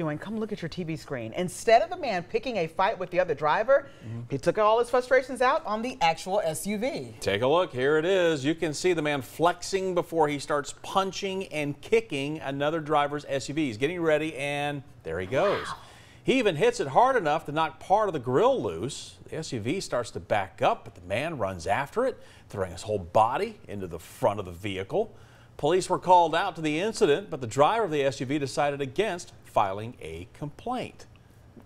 doing, come look at your TV screen. Instead of the man picking a fight with the other driver, mm-hmm. he took all his frustrations out on the actual SUV. Take a look. Here it is. You can see the man flexing before he starts punching and kicking another driver's SUV. He's getting ready, and there he goes. Wow. He even hits it hard enough to knock part of the grill loose. The SUV starts to back up, but the man runs after it, throwing his whole body into the front of the vehicle. Police were called out to the incident, but the driver of the SUV decided against filing a complaint.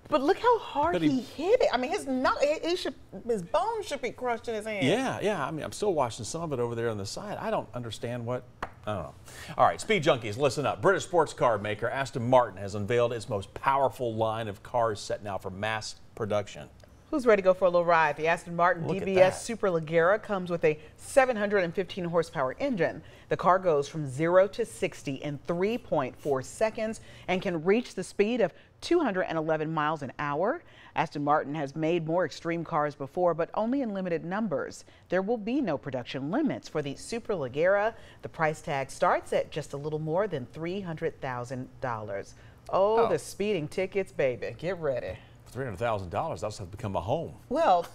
But look how hard he, he, hit it. I mean, his not, he should, his bones should be crushed in his hand. Yeah, yeah. I mean, I'm still watching some of it over there on the side. I don't understand what. I don't know. All right, speed junkies, listen up. British sports car maker Aston Martin has unveiled its most powerful line of cars set now for mass production. Who's ready to go for a little ride? The Aston Martin Look DBS Superleggera comes with a 715 horsepower engine. The car goes from 0 to 60 in 3.4 seconds and can reach the speed of 211 miles an hour. Aston Martin has made more extreme cars before, but only in limited numbers. There will be no production limits for the Superleggera. The price tag starts at just a little more than $300,000. Oh, oh, the speeding tickets, baby. Get ready. $300,000, that's have become a home. Well,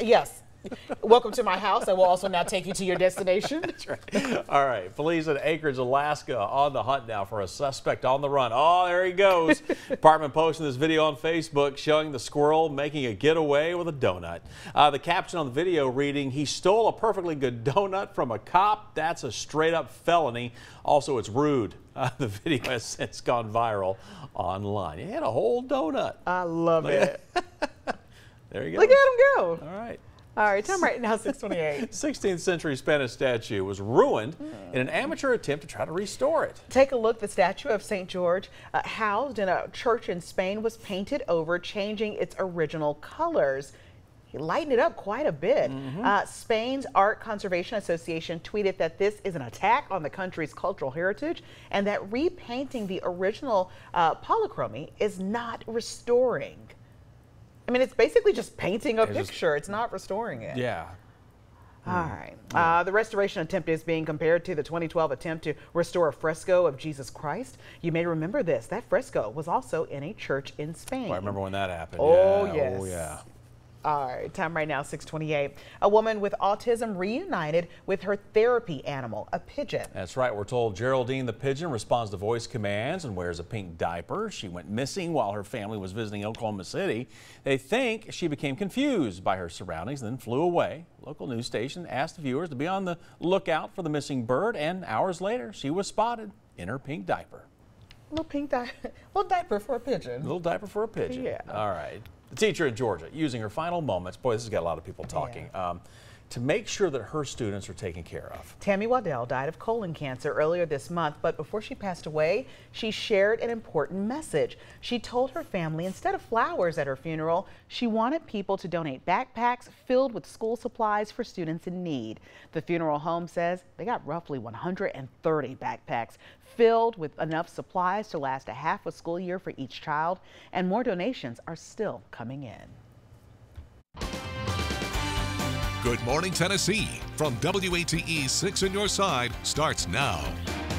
yes. Welcome to my house. I will also now take you to your destination. That's right. All right. Police in Anchorage, Alaska on the hunt now for a suspect on the run. Oh, there he goes. Department posting this video on Facebook showing the squirrel making a getaway with a donut. Uh, the caption on the video reading, he stole a perfectly good donut from a cop. That's a straight up felony. Also, it's rude. Uh, the video has since gone viral online. He had a whole donut. I love Look it. there you go. Look at him go. All right. All right, time right now 628. 16th century Spanish statue was ruined mm. in an amateur attempt to try to restore it. Take a look. The statue of St. George, uh, housed in a church in Spain, was painted over, changing its original colors. He lightened it up quite a bit. Mm -hmm. uh, Spain's Art Conservation Association tweeted that this is an attack on the country's cultural heritage and that repainting the original uh, polychromy is not restoring. I mean, it's basically just painting a it's picture. Just, it's not restoring it. Yeah. All mm. Yeah. Uh, the restoration attempt is being compared to the 2012 attempt to restore a fresco of Jesus Christ. You may remember this. That fresco was also in a church in Spain. Well, I remember when that happened. Oh, yeah. yes. Oh, yeah. All right, time right now, 628. A woman with autism reunited with her therapy animal, a pigeon. That's right. We're told Geraldine the pigeon responds to voice commands and wears a pink diaper. She went missing while her family was visiting Oklahoma City. They think she became confused by her surroundings and then flew away. Local news station asked viewers to be on the lookout for the missing bird, and hours later, she was spotted in her pink diaper. Little pink diaper, little diaper for a pigeon. Little diaper for a pigeon. Yeah. All right. The teacher in Georgia using her final moments, boy, this has got a lot of people talking, yeah. um, to make sure that her students are taken care of. Tammy Waddell died of colon cancer earlier this month, but before she passed away, she shared an important message. She told her family instead of flowers at her funeral, she wanted people to donate backpacks filled with school supplies for students in need. The funeral home says they got roughly 130 backpacks filled with enough supplies to last a half a school year for each child, and more donations are still coming in. Good Morning Tennessee from WATE 6 in your side starts now.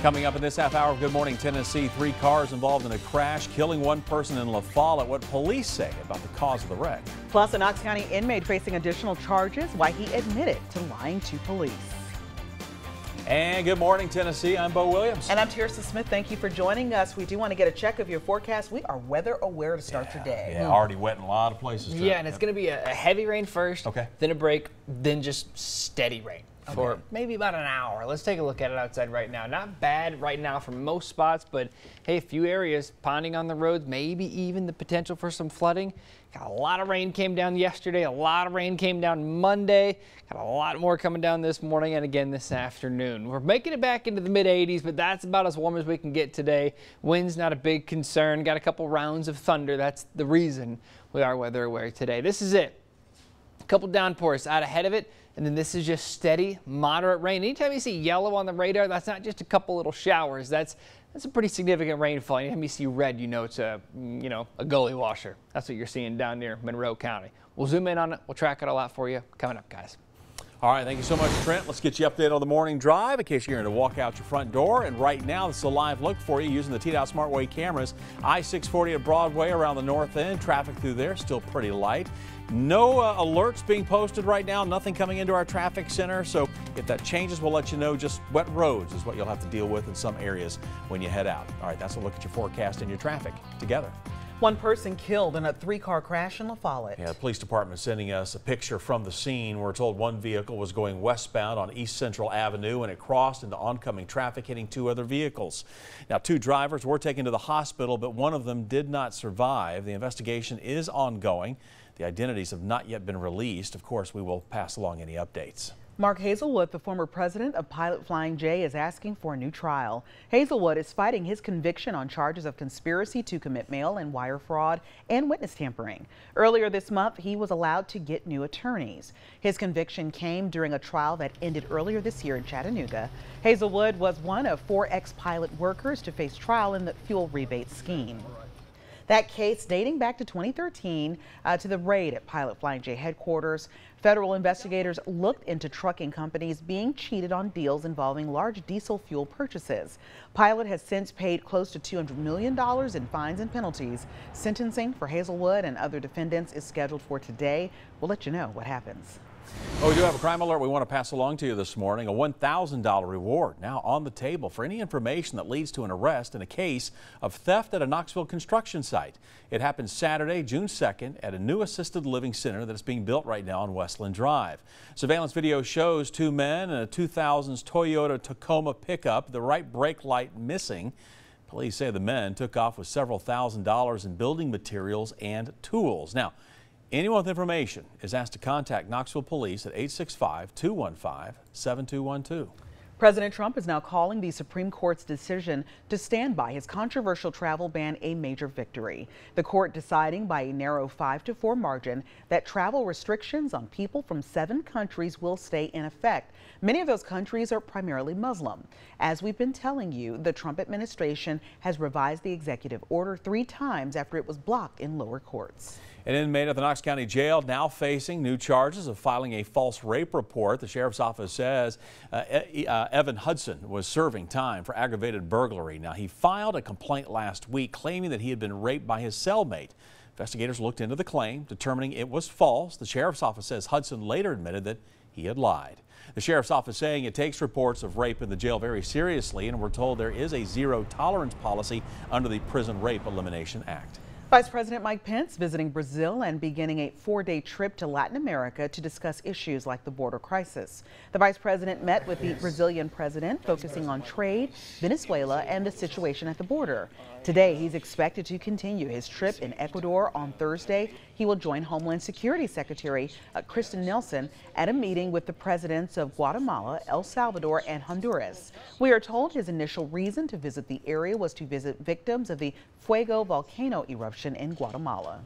Coming up in this half hour of Good Morning Tennessee, three cars involved in a crash, killing one person in La Follette. What police say about the cause of the wreck. Plus, a Knox County inmate facing additional charges, why he admitted to lying to police. And good morning, Tennessee. I'm Bo Williams. And I'm Tearsa Smith. Thank you for joining us. We do want to get a check of your forecast. We are weather aware to start yeah, today. Yeah, already wet in a lot of places. Yeah, and it's going to be a, a, heavy rain first, okay. then a break, then just steady rain okay. for maybe about an hour. Let's take a look at it outside right now. Not bad right now for most spots, but hey, a few areas ponding on the roads, maybe even the potential for some flooding. Got a lot of rain came down yesterday. A lot of rain came down Monday. Got a lot more coming down this morning and again this afternoon. We're making it back into the mid 80s, but that's about as warm as we can get today. Wind's not a big concern. Got a couple rounds of thunder. That's the reason we are weather aware today. This is it. A couple downpours out ahead of it. And then this is just steady, moderate rain. Anytime you see yellow on the radar, that's not just a couple little showers. That's that's a pretty significant rainfall. Anytime you see red, you know it's a, mm, you know, a gully washer. That's what you're seeing down near Monroe County. We'll zoom in on it. We'll track it all out for you coming up, guys. All right, thank you so much, Trent. Let's get you updated on the morning drive in case you're going to walk out your front door. And right now, this is a live look for you using the TDOT SmartWay cameras. I-640 at Broadway around the north end. Traffic through there still pretty light. No uh, alerts being posted right now. Nothing coming into our traffic center. So if that changes, we'll let you know. Just wet roads is what you'll have to deal with in some areas when you head out. All right, that's a look at your forecast and your traffic together. One person killed in a three-car crash in La Follette. Yeah, the police department sending us a picture from the scene. We're told one vehicle was going westbound on East Central Avenue and it crossed into oncoming traffic, hitting two other vehicles. Now, two drivers were taken to the hospital, but one of them did not survive. The investigation is ongoing. The identities have not yet been released. Of course, we will pass along any updates. Mark Hazelwood, the former president of Pilot Flying J, is asking for a new trial. Hazelwood is fighting his conviction on charges of conspiracy to commit mail and wire fraud and witness tampering. Earlier this month, he was allowed to get new attorneys. His conviction came during a trial that ended earlier this year in Chattanooga. Hazelwood was one of four ex-pilot workers to face trial in the fuel rebate scheme. That case dating back to 2013 uh, to the raid at Pilot Flying J headquarters. Federal investigators looked into trucking companies being cheated on deals involving large diesel fuel purchases. Pilot has since paid close to $200 million in fines and penalties. Sentencing for Hazelwood and other defendants is scheduled for today. We'll let you know what happens. Oh, we do have a crime alert we want to pass along to you this morning. A $1,000 reward now on the table for any information that leads to an arrest in a case of theft at a Knoxville construction site. It happened Saturday, June 2nd, at a new assisted living center that is being built right now on Westland Drive. Surveillance video shows two men in a 2000s Toyota Tacoma pickup, the right brake light missing. Police say the men took off with several thousand dollars in building materials and tools. Now, Anyone with information is asked to contact Knoxville Police at 865-215-7212. President Trump is now calling the Supreme Court's decision to stand by his controversial travel ban a major victory. The court deciding by a narrow 5 to 4 margin that travel restrictions on people from seven countries will stay in effect. Many of those countries are primarily Muslim. As we've been telling you, the Trump administration has revised the executive order three times after it was blocked in lower courts. An inmate at the Knox County Jail now facing new charges of filing a false rape report. The sheriff's office says uh, uh, Evan Hudson was serving time for aggravated burglary. Now, he filed a complaint last week claiming that he had been raped by his cellmate. Investigators looked into the claim, determining it was false. The sheriff's office says Hudson later admitted that he had lied. The sheriff's office saying it takes reports of rape in the jail very seriously, and we're told there is a zero tolerance policy under the Prison Rape Elimination Act. Vice President Mike Pence visiting Brazil and beginning a four-day trip to Latin America to discuss issues like the border crisis. The vice president met with the Brazilian president, focusing on trade, Venezuela, and the situation at the border. Today, he's expected to continue his trip in Ecuador on Thursday. He will join Homeland Security Secretary uh, Kirstjen Nielsen at a meeting with the presidents of Guatemala, El Salvador, and Honduras. We are told his initial reason to visit the area was to visit victims of the Fuego volcano eruption in Guatemala.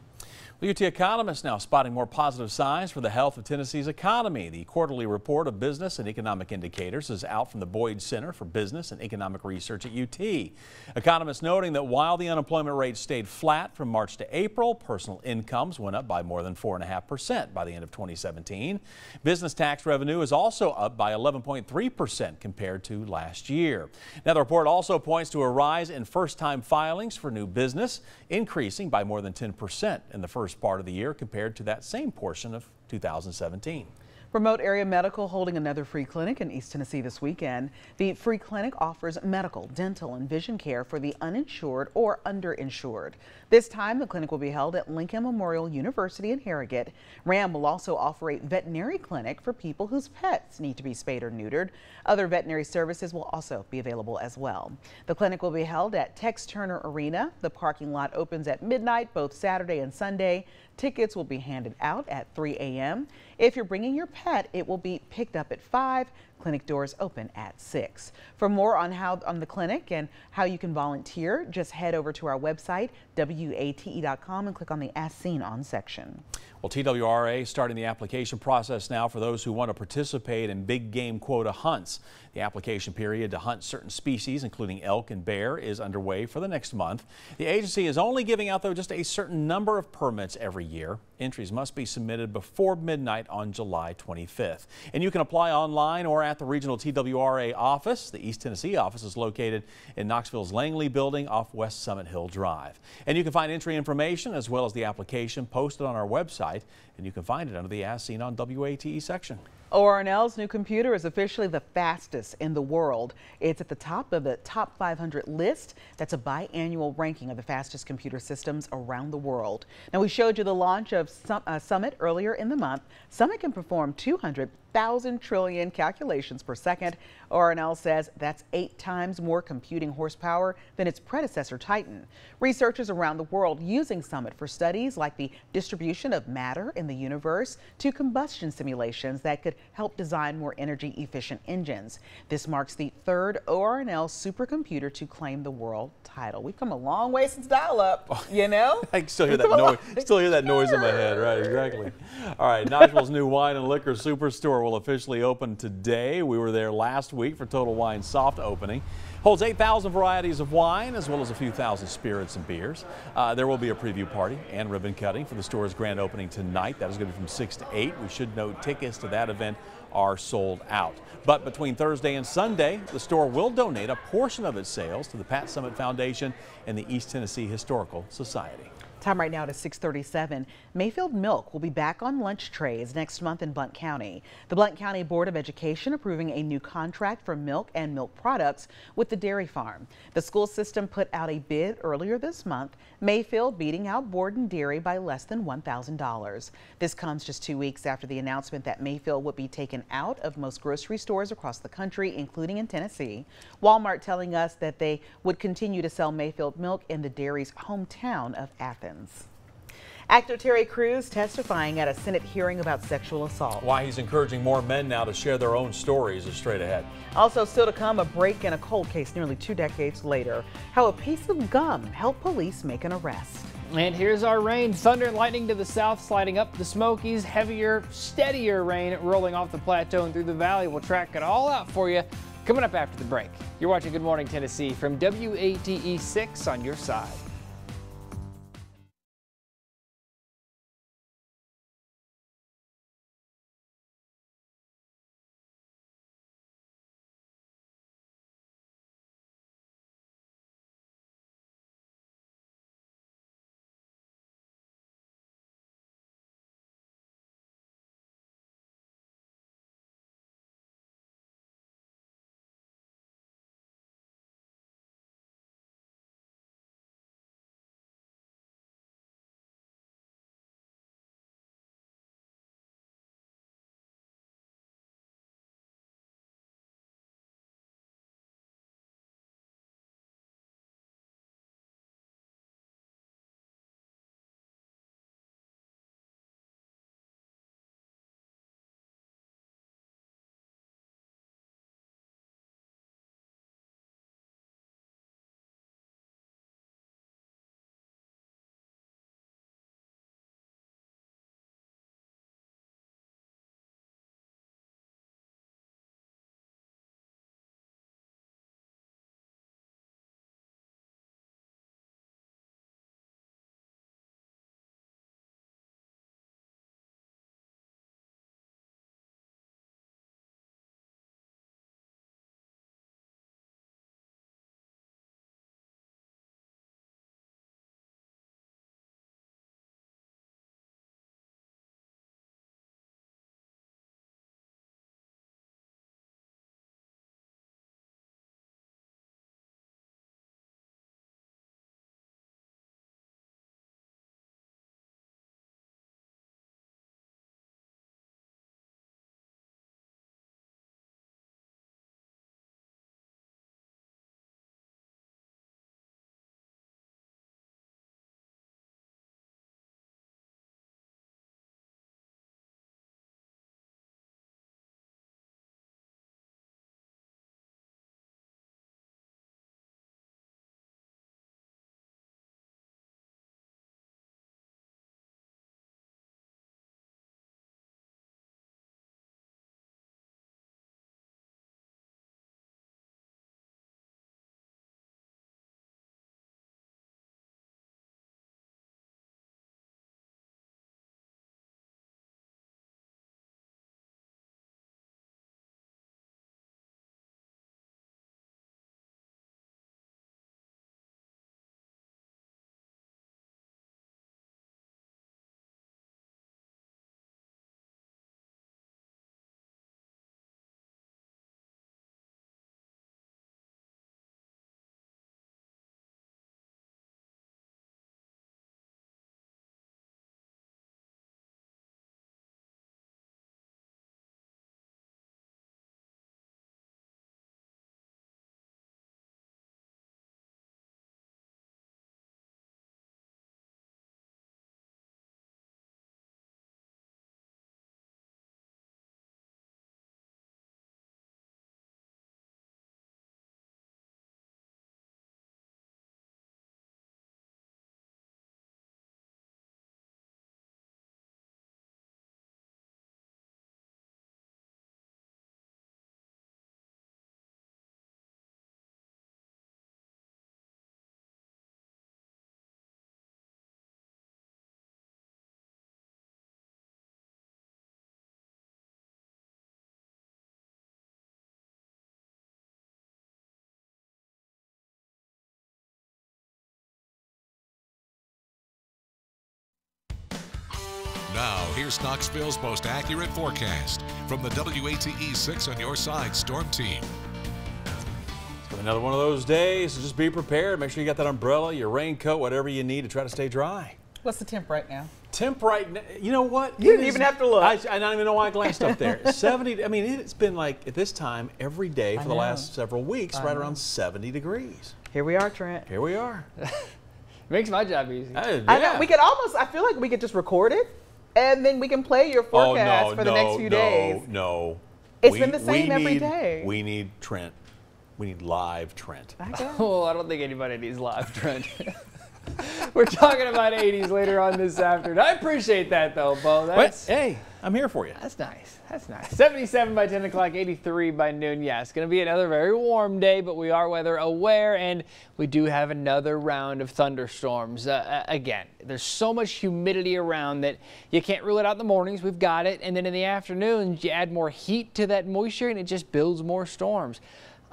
The UT economists now spotting more positive signs for the health of Tennessee's economy. The quarterly report of business and economic indicators is out from the Boyd Center for Business and Economic Research at UT. Economists noting that while the unemployment rate stayed flat from March to April, personal incomes went up by more than 4.5% by the end of 2017. Business tax revenue is also up by 11.3% compared to last year. Now, the report also points to a rise in first-time filings for new business, increasing by more than 10% in the first first part of the year compared to that same portion of 2017. Remote Area Medical holding another free clinic in East Tennessee this weekend. The free clinic offers medical, dental, and vision care for the uninsured or underinsured. This time, the clinic will be held at Lincoln Memorial University in Harrogate. RAM will also offer a veterinary clinic for people whose pets need to be spayed or neutered. Other veterinary services will also be available as well. The clinic will be held at Tex Turner Arena. The parking lot opens at midnight both Saturday and Sunday. Tickets will be handed out at 3 a.m. If you're bringing your pet, it will be picked up at 5. Clinic doors open at 6. For more on how on the clinic and how you can volunteer, just head over to our website, wate.com, and click on the As Seen On section. Well, TWRA starting the application process now for those who want to participate in big game quota hunts. The application period to hunt certain species, including elk and bear, is underway for the next month. The agency is only giving out, though, just a certain number of permits every year. Entries must be submitted before midnight on July 25th. And you can apply online or at the regional TWRA office. The East Tennessee office is located in Knoxville's Langley building off West Summit Hill Drive. And you can find entry information as well as the application posted on our website, and you can find it under the As Seen on WATE section. ORNL's new computer is officially the fastest in the world. It's at the top of the top 500 list. That's a biannual ranking of the fastest computer systems around the world. Now, we showed you the launch of uh, Summit earlier in the month. Summit can perform 200 thousand trillion calculations per second. ORNL says that's eight times more computing horsepower than its predecessor Titan. Researchers around the world using Summit for studies like the distribution of matter in the universe to combustion simulations that could help design more energy efficient engines. This marks the third ORNL supercomputer to claim the world title. We've come a long way since dial-up, oh, you know? I can still hear that noise. Still hear that noise in my head, right? Exactly. All right, Knoxville's new wine and liquor superstore will officially open today. We were there last week for Total Wine soft opening. Holds 8,000 varieties of wine as well as a few thousand spirits and beers. Uh, there will be a preview party and ribbon cutting for the store's grand opening tonight. That is going to be from 6 to 8. We should note tickets to that event are sold out. But between Thursday and Sunday, the store will donate a portion of its sales to the Pat Summitt Foundation and the East Tennessee Historical Society. Time right now to 637. Mayfield Milk will be back on lunch trays next month in Blount County. The Blount County Board of Education approving a new contract for milk and milk products with the dairy farm. The school system put out a bid earlier this month, Mayfield beating out Borden Dairy by less than $1,000. This comes just two weeks after the announcement that Mayfield would be taken out of most grocery stores across the country, including in Tennessee. Walmart telling us that they would continue to sell Mayfield milk in the dairy's hometown of Athens. Actor Terry Crews testifying at a Senate hearing about sexual assault. Why he's encouraging more men now to share their own stories is straight ahead. Also, still to come, a break in a cold case nearly two decades later. How a piece of gum helped police make an arrest. And here's our rain. Thunder and lightning to the south, sliding up the Smokies. Heavier, steadier rain rolling off the plateau and through the valley. We'll track it all out for you coming up after the break. You're watching Good Morning Tennessee from WATE 6 on your side. Here's Knoxville's most accurate forecast from the WATE 6 on your side storm team. Another one of those days, so just be prepared. Make sure you got that umbrella, your raincoat, whatever you need to try to stay dry. What's the temp right now? Temp right now, you know what? You didn't even have to look. I, I don't even know why I glanced up there. 70, I mean, it's been like at this time every day for the last several weeks, right around 70 degrees. Here we are, Trent. Here we are. Makes my job easy. Uh, I know. We could almost, I feel like we could just record it and then we can play your oh, forecast no, for the no, next few days. no, days. No, It's We- been the same we every need- day. We need Trent. We need live Trent. I. Oh, I don't think anybody needs live Trent. We're talking about 80s later on this afternoon. I appreciate that though, Bo. But That's hey, I'm here for you. that's nice. That's nice. 77 by 10 o'clock, 83 by noon. Yeah, it's going to be another very warm day, but we are weather aware, and we do have another round of thunderstorms. Uh, uh, again, there's so much humidity around that you can't rule it out in the mornings. We've got it, and then in the afternoons, you add more heat to that moisture, and it just builds more storms.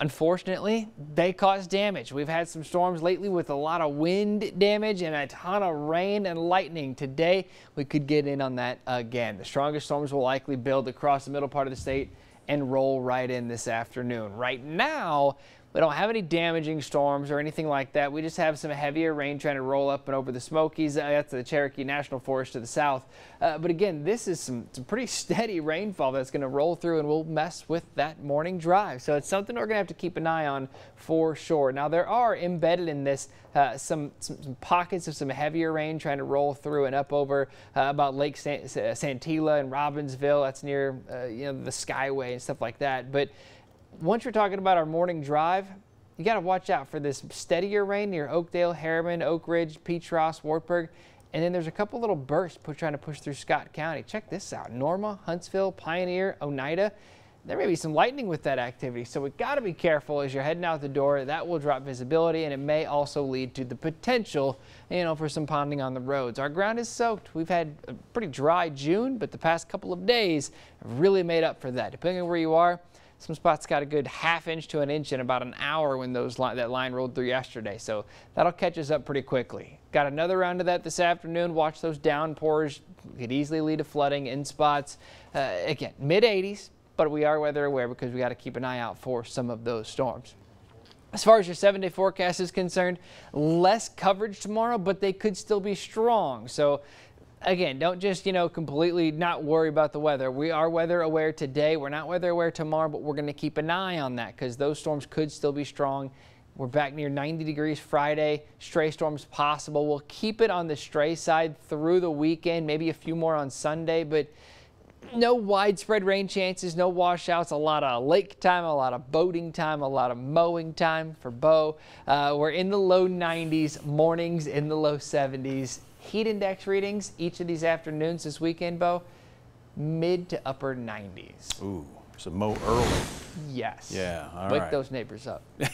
Unfortunately, they cause damage. We've had some storms lately with a lot of wind damage and a ton of rain and lightning. Today, we could get in on that again. The strongest storms will likely build across the middle part of the state and roll right in this afternoon. Right now, we don't have any damaging storms or anything like that. We just have some heavier rain trying to roll up and over the Smokies. Uh, that's the Cherokee National Forest to the south. Uh, but again, this is some, some pretty steady rainfall that's going to roll through and will mess with that morning drive. So it's something we're going to have to keep an eye on for sure. Now, there are embedded in this uh, some, some, some pockets of some heavier rain trying to roll through and up over uh, about Lake San- Santeetlah and Robbinsville. That's near uh, you know the Skyway and stuff like that. But once you're talking about our morning drive, you got to watch out for this steadier rain near Oakdale, Harriman, Oak Ridge, Petros, Wartburg. And then there's a couple little bursts trying to push through Scott County. Check this out Norma, Huntsville, Pioneer, Oneida. There may be some lightning with that activity, so we got to be careful as you're heading out the door. That will drop visibility, and it may also lead to the potential, you know, for some ponding on the roads. Our ground is soaked. We've had a pretty dry June, but the past couple of days have really made up for that. Depending on where you are, some spots got a good half inch to an inch in about an hour when those li- that line rolled through yesterday. So that'll catch us up pretty quickly. Got another round of that this afternoon. Watch those downpours. Could easily lead to flooding in spots. Uh, again, mid 80s, but we are weather aware because we got to keep an eye out for some of those storms. As far as your seven day forecast is concerned, less coverage tomorrow, but they could still be strong. So again, don't just, you know, completely not worry about the weather. We are weather aware today. We're not weather aware tomorrow, but we're going to keep an eye on that because those storms could still be strong. We're back near 90 degrees Friday. Stray storms possible. We'll keep it on the stray side through the weekend, maybe a few more on Sunday, but no widespread rain chances, no washouts, a lot of lake time, a lot of boating time, a lot of mowing time for Bo. Uh, we're in the low 90s, mornings in the low 70s. Heat index readings each of these afternoons this weekend, Bo, mid to upper 90s. Ooh, so mow early. Yes. Yeah, all Wake right. those neighbors up.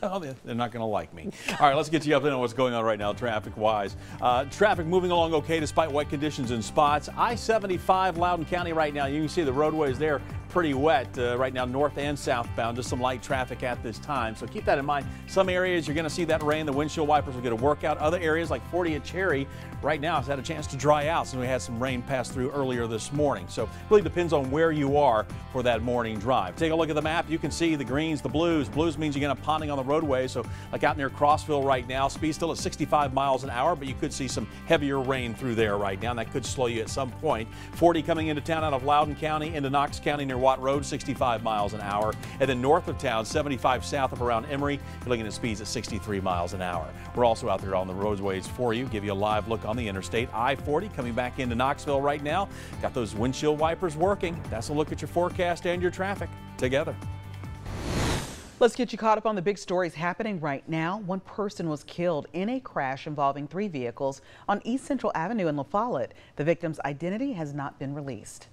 Oh, they- they're not going to like me. All right, let's get you up to know what's going on right now, traffic-wise. Uh, traffic moving along okay despite wet conditions in spots. I-75 Loudoun County right now. You can see the roadways there pretty wet uh, right now, north and southbound. Just some light traffic at this time. So keep that in mind. Some areas you're going to see that rain. The windshield wipers will get a workout. Other areas like 40 at Cherry right now has had a chance to dry out since we had some rain pass through earlier this morning. So really depends on where you are for that morning drive. Take a look at the map. You can see the greens, the blues. Blues means you're going to ponding on the roadway. So like out near Crossville right now, speed still at 65 miles an hour, but you could see some heavier rain through there right now. And that could slow you at some point. 40 coming into town out of Loudoun County into Knox County near Watt Road, 65 miles an hour. And then north of town, 75 south of around Emory, you're looking at speeds at 63 miles an hour. We're also out there on the roadways for you, give you a live look on the interstate. I-40 coming back into Knoxville right now. Got those windshield wipers working. That's a look at your forecast and your traffic together. Let's get you caught up on the big stories happening right now. One person was killed in a crash involving three vehicles on East Central Avenue in La Follette. The victim's identity has not been released.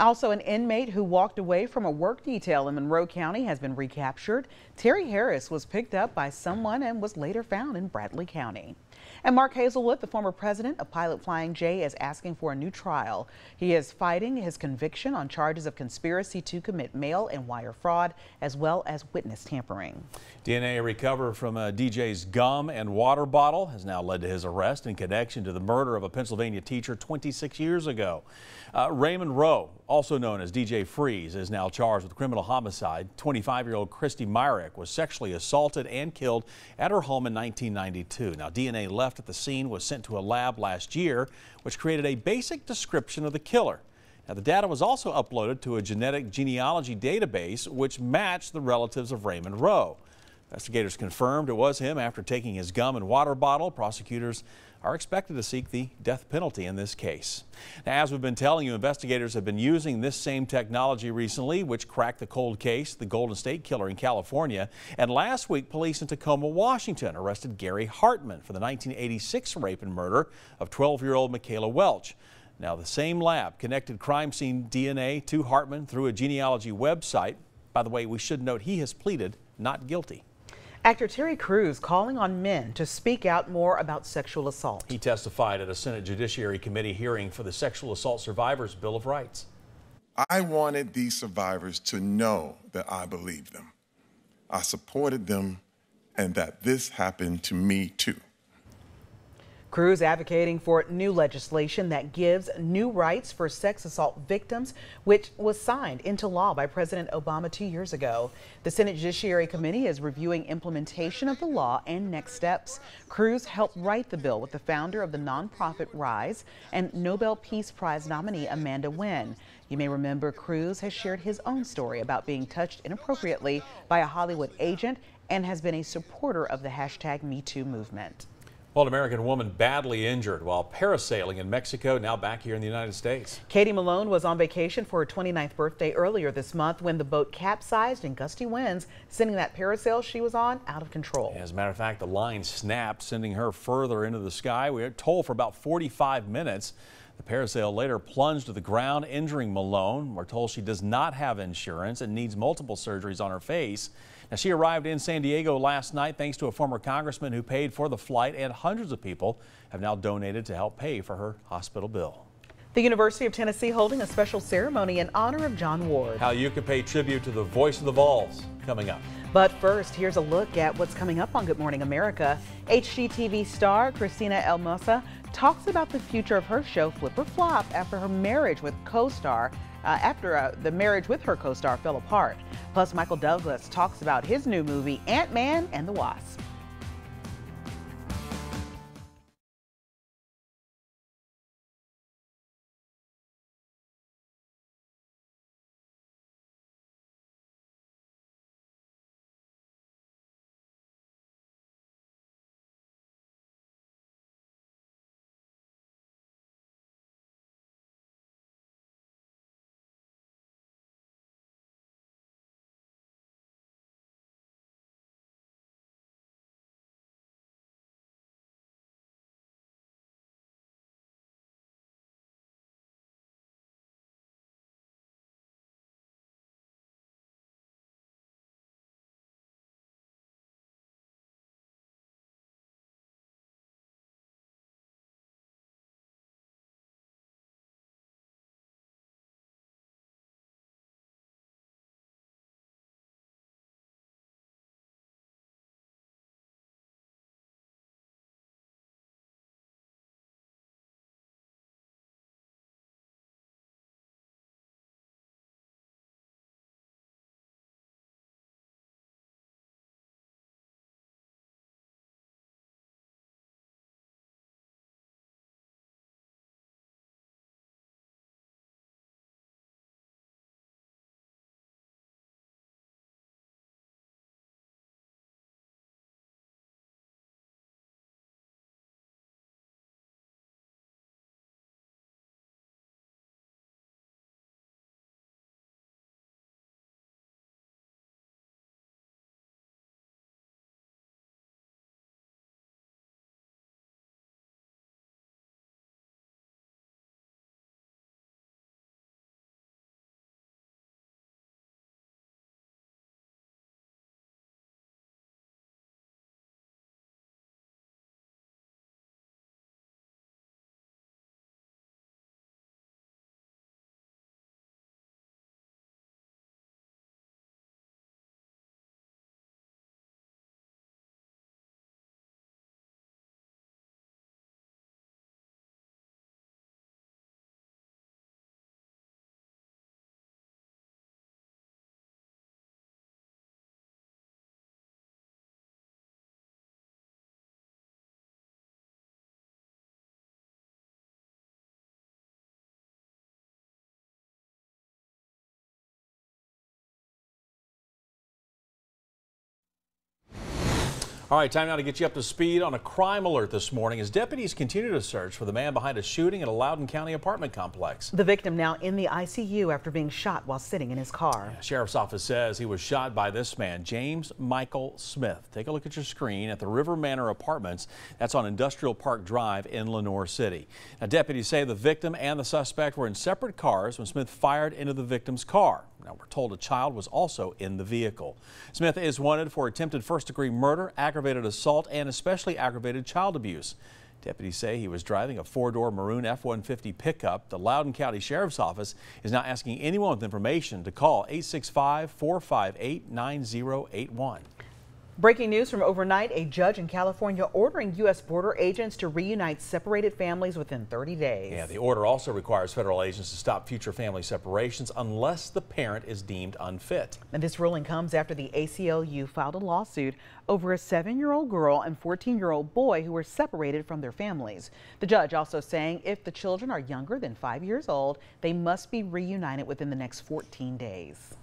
Also, an inmate who walked away from a work detail in Monroe County has been recaptured. Terry Harris was picked up by someone and was later found in Bradley County. And Mark Hazelwood, the former president of Pilot Flying J, is asking for a new trial. He is fighting his conviction on charges of conspiracy to commit mail and wire fraud, as well as witness tampering. DNA recovered from uh, a DJ's gum and water bottle has now led to his arrest in connection to the murder of a Pennsylvania teacher 26 years ago. Uh, Raymond Rowe, also known as DJ Freez, is now charged with criminal homicide. 25-year-old Christy Mirack was sexually assaulted and killed at her home in 1992. Now, DNA left at the scene was sent to a lab last year, which created a basic description of the killer. Now, the data was also uploaded to a genetic genealogy database, which matched the relatives of Raymond Rowe. Investigators confirmed it was him after taking his gum and water bottle. Prosecutors are expected to seek the death penalty in this case. Now, as we've been telling you, investigators have been using this same technology recently, which cracked the cold case, the Golden State Killer in California. And last week, police in Tacoma, Washington arrested Gary Hartman for the 1986 rape and murder of 12-year-old Michella Welch. Now, the same lab connected crime scene DNA to Hartman through a genealogy website. By the way, we should note he has pleaded not guilty. Actor Terry Crews calling on men to speak out more about sexual assault. He testified at a Senate Judiciary Committee hearing for the Sexual Assault Survivors Bill of Rights. I wanted these survivors to know that I believed them. I supported them and that this happened to me too. Crews advocating for new legislation that gives new rights for sex assault victims, which was signed into law by President Obama two years ago. The Senate Judiciary Committee is reviewing implementation of the law and next steps. Crews helped write the bill with the founder of the nonprofit Rise and Nobel Peace Prize nominee Amanda Nguyen. You may remember Crews has shared his own story about being touched inappropriately by a Hollywood agent and has been a supporter of the hashtag MeToo movement. Well, an American woman badly injured while parasailing in Mexico, now back here in the United States. Katie Malone was on vacation for her 29th birthday earlier this month when the boat capsized in gusty winds, sending that parasail she was on out of control. As a matter of fact, the line snapped, sending her further into the sky. We were told for about 45 minutes. The parasail later plunged to the ground, injuring Malone. We're told she does not have insurance and needs multiple surgeries on her face. Now, she arrived in San Diego last night thanks to a former congressman who paid for the flight, and hundreds of people have now donated to help pay for her hospital bill. The University of Tennessee holding a special ceremony in honor of John Ward. How you can pay tribute to the voice of the Vols coming up. But first, here's a look at what's coming up on Good Morning America. HGTV star Christina El Moussa talks about the future of her show Flip or Flop after her marriage with co-star uh, after uh, the marriage with her co-star fell apart. Plus, Michael Douglas talks about his new movie, Ant-Man and the Wasp. All right, time now to get you up to speed on a crime alert this morning as deputies continue to search for the man behind a shooting at a Loudoun County apartment complex. The victim now in the ICU after being shot while sitting in his car. Sheriff's office says he was shot by this man, James Michael Smith. Take a look at your screen at the River Manor Apartments. That's on Industrial Park Drive in Lenoir City. Now, deputies say the victim and the suspect were in separate cars when Smith fired into the victim's car. Now, we're told a child was also in the vehicle. Smith is wanted for attempted first degree murder, aggravated assault, and especially aggravated child abuse. Deputies say he was driving a four-door maroon F-150 pickup. The Loudoun County Sheriff's Office is now asking anyone with information to call 865-458-9081. Breaking news from overnight, a judge in California ordering U.S. border agents to reunite separated families within 30 days. Yeah, the order also requires federal agents to stop future family separations unless the parent is deemed unfit. And this ruling comes after the ACLU filed a lawsuit over a seven-year-old girl and 14-year-old boy who were separated from their families. The judge also saying if the children are younger than five years old, they must be reunited within the next 14 days.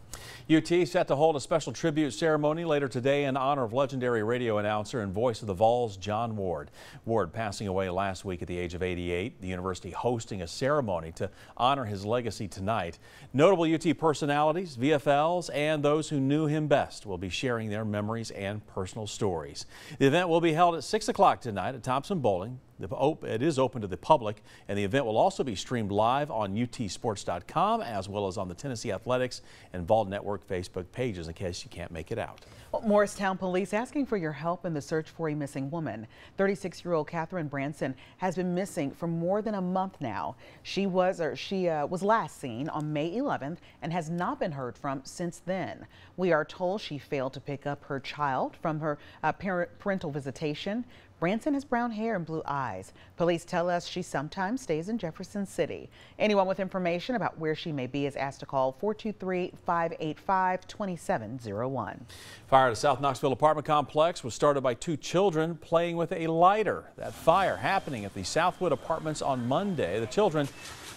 UT set to hold a special tribute ceremony later today in honor of legendary radio announcer and voice of the Vols, John Ward. Ward passing away last week at the age of 88. The university hosting a ceremony to honor his legacy tonight. Notable UT personalities, VFLs, and those who knew him best will be sharing their memories and personal stories. The event will be held at 6 o'clock tonight at Thompson Boling. It is open to the public, and the event will also be streamed live on utsports.com as well as on the Tennessee Athletics and Vol Network Facebook pages in case you can't make it out. Well, Morristown police asking for your help in the search for a missing woman. 36-year-old Catherine Branson has been missing for more than a month now. She was or she uh, was last seen on May 11th and has not been heard from since then. We are told she failed to pick up her child from her uh, parent, parental visitation. Branson has brown hair and blue eyes. Police tell us she sometimes stays in Jefferson City. Anyone with information about where she may be is asked to call 423-585-2701. Fire at a South Knoxville apartment complex was started by two children playing with a lighter. That fire happening at the Southwood Apartments on Monday. The children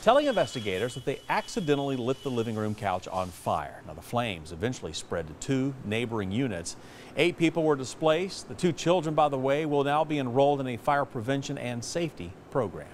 telling investigators that they accidentally lit the living room couch on fire. Now, the flames eventually spread to two neighboring units. Eight people were displaced. The two children, by the way, will now be enrolled in a fire prevention and safety program.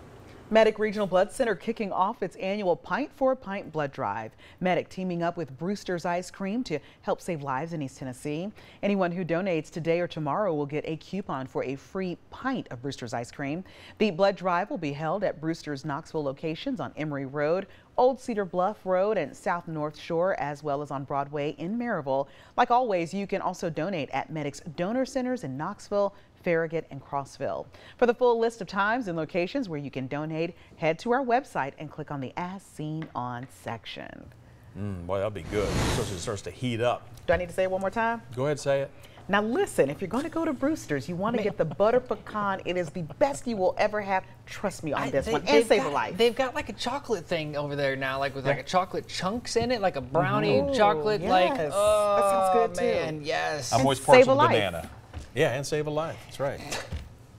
Medic Regional Blood Center kicking off its annual Pint for a Pint blood drive. Medic teaming up with Brewster's Ice Cream to help save lives in East Tennessee. Anyone who donates today or tomorrow will get a coupon for a free pint of Brewster's Ice Cream. The blood drive will be held at Brewster's Knoxville locations on Emory Road, Old Cedar Bluff Road and South North Shore, as well as on Broadway in Maryville. Like always, you can also donate at Medic's donor centers in Knoxville, Farragut, and Crossville. For the full list of times and locations where you can donate, head to our website and click on the As Seen On section. Mm, boy, that'll be good, especially it starts to heat up. Do I need to say it one more time? Go ahead, say it. Now listen, if you're going to go to Brewster's, you want to get the butter pecan. It is the best you will ever have. Trust me on I, this they, one. And save got, a life. They've got like a chocolate thing over there now, like with like a chocolate chunks in it, like a brownie Ooh, chocolate. Yes. Like, oh that sounds good man, too. yes. I'm always partial to banana. Yeah, and save a life. That's right.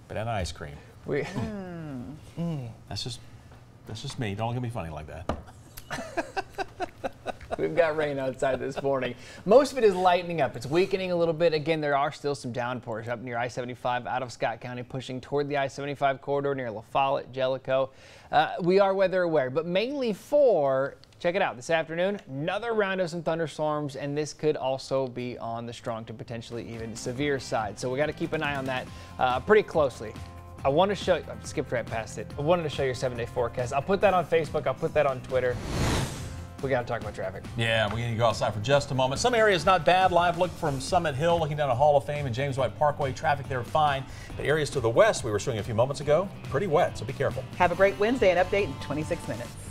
Banana ice cream. We, mm. Mm. That's just that's just me. Don't look at me funny like that. We've got rain outside this morning. Most of it is lightening up. It's weakening a little bit. Again, there are still some downpours up near I-75 out of Scott County, pushing toward the I-75 corridor near La Follette, Jellicoe. Uh, we are weather aware, but mainly for Check it out this afternoon, another round of some thunderstorms, and this could also be on the strong to potentially even severe side. So we got to keep an eye on that uh, pretty closely. I want to show, I skipped right past it. I wanted to show your seven day forecast. I'll put that on Facebook, I'll put that on Twitter. We got to talk about traffic. Yeah, we need to go outside for just a moment. Some areas not bad. Live look from Summit Hill, looking down at Hall of Fame and James White Parkway. Traffic there fine. The areas to the west we were showing a few moments ago, pretty wet, so be careful. Have a great Wednesday and update in 26 minutes.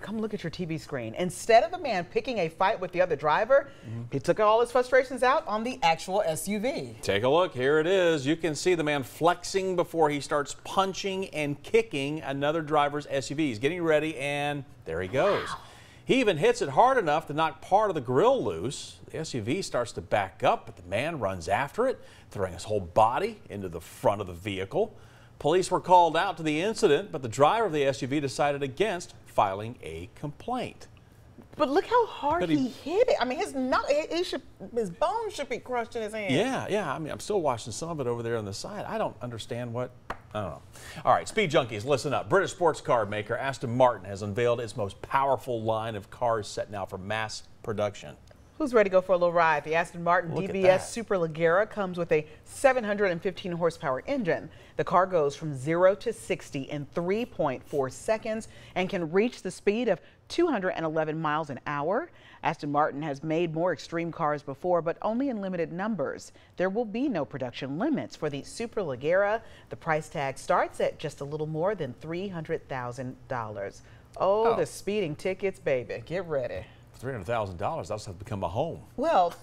Come look at your TV screen. Instead of the man picking a fight with the other driver, mm-hmm. he took all his frustrations out on the actual SUV. Take a look. Here it is. You can see the man flexing before he starts punching and kicking another driver's SUV. He's getting ready, and there he goes. Wow. He even hits it hard enough to knock part of the grille loose. The SUV starts to back up, but the man runs after it, throwing his whole body into the front of the vehicle. Police were called out to the incident, but the driver of the SUV decided against filing a complaint. But look how hard he, he, hit it. I mean, his not, he should, his bones should be crushed in his hand. Yeah, yeah. I mean, I'm still watching some of it over there on the side. I don't understand what. I don't know. All right, speed junkies, listen up. British sports car maker Aston Martin has unveiled its most powerful line of cars set now for mass production. Who's ready to go for a little ride? The Aston Martin Look DBS Superleggera comes with a 715 horsepower engine. The car goes from 0 to 60 in 3.4 seconds and can reach the speed of 211 miles an hour. Aston Martin has made more extreme cars before, but only in limited numbers. There will be no production limits for the Superleggera. The price tag starts at just a little more than $300,000. Oh, oh, the oh. speeding tickets, baby. Get ready. $300,000, that's become a home. Well,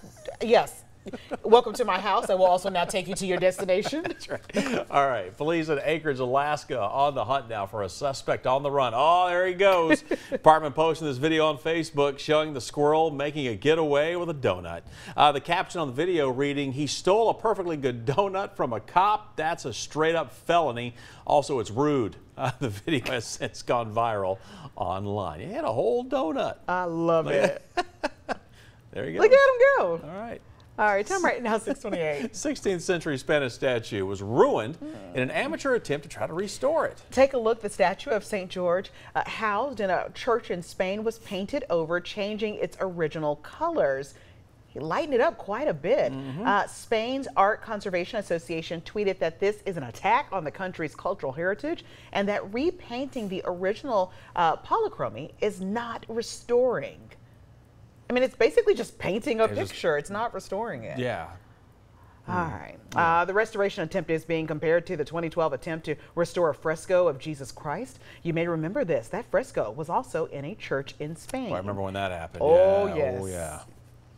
yes. Welcome to my house. I will also now take you to your destination. That's right. All right. Police in Anchorage, Alaska on the hunt now for a suspect on the run. Oh, there he goes. Department posting this video on Facebook showing the squirrel making a getaway with a donut. Uh, the caption on the video reading, he stole a perfectly good donut from a cop. That's a straight up felony. Also, it's rude. Uh, the video has since gone viral online. He had a whole donut. I love it. there you go. Look at him go. All right. All right, time right now 628. 16th century Spanish statue was ruined in an amateur attempt to try to restore it. Take a look. The statue of St. George, uh, housed in a church in Spain, was painted over, changing its original colors. He lightened it up quite a bit. Mm -hmm. uh, Spain's Art Conservation Association tweeted that this is an attack on the country's cultural heritage and that repainting the original uh, polychromy is not restoring. I mean, it's basically just painting a it's picture. Just, it's not restoring it. Yeah. All right. mm. Uh, the restoration attempt is being compared to the 2012 attempt to restore a fresco of Jesus Christ. You may remember this. That fresco was also in a church in Spain. Oh, I remember when that happened. Oh, yeah. yes. Oh, yeah.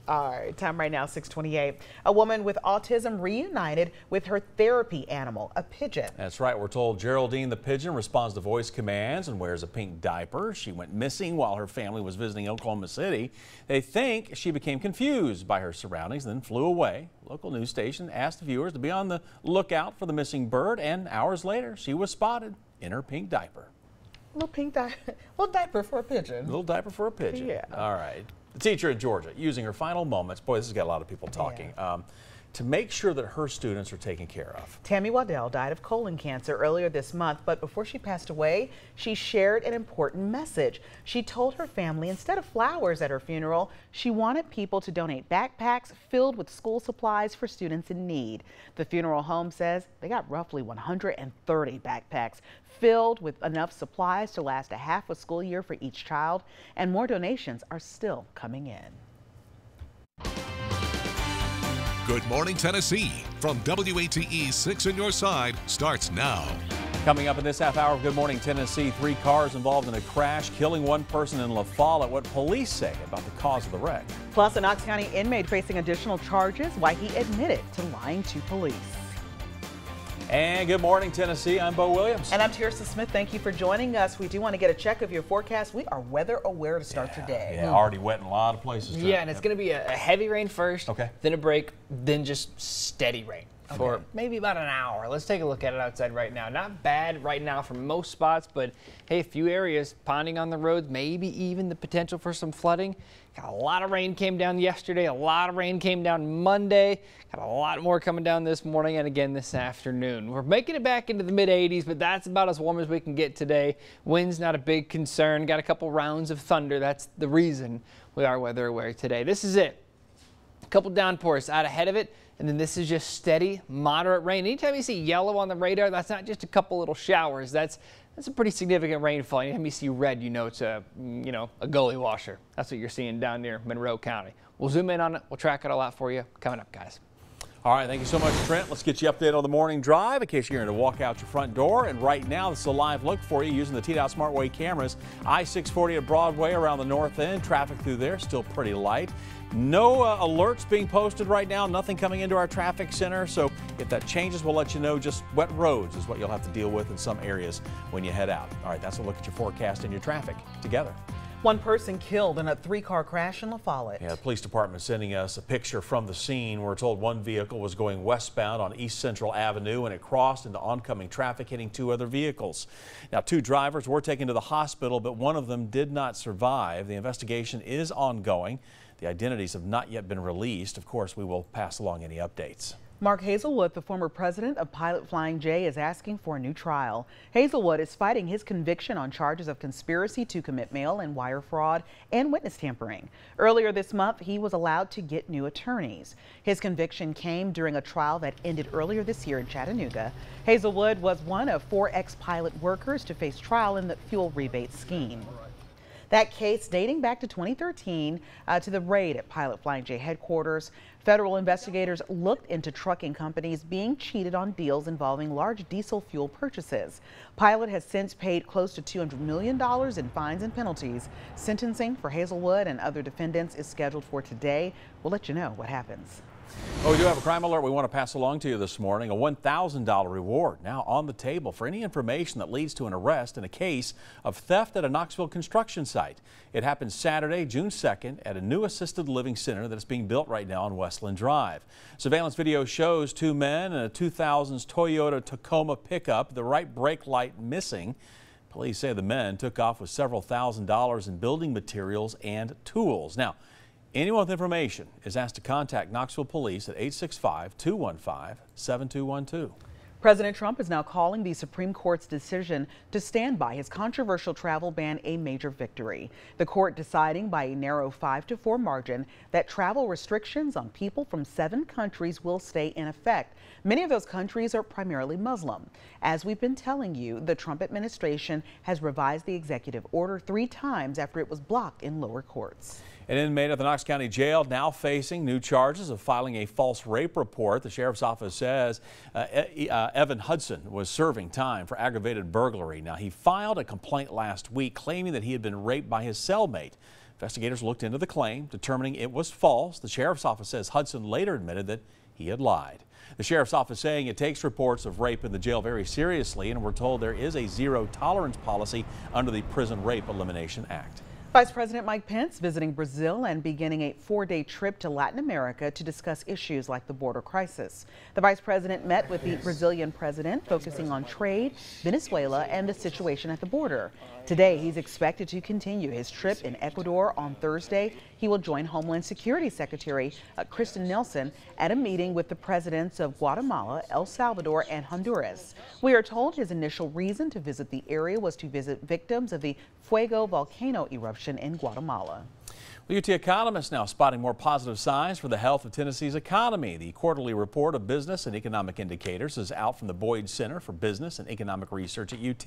All right, time right now, 628. A woman with autism reunited with her therapy animal, a pigeon. That's right. We're told Geraldine the pigeon responds to voice commands and wears a pink diaper. She went missing while her family was visiting Oklahoma City. They think she became confused by her surroundings and then flew away. Local news station asked viewers to be on the lookout for the missing bird, and hours later, she was spotted in her pink diaper. Little pink diaper, little diaper for a pigeon. Little diaper for a pigeon. Yeah. All right. The teacher in Georgia using her final moments, boy, this has got a lot of people talking, yeah. um, to make sure that her students are taken care of. Tammy Waddell died of colon cancer earlier this month, but before she passed away, she shared an important message. She told her family instead of flowers at her funeral, she wanted people to donate backpacks filled with school supplies for students in need. The funeral home says they got roughly 130 backpacks filled with enough supplies to last a half a school year for each child, and more donations are still coming in. Good Morning Tennessee from WATE 6 on your side starts now. Coming up in this half hour of Good Morning Tennessee, three cars involved in a crash, killing one person in La Follette. What police say about the cause of the wreck. Plus, a Knox County inmate facing additional charges, why he admitted to lying to police. And good morning, Tennessee. I'm Bo Williams. And I'm Tearsa Smith. Thank you for joining us. We do want to get a check of your forecast. We are weather aware to start yeah, today. Yeah, mm. already wet in a lot of places. Yeah, and it's going to be a, a, heavy rain first, okay. then a break, then just steady rain okay. for maybe about an hour. Let's take a look at it outside right now. Not bad right now for most spots, but hey, a few areas ponding on the roads, maybe even the potential for some flooding. Got a lot of rain came down yesterday. A lot of rain came down Monday. Got a lot more coming down this morning and again this afternoon. We're making it back into the mid 80s, but that's about as warm as we can get today. Wind's not a big concern. Got a couple rounds of thunder. That's the reason we are weather aware today. This is it. A couple downpours out ahead of it. And then this is just steady, moderate rain. Anytime you see yellow on the radar, that's not just a couple little showers. That's that's a pretty significant rainfall. Anytime you see red, you know it's a, you know, a gully washer. That's what you're seeing down near Monroe County. We'll zoom in on it. We'll track it all out for you coming up, guys. All right, thank you so much, Trent. Let's get you updated on the morning drive in case you're going to walk out your front door. And right now, this is a live look for you using the TDOT SmartWay cameras. I-640 at Broadway around the north end. Traffic through there still pretty light. No uh, alerts being posted right now, nothing coming into our traffic center. So if that changes, we'll let you know. Just wet roads is what you'll have to deal with in some areas when you head out. All right, that's a look at your forecast and your traffic together. One person killed in a three-car crash in La Follette. Yeah, the police department sending us a picture from the scene. We're told one vehicle was going westbound on East Central Avenue and it crossed into oncoming traffic, hitting two other vehicles. Now, two drivers were taken to the hospital, but one of them did not survive. The investigation is ongoing. The identities have not yet been released. Of course, we will pass along any updates. Mark Hazelwood, the former president of Pilot Flying J, is asking for a new trial. Hazelwood is fighting his conviction on charges of conspiracy to commit mail and wire fraud and witness tampering. Earlier this month, he was allowed to get new attorneys. His conviction came during a trial that ended earlier this year in Chattanooga. Hazelwood was one of four ex-pilot workers to face trial in the fuel rebate scheme. That case dating back to 2013 uh, to the raid at Pilot Flying J headquarters. Federal investigators looked into trucking companies being cheated on deals involving large diesel fuel purchases. Pilot has since paid close to $200 million in fines and penalties. Sentencing for Hazelwood and other defendants is scheduled for today. We'll let you know what happens. Oh, we do have a crime alert we want to pass along to you this morning. A $1,000 reward now on the table for any information that leads to an arrest in a case of theft at a Knoxville construction site. It happened Saturday, June 2nd at a new assisted living center that is being built right now on Westland Drive. Surveillance video shows two men in a 2000s Toyota Tacoma pickup, the right brake light missing. Police say the men took off with several thousand dollars in building materials and tools. Now, Anyone with information is asked to contact Knoxville Police at 865 215 7212. President Trump is now calling the Supreme Court's decision to stand by his controversial travel ban a major victory. The court deciding by a narrow 5 to 4 margin that travel restrictions on people from seven countries will stay in effect. Many of those countries are primarily Muslim. As we've been telling you, the Trump administration has revised the executive order three times after it was blocked in lower courts. An inmate at the Knox County Jail now facing new charges of filing a false rape report. The sheriff's office says uh, uh, Evan Hudson was serving time for aggravated burglary. Now, he filed a complaint last week claiming that he had been raped by his cellmate. Investigators looked into the claim, determining it was false. The sheriff's office says Hudson later admitted that he had lied. The sheriff's office saying it takes reports of rape in the jail very seriously, and we're told there is a zero tolerance policy under the Prison Rape Elimination Act. Vice President Mike Pence visiting Brazil and beginning a four-day trip to Latin America to discuss issues like the border crisis. The vice president met with the Brazilian president, focusing on trade, Venezuela, and the situation at the border. Today, he's expected to continue his trip in Ecuador on Thursday. He will join Homeland Security Secretary uh, Kirstjen Nielsen at a meeting with the presidents of Guatemala, El Salvador, and Honduras. We are told his initial reason to visit the area was to visit victims of the Fuego volcano eruption in Guatemala. UT economists now spotting more positive signs for the health of Tennessee's economy. The quarterly report of business and economic indicators is out from the Boyd Center for Business and Economic Research at UT.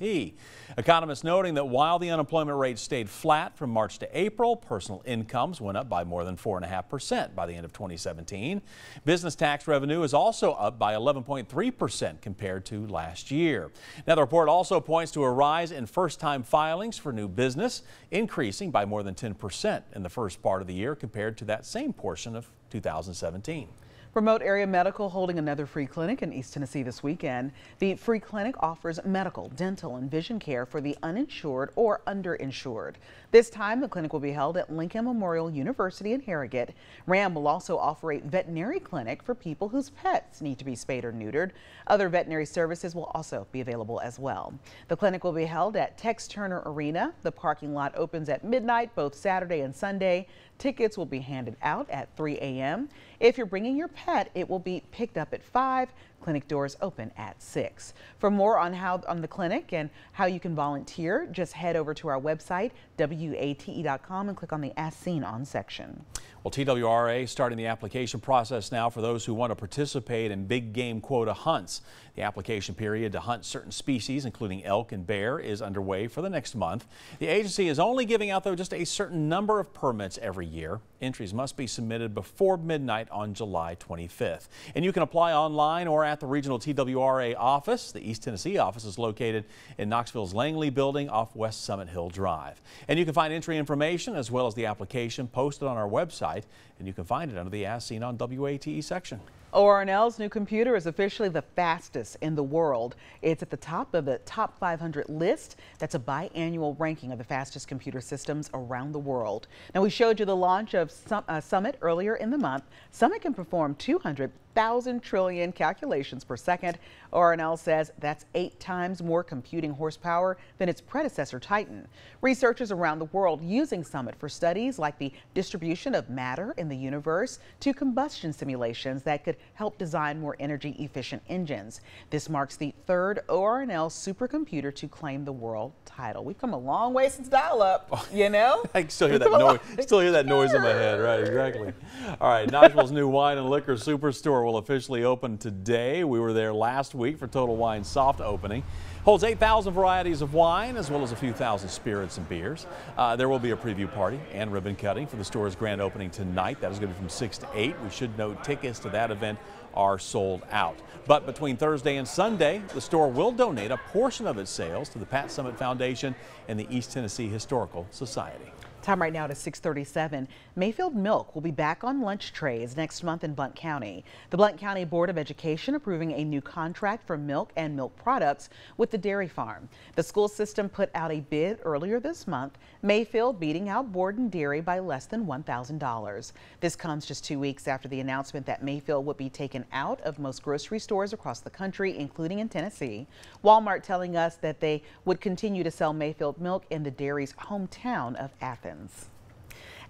Economists noting that while the unemployment rate stayed flat from March to April, personal incomes went up by more than 4.5% by the end of 2017. Business tax revenue is also up by 11.3% compared to last year. Now, the report also points to a rise in first-time filings for new business, increasing by more than 10% in the first first part of the year compared to that same portion of 2017. Remote Area Medical holding another free clinic in East Tennessee this weekend. The free clinic offers medical, dental, and vision care for the uninsured or underinsured. This time, the clinic will be held at Lincoln Memorial University in Harrogate. RAM will also offer a veterinary clinic for people whose pets need to be spayed or neutered. Other veterinary services will also be available as well. The clinic will be held at Tex Turner Arena. The parking lot opens at midnight both Saturday and Sunday. Tickets will be handed out at 3 a.m. If you're bringing your pet, it will be picked up at 5. Clinic doors open at 6. For more on how on the clinic and how you can volunteer, just head over to our website, wate.com, and click on the As Seen On section. Well, TWRA starting the application process now for those who want to participate in big game quota hunts. The application period to hunt certain species, including elk and bear, is underway for the next month. The agency is only giving out, though, just a certain number of permits every year. Entries must be submitted before midnight on July 25th. And you can apply online or at the regional TWRA office. The East Tennessee office is located in Knoxville's Langley building off West Summit Hill Drive. And you can find entry information as well as the application posted on our website, and you can find it under the As Seen on WATE section. ORNL's new computer is officially the fastest in the world. It's at the top of the top 500 list. That's a biannual ranking of the fastest computer systems around the world. Now, we showed you the launch of uh, Summit earlier in the month. Summit can perform 200 thousand trillion calculations per second. ORNL says that's eight times more computing horsepower than its predecessor Titan. Researchers around the world using Summit for studies like the distribution of matter in the universe to combustion simulations that could help design more energy efficient engines. This marks the third ORNL supercomputer to claim the world title. We've come a long way since dial-up, oh. you know? I still hear that noise. Still hear that noise in my head. Right, exactly. All right, Knoxville's new wine and liquor superstore will officially open today. We were there last week for Total Wine soft opening. Holds 8,000 varieties of wine as well as a few thousand spirits and beers. Uh, there will be a preview party and ribbon cutting for the store's grand opening tonight. That is going to be from 6 to 8. We should note tickets to that event are sold out. But between Thursday and Sunday, the store will donate a portion of its sales to the Pat Summitt Foundation and the East Tennessee Historical Society. Time right now to 637. Mayfield Milk will be back on lunch trays next month in Blount County. The Blount County Board of Education approving a new contract for milk and milk products with the dairy farm. The school system put out a bid earlier this month, Mayfield beating out Borden Dairy by less than $1,000. This comes just two weeks after the announcement that Mayfield would be taken out of most grocery stores across the country, including in Tennessee. Walmart telling us that they would continue to sell Mayfield milk in the dairy's hometown of Athens.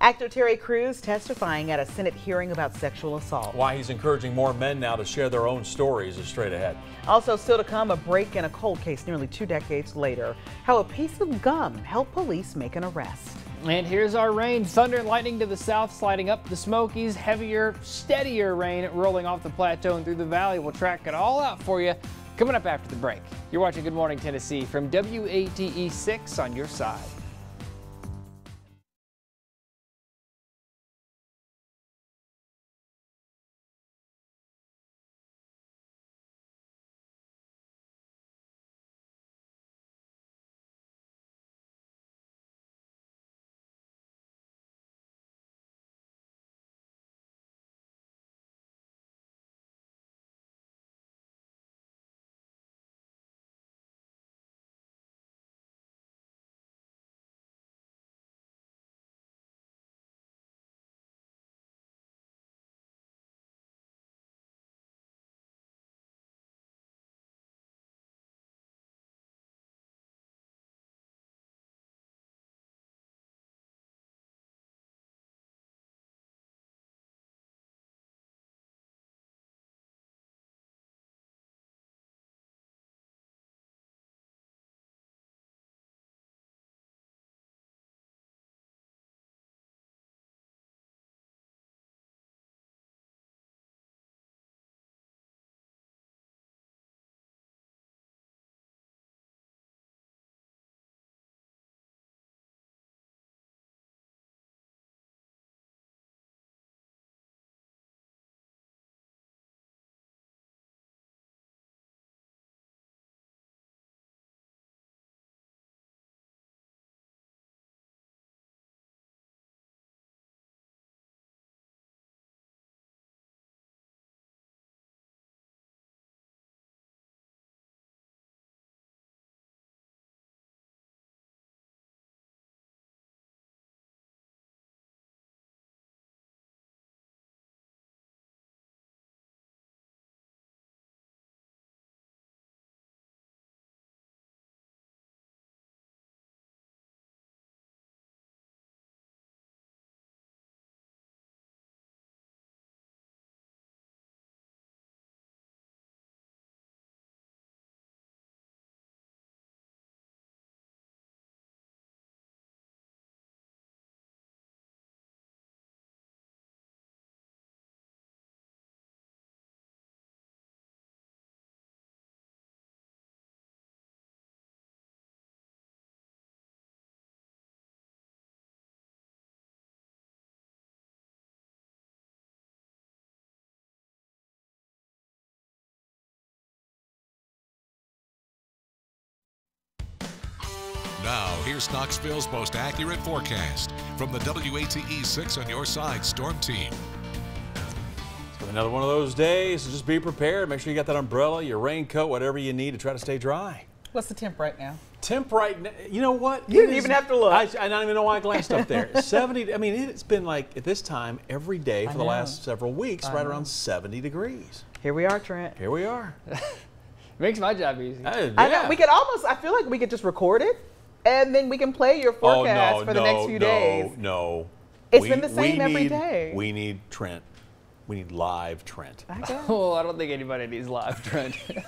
Actor Terry Crews testifying at a Senate hearing about sexual assault. Why he's encouraging more men now to share their own stories is straight ahead. Also, still to come, a break in a cold case nearly two decades later. How a piece of gum helped police make an arrest. And here's our rain. Thunder and lightning to the south, sliding up the Smokies. Heavier, steadier rain rolling off the plateau and through the valley. We'll track it all out for you coming up after the break. You're watching Good Morning Tennessee from WATE 6 on your side. Now, here's Knoxville's most accurate forecast from the WATE 6 on your side storm team. Another one of those days, so just be prepared. Make sure you got that umbrella, your raincoat, whatever you need to try to stay dry. What's the temp right now? Temp right now, you know what? You didn't even have to look. I, I don't even know why I glanced up there. 70, I mean, it's been like at this time every day for the last several weeks, right around 70 degrees. Here we are, Trent. Here we are. Makes my job easy. Uh, yeah. I know, we could almost, I feel like we could just record it and then we can play your oh, forecast no, for the no, next few no, days. No, It's We- been the same we every need- day. We need Trent. We need live Trent. I guess. Well, oh, I don't think anybody needs live trend.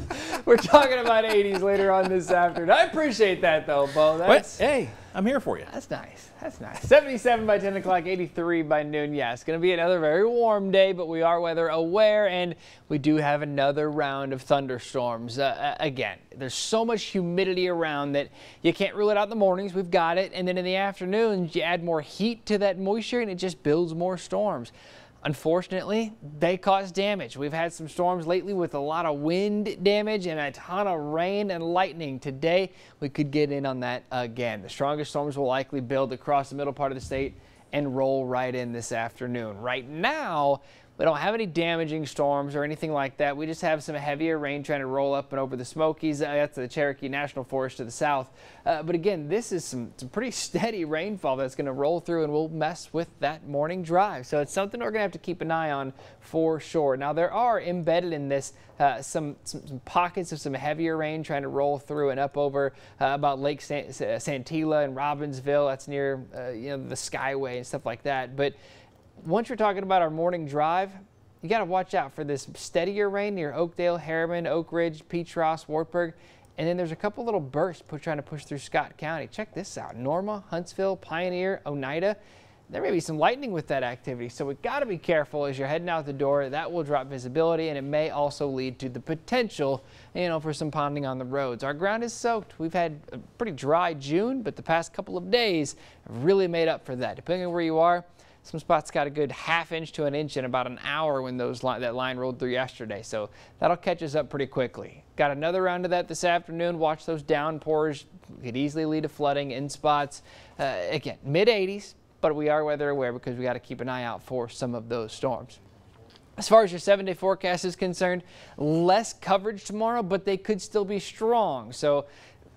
We're talking about 80s later on this afternoon. I appreciate that though, Bo. That's hey, I'm here for you. that's nice. That's nice. 77 by 10 o'clock, 83 by noon. Yeah, it's going to be another very warm day, but we are weather aware, and we do have another round of thunderstorms. Uh, uh, again, there's so much humidity around that you can't rule it out in the mornings. We've got it, and then in the afternoons, you add more heat to that moisture, and it just builds more storms. Unfortunately, they cause damage. We've had some storms lately with a lot of wind damage and a ton of rain and lightning. Today, we could get in on that again. The strongest storms will likely build across the middle part of the state and roll right in this afternoon. Right now, we don't have any damaging storms or anything like that. We just have some heavier rain trying to roll up and over the Smokies. Uh, that's the Cherokee National Forest to the south. Uh, but again, this is some, some pretty steady rainfall that's going to roll through and will mess with that morning drive. So it's something we're going to have to keep an eye on for sure. Now, there are embedded in this uh, some, some, some pockets of some heavier rain trying to roll through and up over uh, about Lake San- Santeetlah and Robbinsville. That's near uh, you know the Skyway and stuff like that. But once you're talking about our morning drive, you got to watch out for this steadier rain near Oakdale, Harriman, Oak Ridge, Petros, Wartburg. And then there's a couple little bursts trying to push through Scott County. Check this out Norma, Huntsville, Pioneer, Oneida. There may be some lightning with that activity, so we got to be careful as you're heading out the door. That will drop visibility, and it may also lead to the potential, you know, for some ponding on the roads. Our ground is soaked. We've had a pretty dry June, but the past couple of days have really made up for that. Depending on where you are, some spots got a good half inch to an inch in about an hour when those li- that line rolled through yesterday. So that'll catch us up pretty quickly. Got another round of that this afternoon. Watch those downpours. Could easily lead to flooding in spots. Uh, again, mid 80s, but we are weather aware because we got to keep an eye out for some of those storms. As far as your seven day forecast is concerned, less coverage tomorrow, but they could still be strong. So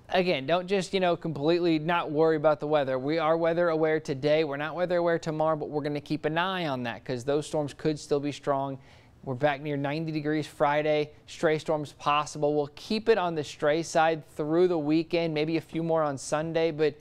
again, don't just, you know, completely not worry about the weather. We are weather aware today. We're not weather aware tomorrow, but we're going to keep an eye on that because those storms could still be strong. We're back near 90 degrees Friday. Stray storms possible. We'll keep it on the stray side through the weekend, maybe a few more on Sunday, but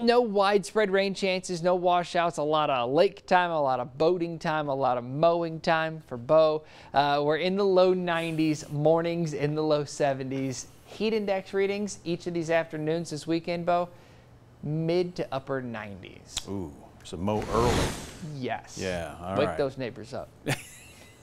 no widespread rain chances, no washouts, a lot of lake time, a lot of boating time, a lot of mowing time for Bo. Uh, we're in the low 90s, mornings in the low 70s. Heat index readings each of these afternoons this weekend, Bo, mid to upper 90s. Ooh, so mow early. Yes. Yeah, all Wake right. those neighbors up.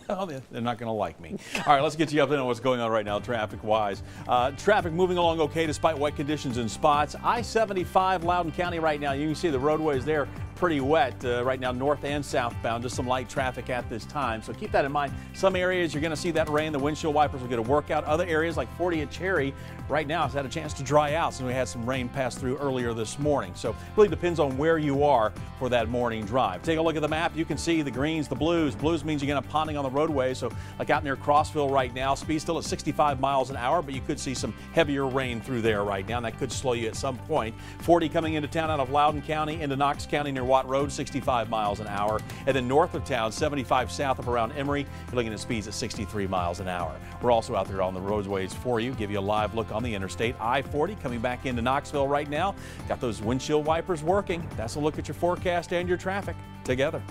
Oh, they- they're not going to like me. All right, let's get you up on what's going on right now, traffic-wise. Uh, traffic moving along okay despite wet conditions in spots. I-75 Loudoun County right now. You can see the roadways there pretty wet uh, right now, north and southbound. Just some light traffic at this time. So keep that in mind. Some areas you're going to see that rain. The windshield wipers will get a workout. Other areas like 40 at Cherry right now has had a chance to dry out since we had some rain pass through earlier this morning. So really depends on where you are for that morning drive. Take a look at the map. You can see the greens, the blues. Blues means you're going to ponding on the roadway. So like out near Crossville right now, speed still at 65 miles an hour, but you could see some heavier rain through there right now. And that could slow you at some point. 40 coming into town out of Loudoun County into Knox County near Watt Road, 65 miles an hour. And then north of town, 75 south of around Emory, you're looking at speeds at 63 miles an hour. We're also out there on the roadways for you, give you a live look on the interstate. I-40 coming back into Knoxville right now. Got those windshield wipers working. That's a look at your forecast and your traffic together.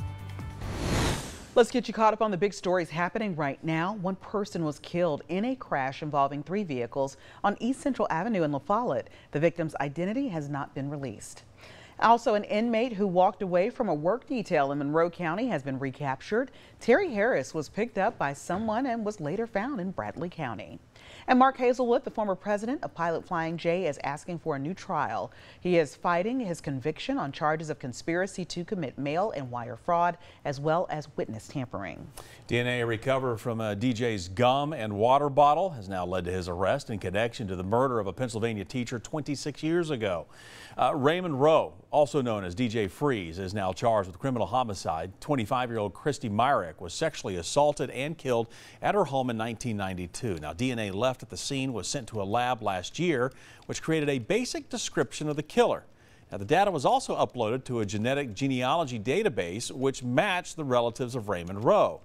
Let's get you caught up on the big stories happening right now. One person was killed in a crash involving three vehicles on East Central Avenue in La Follette. The victim's identity has not been released. Also, an inmate who walked away from a work detail in Monroe County has been recaptured. Terry Harris was picked up by someone and was later found in Bradley County. And Mark Hazelwood, the former president of Pilot Flying J, is asking for a new trial. He is fighting his conviction on charges of conspiracy to commit mail and wire fraud, as well as witness tampering. DNA recovered from a DJ's gum and water bottle has now led to his arrest in connection to the murder of a Pennsylvania teacher 26 years ago. Uh, Raymond Rowe, also known as DJ Freez, is now charged with criminal homicide. 25-year-old Christy Mirack was sexually assaulted and killed at her home in 1992. Now, DNA left at the scene was sent to a lab last year, which created a basic description of the killer. Now, the data was also uploaded to a genetic genealogy database, which matched the relatives of Raymond Rowe.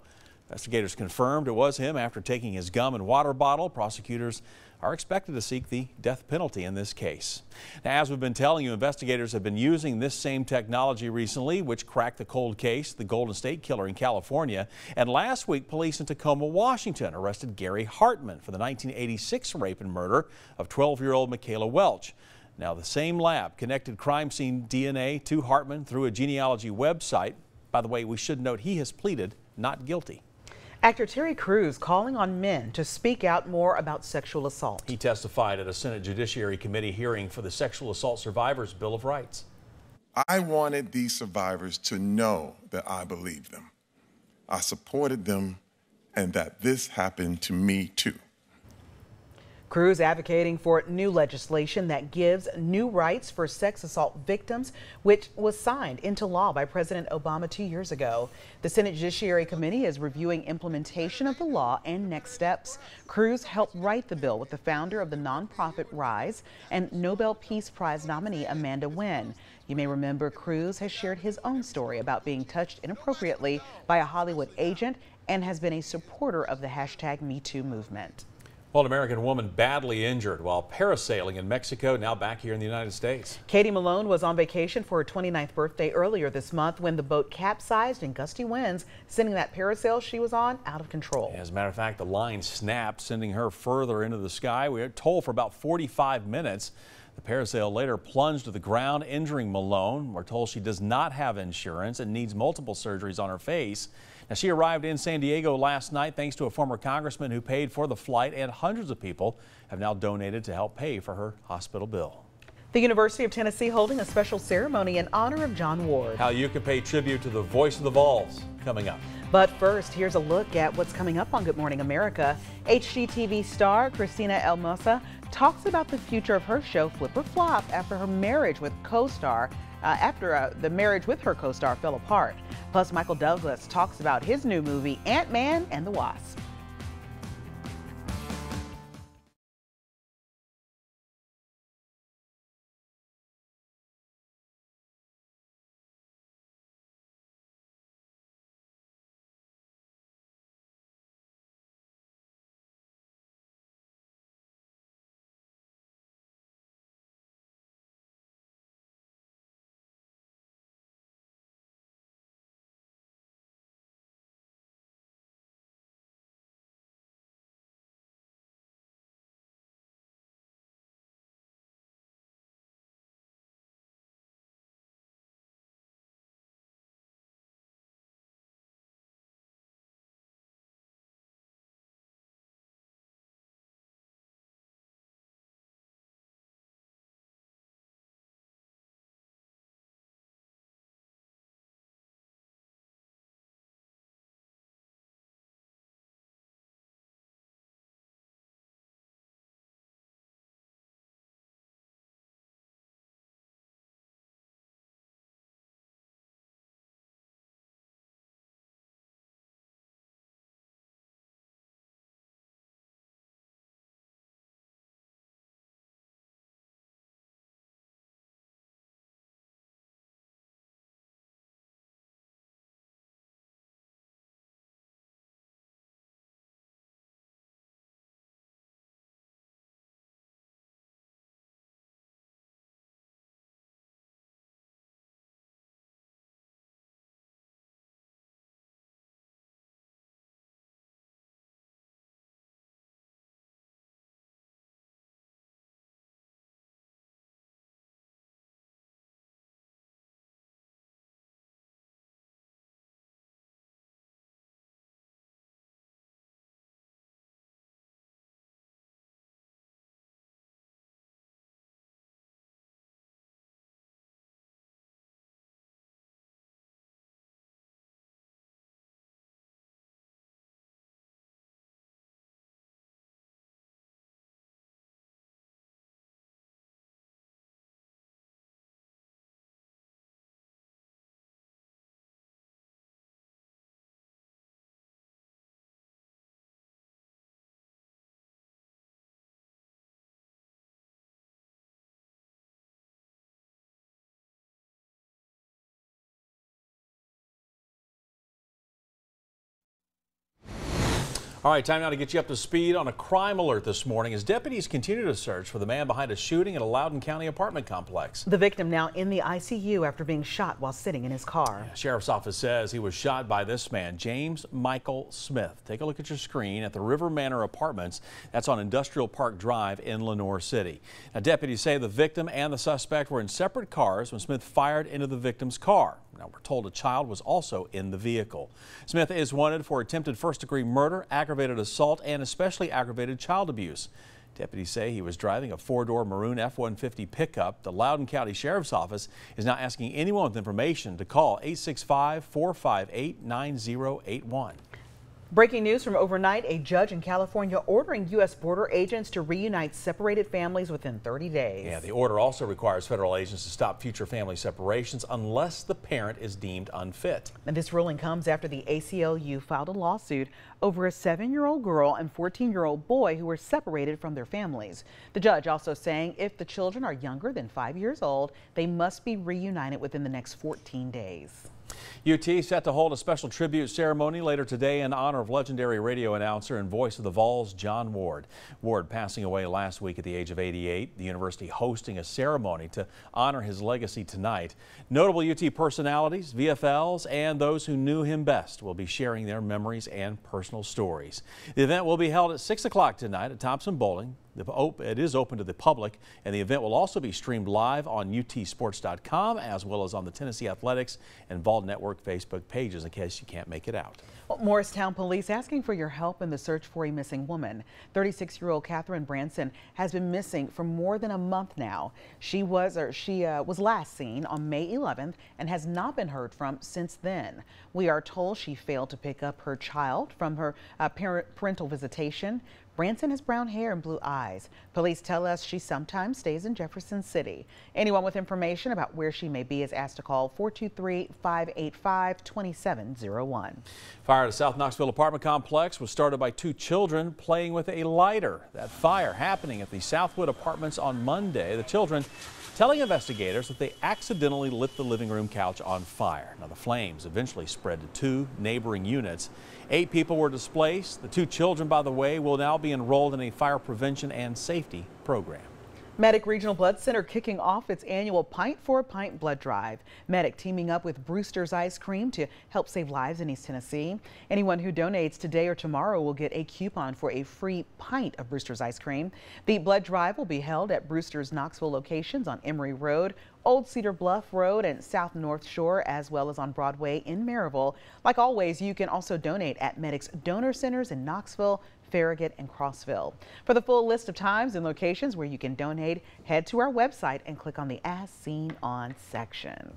Investigators confirmed it was him after taking his gum and water bottle. Prosecutors are expected to seek the death penalty in this case. Now, as we've been telling you, investigators have been using this same technology recently, which cracked the cold case, the Golden State Killer in California. And last week, police in Tacoma, Washington arrested Gary Hartman for the 1986 rape and murder of 12-year-old Michella Welch. Now, the same lab connected crime scene DNA to Hartman through a genealogy website. By the way, we should note he has pleaded not guilty. Actor Terry Crews calling on men to speak out more about sexual assault. He testified at a Senate Judiciary Committee hearing for the Sexual Assault Survivors Bill of Rights. I wanted these survivors to know that I believed them. I supported them and that this happened to me too. Crews advocating for new legislation that gives new rights for sex assault victims, which was signed into law by President Obama two years ago. The Senate Judiciary Committee is reviewing implementation of the law and next steps. Crews helped write the bill with the founder of the nonprofit Rise and Nobel Peace Prize nominee Amanda Nguyen. You may remember Crews has shared his own story about being touched inappropriately by a Hollywood agent and has been a supporter of the hashtag MeToo movement. Well, an American woman badly injured while parasailing in Mexico, now back here in the United States. Katie Malone was on vacation for her 29th birthday earlier this month when the boat capsized in gusty winds, sending that parasail she was on out of control. As a matter of fact, the line snapped, sending her further into the sky. We were told for about 45 minutes. The parasail later plunged to the ground, injuring Malone. We're told she does not have insurance and needs multiple surgeries on her face. Now, she arrived in San Diego last night thanks to a former congressman who paid for the flight, and hundreds of people have now donated to help pay for her hospital bill. The University of Tennessee holding a special ceremony in honor of John Ward. How you can pay tribute to the voice of the Vols coming up. But first, here's a look at what's coming up on Good Morning America. HGTV star Christina El Moussa talks about the future of her show Flip or Flop after her marriage with co-star after uh, the marriage with her co-star fell apart. Plus, Michael Douglas talks about his new movie, Ant-Man and the Wasp. All right, time now to get you up to speed on a crime alert this morning as deputies continue to search for the man behind a shooting at a Loudon County apartment complex. The victim now in the ICU after being shot while sitting in his car. Sheriff's office says he was shot by this man, James Michael Smith. Take a look at your screen at the River Manor Apartments. That's on Industrial Park Drive in Lenoir City. Now, deputies say the victim and the suspect were in separate cars when Smith fired into the victim's car. Now, we're told a child was also in the vehicle. Smith is wanted for attempted first degree murder, aggravated assault, and especially aggravated child abuse. Deputies say he was driving a four-door maroon F-150 pickup. The Loudon County Sheriff's Office is now asking anyone with information to call 865-458-9081. Breaking news from overnight, a judge in California ordering U.S. border agents to reunite separated families within 30 days. Yeah, the order also requires federal agents to stop future family separations unless the parent is deemed unfit. And this ruling comes after the ACLU filed a lawsuit over a seven-year-old girl and 14-year-old boy who were separated from their families. The judge also saying if the children are younger than five years old, they must be reunited within the next 14 days. UT set to hold a special tribute ceremony later today in honor of legendary radio announcer and voice of the Vols, John Ward. Ward passing away last week at the age of 88. The university hosting a ceremony to honor his legacy tonight. Notable UT personalities, VFLs, and those who knew him best will be sharing their memories and personal stories. The event will be held at 6 o'clock tonight at Thompson Boling. It is open to the public, and the event will also be streamed live on utsports.com as well as on the Tennessee Athletics and Vol Network Facebook pages in case you can't make it out. Well, Morristown police asking for your help in the search for a missing woman. 36-year-old Catherine Branson has been missing for more than a month now. She was or she uh, was last seen on May 11th and has not been heard from since then. We are told she failed to pick up her child from her uh, parent, parental visitation. Branson has brown hair and blue eyes. Police tell us she sometimes stays in Jefferson City. Anyone with information about where she may be is asked to call 423-585-2701. Fire at a South Knoxville apartment complex was started by two children playing with a lighter. That fire happening at the Southwood Apartments on Monday. The children telling investigators that they accidentally lit the living room couch on fire. Now, the flames eventually spread to two neighboring units. Eight people were displaced. The two children, by the way, will now be enrolled in a fire prevention and safety program. Medic Regional Blood Center kicking off its annual Pint for a Pint blood drive. Medic teaming up with Brewster's Ice Cream to help save lives in East Tennessee. Anyone who donates today or tomorrow will get a coupon for a free pint of Brewster's Ice Cream. The blood drive will be held at Brewster's Knoxville locations on Emory Road, Old Cedar Bluff Road and South North Shore, as well as on Broadway in Maryville. Like always, you can also donate at Medic's donor centers in Knoxville, Farragut, and Crossville. For the full list of times and locations where you can donate, head to our website and click on the As Seen On section.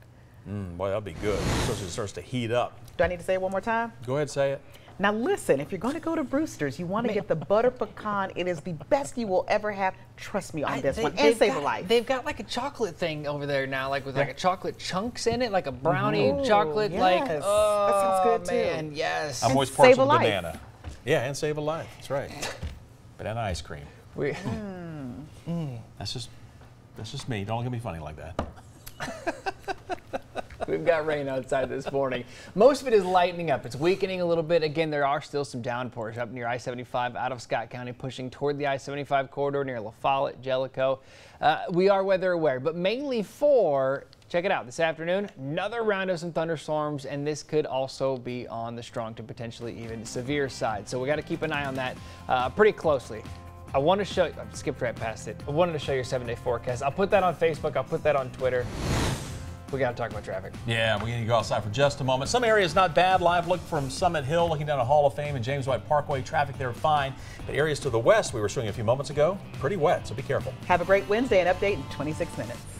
Mm, boy, that'll be good, especially it starts to heat up. Do I need to say it one more time? Go ahead, say it. Now listen, if you're going to go to Brewster's, you want to get the butter pecan. It is the best you will ever have. Trust me on I, this they, one. And save got, a life. They've got like a chocolate thing over there now, like with like a chocolate chunks in it, like a brownie Ooh, chocolate. Yes. Like, oh, that sounds good man, too. yes. I'm always partial to banana. Yeah, and save a life. That's right. Banana ice cream. We, mm. Mm. That's just that's just me. Don't look at me funny like that. We've got rain outside this morning. Most of it is lightening up. It's weakening a little bit. Again, there are still some downpours up near I-75 out of Scott County, pushing toward the I-75 corridor near La Follette, Jellico. Uh, we are weather aware, but mainly for Check it out this afternoon, another round of some thunderstorms, and this could also be on the strong to potentially even severe side. So we got to keep an eye on that uh, pretty closely. I want to show you, I skipped right past it. I wanted to show you your seven day forecast. I'll put that on Facebook, I'll put that on Twitter. We got to talk about traffic. Yeah, we need to go outside for just a moment. Some areas not bad. Live look from Summit Hill, looking down a Hall of Fame and James White Parkway. Traffic there fine. But areas to the west, we were showing a few moments ago, pretty wet, so be careful. Have a great Wednesday and update in 26 minutes.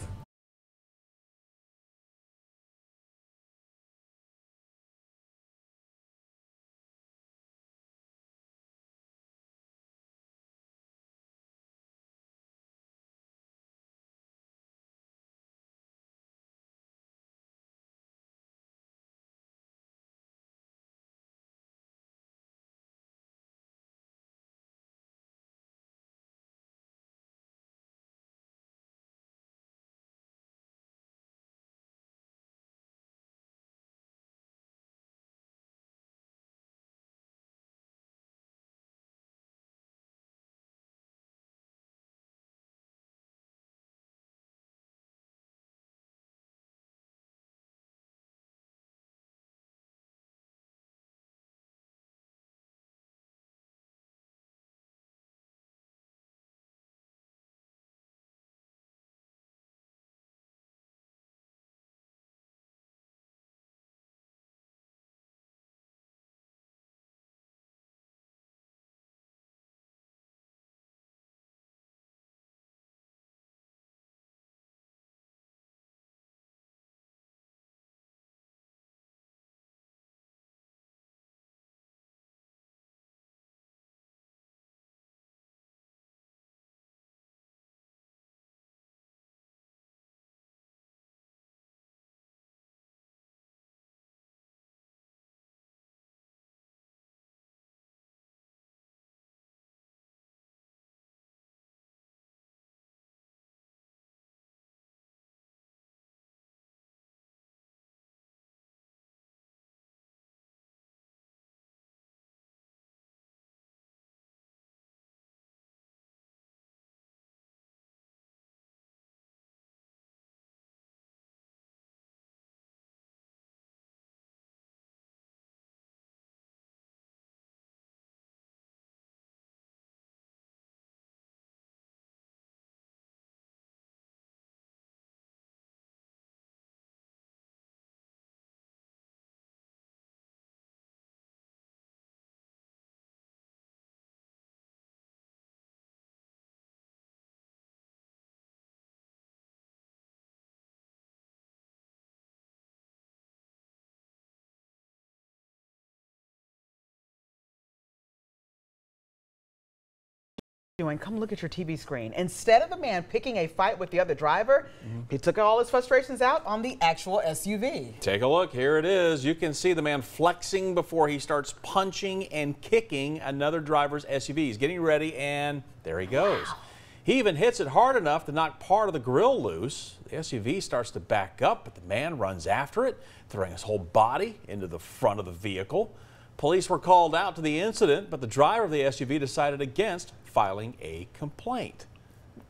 Doing, come look at your TV screen. Instead of the man picking a fight with the other driver, mm-hmm. he took all his frustrations out on the actual SUV. Take a look. Here it is. You can see the man flexing before he starts punching and kicking another driver's SUV. He's getting ready, and there he goes. Wow. He even hits it hard enough to knock part of the grille loose. The SUV starts to back up, but the man runs after it, throwing his whole body into the front of the vehicle. Police were called out to the incident, but the driver of the SUV decided against filing a complaint.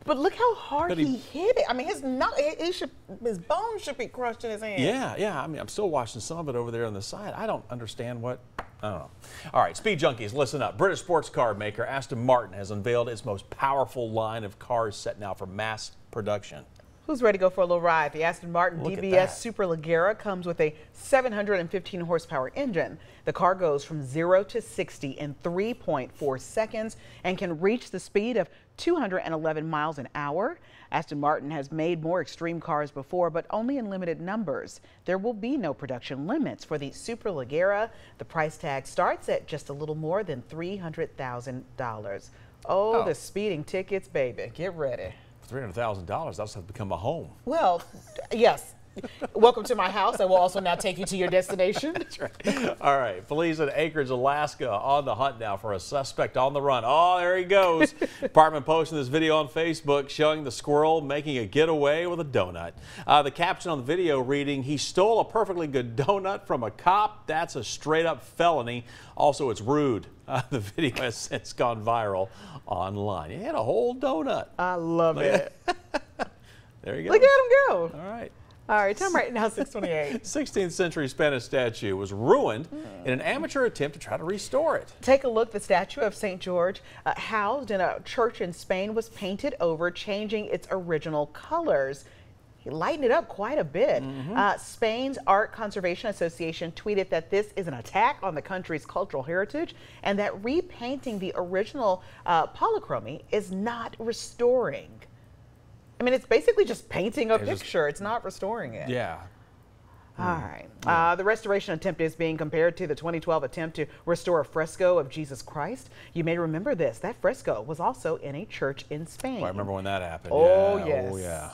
But look how hard he, he, hit it. I mean, his not, he should, his bones should be crushed in his hand. Yeah, yeah. I mean, I'm still watching some of it over there on the side. I don't understand what. I don't know. All right, speed junkies, listen up. British sports car maker Aston Martin has unveiled its most powerful line of cars set now for mass production. Who's ready to go for a little ride? The Aston Martin Look DBS Superleggera comes with a 715 horsepower engine. The car goes from 0 to 60 in 3.4 seconds and can reach the speed of 211 miles an hour. Aston Martin has made more extreme cars before, but only in limited numbers. There will be no production limits for the Superleggera. The price tag starts at just a little more than $300,000. Oh, oh, the speeding tickets, baby. Get ready. $300,000, that'll become a home. Well, yes. Welcome to my house. I will also now take you to your destination. That's right. All right. Police in Anchorage, Alaska on the hunt now for a suspect on the run. Oh, there he goes. Department posting this video on Facebook showing the squirrel making a getaway with a donut. Uh, the caption on the video reading, he stole a perfectly good donut from a cop. That's a straight up felony. Also, it's rude. Uh, the video has since gone viral online. He had a whole donut. I love Look it. there you go. Look at him go. All right. All right, time right now 628. 16th century Spanish statue was ruined in an amateur attempt to try to restore it. Take a look. The statue of St. George, uh, housed in a church in Spain, was painted over, changing its original colors. He lightened it up quite a bit. Mm -hmm. uh, Spain's Art Conservation Association tweeted that this is an attack on the country's cultural heritage and that repainting the original uh, polychromy is not restoring. I mean, it's basically just painting a it's picture. Just, it's not restoring it. Yeah. All right. Yeah. Uh, the restoration attempt is being compared to the 2012 attempt to restore a fresco of Jesus Christ. You may remember this. That fresco was also in a church in Spain. Oh, I remember when that happened. Oh, yeah. yes. Oh, yeah.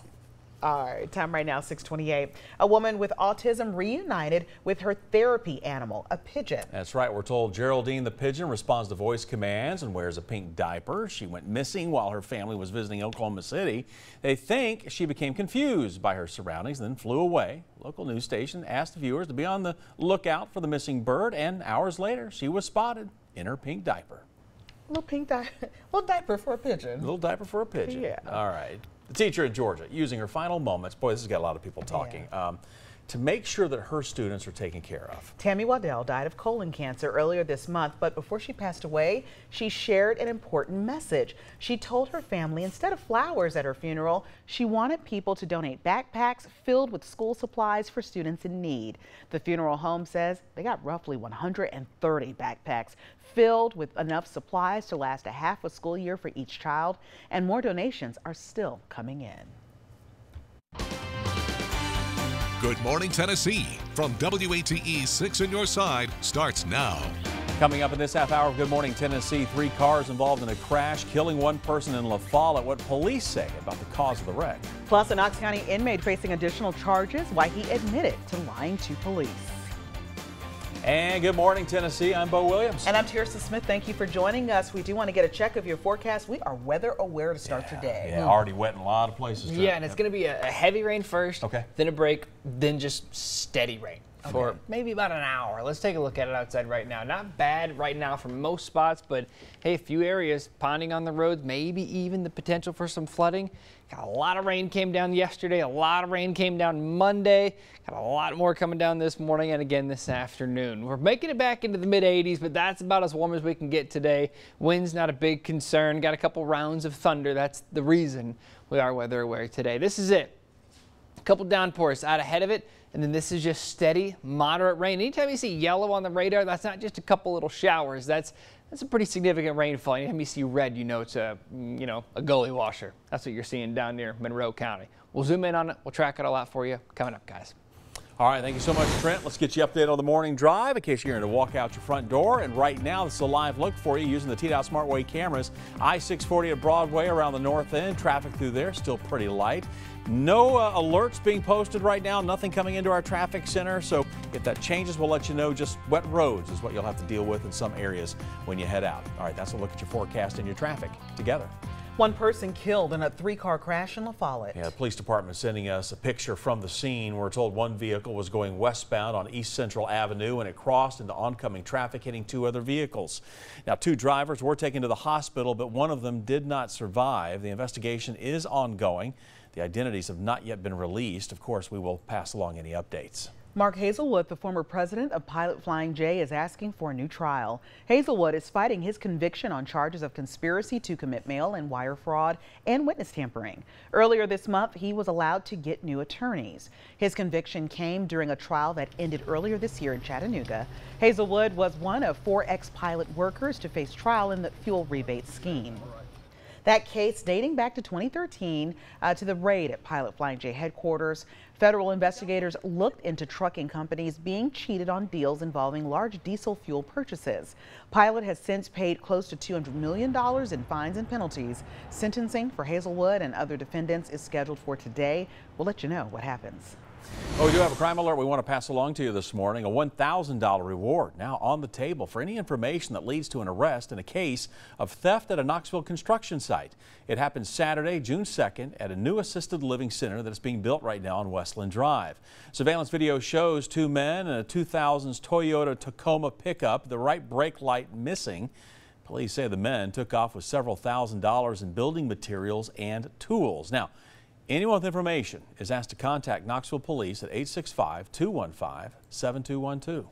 All right, time right now, 628. A woman with autism reunited with her therapy animal, a pigeon. That's right. We're told Geraldine the pigeon responds to voice commands and wears a pink diaper. She went missing while her family was visiting Oklahoma City. They think she became confused by her surroundings and then flew away. Local news station asked viewers to be on the lookout for the missing bird, and hours later, she was spotted in her pink diaper. Little pink diaper, little diaper for a pigeon. Little diaper for a pigeon. Yeah. All right. Teacher in Georgia using her final moments. Boy, this has got a lot of people talking. Yeah. Um, to make sure that her students are taken care of. Tammy Waddell died of colon cancer earlier this month, but before she passed away, she shared an important message. She told her family instead of flowers at her funeral, she wanted people to donate backpacks filled with school supplies for students in need. The funeral home says they got roughly 130 backpacks filled with enough supplies to last a half a school year for each child, and more donations are still coming in. Good Morning Tennessee from WATE 6 on your side starts now. Coming up in this half hour of Good Morning Tennessee, three cars involved in a crash, killing one person in La Follette. What police say about the cause of the wreck. Plus, a Knox County inmate facing additional charges, why he admitted to lying to police. And good morning, Tennessee. I'm Bo Williams. And I'm Tearsa Smith. Thank you for joining us. We do want to get a check of your forecast. We are weather aware to start yeah, your day. Yeah, mm. already wet in a lot of places. Yeah, and it's going to be a, a, heavy rain first, okay. then a break, then just steady rain okay. for maybe about an hour. Let's take a look at it outside right now. Not bad right now for most spots, but hey, a few areas ponding on the roads, maybe even the potential for some flooding. Got a lot of rain came down yesterday. A lot of rain came down Monday. Got a lot more coming down this morning and again this afternoon. We're making it back into the mid 80s, but that's about as warm as we can get today. Wind's not a big concern. Got a couple rounds of thunder. That's the reason we are weather aware today. This is it. A couple downpours out ahead of it. And then this is just steady, moderate rain. Anytime you see yellow on the radar, that's not just a couple little showers. That's that's a pretty significant rainfall. Anytime you see red, you know it's a, mm, you know, a gully washer. That's what you're seeing down near Monroe County. We'll zoom in on it. We'll track it all out for you. Coming up, guys. All right, thank you so much, Trent. Let's get you updated on the morning drive in case you're going to walk out your front door. And right now, this is a live look for you using the TDOT SmartWay cameras. I-640 at Broadway around the north end. Traffic through there still pretty light. No uh, alerts being posted right now. Nothing coming into our traffic center. So if that changes, we'll let you know. Just wet roads is what you'll have to deal with in some areas when you head out. All right, that's a look at your forecast and your traffic together. One person killed in a three-car crash in La Follette. Yeah, the police department sending us a picture from the scene. We're told one vehicle was going westbound on East Central Avenue and it crossed into oncoming traffic, hitting two other vehicles. Now, two drivers were taken to the hospital, but one of them did not survive. The investigation is ongoing. The identities have not yet been released. Of course, we will pass along any updates. Mark Hazelwood, the former president of Pilot Flying J, is asking for a new trial. Hazelwood is fighting his conviction on charges of conspiracy to commit mail and wire fraud and witness tampering. Earlier this month, he was allowed to get new attorneys. His conviction came during a trial that ended earlier this year in Chattanooga. Hazelwood was one of four ex-pilot workers to face trial in the fuel rebate scheme. That case dating back to 2013 uh, to the raid at Pilot Flying J headquarters. Federal investigators looked into trucking companies being cheated on deals involving large diesel fuel purchases. Pilot has since paid close to $200 million in fines and penalties. Sentencing for Hazelwood and other defendants is scheduled for today. We'll let you know what happens. Oh, we do have a crime alert we want to pass along to you this morning. A $1,000 reward now on the table for any information that leads to an arrest in a case of theft at a Knoxville construction site. It happened Saturday, June 2nd at a new assisted living center that is being built right now on Westland Drive. Surveillance video shows two men in a 2000s Toyota Tacoma pickup, the right brake light missing. Police say the men took off with several thousand dollars in building materials and tools. Now, Anyone with information is asked to contact Knoxville Police at 865-215-7212.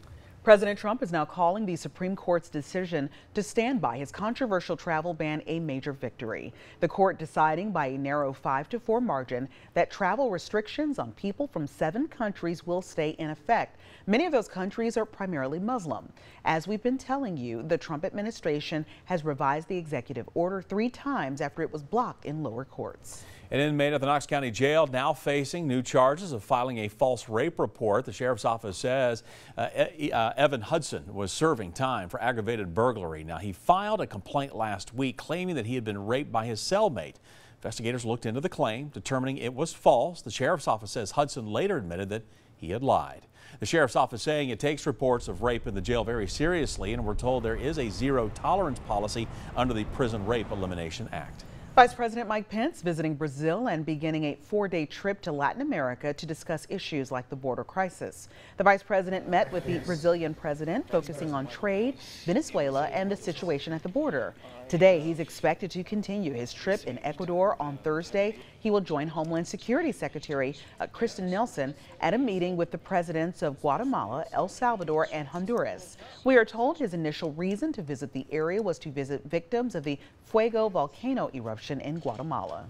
President Trump is now calling the Supreme Court's decision to stand by his controversial travel ban a major victory. The court deciding by a narrow 5 to 4 margin that travel restrictions on people from seven countries will stay in effect. Many of those countries are primarily Muslim. As we've been telling you, the Trump administration has revised the executive order three times after it was blocked in lower courts. An inmate at the Knox County Jail now facing new charges of filing a false rape report. The sheriff's office says uh, uh, Evan Hudson was serving time for aggravated burglary. Now, he filed a complaint last week claiming that he had been raped by his cellmate. Investigators looked into the claim, determining it was false. The sheriff's office says Hudson later admitted that he had lied. The sheriff's office saying it takes reports of rape in the jail very seriously, and we're told there is a zero tolerance policy under the Prison Rape Elimination Act. Vice President Mike Pence visiting Brazil and beginning a four-day trip to Latin America to discuss issues like the border crisis. The vice president met with the Brazilian president, focusing on trade, Venezuela, and the situation at the border. Today, he's expected to continue his trip in Ecuador on Thursday. He will join Homeland Security Secretary uh, Kirstjen Nielsen at a meeting with the presidents of Guatemala, El Salvador, and Honduras. We are told his initial reason to visit the area was to visit victims of the Fuego volcano eruption in Guatemala.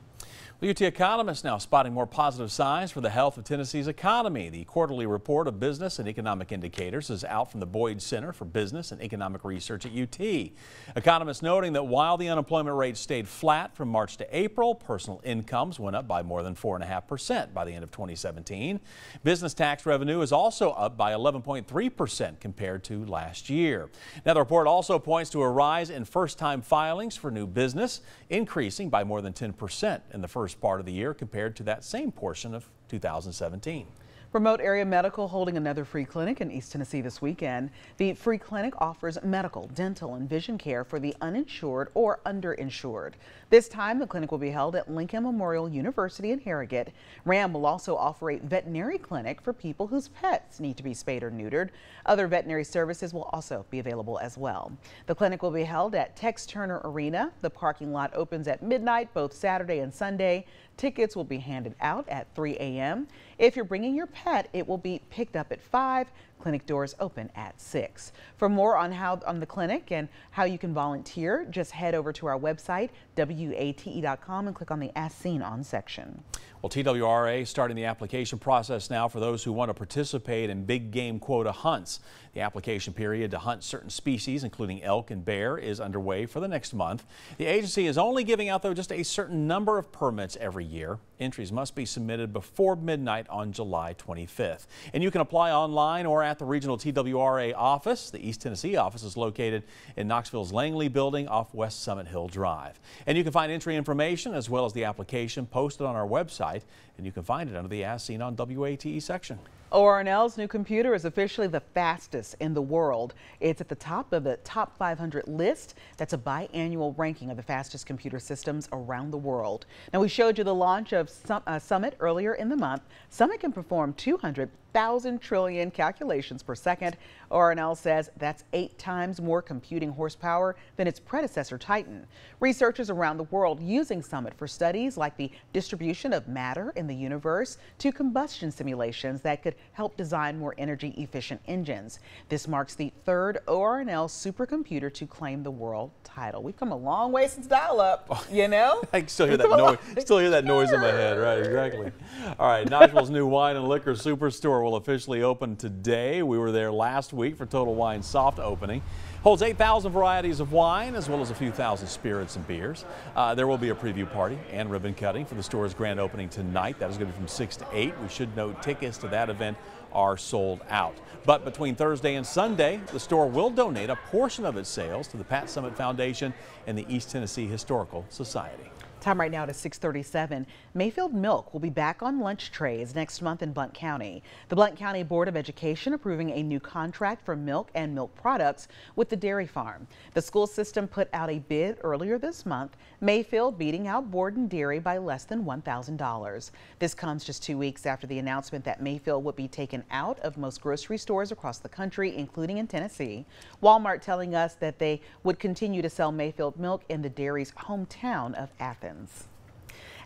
The UT economists now spotting more positive signs for the health of Tennessee's economy. The quarterly report of business and economic indicators is out from the Boyd Center for Business and Economic Research at UT. Economists noting that while the unemployment rate stayed flat from March to April, personal incomes went up by more than 4.5% by the end of 2017. Business tax revenue is also up by 11.3% compared to last year. Now, the report also points to a rise in first-time filings for new business, increasing by more than 10% in the first first part of the year compared to that same portion of 2017. Remote Area Medical holding another free clinic in East Tennessee this weekend. The free clinic offers medical, dental, and vision care for the uninsured or underinsured. This time, the clinic will be held at Lincoln Memorial University in Harrogate. RAM will also offer a veterinary clinic for people whose pets need to be spayed or neutered. Other veterinary services will also be available as well. The clinic will be held at Tex Turner Arena. The parking lot opens at midnight both Saturday and Sunday. Tickets will be handed out at 3 a.m. If you're bringing your pet, it will be picked up at 5. Clinic doors open at 6. For more on how on the clinic and how you can volunteer, just head over to our website, WATE.com, and click on the As Seen On section. Well, TWRA starting the application process now for those who want to participate in big game quota hunts. The application period to hunt certain species, including elk and bear, is underway for the next month. The agency is only giving out, though, just a certain number of permits every year. Entries must be submitted before midnight on July 25th. And you can apply online or at the regional TWRA office. The East Tennessee office is located in Knoxville's Langley building off West Summit Hill Drive. And you can find entry information as well as the application posted on our website, and you can find it under the As Seen on WATE section. ORNL's new computer is officially the fastest in the world. It's at the top of the top 500 list. That's a biannual ranking of the fastest computer systems around the world. Now, we showed you the launch of uh, Summit earlier in the month. Summit can perform 200 thousand trillion calculations per second. ORNL says that's eight times more computing horsepower than its predecessor Titan. Researchers around the world using Summit for studies like the distribution of matter in the universe to combustion simulations that could help design more energy efficient engines. This marks the third ORNL supercomputer to claim the world title. We've come a long way since dial-up, oh. you know? I can still hear that noise. Still hear that noise in my head, right? Exactly. All right, Knoxville's new wine and liquor superstore will officially open today. We were there last week for Total Wine soft opening. Holds 8,000 varieties of wine as well as a few thousand spirits and beers. Uh, there will be a preview party and ribbon cutting for the store's grand opening tonight. That is going to be from 6 to 8. We should note tickets to that event are sold out. But between Thursday and Sunday, the store will donate a portion of its sales to the Pat Summitt Foundation and the East Tennessee Historical Society. Time right now to 637. Mayfield Milk will be back on lunch trays next month in Blount County. The Blount County Board of Education approving a new contract for milk and milk products with the dairy farm. The school system put out a bid earlier this month, Mayfield beating out Borden Dairy by less than $1,000. This comes just two weeks after the announcement that Mayfield would be taken out of most grocery stores across the country, including in Tennessee. Walmart telling us that they would continue to sell Mayfield milk in the dairy's hometown of Athens.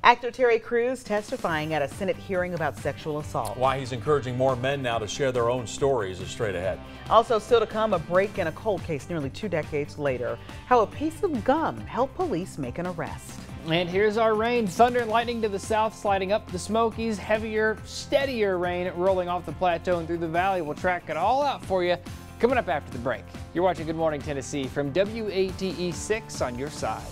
Actor Terry Crews testifying at a Senate hearing about sexual assault. Why he's encouraging more men now to share their own stories is straight ahead. Also, still to come, a break in a cold case nearly two decades later. How a piece of gum helped police make an arrest. And here's our rain. Thunder and lightning to the south, sliding up the Smokies. Heavier, steadier rain rolling off the plateau and through the valley. We'll track it all out for you coming up after the break. You're watching Good Morning Tennessee from WATE 6 on your side.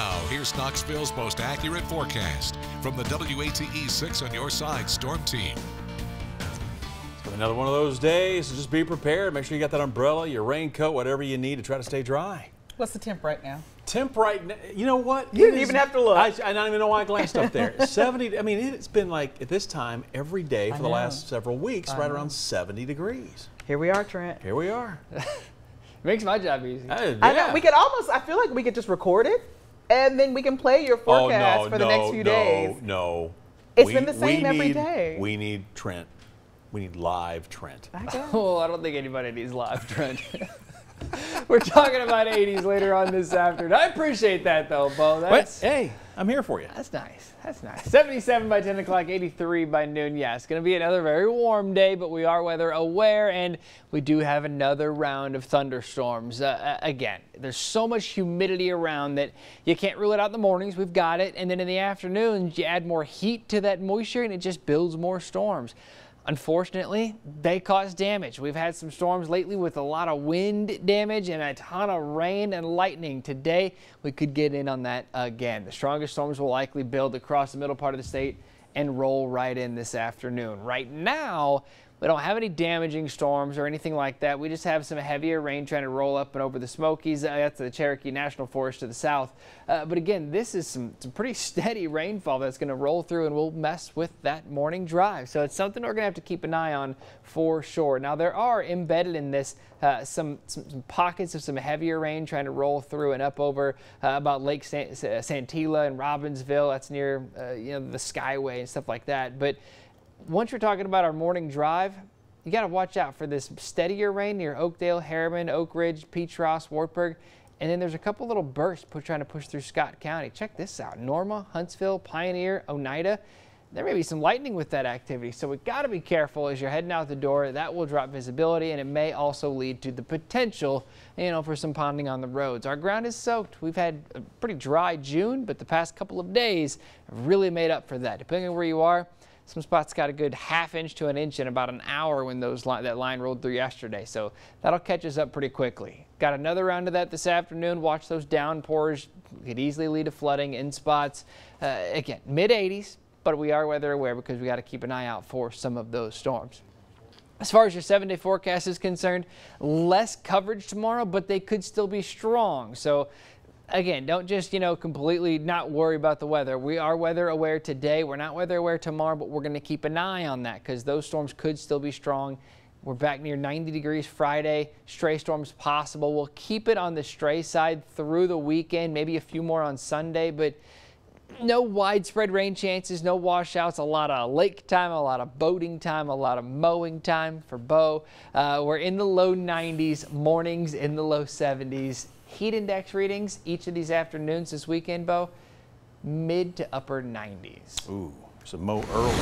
Now, here's Knoxville's most accurate forecast from the WATE 6 on your side storm team. Another one of those days, so just be prepared. Make sure you got that umbrella, your raincoat, whatever you need to try to stay dry. What's the temp right now? Temp right now, you know what? You didn't even have to look. I, I don't even know why I glanced up there. 70, I mean, it's been like at this time every day for the know. last several weeks, I right know. around 70 degrees. Here we are, Trent. Here we are. Makes my job easy. Uh, I know. We could almost, I feel like we could just record it and then we can play your Oh, forecast no, for the no, next few no, days. No, It's We- been the same we every need- day. We need Trent. We need live Trent. I guess. Oh, I don't think anybody needs live Trent. We're talking about 80s later on this afternoon. I appreciate that though, Bo. That's hey, I'm here for you. That's nice. That's nice. 77 by 10 o'clock, 83 by noon. Yeah, it's going to be another very warm day, but we are weather aware, and we do have another round of thunderstorms. Uh, uh, again, there's so much humidity around that you can't rule it out in the mornings. We've got it. And then in the afternoons, you add more heat to that moisture, and it just builds more storms. Unfortunately, they cause damage. We've had some storms lately with a lot of wind damage and a ton of rain and lightning. Today, we could get in on that again. The strongest storms will likely build across the middle part of the state and roll right in this afternoon. Right now, we don't have any damaging storms or anything like that. We just have some heavier rain trying to roll up and over the Smokies. Uh, that's the Cherokee National Forest to the south. Uh, but again, this is some, some pretty steady rainfall that's going to roll through and will mess with that morning drive. So it's something we're going to have to keep an eye on for sure. Now, there are embedded in this uh, some, some, some pockets of some heavier rain trying to roll through and up over uh, about Lake San- Santeetlah and Robbinsville. That's near uh, you know the Skyway and stuff like that. But once you're talking about our morning drive, you got to watch out for this steadier rain near Oakdale, Harriman, Oak Ridge, Petros, Wartburg. And then there's a couple little bursts trying to push through Scott County. Check this out Norma, Huntsville, Pioneer, Oneida. There may be some lightning with that activity, so we got to be careful as you're heading out the door. That will drop visibility, and it may also lead to the potential, you know, for some ponding on the roads. Our ground is soaked. We've had a pretty dry June, but the past couple of days have really made up for that. Depending on where you are, some spots got a good half inch to an inch in about an hour when those li- that line rolled through yesterday. So that'll catch us up pretty quickly. Got another round of that this afternoon. Watch those downpours. Could easily lead to flooding in spots. Uh, again, mid 80s, but we are weather aware because we got to keep an eye out for some of those storms. As far as your seven day forecast is concerned, less coverage tomorrow, but they could still be strong. So again, don't just, you know, completely not worry about the weather. We are weather aware today. We're not weather aware tomorrow, but we're going to keep an eye on that because those storms could still be strong. We're back near 90 degrees Friday. Stray storms possible. We'll keep it on the stray side through the weekend, maybe a few more on Sunday, but no widespread rain chances, no washouts, a lot of lake time, a lot of boating time, a lot of mowing time for Bo. Uh, we're in the low 90s, mornings in the low 70s. Heat index readings each of these afternoons this weekend, Bo, mid to upper 90s. Ooh, so mow early.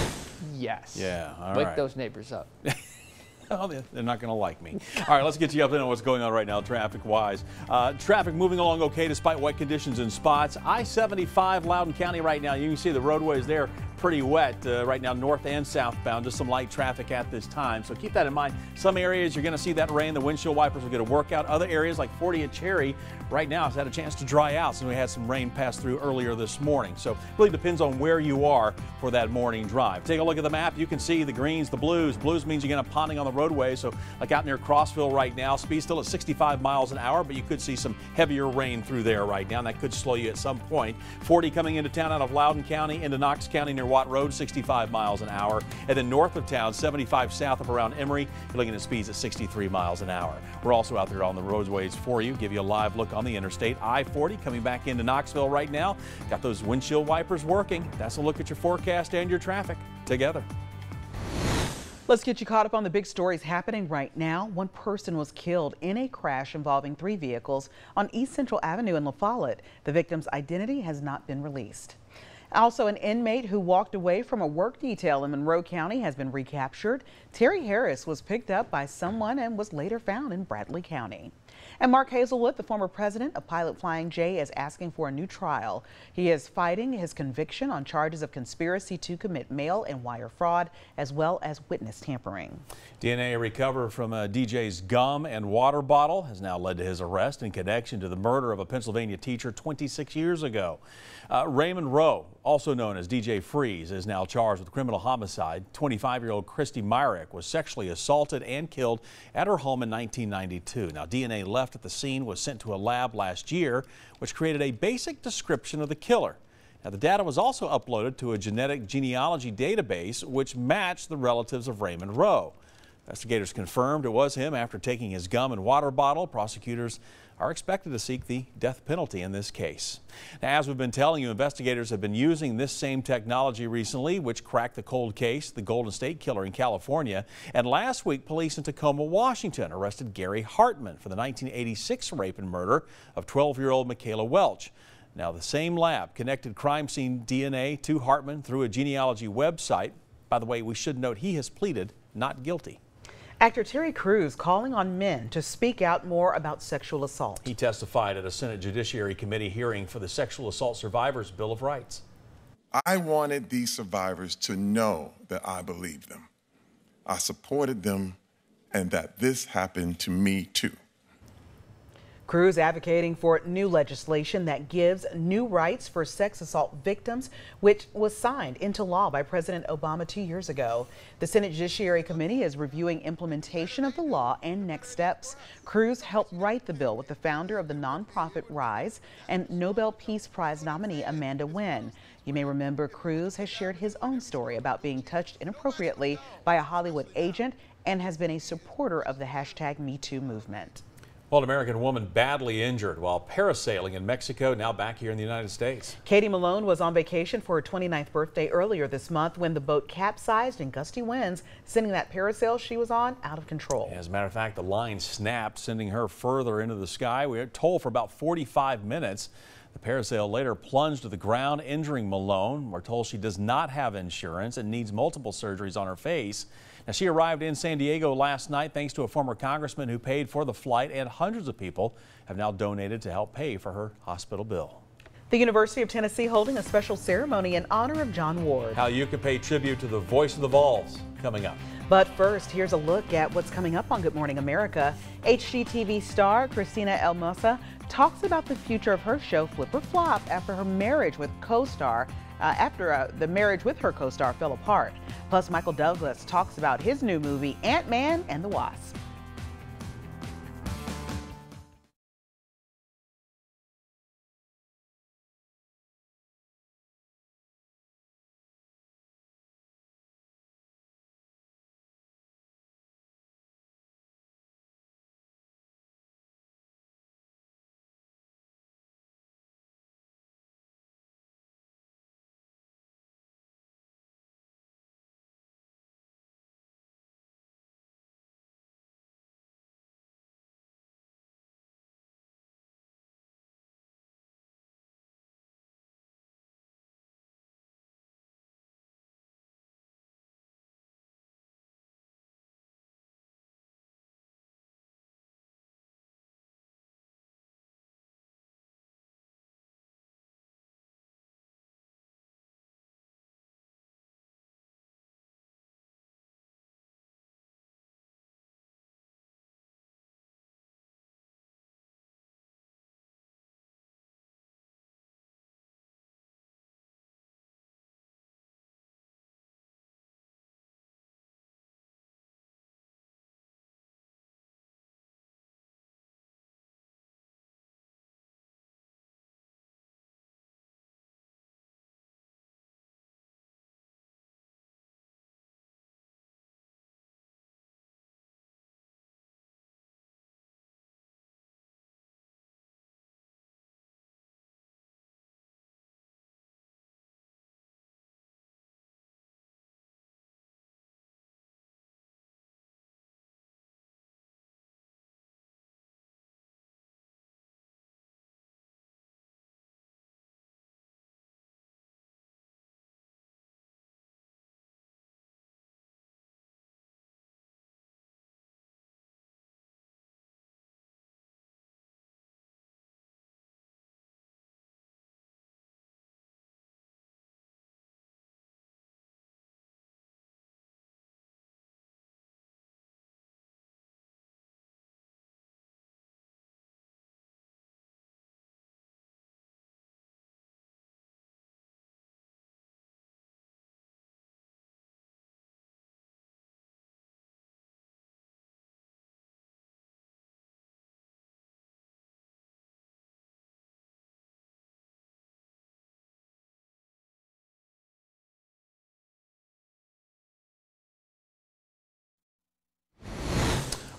Yes. Yeah, all Wake right. those neighbors up. Oh, they- they're not going to like me. All right, let's get you up on what's going on right now, traffic-wise. Uh, traffic moving along okay despite wet conditions in spots. I-75 Loudon County right now. You can see the roadways there pretty wet uh, right now, north and southbound. Just some light traffic at this time, so keep that in mind. Some areas you're going to see that rain. The windshield wipers are going to work out. Other areas like 40 at Cherry right now has had a chance to dry out since we had some rain pass through earlier this morning. So really depends on where you are for that morning drive. Take a look at the map. You can see the greens, the blues. Blues means you're going to ponding on the roadway. So like out near Crossville right now, speed still at 65 miles an hour, but you could see some heavier rain through there right now, and that could slow you at some point. 40 coming into town out of Loudon County into Knox County near Watt Road, 65 miles an hour. And then north of town, 75 south of around Emory, you're looking at speeds at 63 miles an hour. We're also out there on the roadways for you, give you a live look on the interstate. I-40 coming back into Knoxville right now. Got those windshield wipers working. That's a look at your forecast and your traffic together. Let's get you caught up on the big stories happening right now. One person was killed in a crash involving three vehicles on East Central Avenue in La Follette. The victim's identity has not been released. Also, an inmate who walked away from a work detail in Monroe County has been recaptured. Terry Harris was picked up by someone and was later found in Bradley County. And Mark Hazelwood, the former president of Pilot Flying J, is asking for a new trial. He is fighting his conviction on charges of conspiracy to commit mail and wire fraud, as well as witness tampering. DNA recovered from a DJ's gum and water bottle has now led to his arrest in connection to the murder of a Pennsylvania teacher 26 years ago. Uh, Raymond Rowe, also known as DJ Freez, is now charged with criminal homicide. 25-year-old Christy Mirack was sexually assaulted and killed at her home in 1992. Now, DNA left at the scene was sent to a lab last year, which created a basic description of the killer. Now, the data was also uploaded to a genetic genealogy database, which matched the relatives of Raymond Rowe. Investigators confirmed it was him after taking his gum and water bottle. Prosecutors are expected to seek the death penalty in this case. Now, as we've been telling you, investigators have been using this same technology recently, which cracked the cold case, the Golden State Killer in California. And last week, police in Tacoma, Washington arrested Gary Hartman for the 1986 rape and murder of 12-year-old Michella Welch. Now, the same lab connected crime scene DNA to Hartman through a genealogy website. By the way, we should note he has pleaded not guilty. Actor Terry Crews calling on men to speak out more about sexual assault. He testified at a Senate Judiciary Committee hearing for the Sexual Assault Survivors Bill of Rights. I wanted these survivors to know that I believed them. I supported them and that this happened to me too. Crews advocating for new legislation that gives new rights for sex assault victims, which was signed into law by President Obama two years ago. The Senate Judiciary Committee is reviewing implementation of the law and next steps. Crews helped write the bill with the founder of the nonprofit Rise and Nobel Peace Prize nominee Amanda Nguyen. You may remember Crews has shared his own story about being touched inappropriately by a Hollywood agent and has been a supporter of the hashtag MeToo movement. Well, an American woman badly injured while parasailing in Mexico, now back here in the United States. Katie Malone was on vacation for her 29th birthday earlier this month when the boat capsized in gusty winds, sending that parasail she was on out of control. As a matter of fact, the line snapped, sending her further into the sky. We were told for about 45 minutes. The parasail later plunged to the ground, injuring Malone. We're told she does not have insurance and needs multiple surgeries on her face. Now, she arrived in San Diego last night thanks to a former congressman who paid for the flight, and hundreds of people have now donated to help pay for her hospital bill. The University of Tennessee holding a special ceremony in honor of John Ward. How you can pay tribute to the voice of the Vols coming up. But first, here's a look at what's coming up on Good Morning America. HGTV star Christina El Moussa talks about the future of her show Flip or Flop after her marriage with co-star uh, after uh, the marriage with her co-star fell apart. Plus, Michael Douglas talks about his new movie, Ant-Man and the Wasp.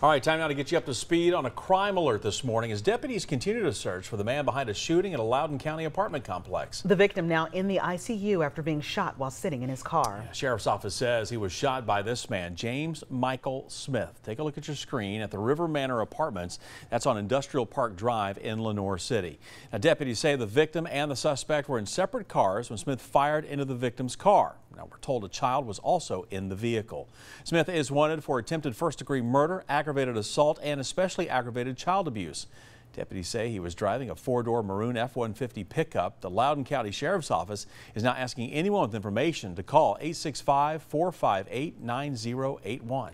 All right, time now to get you up to speed on a crime alert this morning as deputies continue to search for the man behind a shooting at a Loudon County apartment complex. The victim now in the ICU after being shot while sitting in his car. Sheriff's office says he was shot by this man, James Michael Smith. Take a look at your screen at the River Manor Apartments. That's on Industrial Park Drive in Lenoir City. Now, deputies say the victim and the suspect were in separate cars when Smith fired into the victim's car. Now, we're told a child was also in the vehicle. Smith is wanted for attempted first degree murder, aggravated assault, and especially aggravated child abuse. Deputies say he was driving a four-door maroon F-150 pickup. The Loudon County Sheriff's Office is now asking anyone with information to call 865-458-9081.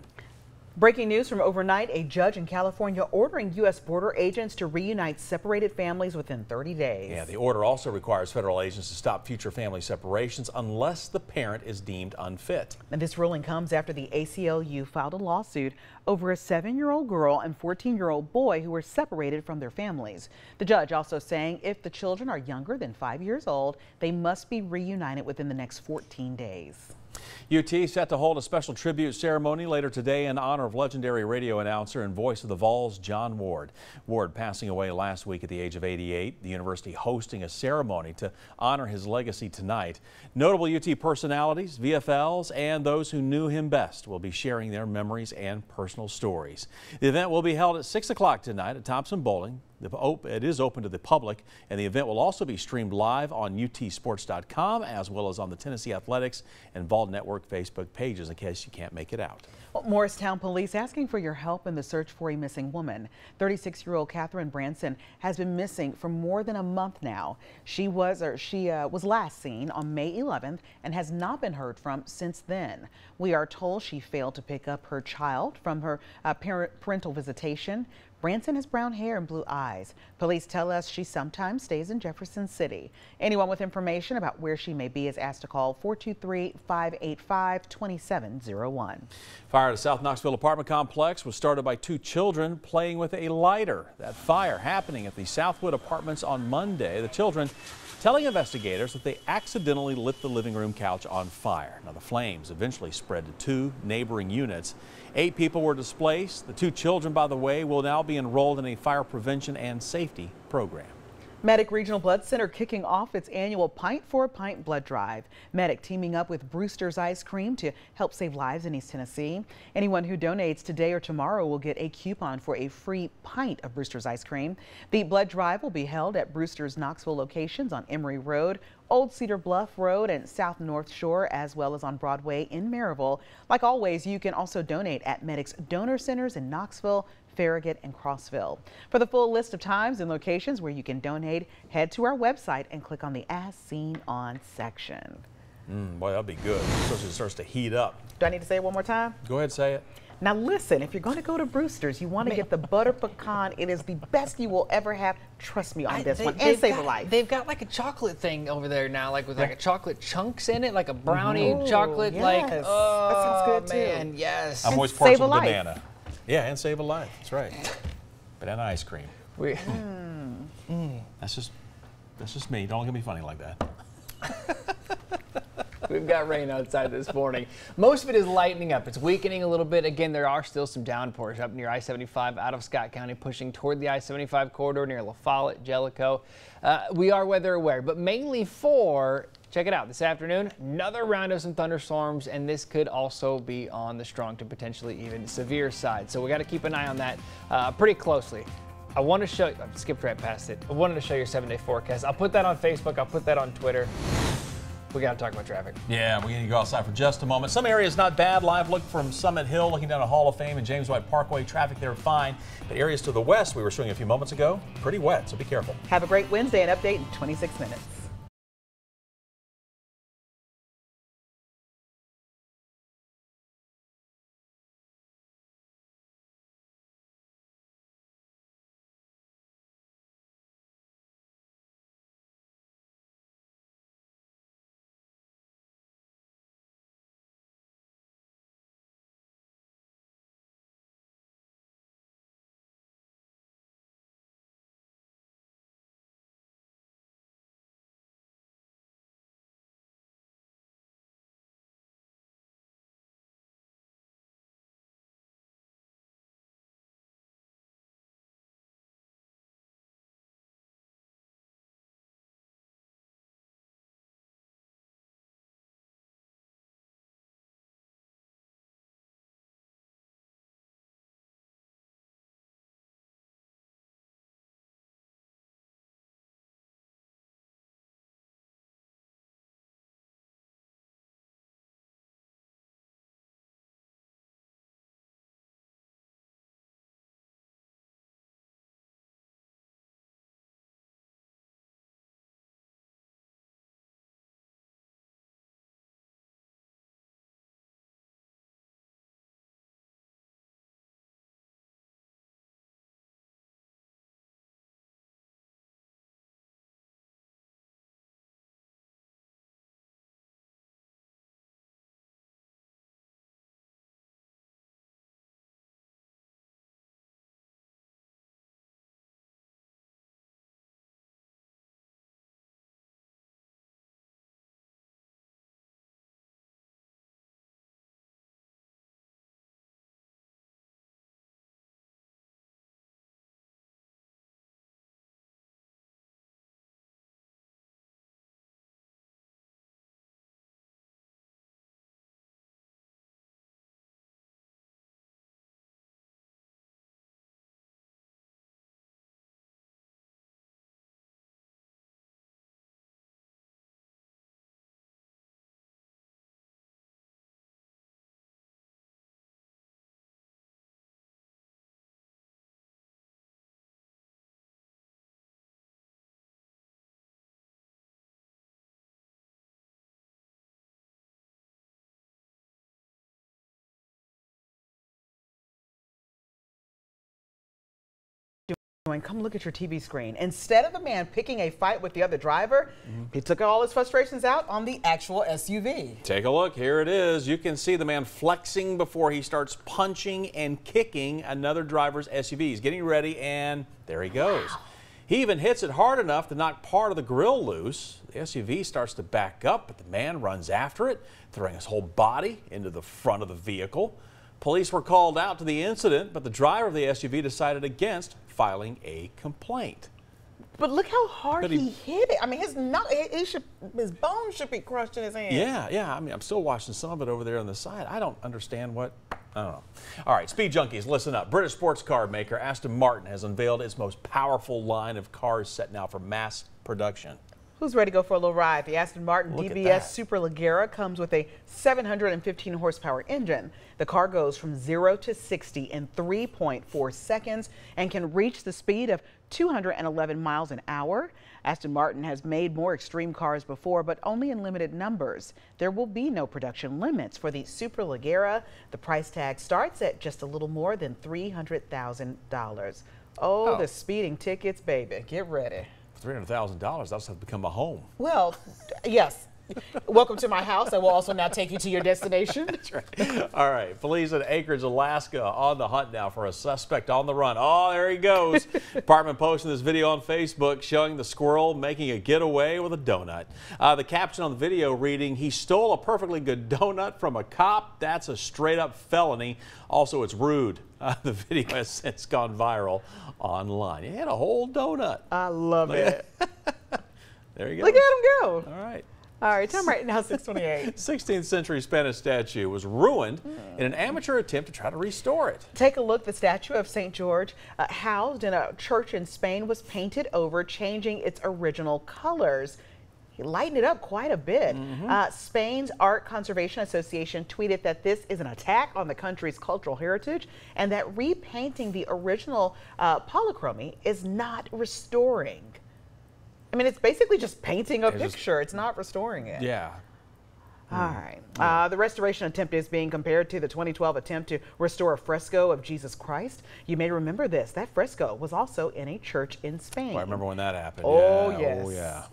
Breaking news from overnight, a judge in California ordering U.S. border agents to reunite separated families within 30 days. Yeah, the order also requires federal agents to stop future family separations unless the parent is deemed unfit. And this ruling comes after the ACLU filed a lawsuit over a seven-year-old girl and 14-year-old boy who were separated from their families. The judge also saying if the children are younger than five years old, they must be reunited within the next 14 days. UT set to hold a special tribute ceremony later today in honor of legendary radio announcer and voice of the Vols, John Ward. Ward passing away last week at the age of 88. The university hosting a ceremony to honor his legacy tonight. Notable UT personalities, VFLs, and those who knew him best will be sharing their memories and personal stories. The event will be held at 6 o'clock tonight at Thompson Boling. It is open to the public, and the event will also be streamed live on utsports.com as well as on the Tennessee Athletics and Vault Network Facebook pages in case you can't make it out. Well, Morristown police asking for your help in the search for a missing woman. 36-year-old Catherine Branson has been missing for more than a month now. She was or she uh, was last seen on May 11th and has not been heard from since then. We are told she failed to pick up her child from her uh, parent, parental visitation. Branson has brown hair and blue eyes. Police tell us she sometimes stays in Jefferson City. Anyone with information about where she may be is asked to call 423-585-2701. Fire at a South Knoxville apartment complex was started by two children playing with a lighter. That fire happening at the Southwood Apartments on Monday. The children telling investigators that they accidentally lit the living room couch on fire. Now, the flames eventually spread to two neighboring units. Eight people were displaced. The two children, by the way, will now be enrolled in a fire prevention and safety program. Medic Regional Blood Center kicking off its annual Pint for a Pint blood drive. Medic teaming up with Brewster's Ice Cream to help save lives in East Tennessee. Anyone who donates today or tomorrow will get a coupon for a free pint of Brewster's Ice Cream. The blood drive will be held at Brewster's Knoxville locations on Emory Road, Old Cedar Bluff Road and South North Shore, as well as on Broadway in Maryville. Like always, you can also donate at Medic's donor centers in Knoxville, Farragut, and Crossville. For the full list of times and locations where you can donate, head to our website and click on the As Seen On section. Mm, boy, that'd be good, especially it starts to heat up. Do I need to say it one more time? Go ahead, say it. Now listen, if you're going to go to Brewster's, you want to get the butter pecan. It is the best you will ever have. Trust me on I, this they, one. And save got, a life. They've got like a chocolate thing over there now, like with like a chocolate chunks in it, like a brownie Ooh, chocolate. Yes. Like, oh, that sounds good man, too. yes. I'm always pouring some banana. Yeah, and save a life. That's right. Banana ice cream. We, mm. Mm. That's just that's just me. Don't look at me funny like that. We've got rain outside this morning. Most of it is lightening up. It's weakening a little bit. Again, there are still some downpours up near I-75 out of Scott County, pushing toward the I-75 corridor near La Follette, Jellico. Uh, we are weather aware, but mainly for Check it out this afternoon, another round of some thunderstorms, and this could also be on the strong to potentially even severe side. So we got to keep an eye on that uh, pretty closely. I want to show you, I skipped right past it. I wanted to show your seven day forecast. I'll put that on Facebook, I'll put that on Twitter. We got to talk about traffic. Yeah, we need to go outside for just a moment. Some areas not bad. Live look from Summit Hill, looking down at Hall of Fame and James White Parkway. Traffic there fine. But areas to the west, we were showing a few moments ago, pretty wet, so be careful. Have a great Wednesday and update in 26 minutes. Come look at your TV screen. Instead of the man picking a fight with the other driver, mm -hmm. he took all his frustrations out on the actual SUV. Take a look. Here it is. You can see the man flexing before he starts punching and kicking another driver's SUV. He's getting ready, and there he goes. Wow. He even hits it hard enough to knock part of the grille loose. The SUV starts to back up, but the man runs after it, throwing his whole body into the front of the vehicle. Police were called out to the incident, but the driver of the SUV decided against filing a complaint. But look how hard he, he, hit it. I mean, his not he should his bones should be crushed in his hand. Yeah, yeah. I mean, I'm still watching some of it over there on the side. I don't understand what. I don't know. All right, speed junkies, listen up. British sports car maker Aston Martin has unveiled its most powerful line of cars set now for mass production. Who's ready to go for a little ride? The Aston Martin Look DBS Superleggera comes with a 715 horsepower engine. The car goes from 0 to 60 in 3.4 seconds and can reach the speed of 211 miles an hour. Aston Martin has made more extreme cars before, but only in limited numbers. There will be no production limits for the Superleggera. The price tag starts at just a little more than $300,000. Oh, oh, the speeding tickets, baby. Get ready. $300,000, that's have become a home. Well, yes. Welcome to my house. I will also now take you to your destination. That's right. All right. Police in Anchorage, Alaska on the hunt now for a suspect on the run. Oh, there he goes. Department posting this video on Facebook showing the squirrel making a getaway with a donut. Uh, the caption on the video reading, he stole a perfectly good donut from a cop. That's a straight up felony. Also, it's rude. Uh, the video has since gone viral online. He had a whole donut. I love Look it. there you go. Look at him go. All right. All right, time right now, 628. 16th century Spanish statue was ruined in an amateur attempt to try to restore it. Take a look. The statue of St. George, uh, housed in a church in Spain, was painted over, changing its original colors. He lightened it up quite a bit. Mm -hmm. uh, Spain's Art Conservation Association tweeted that this is an attack on the country's cultural heritage and that repainting the original uh, polychromy is not restoring. I mean, it's basically just painting a it's picture. Just, it's not restoring it. Yeah. All mm. right. Yeah. Uh, the restoration attempt is being compared to the 2012 attempt to restore a fresco of Jesus Christ. You may remember this. That fresco was also in a church in Spain. Well, I remember when that happened. Oh, yeah. yes. Oh, yeah.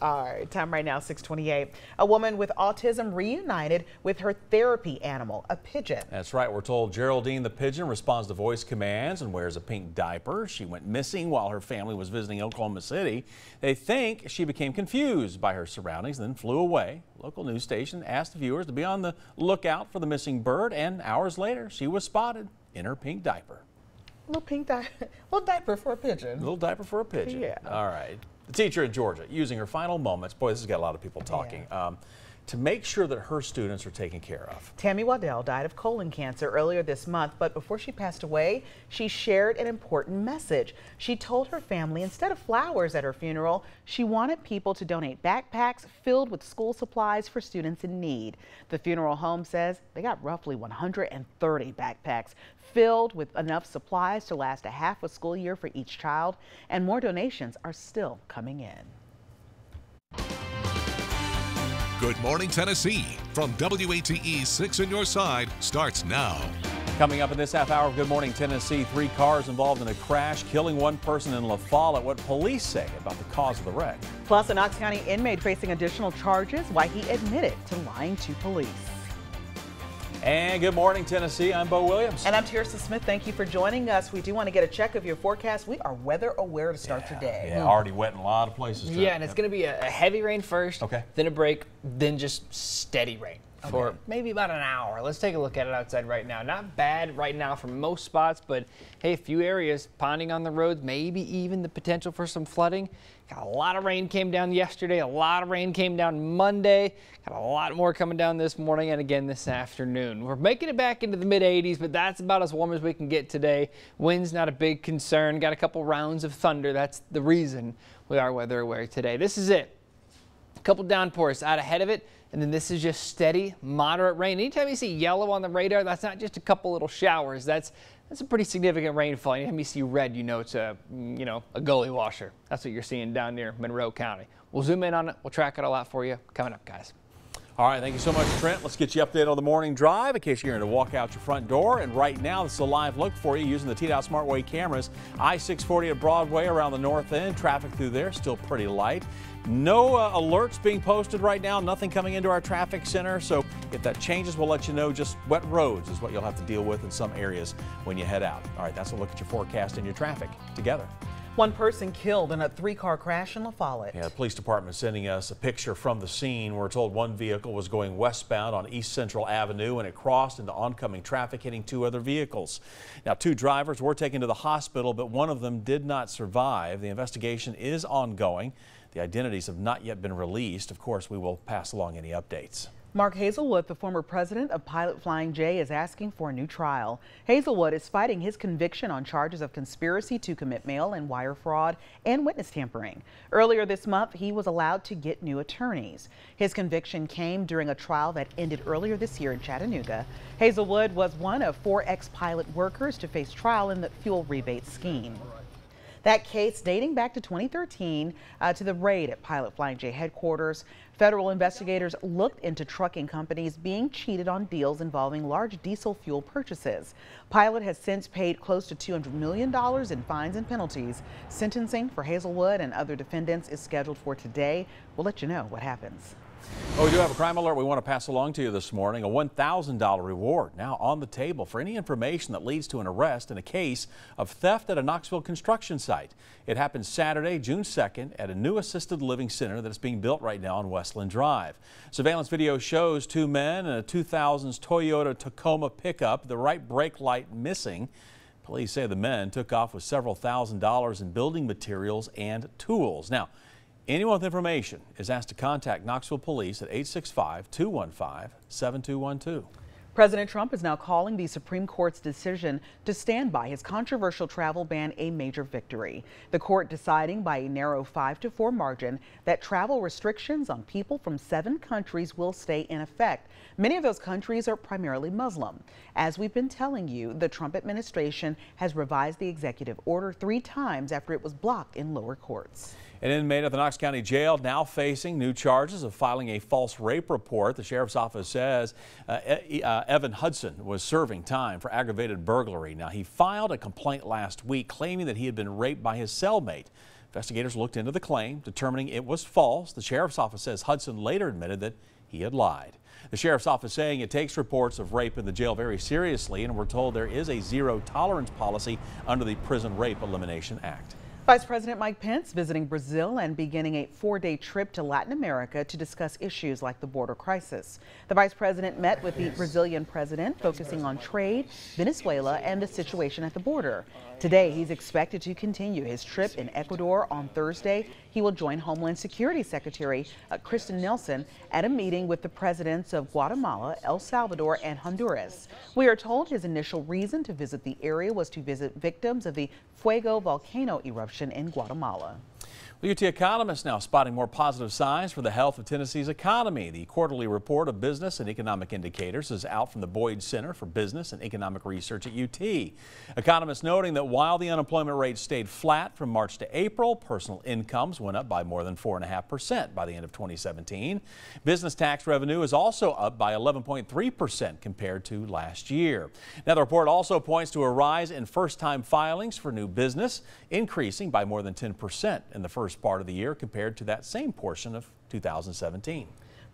All right, time right now, 628. A woman with autism reunited with her therapy animal, a pigeon. That's right. We're told Geraldine the pigeon responds to voice commands and wears a pink diaper. She went missing while her family was visiting Oklahoma City. They think she became confused by her surroundings and then flew away. Local news station asked the viewers to be on the lookout for the missing bird, and hours later, she was spotted in her pink diaper. Little pink diaper, little diaper for a pigeon. Little diaper for a pigeon. Yeah. All right. The teacher in Georgia using her final moments, boy, this has got a lot of people talking, yeah. um, to make sure that her students are taken care of. Tammy Waddell died of colon cancer earlier this month, but before she passed away, she shared an important message. She told her family instead of flowers at her funeral, she wanted people to donate backpacks filled with school supplies for students in need. The funeral home says they got roughly 130 backpacks filled with enough supplies to last a half a school year for each child, and more donations are still coming in. Good Morning Tennessee from WATE 6 on your side starts now. Coming up in this half hour of Good Morning Tennessee, three cars involved in a crash, killing one person in La Follette. What police say about the cause of the wreck. Plus, a Knox County inmate facing additional charges, why he admitted to lying to police. And good morning, Tennessee. I'm Bo Williams. And I'm Tearsa Smith. Thank you for joining us. We do want to get a check of your forecast. We are weather aware to start yeah, today. Yeah, already wet in a lot of places. Yeah, and it's going to be a, a, heavy rain first, okay. then a break, then just steady rain for maybe about an hour. Let's take a look at it outside right now. Not bad right now for most spots, but hey, a few areas ponding on the roads, maybe even the potential for some flooding. Got a lot of rain came down yesterday. A lot of rain came down Monday. Got a lot more coming down this morning and again this afternoon. We're making it back into the mid 80s, but that's about as warm as we can get today. Wind's not a big concern. Got a couple rounds of thunder. That's the reason we are weather aware today. This is it. A couple downpours out ahead of it. And then this is just steady, moderate rain. Anytime you see yellow on the radar, that's not just a couple little showers. That's that's a pretty significant rainfall. Anytime you see red, you know it's a, you know, a gully washer. That's what you're seeing down near Monroe County. We'll zoom in on it. We'll track it all out for you coming up, guys. All right, thank you so much, Trent. Let's get you updated on the morning drive in case you're going to walk out your front door. And right now, this is a live look for you using the TDOT SmartWay cameras. I-640 at Broadway around the north end. Traffic through there still pretty light. No uh, alerts being posted right now, nothing coming into our traffic center. So if that changes, we'll let you know. Just wet roads is what you'll have to deal with in some areas when you head out. All right, that's a look at your forecast and your traffic together. One person killed in a three-car crash in La Follette. Yeah, the police department sending us a picture from the scene. We're told one vehicle was going westbound on East Central Avenue and it crossed into oncoming traffic, hitting two other vehicles. Now, two drivers were taken to the hospital, but one of them did not survive. The investigation is ongoing. The identities have not yet been released. Of course, we will pass along any updates. Mark Hazelwood, the former president of Pilot Flying J, is asking for a new trial. Hazelwood is fighting his conviction on charges of conspiracy to commit mail and wire fraud and witness tampering. Earlier this month, he was allowed to get new attorneys. His conviction came during a trial that ended earlier this year in Chattanooga. Hazelwood was one of four ex-pilot workers to face trial in the fuel rebate scheme. That case dating back to 2013 uh, to the raid at Pilot Flying J headquarters. Federal investigators looked into trucking companies being cheated on deals involving large diesel fuel purchases. Pilot has since paid close to $200 million in fines and penalties. Sentencing for Hazelwood and other defendants is scheduled for today. We'll let you know what happens. Oh, we do have a crime alert we want to pass along to you this morning. A $1,000 reward now on the table for any information that leads to an arrest in a case of theft at a Knoxville construction site. It happened Saturday, June 2nd, at a new assisted living center that is being built right now on Westland Drive. Surveillance video shows two men in a 2000s Toyota Tacoma pickup, the right brake light missing. Police say the men took off with several thousand dollars in building materials and tools. Now, Anyone with information is asked to contact Knoxville Police at 865 215 7212. President Trump is now calling the Supreme Court's decision to stand by his controversial travel ban a major victory. The court deciding by a narrow 5 to 4 margin that travel restrictions on people from seven countries will stay in effect. Many of those countries are primarily Muslim. As we've been telling you, the Trump administration has revised the executive order three times after it was blocked in lower courts. An inmate at the Knox County Jail now facing new charges of filing a false rape report. The sheriff's office says uh, uh, Evan Hudson was serving time for aggravated burglary. Now, he filed a complaint last week claiming that he had been raped by his cellmate. Investigators looked into the claim, determining it was false. The sheriff's office says Hudson later admitted that he had lied. The sheriff's office saying it takes reports of rape in the jail very seriously, and we're told there is a zero tolerance policy under the Prison Rape Elimination Act. Vice President Mike Pence visiting Brazil and beginning a four-day trip to Latin America to discuss issues like the border crisis. The vice president met with the Brazilian president, focusing on trade, Venezuela, and the situation at the border. Today, he's expected to continue his trip in Ecuador on Thursday. He will join Homeland Security Secretary uh, Kirstjen Nielsen at a meeting with the presidents of Guatemala, El Salvador, and Honduras. We are told his initial reason to visit the area was to visit victims of the Fuego volcano eruption in Guatemala. The UT economists now spotting more positive signs for the health of Tennessee's economy. The quarterly report of business and economic indicators is out from the Boyd Center for Business and Economic Research at UT. Economists noting that while the unemployment rate stayed flat from March to April, personal incomes went up by more than 4.5% by the end of 2017. Business tax revenue is also up by 11.3% compared to last year. Now, the report also points to a rise in first-time filings for new business, increasing by more than 10% in the first first part of the year compared to that same portion of 2017.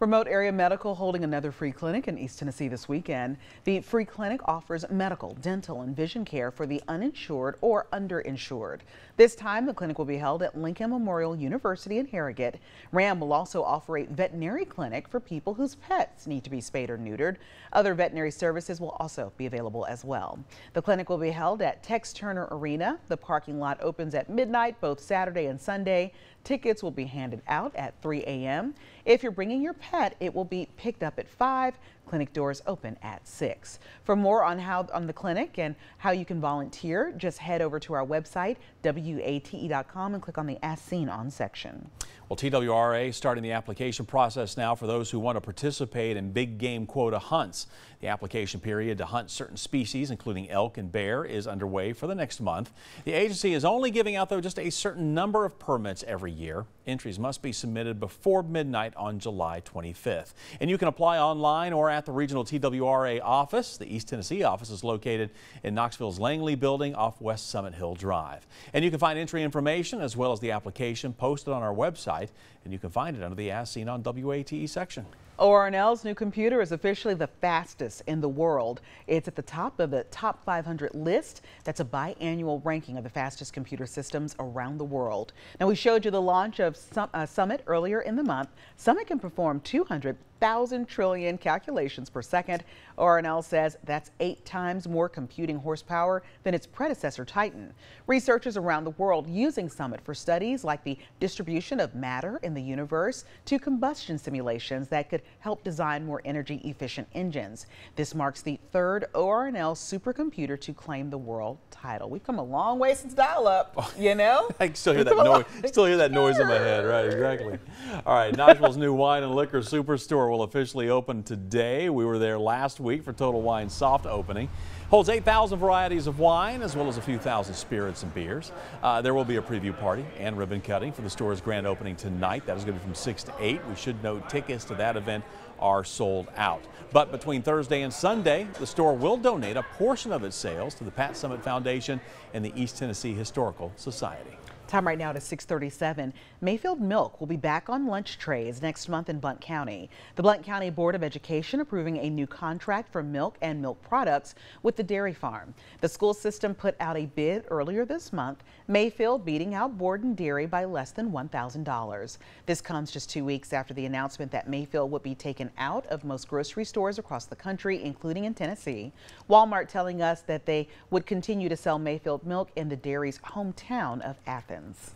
Remote Area Medical holding another free clinic in East Tennessee this weekend. The free clinic offers medical, dental, and vision care for the uninsured or underinsured. This time, the clinic will be held at Lincoln Memorial University in Harrogate. RAM will also offer a veterinary clinic for people whose pets need to be spayed or neutered. Other veterinary services will also be available as well. The clinic will be held at Tex Turner Arena. The parking lot opens at midnight both Saturday and Sunday. Tickets will be handed out at 3 a.m. If you're bringing your pet, it will be picked up at 5. Clinic doors open at 6. For more on how on the clinic and how you can volunteer, just head over to our website, wate.com, and click on the As Seen On section. Well, TWRA starting the application process now for those who want to participate in big game quota hunts. The application period to hunt certain species, including elk and bear, is underway for the next month. The agency is only giving out, though, just a certain number of permits every year. Entries must be submitted before midnight on July 25th. And you can apply online or at the regional TWRA office. The East Tennessee office is located in Knoxville's Langley building off West Summit Hill Drive. And you can find entry information as well as the application posted on our website. And you can find it under the As Seen on WATE section. ORNL's new computer is officially the fastest in the world. It's at the top of the top 500 list. That's a biannual ranking of the fastest computer systems around the world. Now, we showed you the launch of uh, Summit earlier in the month. Summit can perform 200 thousand trillion calculations per second. ORNL says that's eight times more computing horsepower than its predecessor Titan. Researchers around the world using Summit for studies like the distribution of matter in the universe to combustion simulations that could help design more energy efficient engines. This marks the third ORNL supercomputer to claim the world title. We've come a long way since dial-up, oh. you know? I can still hear that noise. Still hear that noise in my head, right? Exactly. All right, Nashville's new wine and liquor superstore will officially open today. We were there last week for Total Wine soft opening. Holds 8,000 varieties of wine as well as a few thousand spirits and beers. Uh, there will be a preview party and ribbon cutting for the store's grand opening tonight. That is going to be from 6 to 8. We should note tickets to that event are sold out. But between Thursday and Sunday, the store will donate a portion of its sales to the Pat Summitt Foundation and the East Tennessee Historical Society. Time right now to 637. Mayfield Milk will be back on lunch trays next month in Blount County. The Blount County Board of Education approving a new contract for milk and milk products with the dairy farm. The school system put out a bid earlier this month, Mayfield beating out Borden Dairy by less than $1,000. This comes just two weeks after the announcement that Mayfield would be taken out of most grocery stores across the country, including in Tennessee. Walmart telling us that they would continue to sell Mayfield milk in the dairy's hometown of Athens.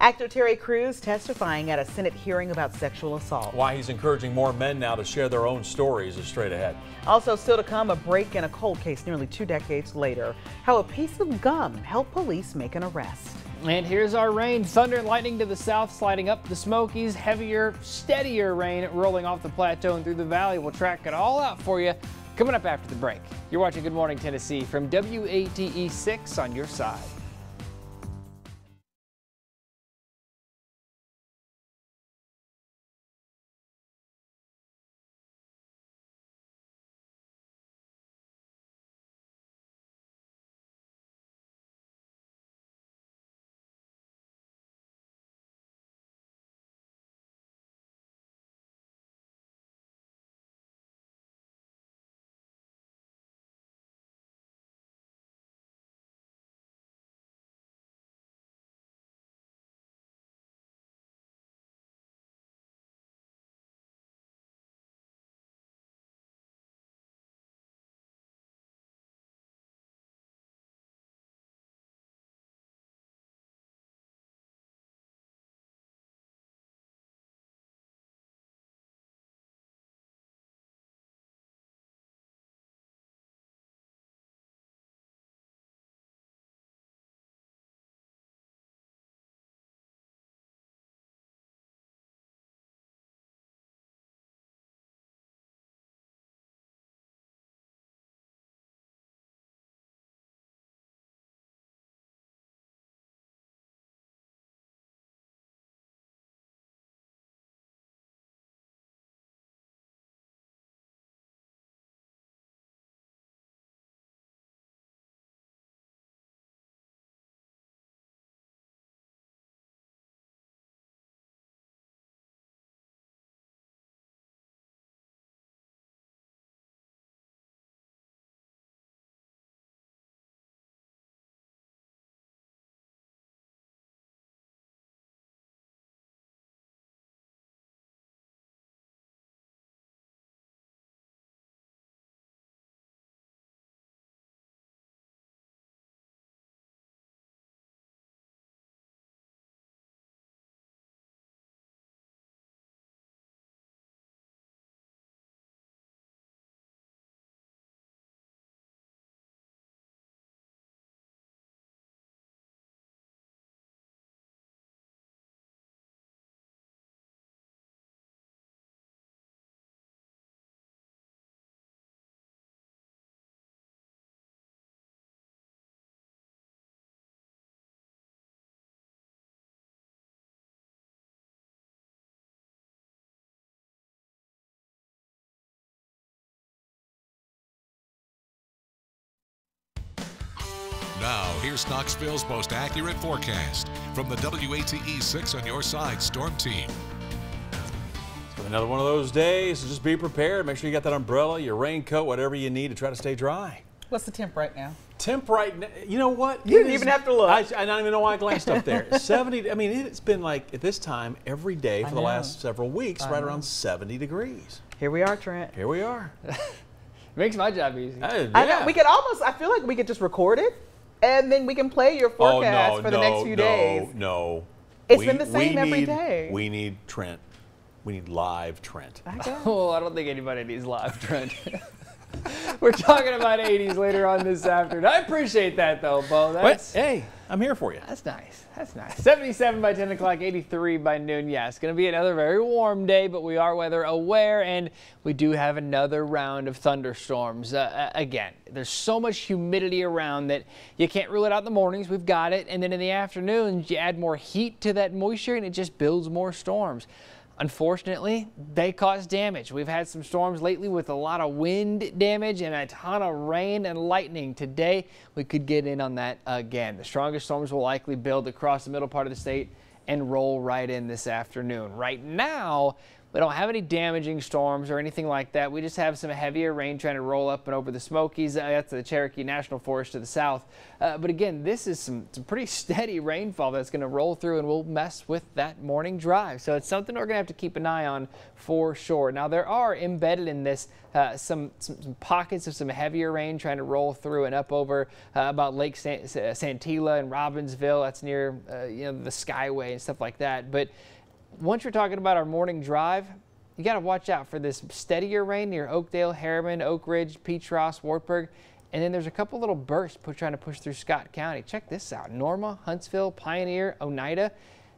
Actor Terry Crews testifying at a Senate hearing about sexual assault. Why he's encouraging more men now to share their own stories is straight ahead. Also, still to come, a break in a cold case nearly two decades later. How a piece of gum helped police make an arrest. And here's our rain. Thunder and lightning to the south, sliding up the Smokies. Heavier, steadier rain rolling off the plateau and through the valley. We'll track it all out for you coming up after the break. You're watching Good Morning Tennessee from WATE 6 on your side. Now, here's Knoxville's most accurate forecast from the WATE 6 on your side storm team. Another one of those days, so just be prepared. Make sure you got that umbrella, your raincoat, whatever you need to try to stay dry. What's the temp right now? Temp right now, you know what? You didn't even have to look. I, I don't even know why I glanced up there. 70, I mean, it's been like at this time every day for the last several weeks, I right know. around 70 degrees. Here we are, Trent. Here we are. Makes my job easy. Uh, yeah. I know. We could almost, I feel like we could just record it and then we can play your forecast oh, no, for the no, next few no, days. No, no. It's we, been the same every need, day. We need Trent. We need live Trent. I well, I don't think anybody needs live Trent. We're talking about 80s later on this afternoon. I appreciate that though, Bo. That's, hey, I'm here for you. That's nice. That's nice. 77 by 10 o'clock, 83 by noon. Yeah, it's going to be another very warm day, but we are weather aware, and we do have another round of thunderstorms. Uh, again, there's so much humidity around that you can't rule it out in the mornings. We've got it. And then in the afternoons, you add more heat to that moisture, and it just builds more storms. Unfortunately, they cause damage. We've had some storms lately with a lot of wind damage and a ton of rain and lightning. Today, we could get in on that again. The strongest storms will likely build across the middle part of the state and roll right in this afternoon. Right now, we don't have any damaging storms or anything like that. We just have some heavier rain trying to roll up and over the Smokies. Uh, that's the Cherokee National Forest to the south. Uh, but again, this is some, some pretty steady rainfall that's going to roll through and will mess with that morning drive. So it's something we're going to have to keep an eye on for sure. Now, there are embedded in this uh, some, some, some, pockets of some heavier rain trying to roll through and up over uh, about Lake San Santeetlah and Robbinsville. That's near uh, you know the Skyway and stuff like that. But once you're talking about our morning drive, you got to watch out for this steadier rain near Oakdale, Harriman, Oak Ridge, Petros, Wartburg. And then there's a couple little bursts trying to push through Scott County. Check this out. Norma, Huntsville, Pioneer, Oneida.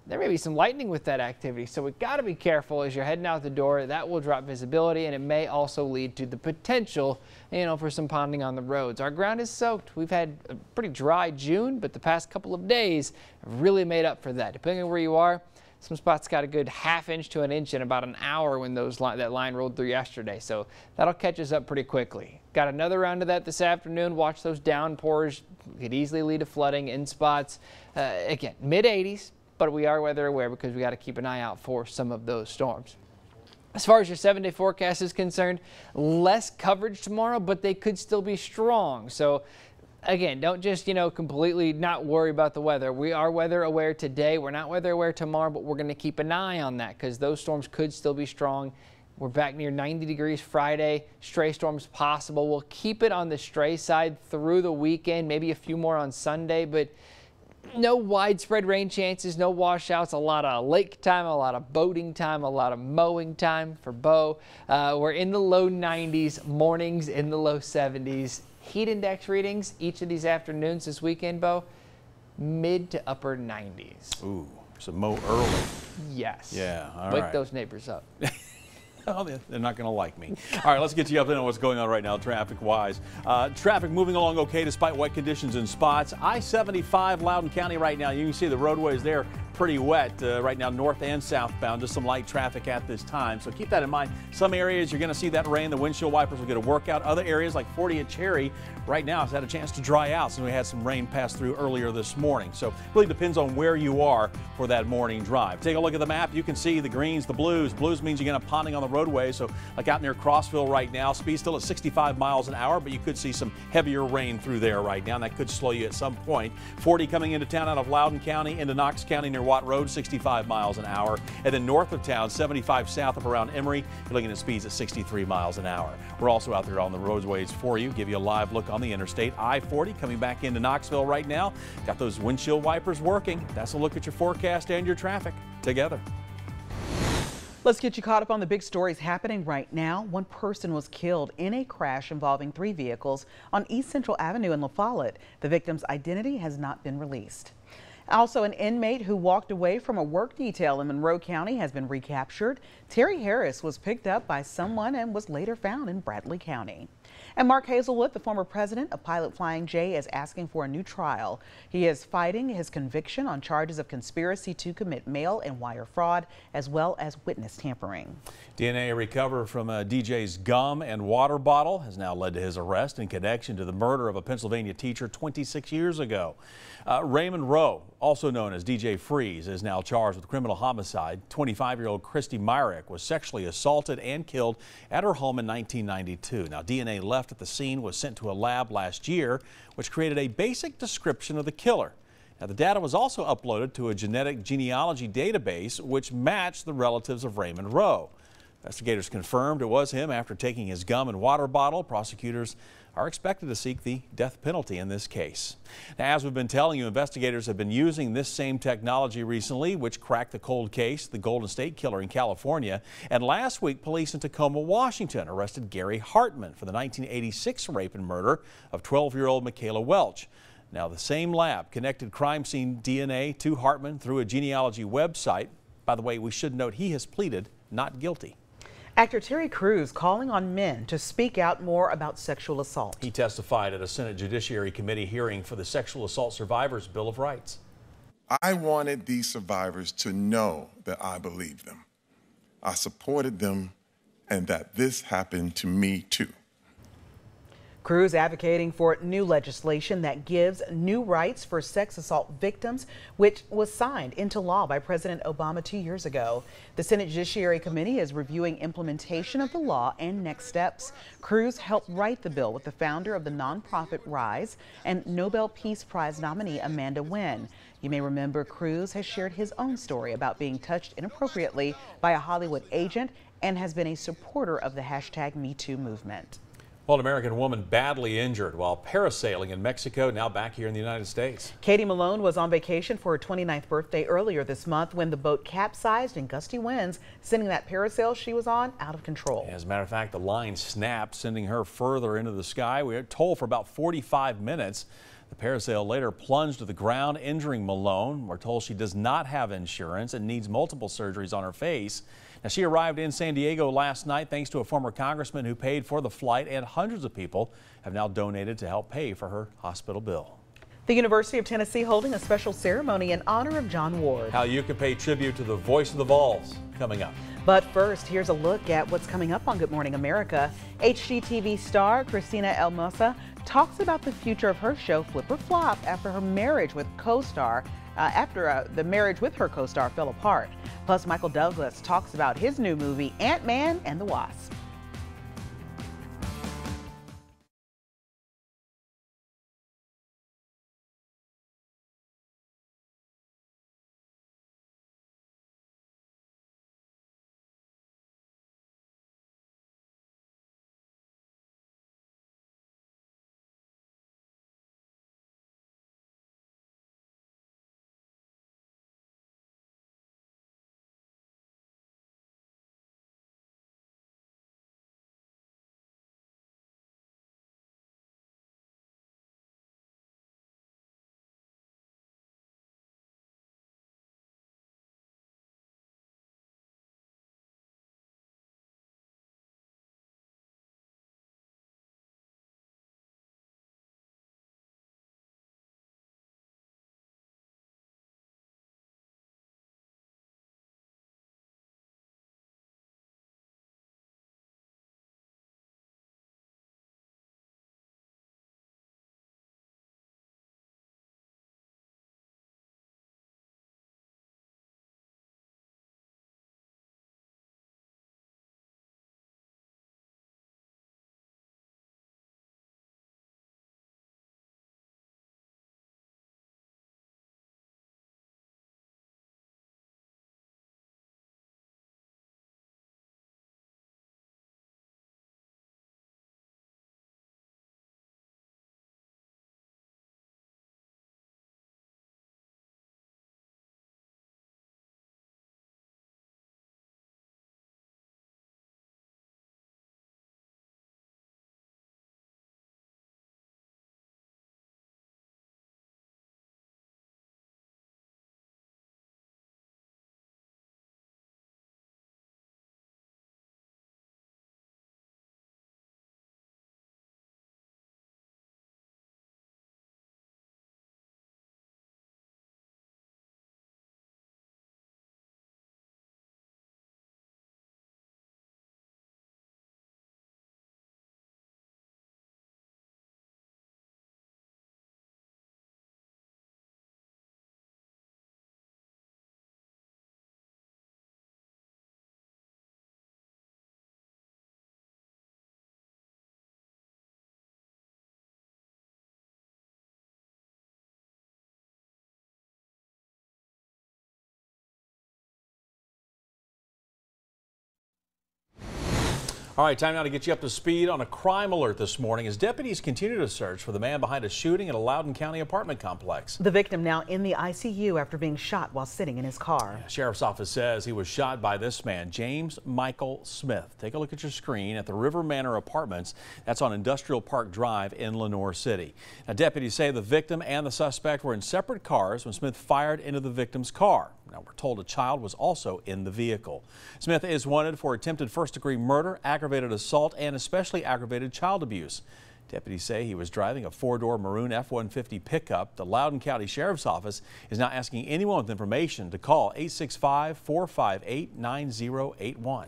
There may be some lightning with that activity, so we've got to be careful as you're heading out the door. That will drop visibility, and it may also lead to the potential, you know, for some ponding on the roads. Our ground is soaked. We've had a pretty dry June, but the past couple of days have really made up for that. Depending on where you are, some spots got a good half inch to an inch in about an hour when those li that line rolled through yesterday. So that'll catch us up pretty quickly. Got another round of that this afternoon. Watch those downpours. Could easily lead to flooding in spots. Uh, again, mid 80s, but we are weather aware because we got to keep an eye out for some of those storms. As far as your seven day forecast is concerned, less coverage tomorrow, but they could still be strong. So again, don't just, you know, completely not worry about the weather. We are weather aware today. We're not weather aware tomorrow, but we're going to keep an eye on that because those storms could still be strong. We're back near 90 degrees Friday. Stray storms possible. We'll keep it on the stray side through the weekend, maybe a few more on Sunday, but no widespread rain chances, no washouts, a lot of lake time, a lot of boating time, a lot of mowing time for Bo. Uh, we're in the low 90s, mornings in the low 70s heat index readings each of these afternoons this weekend, Bo, mid to upper 90s. Ooh, so mow early. Yes. Yeah, all Wake right. those neighbors up. Oh, they're not going to like me. All right, let's get you up on what's going on right now, traffic-wise. Uh, traffic moving along okay despite wet conditions in spots. I-75 Loudon County right now. You can see the roadways there pretty wet uh, right now, north and southbound. Just some light traffic at this time. So keep that in mind. Some areas you're going to see that rain. The windshield wipers will get a workout. Other areas like 40 at Cherry right now has had a chance to dry out since we had some rain pass through earlier this morning. So really depends on where you are for that morning drive. Take a look at the map. You can see the greens, the blues. Blues means you're going to ponding on the roadway. So like out near Crossville right now, speed still at 65 miles an hour, but you could see some heavier rain through there right now. And that could slow you at some point. 40 coming into town out of Loudon County into Knox County near Watt Road, 65 miles an hour. And then north of town, 75 south up around Emory, you're looking at speeds at 63 miles an hour. We're also out there on the roadways for you, give you a live look on the interstate. I-40 coming back into Knoxville right now. Got those windshield wipers working. That's a look at your forecast and your traffic together. Let's get you caught up on the big stories happening right now. One person was killed in a crash involving three vehicles on East Central Avenue in La Follette. The victim's identity has not been released. Also, an inmate who walked away from a work detail in Monroe County has been recaptured. Terry Harris was picked up by someone and was later found in Bradley County. And Mark Hazelwood, the former president of Pilot Flying J, is asking for a new trial. He is fighting his conviction on charges of conspiracy to commit mail and wire fraud, as well as witness tampering. DNA recovered from uh, a DJ's gum and water bottle has now led to his arrest in connection to the murder of a Pennsylvania teacher 26 years ago. Uh, Raymond Rowe, also known as DJ Freez, is now charged with criminal homicide. 25-year-old Christy Mirack was sexually assaulted and killed at her home in 1992. Now, DNA left at the scene was sent to a lab last year, which created a basic description of the killer. Now, the data was also uploaded to a genetic genealogy database, which matched the relatives of Raymond Rowe. Investigators confirmed it was him after taking his gum and water bottle. Prosecutors are expected to seek the death penalty in this case. Now, as we've been telling you, investigators have been using this same technology recently, which cracked the cold case, the Golden State Killer in California. And last week, police in Tacoma, Washington arrested Gary Hartman for the 1986 rape and murder of 12-year-old Michella Welch. Now, the same lab connected crime scene DNA to Hartman through a genealogy website. By the way, we should note he has pleaded not guilty. Actor Terry Crews calling on men to speak out more about sexual assault. He testified at a Senate Judiciary Committee hearing for the Sexual Assault Survivors Bill of Rights. I wanted these survivors to know that I believed them. I supported them and that this happened to me too. Crews advocating for new legislation that gives new rights for sex assault victims, which was signed into law by President Obama two years ago. The Senate Judiciary Committee is reviewing implementation of the law and next steps. Crews helped write the bill with the founder of the nonprofit Rise and Nobel Peace Prize nominee Amanda Nguyen. You may remember Crews has shared his own story about being touched inappropriately by a Hollywood agent and has been a supporter of the hashtag MeToo movement. Well, an American woman badly injured while parasailing in Mexico, now back here in the United States. Katie Malone was on vacation for her 29th birthday earlier this month when the boat capsized in gusty winds, sending that parasail she was on out of control. As a matter of fact, the line snapped, sending her further into the sky. We were told for about 45 minutes. The parasail later plunged to the ground, injuring Malone. We're told she does not have insurance and needs multiple surgeries on her face. Now, she arrived in San Diego last night thanks to a former congressman who paid for the flight, and hundreds of people have now donated to help pay for her hospital bill. The University of Tennessee holding a special ceremony in honor of John Ward. How you can pay tribute to the voice of the Vols coming up. But first, here's a look at what's coming up on Good Morning America. HGTV star Christina El Moussa talks about the future of her show Flip or Flop after her marriage with co-star uh, after uh, the marriage with her co-star fell apart. Plus, Michael Douglas talks about his new movie Ant-Man and the Wasp. All right, time now to get you up to speed on a crime alert this morning as deputies continue to search for the man behind a shooting at a Loudon County apartment complex. The victim now in the ICU after being shot while sitting in his car. Yeah, Sheriff's office says he was shot by this man, James Michael Smith. Take a look at your screen at the River Manor Apartments. That's on Industrial Park Drive in Lenoir City. Now, deputies say the victim and the suspect were in separate cars when Smith fired into the victim's car. Now, we're told a child was also in the vehicle. Smith is wanted for attempted first degree murder, aggravated assault, and especially aggravated child abuse. Deputies say he was driving a four-door maroon F-150 pickup. The Loudon County Sheriff's Office is now asking anyone with information to call 865-458-9081.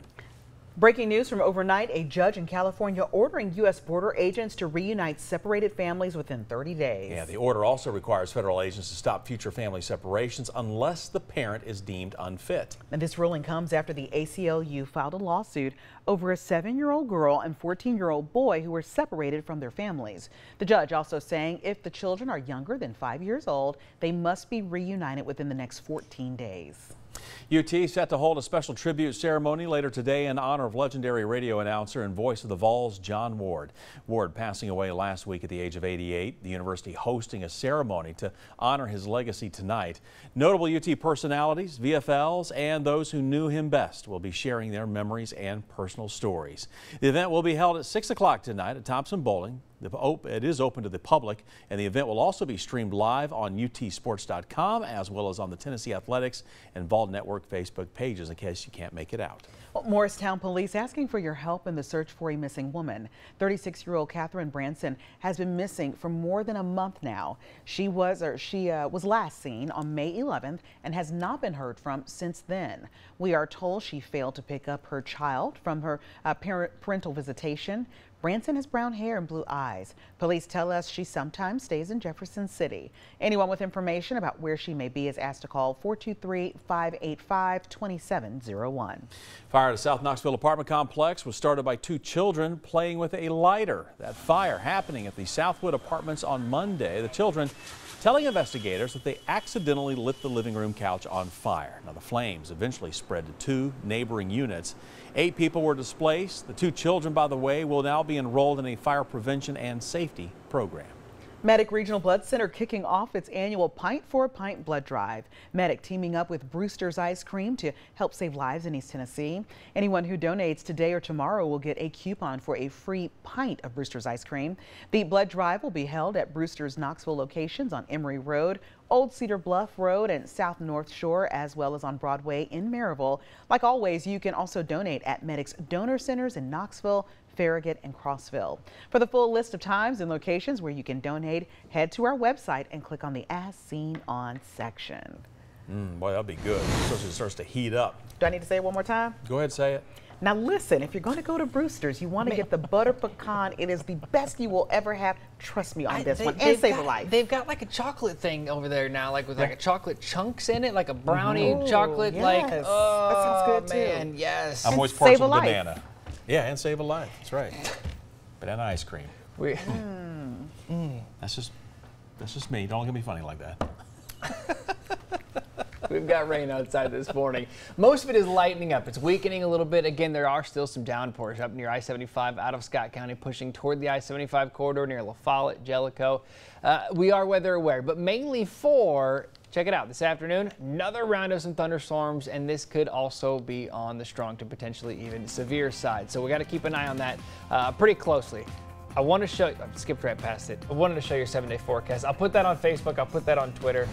Breaking news from overnight, a judge in California ordering U.S. border agents to reunite separated families within 30 days. Yeah, the order also requires federal agents to stop future family separations unless the parent is deemed unfit. And this ruling comes after the ACLU filed a lawsuit over a seven-year-old girl and 14-year-old boy who were separated from their families. The judge also saying if the children are younger than five years old, they must be reunited within the next 14 days. UT set to hold a special tribute ceremony later today in honor of legendary radio announcer and voice of the Vols, John Ward. Ward passing away last week at the age of 88. The university hosting a ceremony to honor his legacy tonight. Notable UT personalities, VFLs, and those who knew him best will be sharing their memories and personal stories. The event will be held at 6 o'clock tonight at Thompson Boling. It is open to the public, and the event will also be streamed live on utsports.com as well as on the Tennessee Athletics and Vault Network Facebook pages in case you can't make it out. Well, Morristown police asking for your help in the search for a missing woman. 36-year-old Catherine Branson has been missing for more than a month now. She was or she uh, was last seen on May 11th and has not been heard from since then. We are told she failed to pick up her child from her uh, parent, parental visitation. Branson has brown hair and blue eyes. Police tell us she sometimes stays in Jefferson City. Anyone with information about where she may be is asked to call 423-585-2701. Fire at a South Knoxville apartment complex was started by two children playing with a lighter. That fire happening at the Southwood Apartments on Monday. The children telling investigators that they accidentally lit the living room couch on fire. Now, the flames eventually spread to two neighboring units. Eight people were displaced. The two children, by the way, will now be enrolled in a fire prevention and safety program. Medic Regional Blood Center kicking off its annual Pint for a Pint blood drive. Medic teaming up with Brewster's Ice Cream to help save lives in East Tennessee. Anyone who donates today or tomorrow will get a coupon for a free pint of Brewster's Ice Cream. The blood drive will be held at Brewster's Knoxville locations on Emory Road, Old Cedar Bluff Road and South North Shore, as well as on Broadway in Maryville. Like always, you can also donate at Medic's donor centers in Knoxville, Farragut, and Crossville. For the full list of times and locations where you can donate, head to our website and click on the As Seen On section. Mm, boy, that'd be good. Especially it starts to heat up. Do I need to say it one more time? Go ahead, say it. Now listen, if you're going to go to Brewster's, you want to get the butter pecan. It is the best you will ever have. Trust me on I, this they, one. And save got, a life. They've got like a chocolate thing over there now, like with like a chocolate chunks in it, like a brownie Ooh, chocolate. Yes. Like, oh, that sounds good man, too. Yes. I'm always partial to banana. Yeah, and save a life. That's right. Banana ice cream. We, mm. Mm. That's just that's just me. Don't look at me funny like that. We've got rain outside this morning. Most of it is lightening up. It's weakening a little bit. Again, there are still some downpours up near I-75 out of Scott County, pushing toward the I-75 corridor near La Follette, Jellico. Uh, we are weather aware, but mainly for Check it out this afternoon, another round of some thunderstorms, and this could also be on the strong to potentially even severe side. So we got to keep an eye on that uh, pretty closely. I want to show you, I skipped right past it. I wanted to show your seven day forecast. I'll put that on Facebook, I'll put that on Twitter.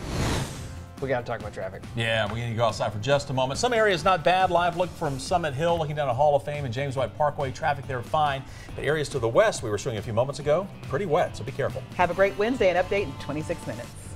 We got to talk about traffic. Yeah, we're going to go outside for just a moment. Some areas not bad. Live look from Summit Hill, looking down at Hall of Fame and James White Parkway. Traffic there fine. But areas to the west we were showing a few moments ago, pretty wet, so be careful. Have a great Wednesday and update in 26 minutes.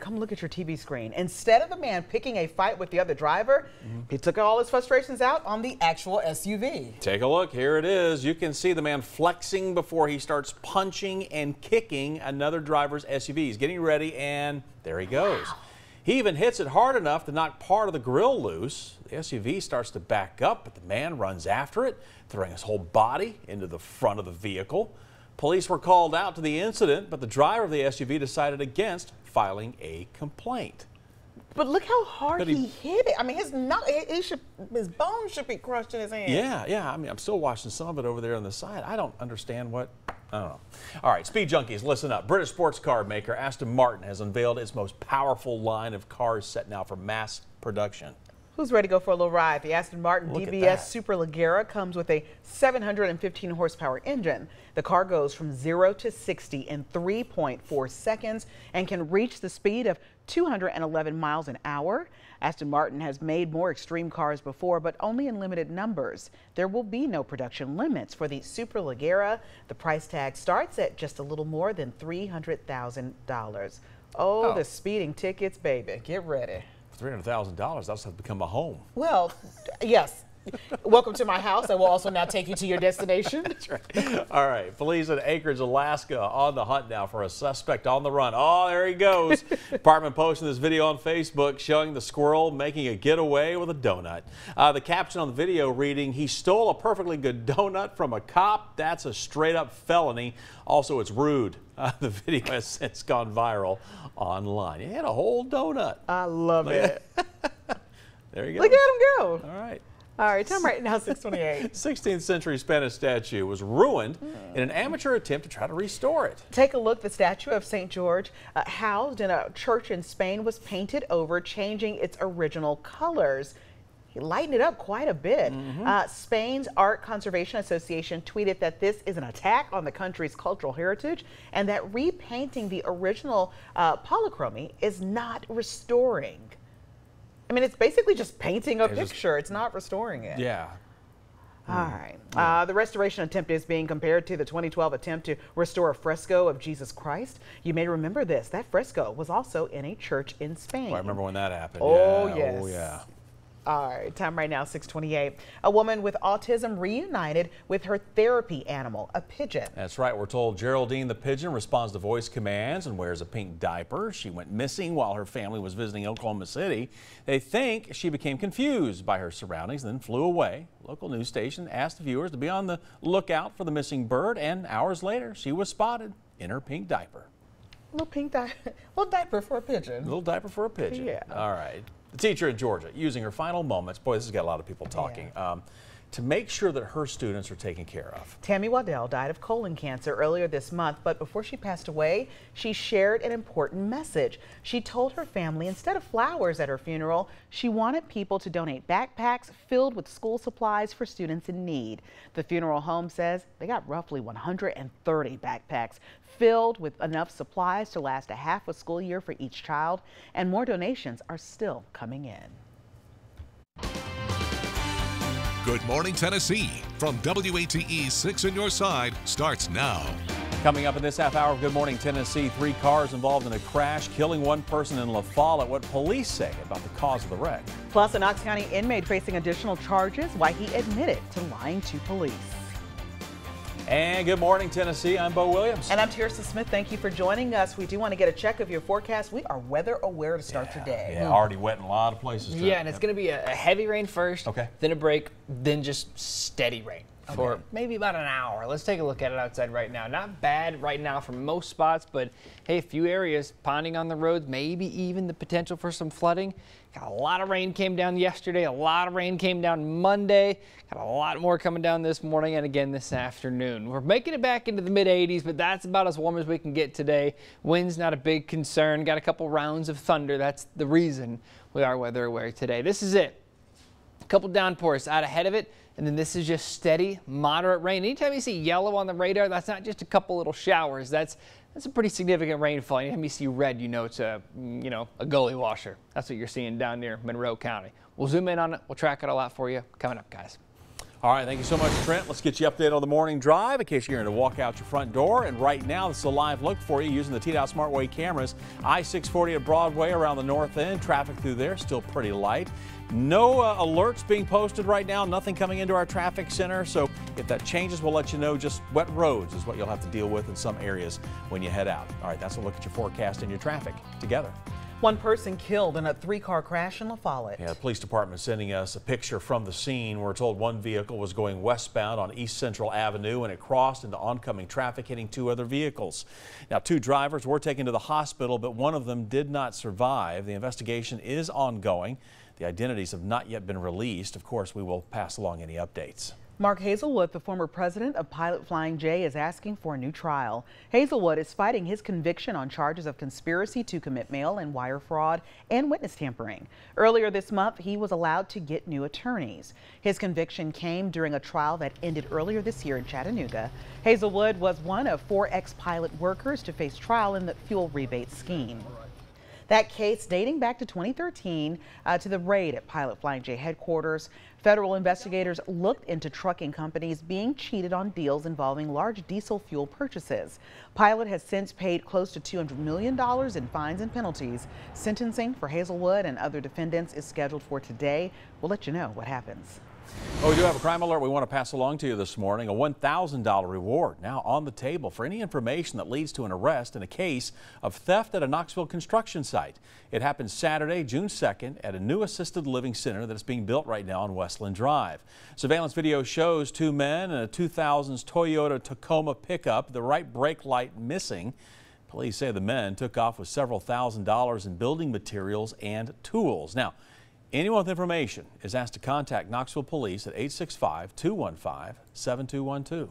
Come look at your TV screen. Instead of the man picking a fight with the other driver, mm -hmm. he took all his frustrations out on the actual SUV. Take a look. Here it is. You can see the man flexing before he starts punching and kicking another driver's SUV. He's getting ready, and there he goes. Wow. He even hits it hard enough to knock part of the grille loose. The SUV starts to back up, but the man runs after it, throwing his whole body into the front of the vehicle. Police were called out to the incident, but the driver of the SUV decided against filing a complaint. But look how hard he, he, hit it. I mean, his not, he should, his bones should be crushed in his hand. Yeah, yeah. I mean, I'm still watching some of it over there on the side. I don't understand what. I don't know. All right, speed junkies, listen up. British sports car maker Aston Martin has unveiled its most powerful line of cars set now for mass production. Who's ready to go for a little ride? The Aston Martin Look DBS Superleggera comes with a 715 horsepower engine. The car goes from 0 to 60 in 3.4 seconds and can reach the speed of 211 miles an hour. Aston Martin has made more extreme cars before, but only in limited numbers. There will be no production limits for the Superleggera. The price tag starts at just a little more than $300,000. Oh, oh, the speeding tickets, baby. Get ready. $300,000, that'll have become a home. Well, yes. Welcome to my house. I will also now take you to your destination. That's right. All right. Police in Anchorage, Alaska on the hunt now for a suspect on the run. Oh, there he goes. Department posting this video on Facebook showing the squirrel making a getaway with a donut. Uh, the caption on the video reading, he stole a perfectly good donut from a cop. That's a straight up felony. Also, it's rude. Uh, the video has since gone viral online. He had a whole donut. I love Look it. there you go. Look at him go. All right. All right, time right now 628. 16th century Spanish statue was ruined in an amateur attempt to try to restore it. Take a look. The statue of St. George, uh, housed in a church in Spain, was painted over, changing its original colors. He lightened it up quite a bit. Mm -hmm. uh, Spain's Art Conservation Association tweeted that this is an attack on the country's cultural heritage and that repainting the original uh, polychromy is not restoring. I mean, it's basically just painting a it's picture. Just, it's not restoring it. Yeah. All mm. Uh, the restoration attempt is being compared to the 2012 attempt to restore a fresco of Jesus Christ. You may remember this. That fresco was also in a church in Spain. Oh, I remember when that happened. Oh, yeah. yes. Oh, yeah. All right, time right now, 628. A woman with autism reunited with her therapy animal, a pigeon. That's right. We're told Geraldine the pigeon responds to voice commands and wears a pink diaper. She went missing while her family was visiting Oklahoma City. They think she became confused by her surroundings and then flew away. Local news station asked viewers to be on the lookout for the missing bird, and hours later, she was spotted in her pink diaper. Little pink diaper, little diaper for a pigeon. Little diaper for a pigeon. Yeah. All right. Teacher in Georgia using her final moments. Boy, this has got a lot of people talking. Yeah. Um, to make sure that her students are taken care of. Tammy Waddell died of colon cancer earlier this month, but before she passed away, she shared an important message. She told her family instead of flowers at her funeral, she wanted people to donate backpacks filled with school supplies for students in need. The funeral home says they got roughly 130 backpacks filled with enough supplies to last a half a school year for each child, and more donations are still coming in. Good Morning Tennessee from WATE 6 on your side starts now. Coming up in this half hour of Good Morning Tennessee, three cars involved in a crash, killing one person in La Follette. What police say about the cause of the wreck. Plus, a Knox County inmate facing additional charges, why he admitted to lying to police. And good morning, Tennessee. I'm Bo Williams. And I'm Tearsa Smith. Thank you for joining us. We do want to get a check of your forecast. We are weather aware to start yeah, today. Yeah, already wet in a lot of places. Yeah, and it's going to be a, a, heavy rain first, okay. then a break, then just steady rain okay. for maybe about an hour. Let's take a look at it outside right now. Not bad right now for most spots, but hey, a few areas ponding on the roads, maybe even the potential for some flooding. Got a lot of rain came down yesterday. A lot of rain came down Monday. Got a lot more coming down this morning and again this afternoon. We're making it back into the mid 80s, but that's about as warm as we can get today. Wind's not a big concern. Got a couple rounds of thunder. That's the reason we are weather aware today. This is it. A couple downpours out ahead of it. And then this is just steady, moderate rain. Anytime you see yellow on the radar, that's not just a couple little showers. That's that's a pretty significant rainfall. Anytime you see red, you know it's a, mm, you know, a gully washer. That's what you're seeing down near Monroe County. We'll zoom in on it. We'll track it all out for you coming up, guys. All right, thank you so much, Trent. Let's get you updated on the morning drive in case you're going to walk out your front door. And right now, this is a live look for you using the TDOT SmartWay cameras. I-640 at Broadway around the north end. Traffic through there still pretty light. No uh, alerts being posted right now. Nothing coming into our traffic center. So if that changes, we'll let you know. Just wet roads is what you'll have to deal with in some areas when you head out. All right, that's a look at your forecast and your traffic together. One person killed in a three-car crash in La Follette. Yeah, the police department sending us a picture from the scene. We're told one vehicle was going westbound on East Central Avenue and it crossed into oncoming traffic, hitting two other vehicles. Now, two drivers were taken to the hospital, but one of them did not survive. The investigation is ongoing. The identities have not yet been released. Of course, we will pass along any updates. Mark Hazelwood, the former president of Pilot Flying J, is asking for a new trial. Hazelwood is fighting his conviction on charges of conspiracy to commit mail and wire fraud and witness tampering. Earlier this month, he was allowed to get new attorneys. His conviction came during a trial that ended earlier this year in Chattanooga. Hazelwood was one of four ex-pilot workers to face trial in the fuel rebate scheme. That case dating back to 2013 uh, to the raid at Pilot Flying J headquarters. Federal investigators looked into trucking companies being cheated on deals involving large diesel fuel purchases. Pilot has since paid close to $200 million in fines and penalties. Sentencing for Hazelwood and other defendants is scheduled for today. We'll let you know what happens. Oh, we do have a crime alert we want to pass along to you this morning. A $1,000 reward now on the table for any information that leads to an arrest in a case of theft at a Knoxville construction site. It happened Saturday, June 2nd, at a new assisted living center that is being built right now on Westland Drive. Surveillance video shows two men in a 2000s Toyota Tacoma pickup, the right brake light missing. Police say the men took off with several thousand dollars in building materials and tools. Now, Anyone with information is asked to contact Knoxville Police at 865-215-7212.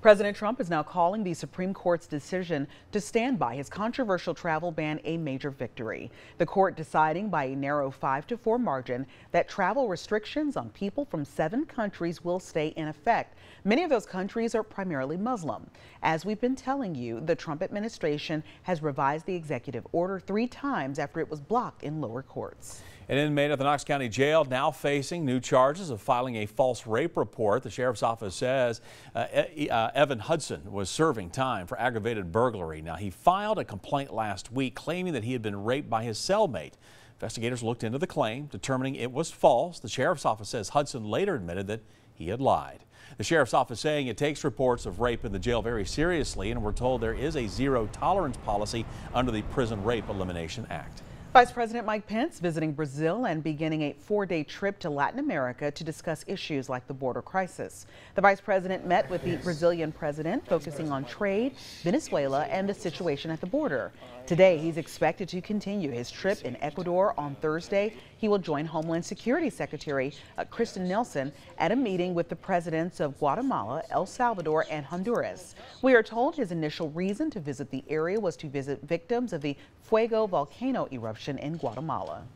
President Trump is now calling the Supreme Court's decision to stand by his controversial travel ban a major victory. The court deciding by a narrow 5 to 4 margin that travel restrictions on people from seven countries will stay in effect. Many of those countries are primarily Muslim. As we've been telling you, the Trump administration has revised the executive order three times after it was blocked in lower courts. An inmate at the Knox County Jail now facing new charges of filing a false rape report. The sheriff's office says uh, uh, Evan Hudson was serving time for aggravated burglary. Now, he filed a complaint last week claiming that he had been raped by his cellmate. Investigators looked into the claim, determining it was false. The sheriff's office says Hudson later admitted that he had lied. The sheriff's office saying it takes reports of rape in the jail very seriously, and we're told there is a zero tolerance policy under the Prison Rape Elimination Act. Vice President Mike Pence visiting Brazil and beginning a four-day trip to Latin America to discuss issues like the border crisis. The vice president met with the Brazilian president, focusing on trade, Venezuela, and the situation at the border. Today, he's expected to continue his trip in Ecuador on Thursday. He will join Homeland Security Secretary uh, Kirstjen Nielsen at a meeting with the presidents of Guatemala, El Salvador, and Honduras. We are told his initial reason to visit the area was to visit victims of the Fuego volcano eruption in Guatemala.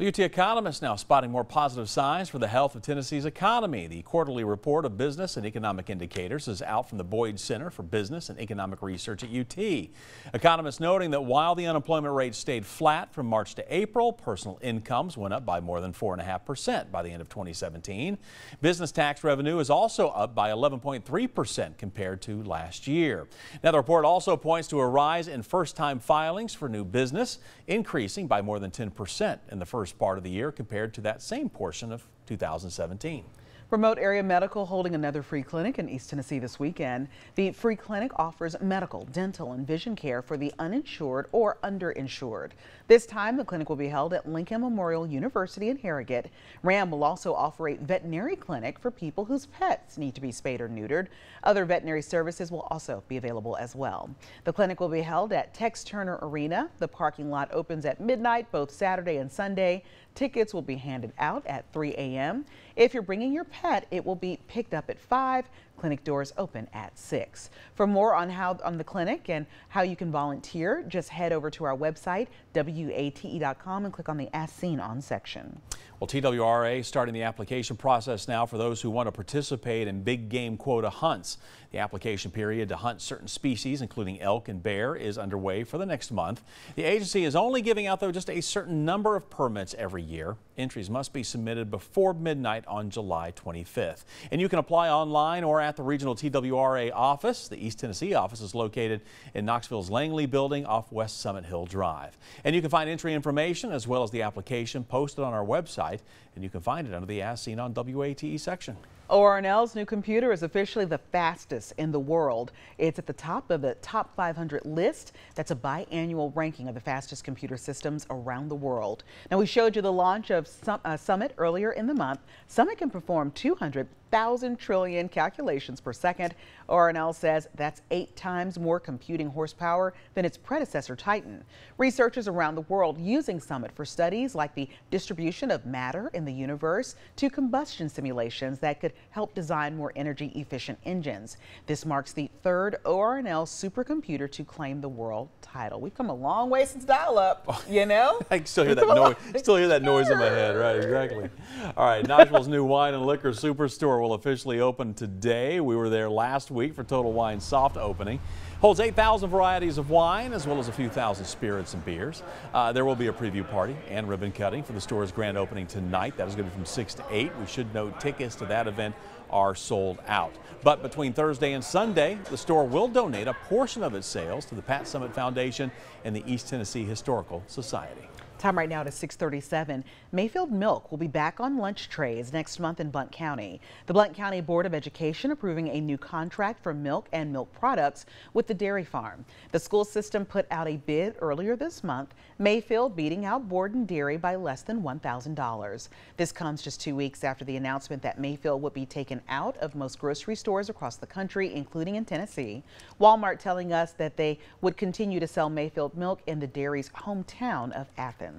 The UT economists now spotting more positive signs for the health of Tennessee's economy. The quarterly report of business and economic indicators is out from the Boyd Center for Business and Economic Research at UT. Economists noting that while the unemployment rate stayed flat from March to April, personal incomes went up by more than 4.5% by the end of 2017. Business tax revenue is also up by 11.3% compared to last year. Now, the report also points to a rise in first-time filings for new business, increasing by more than 10% in the first first part of the year compared to that same portion of 2017. Remote Area Medical holding another free clinic in East Tennessee this weekend. The free clinic offers medical, dental, and vision care for the uninsured or underinsured. This time, the clinic will be held at Lincoln Memorial University in Harrogate. RAM will also offer a veterinary clinic for people whose pets need to be spayed or neutered. Other veterinary services will also be available as well. The clinic will be held at Tex Turner Arena. The parking lot opens at midnight both Saturday and Sunday. Tickets will be handed out at 3 a.m. If you're bringing your pet, it will be picked up at 5. Clinic doors open at 6. For more on how on the clinic and how you can volunteer, just head over to our website, WATE.com, and click on the As Seen On section. Well, TWRA starting the application process now for those who want to participate in big game quota hunts. The application period to hunt certain species, including elk and bear, is underway for the next month. The agency is only giving out, though, just a certain number of permits every year. Entries must be submitted before midnight on July 25th. And you can apply online or at the regional TWRA office. The East Tennessee office is located in Knoxville's Langley building off West Summit Hill Drive. And you can find entry information as well as the application posted on our website, and you can find it under the As Seen on WATE section. ORNL's new computer is officially the fastest in the world. It's at the top of the top 500 list. That's a biannual ranking of the fastest computer systems around the world. Now, we showed you the launch of uh, Summit earlier in the month. Summit can perform 200 thousand trillion calculations per second. ORNL says that's eight times more computing horsepower than its predecessor Titan. Researchers around the world using Summit for studies like the distribution of matter in the universe to combustion simulations that could help design more energy efficient engines. This marks the third ORNL supercomputer to claim the world title. We've come a long way since dial-up, oh. you know? I still hear that noise. Still hear that noise in my head, right? Exactly. All right, Nashville's new wine and liquor superstore will officially open today. We were there last week for Total Wine soft opening. Holds 8,000 varieties of wine as well as a few thousand spirits and beers. Uh, there will be a preview party and ribbon cutting for the store's grand opening tonight. That is going to be from 6 to 8. We should note tickets to that event are sold out. But between Thursday and Sunday, the store will donate a portion of its sales to the Pat Summitt Foundation and the East Tennessee Historical Society. Time right now to 637. Mayfield Milk will be back on lunch trays next month in Blount County. The Blount County Board of Education approving a new contract for milk and milk products with the dairy farm. The school system put out a bid earlier this month, Mayfield beating out Borden Dairy by less than $1,000. This comes just two weeks after the announcement that Mayfield would be taken out of most grocery stores across the country, including in Tennessee. Walmart telling us that they would continue to sell Mayfield milk in the dairy's hometown of Athens.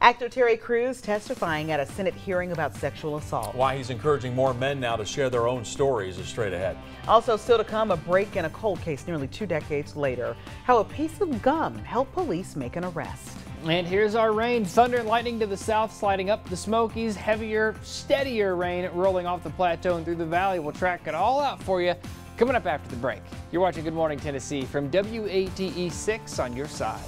Actor Terry Crews testifying at a Senate hearing about sexual assault. Why he's encouraging more men now to share their own stories is straight ahead. Also, still to come, a break in a cold case nearly two decades later. How a piece of gum helped police make an arrest. And here's our rain. Thunder and lightning to the south, sliding up the Smokies. Heavier, steadier rain rolling off the plateau and through the valley. We'll track it all out for you coming up after the break. You're watching Good Morning Tennessee from WATE 6 on your side.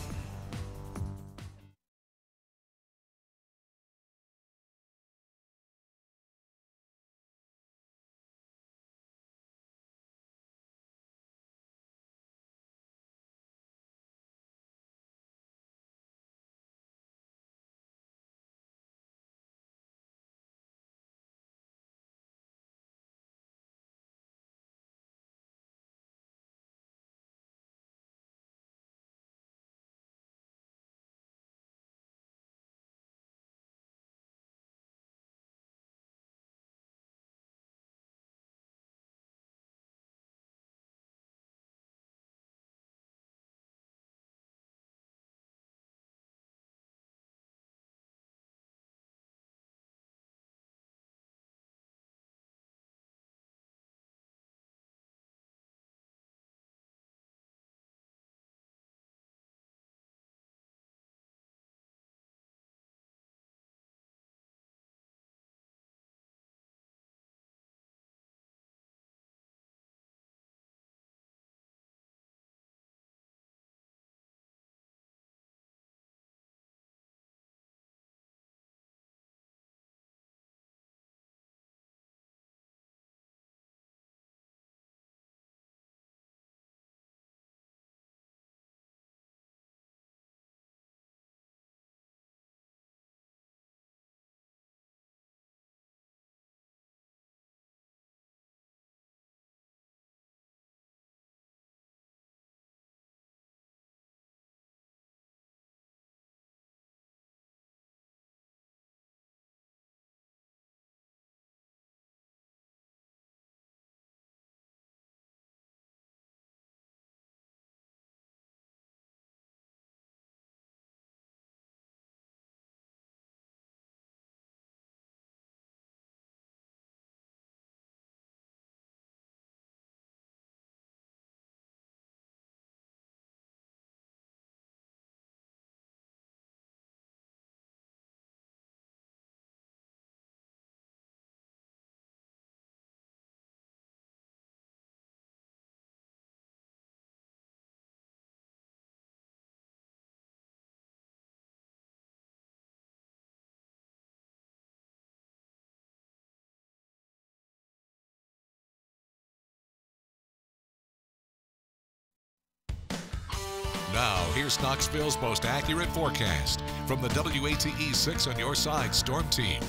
Here's Knoxville's most accurate forecast from the WATE 6 on your side storm team.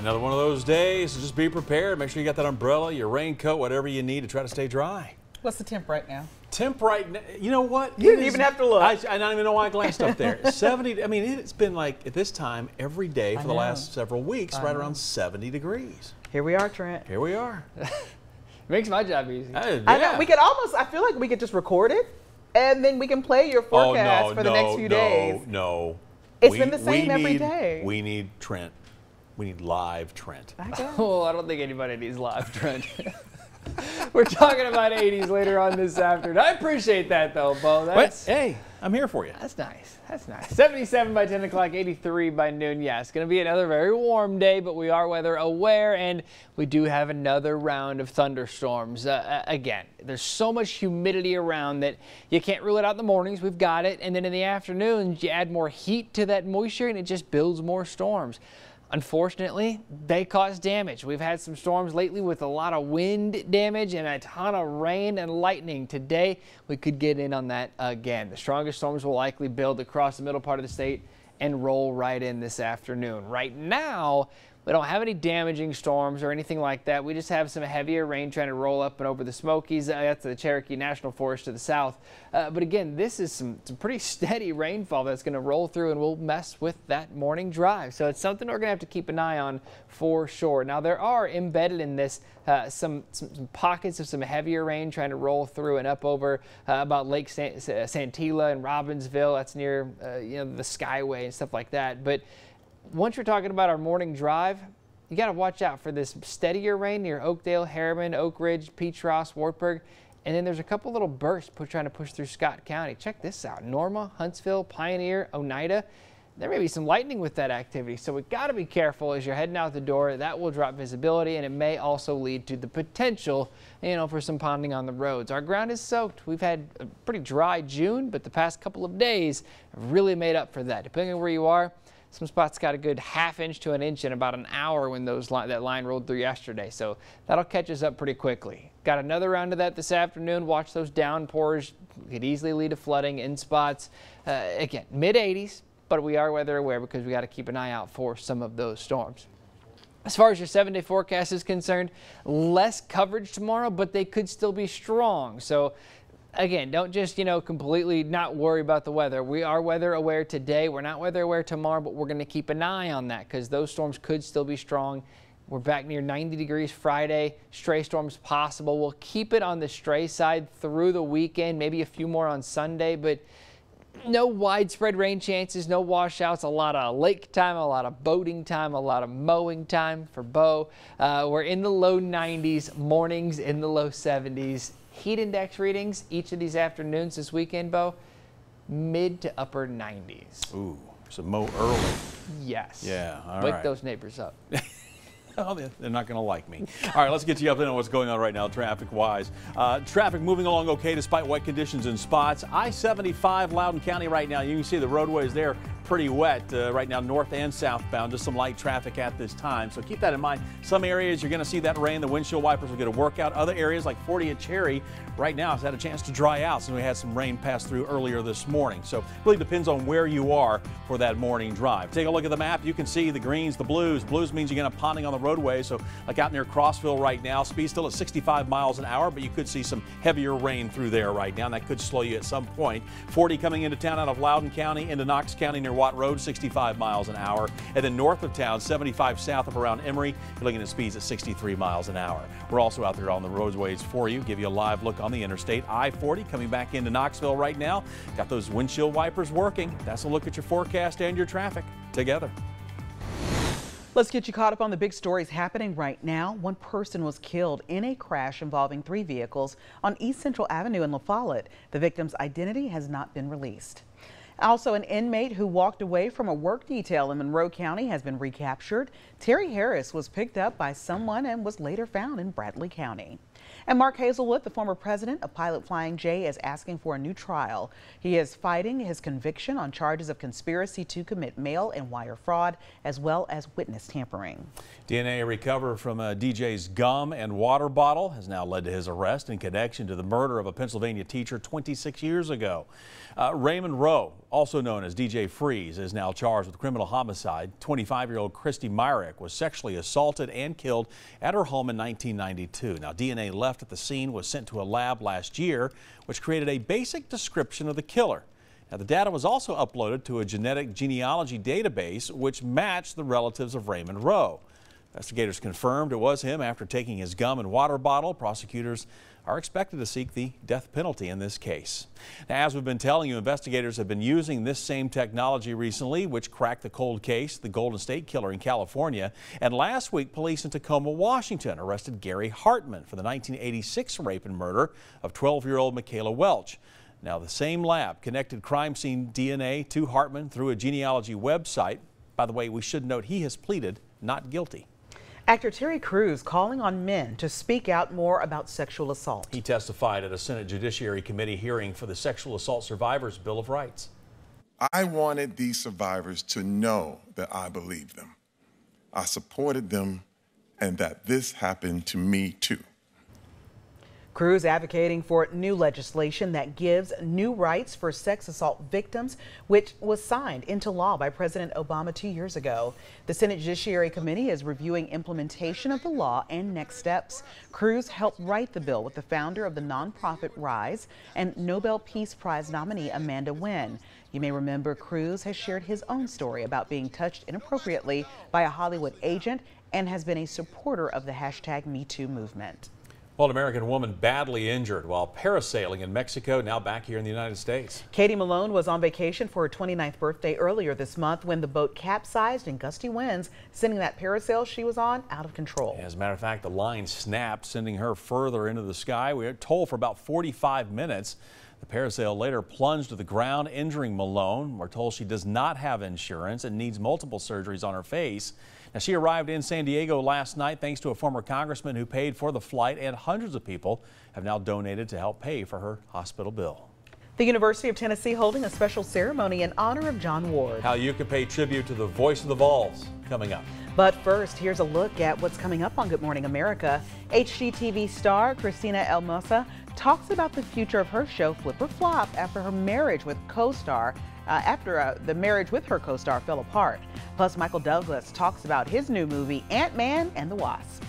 Another one of those days, so just be prepared. Make sure you got that umbrella, your raincoat, whatever you need to try to stay dry. What's the temp right now? Temp right now, you know what? You didn't even have to look. I, I don't even know why I glanced up there. 70, I mean, it's been like at this time every day for the know. last several weeks, I right know. around 70 degrees. Here we are, Trent. Here we are. Makes my job easy. Uh, I know. We could almost, I feel like we could just record it and then we can play your oh, forecast no, for the no, next few no, days. No, It's We- been the same we every need- day. We need Trent. We need live Trent. I. Oh, I don't think anybody needs live Trent. We're talking about 80s later on this afternoon. I appreciate that though, Bo. But, That's hey, I'm here for you. That's nice. That's nice. 77 by 10 o'clock, 83 by noon. Yeah, it's going to be another very warm day, but we are weather aware, and we do have another round of thunderstorms. Uh, uh, again, there's so much humidity around that you can't rule it out in the mornings. We've got it. And then in the afternoons, you add more heat to that moisture, and it just builds more storms. Unfortunately, they cause damage. We've had some storms lately with a lot of wind damage and a ton of rain and lightning. Today, we could get in on that again. The strongest storms will likely build across the middle part of the state and roll right in this afternoon. Right now, we don't have any damaging storms or anything like that. We just have some heavier rain trying to roll up and over the Smokies. Uh, that's the Cherokee National Forest to the south. Uh, but again, this is some, some pretty steady rainfall that's going to roll through and will mess with that morning drive. So it's something we're going to have to keep an eye on for sure. Now, there are embedded in this uh, some, some, some pockets of some heavier rain trying to roll through and up over uh, about Lake San- Santeetlah and Robbinsville. That's near uh, you know the Skyway and stuff like that. But once you're talking about our morning drive, you got to watch out for this steadier rain near Oakdale, Harriman, Oak Ridge, Petros, Wartburg. And then there's a couple little bursts trying to push through Scott County. Check this out Norma, Huntsville, Pioneer, Oneida. There may be some lightning with that activity, so we got to be careful as you're heading out the door. That will drop visibility, and it may also lead to the potential, you know, for some ponding on the roads. Our ground is soaked. We've had a pretty dry June, but the past couple of days have really made up for that. Depending on where you are, some spots got a good half inch to an inch in about an hour when those li- that line rolled through yesterday. So that'll catch us up pretty quickly. Got another round of that this afternoon. Watch those downpours. Could easily lead to flooding in spots. Uh, again, mid 80s, but we are weather aware because we got to keep an eye out for some of those storms. As far as your seven day forecast is concerned, less coverage tomorrow, but they could still be strong. So again, don't just, you know, completely not worry about the weather. We are weather aware today. We're not weather aware tomorrow, but we're going to keep an eye on that because those storms could still be strong. We're back near 90 degrees Friday. Stray storms possible. We'll keep it on the stray side through the weekend, maybe a few more on Sunday, but no widespread rain chances, no washouts, a lot of lake time, a lot of boating time, a lot of mowing time for Bo. Uh, we're in the low 90s, mornings in the low 70s. Heat index readings each of these afternoons this weekend, Bo, mid to upper 90s. Ooh, so mow early. Yes. Yeah, all Wake right. those neighbors up. Oh, they- they're not going to like me. All right, let's get you up on what's going on right now, traffic-wise. Uh, traffic moving along okay despite wet conditions in spots. I-75 Loudon County right now. You can see the roadways there pretty wet uh, right now, north and southbound. Just some light traffic at this time, so keep that in mind. Some areas you're going to see that rain. The windshield wipers will get a workout. Other areas like 40 at Cherry right now has had a chance to dry out since we had some rain pass through earlier this morning. So really depends on where you are for that morning drive. Take a look at the map. You can see the greens, the blues. Blues means you're going to ponding on the roadway. So like out near Crossville right now, speed still at 65 miles an hour, but you could see some heavier rain through there right now, and that could slow you at some point. 40 coming into town out of Loudon County into Knox County near Watt Road, 65 miles an hour. And then north of town, 75 south of around Emory, you're looking at speeds at 63 miles an hour. We're also out there on the roadways for you, give you a live look on the interstate. I-40 coming back into Knoxville right now. Got those windshield wipers working. That's a look at your forecast and your traffic together. Let's get you caught up on the big stories happening right now. One person was killed in a crash involving three vehicles on East Central Avenue in La Follette. The victim's identity has not been released. Also, an inmate who walked away from a work detail in Monroe County has been recaptured. Terry Harris was picked up by someone and was later found in Bradley County. And Mark Hazelwood, the former president of Pilot Flying J, is asking for a new trial. He is fighting his conviction on charges of conspiracy to commit mail and wire fraud, as well as witness tampering. DNA recovered from a DJ's gum and water bottle has now led to his arrest in connection to the murder of a Pennsylvania teacher 26 years ago. Uh, Raymond Rowe, also known as DJ Freez, is now charged with criminal homicide. 25-year-old Christy Mirack was sexually assaulted and killed at her home in 1992. Now, DNA left at the scene was sent to a lab last year, which created a basic description of the killer. Now, the data was also uploaded to a genetic genealogy database, which matched the relatives of Raymond Rowe. Investigators confirmed it was him after taking his gum and water bottle. Prosecutors are expected to seek the death penalty in this case. Now, as we've been telling you, investigators have been using this same technology recently, which cracked the cold case, the Golden State Killer in California. And last week, police in Tacoma, Washington arrested Gary Hartman for the 1986 rape and murder of 12-year-old Michella Welch. Now, the same lab connected crime scene DNA to Hartman through a genealogy website. By the way, we should note he has pleaded not guilty. Actor Terry Crews calling on men to speak out more about sexual assault. He testified at a Senate Judiciary Committee hearing for the Sexual Assault Survivors Bill of Rights. I wanted these survivors to know that I believed them. I supported them and that this happened to me too. Crews advocating for new legislation that gives new rights for sex assault victims, which was signed into law by President Obama two years ago. The Senate Judiciary Committee is reviewing implementation of the law and next steps. Crews helped write the bill with the founder of the nonprofit Rise and Nobel Peace Prize nominee Amanda Nguyen. You may remember Crews has shared his own story about being touched inappropriately by a Hollywood agent and has been a supporter of the hashtag MeToo movement. Well, an American woman badly injured while parasailing in Mexico, now back here in the United States. Katie Malone was on vacation for her 29th birthday earlier this month when the boat capsized in gusty winds, sending that parasail she was on out of control. As a matter of fact, the line snapped, sending her further into the sky. We were told for about 45 minutes. The parasail later plunged to the ground, injuring Malone. We're told she does not have insurance and needs multiple surgeries on her face. Now, she arrived in San Diego last night thanks to a former congressman who paid for the flight, and hundreds of people have now donated to help pay for her hospital bill. The University of Tennessee holding a special ceremony in honor of John Ward. How you can pay tribute to the voice of the Vols coming up. But first, here's a look at what's coming up on Good Morning America. HGTV star Christina El Moussa talks about the future of her show Flip or Flop after her marriage with co-star uh, after uh, the marriage with her co-star fell apart. Plus, Michael Douglas talks about his new movie, Ant-Man and the Wasp.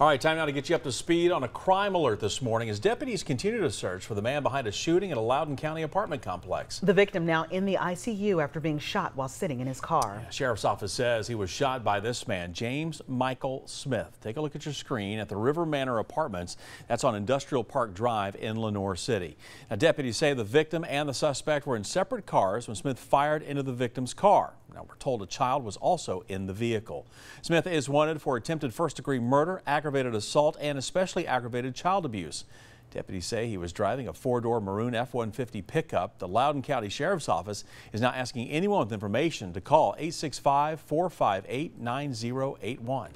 All right, time now to get you up to speed on a crime alert this morning as deputies continue to search for the man behind a shooting at a Loudon County apartment complex. The victim now in the ICU after being shot while sitting in his car. Sheriff's office says he was shot by this man, James Michael Smith. Take a look at your screen at the River Manor Apartments. That's on Industrial Park Drive in Lenoir City. Now, deputies say the victim and the suspect were in separate cars when Smith fired into the victim's car. Now, we're told a child was also in the vehicle. Smith is wanted for attempted first degree murder, aggravated assault, and especially aggravated child abuse. Deputies say he was driving a four-door maroon F-150 pickup. The Loudon County Sheriff's Office is now asking anyone with information to call 865-458-9081.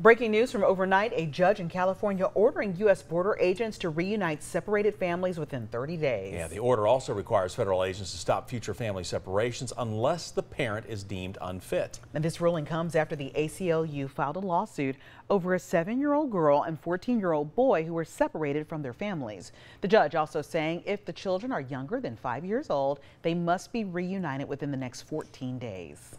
Breaking news from overnight, a judge in California ordering U.S. border agents to reunite separated families within 30 days. Yeah, the order also requires federal agents to stop future family separations unless the parent is deemed unfit. And this ruling comes after the ACLU filed a lawsuit over a seven-year-old girl and 14-year-old boy who were separated from their families. The judge also saying if the children are younger than five years old, they must be reunited within the next 14 days.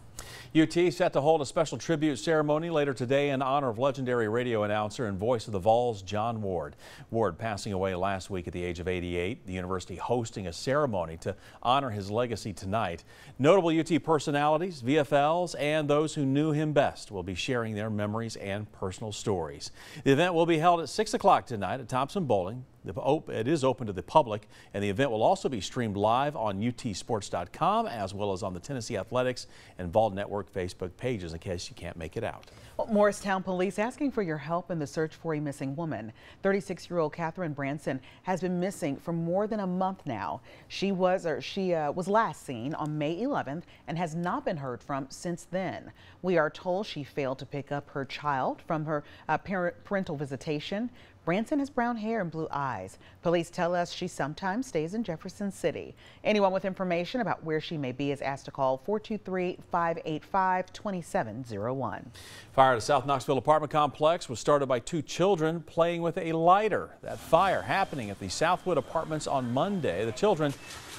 UT set to hold a special tribute ceremony later today in honor of legendary radio announcer and voice of the Vols, John Ward. Ward passing away last week at the age of 88. The university hosting a ceremony to honor his legacy tonight. Notable UT personalities, VFLs, and those who knew him best will be sharing their memories and personal stories. The event will be held at 6 o'clock tonight at Thompson Boling. It is open to the public, and the event will also be streamed live on utsports.com as well as on the Tennessee Athletics and Vol Network Facebook pages in case you can't make it out. Well, Morristown police asking for your help in the search for a missing woman. 36-year-old Catherine Branson has been missing for more than a month now. She was or she uh, was last seen on May 11th and has not been heard from since then. We are told she failed to pick up her child from her uh, parent, parental visitation. Branson has brown hair and blue eyes. Police tell us she sometimes stays in Jefferson City. Anyone with information about where she may be is asked to call 423-585-2701. Fire at a South Knoxville apartment complex was started by two children playing with a lighter. That fire happening at the Southwood Apartments on Monday. The children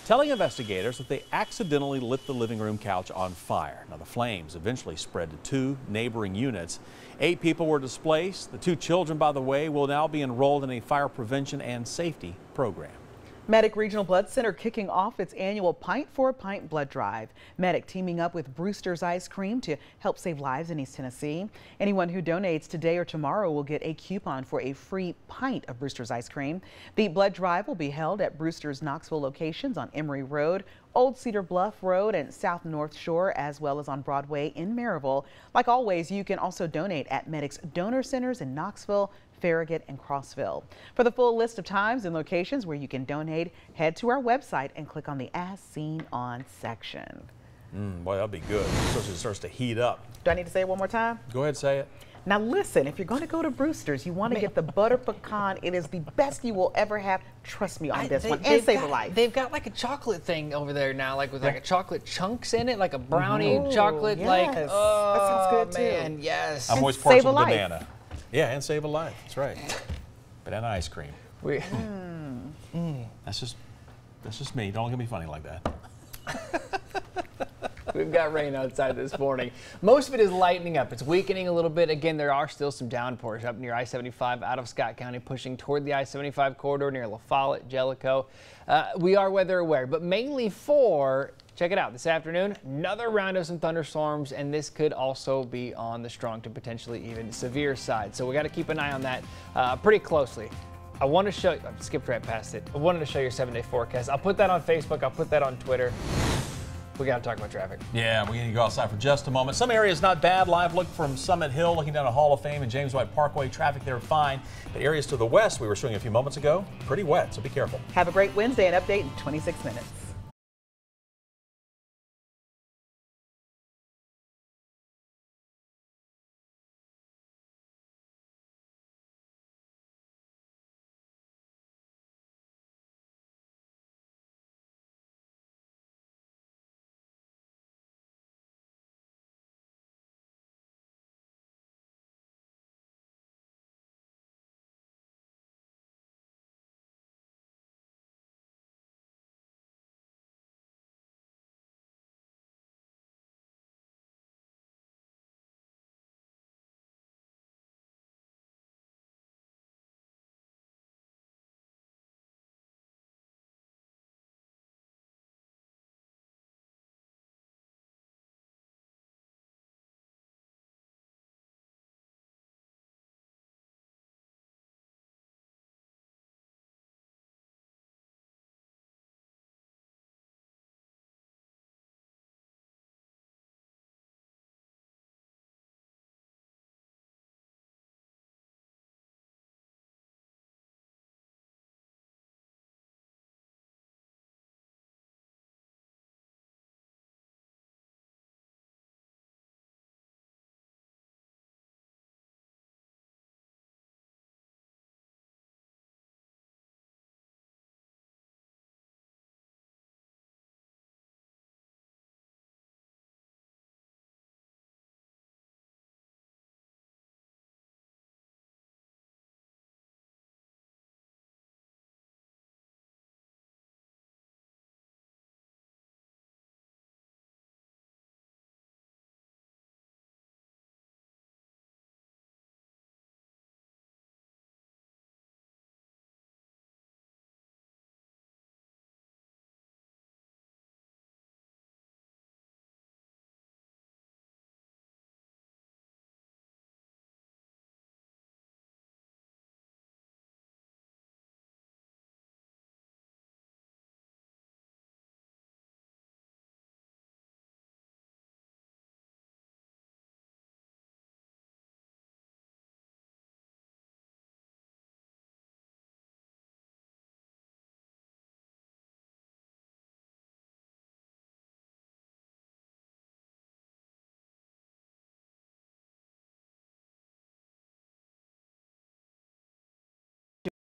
telling investigators that they accidentally lit the living room couch on fire. Now, the flames eventually spread to two neighboring units. Eight people were displaced. The two children, by the way, will now be enrolled in a fire prevention and safety program. Medic Regional Blood Center kicking off its annual Pint for a Pint blood drive. Medic teaming up with Brewster's Ice Cream to help save lives in East Tennessee. Anyone who donates today or tomorrow will get a coupon for a free pint of Brewster's Ice Cream. The blood drive will be held at Brewster's Knoxville locations on Emory Road, Old Cedar Bluff Road and South North Shore, as well as on Broadway in Maryville. Like always, you can also donate at Medic's donor centers in Knoxville, Farragut, and Crossville. For the full list of times and locations where you can donate, head to our website and click on the As Seen On section. Mm, boy, that'll be good, especially it starts to heat up. Do I need to say it one more time? Go ahead, say it. Now listen, if you're going to go to Brewster's, you want to get the butter pecan. It is the best you will ever have. Trust me on I, this they, one. And save got, a life. They've got like a chocolate thing over there now, like with like a chocolate chunks in it, like a brownie Ooh, chocolate. Yes. Like, oh, that sounds good too. man, yes. I'm always partial to banana. Yeah, and save a life. That's right. But Banana ice cream. We, mm. Mm. That's just that's just me. Don't look at me funny like that. We've got rain outside this morning. Most of it is lightening up. It's weakening a little bit. Again, there are still some downpours up near I-75 out of Scott County, pushing toward the I-75 corridor near La Follette, Jellico. Uh, we are weather aware, but mainly for Check it out this afternoon, another round of some thunderstorms, and this could also be on the strong to potentially even severe side. So we got to keep an eye on that uh, pretty closely. I want to show, you, I skipped right past it. I wanted to show your seven day forecast. I'll put that on Facebook, I'll put that on Twitter. We got to talk about traffic. Yeah, we need to go outside for just a moment. Some areas not bad. Live look from Summit Hill, looking down a Hall of Fame and James White Parkway. Traffic there fine. But areas to the west, we were showing a few moments ago, pretty wet, so be careful. Have a great Wednesday and update in 26 minutes.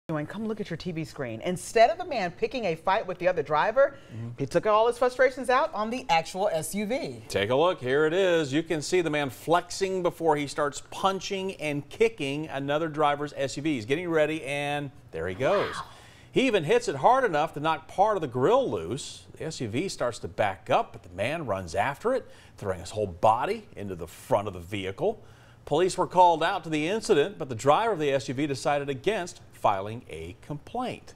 Doing, come look at your TV screen. Instead of the man picking a fight with the other driver, mm -hmm. he took all his frustrations out on the actual SUV. Take a look. Here it is. You can see the man flexing before he starts punching and kicking another driver's SUV. He's getting ready, and there he goes. Wow. He even hits it hard enough to knock part of the grille loose. The SUV starts to back up, but the man runs after it, throwing his whole body into the front of the vehicle. Police were called out to the incident, but the driver of the SUV decided against filing a complaint.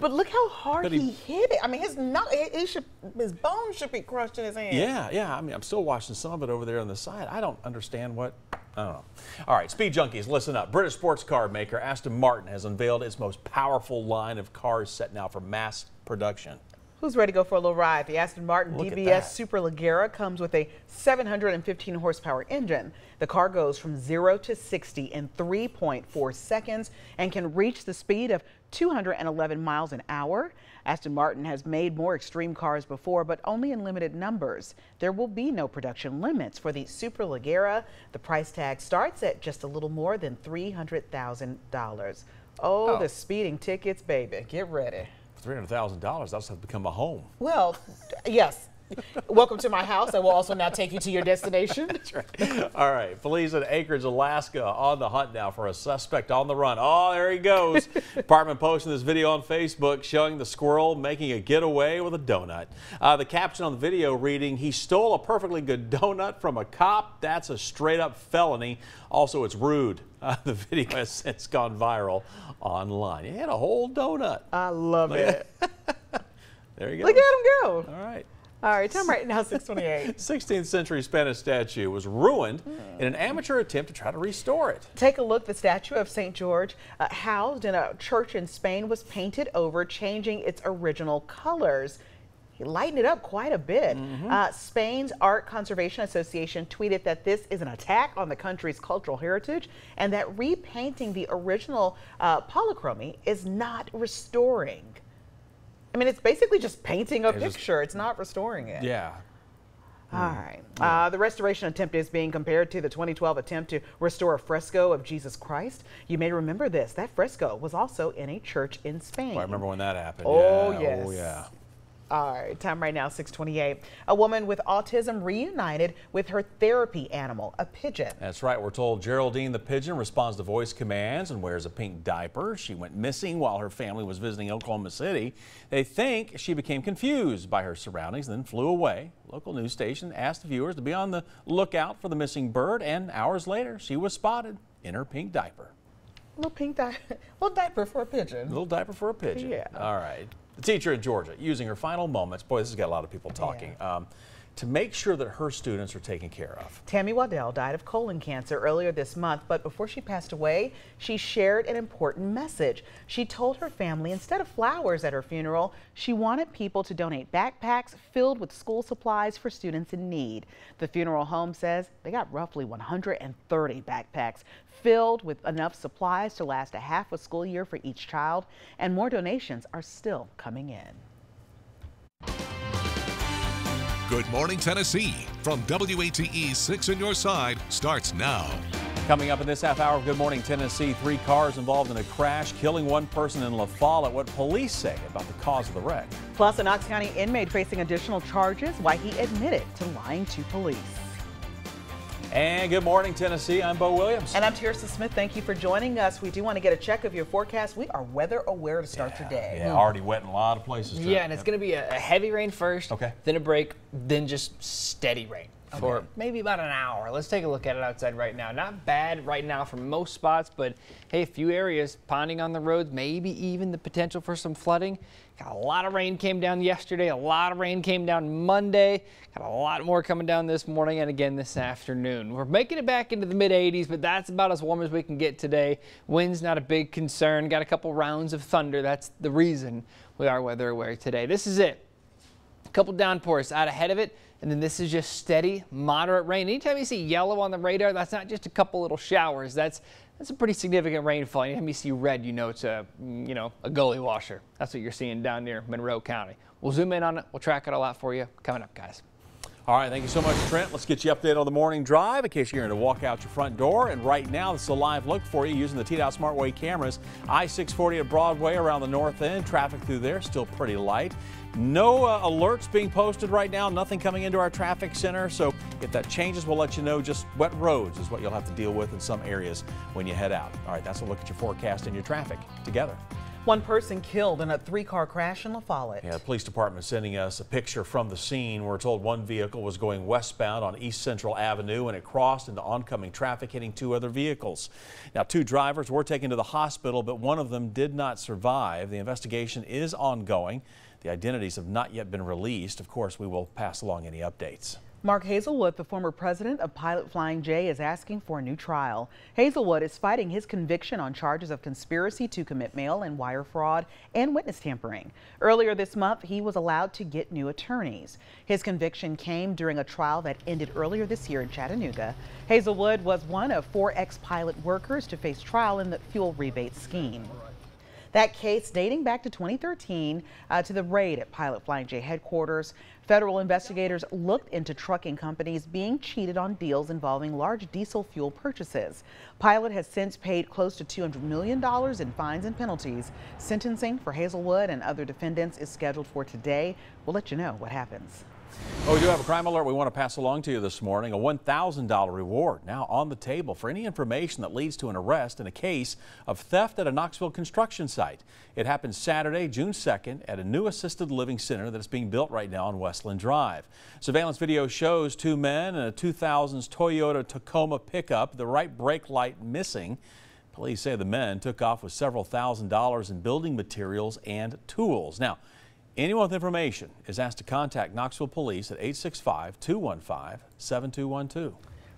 But look how hard he, he, hit it. I mean, his not he should his bones should be crushed in his hand. Yeah, yeah. I mean, I'm still watching some of it over there on the side. I don't understand what. I don't know. All right, speed junkies, listen up. British sports car maker Aston Martin has unveiled its most powerful line of cars set now for mass production. Who's ready to go for a little ride? The Aston Martin Look DBS Superleggera comes with a 715 horsepower engine. The car goes from 0 to 60 in 3.4 seconds and can reach the speed of 211 miles an hour. Aston Martin has made more extreme cars before, but only in limited numbers. There will be no production limits for the Superleggera. The price tag starts at just a little more than $300,000. Oh, oh, the speeding tickets, baby. Get ready. $300,000, that's become a home. Well, yes. Welcome to my house. I will also now take you to your destination. That's right. All right. Police in Anchorage, Alaska on the hunt now for a suspect on the run. Oh, there he goes. Department posting this video on Facebook showing the squirrel making a getaway with a donut. Uh, the caption on the video reading, he stole a perfectly good donut from a cop. That's a straight up felony. Also, it's rude. Uh, the video has since gone viral online. He had a whole donut. I love Look it. there you go. Look at him go. All right. All right, time right now 628. 16th century Spanish statue was ruined in an amateur attempt to try to restore it. Take a look. The statue of St. George, uh, housed in a church in Spain, was painted over, changing its original colors. He lightened it up quite a bit. Mm -hmm. uh, Spain's Art Conservation Association tweeted that this is an attack on the country's cultural heritage and that repainting the original uh, polychromy is not restoring. I mean, it's basically just painting a it's picture. Just, it's not restoring it. Yeah. All mm. Yeah. Uh, the restoration attempt is being compared to the 2012 attempt to restore a fresco of Jesus Christ. You may remember this. That fresco was also in a church in Spain. Oh, I remember when that happened. Oh, yeah. yes. Oh, yeah. All right, time right now, 628. A woman with autism reunited with her therapy animal, a pigeon. That's right. We're told Geraldine the pigeon responds to voice commands and wears a pink diaper. She went missing while her family was visiting Oklahoma City. They think she became confused by her surroundings and then flew away. Local news station asked viewers to be on the lookout for the missing bird, and hours later, she was spotted in her pink diaper. Little pink diaper, little diaper for a pigeon. Little diaper for a pigeon. Yeah. All right. The teacher in Georgia using her final moments, boy, this has got a lot of people talking, yeah. um, to make sure that her students are taken care of. Tammy Waddell died of colon cancer earlier this month, but before she passed away, she shared an important message. She told her family instead of flowers at her funeral, she wanted people to donate backpacks filled with school supplies for students in need. The funeral home says they got roughly 130 backpacks filled with enough supplies to last a half a school year for each child, and more donations are still coming in. Good Morning Tennessee from WATE 6 on your side starts now. Coming up in this half hour of Good Morning Tennessee, three cars involved in a crash, killing one person in La Follette. What police say about the cause of the wreck. Plus, a Knox County inmate facing additional charges, why he admitted to lying to police. And good morning, Tennessee. I'm Bo Williams. And I'm Tearsa Smith. Thank you for joining us. We do want to get a check of your forecast. We are weather aware to start yeah, today. Yeah, mm. already wet in a lot of places. Yeah, and it's going to be a, a, heavy rain first, okay. then a break, then just steady rain. Okay. For maybe about an hour. Let's take a look at it outside right now. Not bad right now for most spots, but hey, a few areas ponding on the roads, maybe even the potential for some flooding. Got a lot of rain came down yesterday, a lot of rain came down Monday, got a lot more coming down this morning and again this afternoon. We're making it back into the mid 80s, but that's about as warm as we can get today. Wind's not a big concern. Got a couple rounds of thunder. That's the reason we are weather aware today. This is it. A couple downpours out ahead of it. And then this is just steady, moderate rain. Anytime you see yellow on the radar, that's not just a couple little showers. That's that's a pretty significant rainfall. Anytime you see red, you know it's a, you know, a gully washer. That's what you're seeing down near Monroe County. We'll zoom in on it. We'll track it all out for you coming up, guys. All right, thank you so much, Trent. Let's get you updated on the morning drive in case you're going to walk out your front door. And right now, this is a live look for you using the TDOT SmartWay cameras. I-640 at Broadway around the north end. Traffic through there still pretty light. No uh, alerts being posted right now, nothing coming into our traffic center. So if that changes, we'll let you know. Just wet roads is what you'll have to deal with in some areas when you head out. All right, that's a look at your forecast and your traffic together. One person killed in a three-car crash in La Follette. Yeah, the police department sending us a picture from the scene. We're told one vehicle was going westbound on East Central Avenue and it crossed into oncoming traffic, hitting two other vehicles. Now, two drivers were taken to the hospital, but one of them did not survive. The investigation is ongoing. The identities have not yet been released. Of course, we will pass along any updates. Mark Hazelwood, the former president of Pilot Flying J, is asking for a new trial. Hazelwood is fighting his conviction on charges of conspiracy to commit mail and wire fraud and witness tampering. Earlier this month, he was allowed to get new attorneys. His conviction came during a trial that ended earlier this year in Chattanooga. Hazelwood was one of four ex-pilot workers to face trial in the fuel rebate scheme. That case dating back to 2013 uh, to the raid at Pilot Flying J headquarters. Federal investigators looked into trucking companies being cheated on deals involving large diesel fuel purchases. Pilot has since paid close to $200 million in fines and penalties. Sentencing for Hazelwood and other defendants is scheduled for today. We'll let you know what happens. Oh, we do have a crime alert we want to pass along to you this morning. A $1,000 reward now on the table for any information that leads to an arrest in a case of theft at a Knoxville construction site. It happened Saturday, June 2nd, at a new assisted living center that is being built right now on Westland Drive. Surveillance video shows two men in a 2000s Toyota Tacoma pickup, the right brake light missing. Police say the men took off with several thousand dollars in building materials and tools. Now, Anyone with information is asked to contact Knoxville Police at 865-215-7212.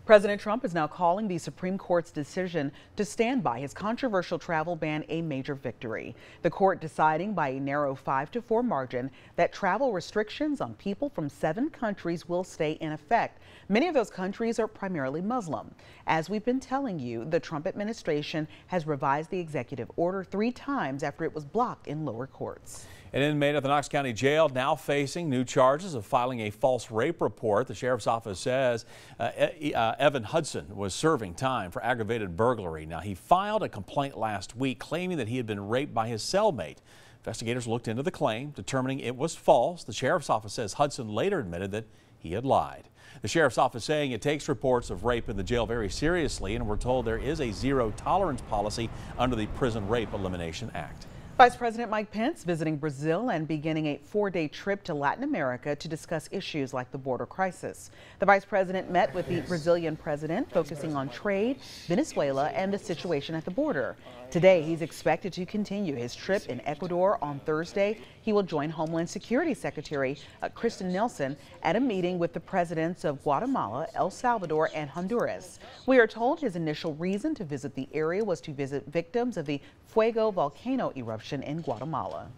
President Trump is now calling the Supreme Court's decision to stand by his controversial travel ban a major victory. The court deciding by a narrow 5 to 4 margin that travel restrictions on people from seven countries will stay in effect. Many of those countries are primarily Muslim. As we've been telling you, the Trump administration has revised the executive order three times after it was blocked in lower courts. An inmate at the Knox County Jail now facing new charges of filing a false rape report. The sheriff's office says uh, uh, Evan Hudson was serving time for aggravated burglary. Now, he filed a complaint last week claiming that he had been raped by his cellmate. Investigators looked into the claim, determining it was false. The sheriff's office says Hudson later admitted that he had lied. The sheriff's office saying it takes reports of rape in the jail very seriously, and we're told there is a zero tolerance policy under the Prison Rape Elimination Act. Vice President Mike Pence visiting Brazil and beginning a four-day trip to Latin America to discuss issues like the border crisis. The vice president met with the Brazilian president, focusing on trade, Venezuela, and the situation at the border. Today, he's expected to continue his trip in Ecuador on Thursday. He will join Homeland Security Secretary uh, Kirstjen Nielsen at a meeting with the presidents of Guatemala, El Salvador, and Honduras. We are told his initial reason to visit the area was to visit victims of the Fuego volcano eruption in Guatemala.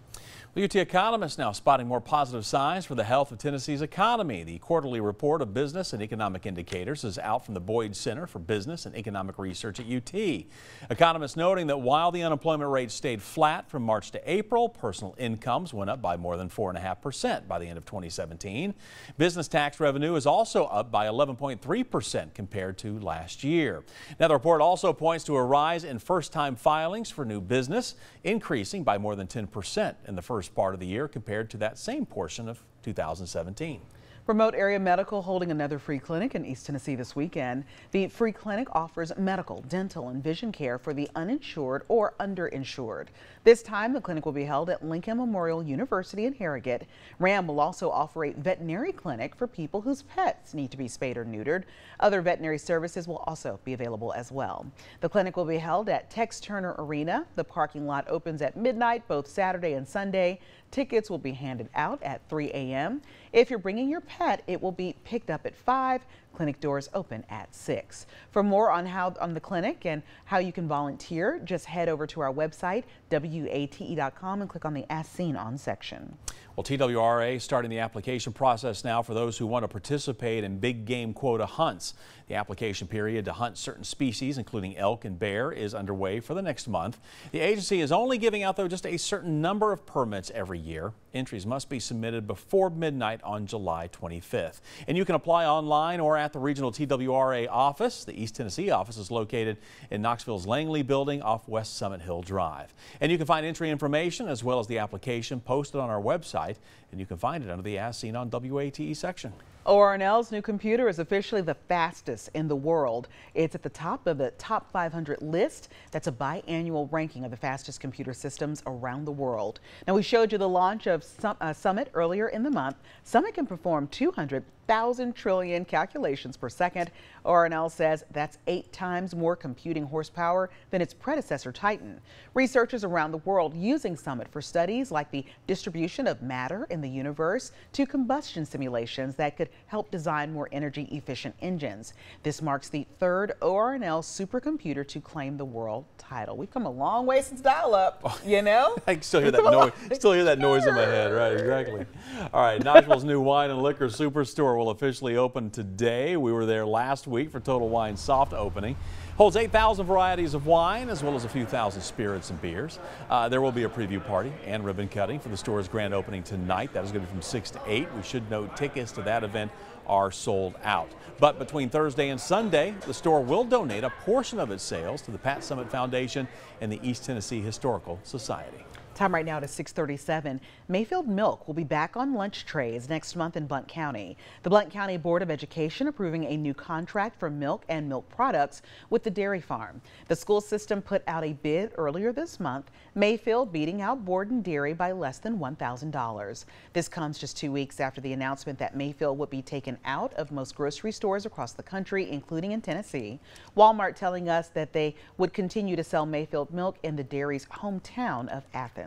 UT economists now spotting more positive signs for the health of Tennessee's economy. The quarterly report of business and economic indicators is out from the Boyd Center for Business and Economic Research at UT. Economists noting that while the unemployment rate stayed flat from March to April, personal incomes went up by more than 4.5% by the end of 2017. Business tax revenue is also up by 11.3% compared to last year. Now, the report also points to a rise in first-time filings for new business, increasing by more than 10% in the first first part of the year compared to that same portion of 2017. Remote Area Medical holding another free clinic in East Tennessee this weekend. The free clinic offers medical, dental, and vision care for the uninsured or underinsured. This time, the clinic will be held at Lincoln Memorial University in Harrogate. RAM will also offer a veterinary clinic for people whose pets need to be spayed or neutered. Other veterinary services will also be available as well. The clinic will be held at Tex Turner Arena. The parking lot opens at midnight both Saturday and Sunday. Tickets will be handed out at 3 a.m. If you're bringing your pet, it will be picked up at 5. Clinic doors open at 6. For more on how on the clinic and how you can volunteer, just head over to our website, wate.com, and click on the As Seen On section. Well, TWRA starting the application process now for those who want to participate in big game quota hunts. The application period to hunt certain species, including elk and bear, is underway for the next month. The agency is only giving out, though, just a certain number of permits every year. Entries must be submitted before midnight on July 25th. And you can apply online or at the regional TWRA office. The East Tennessee office is located in Knoxville's Langley building off West Summit Hill Drive. And you can find entry information as well as the application posted on our website. And you can find it under the As Seen on WATE section. ORNL's new computer is officially the fastest in the world. It's at the top of the top 500 list. That's a biannual ranking of the fastest computer systems around the world. Now, we showed you the launch of uh, Summit earlier in the month. Summit can perform 200 thousand trillion calculations per second. ORNL says that's eight times more computing horsepower than its predecessor Titan. Researchers around the world using Summit for studies like the distribution of matter in the universe to combustion simulations that could help design more energy efficient engines. This marks the third ORNL supercomputer to claim the world title. We've come a long way since dial-up, oh. you know? I still hear that noise. Still hear that noise in my head, right? Exactly. All right, Knoxville's new wine and liquor superstore will officially open today. We were there last week for Total Wine soft opening. Holds 8,000 varieties of wine as well as a few thousand spirits and beers. Uh, there will be a preview party and ribbon cutting for the store's grand opening tonight. That is going to be from 6 to 8. We should note tickets to that event are sold out. But between Thursday and Sunday, the store will donate a portion of its sales to the Pat Summitt Foundation and the East Tennessee Historical Society. Time right now to 637. Mayfield Milk will be back on lunch trays next month in Blount County. The Blount County Board of Education approving a new contract for milk and milk products with the dairy farm. The school system put out a bid earlier this month, Mayfield beating out Borden Dairy by less than $1,000. This comes just two weeks after the announcement that Mayfield would be taken out of most grocery stores across the country, including in Tennessee. Walmart telling us that they would continue to sell Mayfield milk in the dairy's hometown of Athens.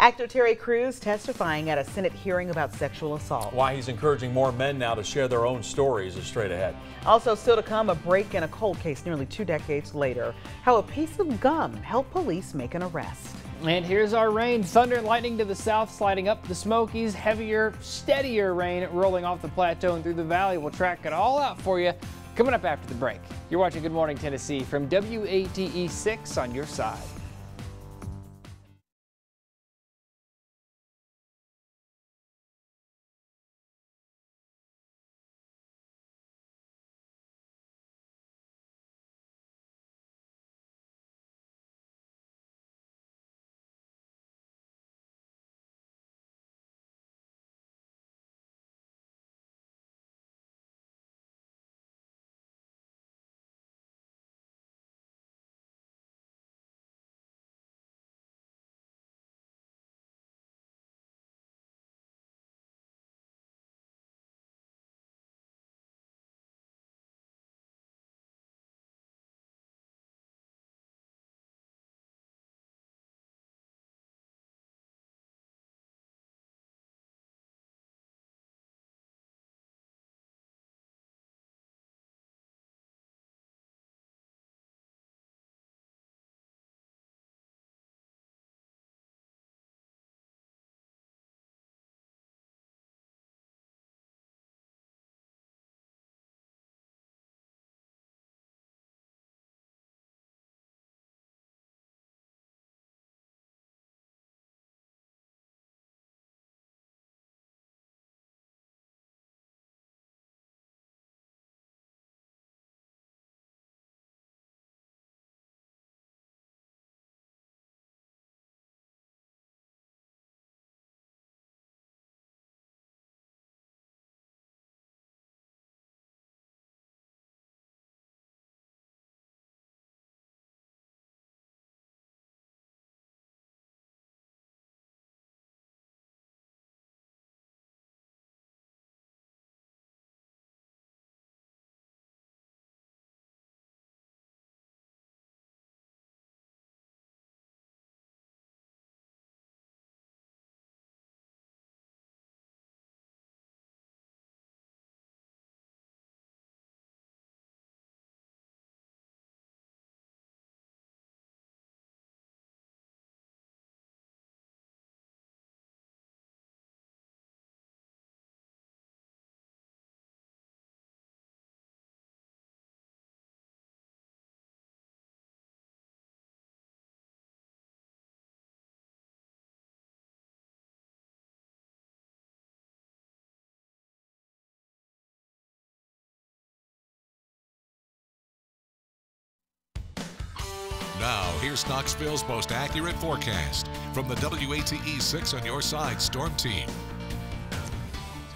Actor Terry Crews testifying at a Senate hearing about sexual assault. Why he's encouraging more men now to share their own stories is straight ahead. Also, still to come, a break in a cold case nearly two decades later. How a piece of gum helped police make an arrest. And here's our rain. Thunder and lightning to the south, sliding up the Smokies. Heavier, steadier rain rolling off the plateau and through the valley. We'll track it all out for you coming up after the break. You're watching Good Morning Tennessee from WATE 6 on your side. Now, here's Knoxville's most accurate forecast from the WATE 6 on your side storm team.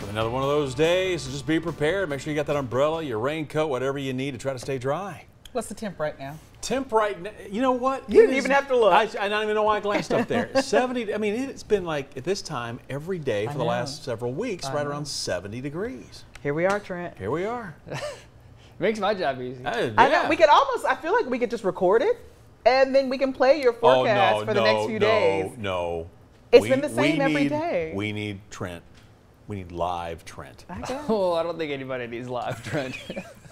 Another one of those days, so just be prepared. Make sure you got that umbrella, your raincoat, whatever you need to try to stay dry. What's the temp right now? Temp right now, you know what? You didn't even have to look. I, I don't even know why I glanced up there. 70, I mean, it's been like at this time every day for the last several weeks, I right know. around 70 degrees. Here we are, Trent. Here we are. Makes my job easy. Uh, yeah. I know. We could almost, I feel like we could just record it and then we can play your forecast oh, no, for the no, next few no, days. No, no. It's we, been the same every need, day. We need Trent we need live Trent. well, oh, I don't think anybody needs live Trent.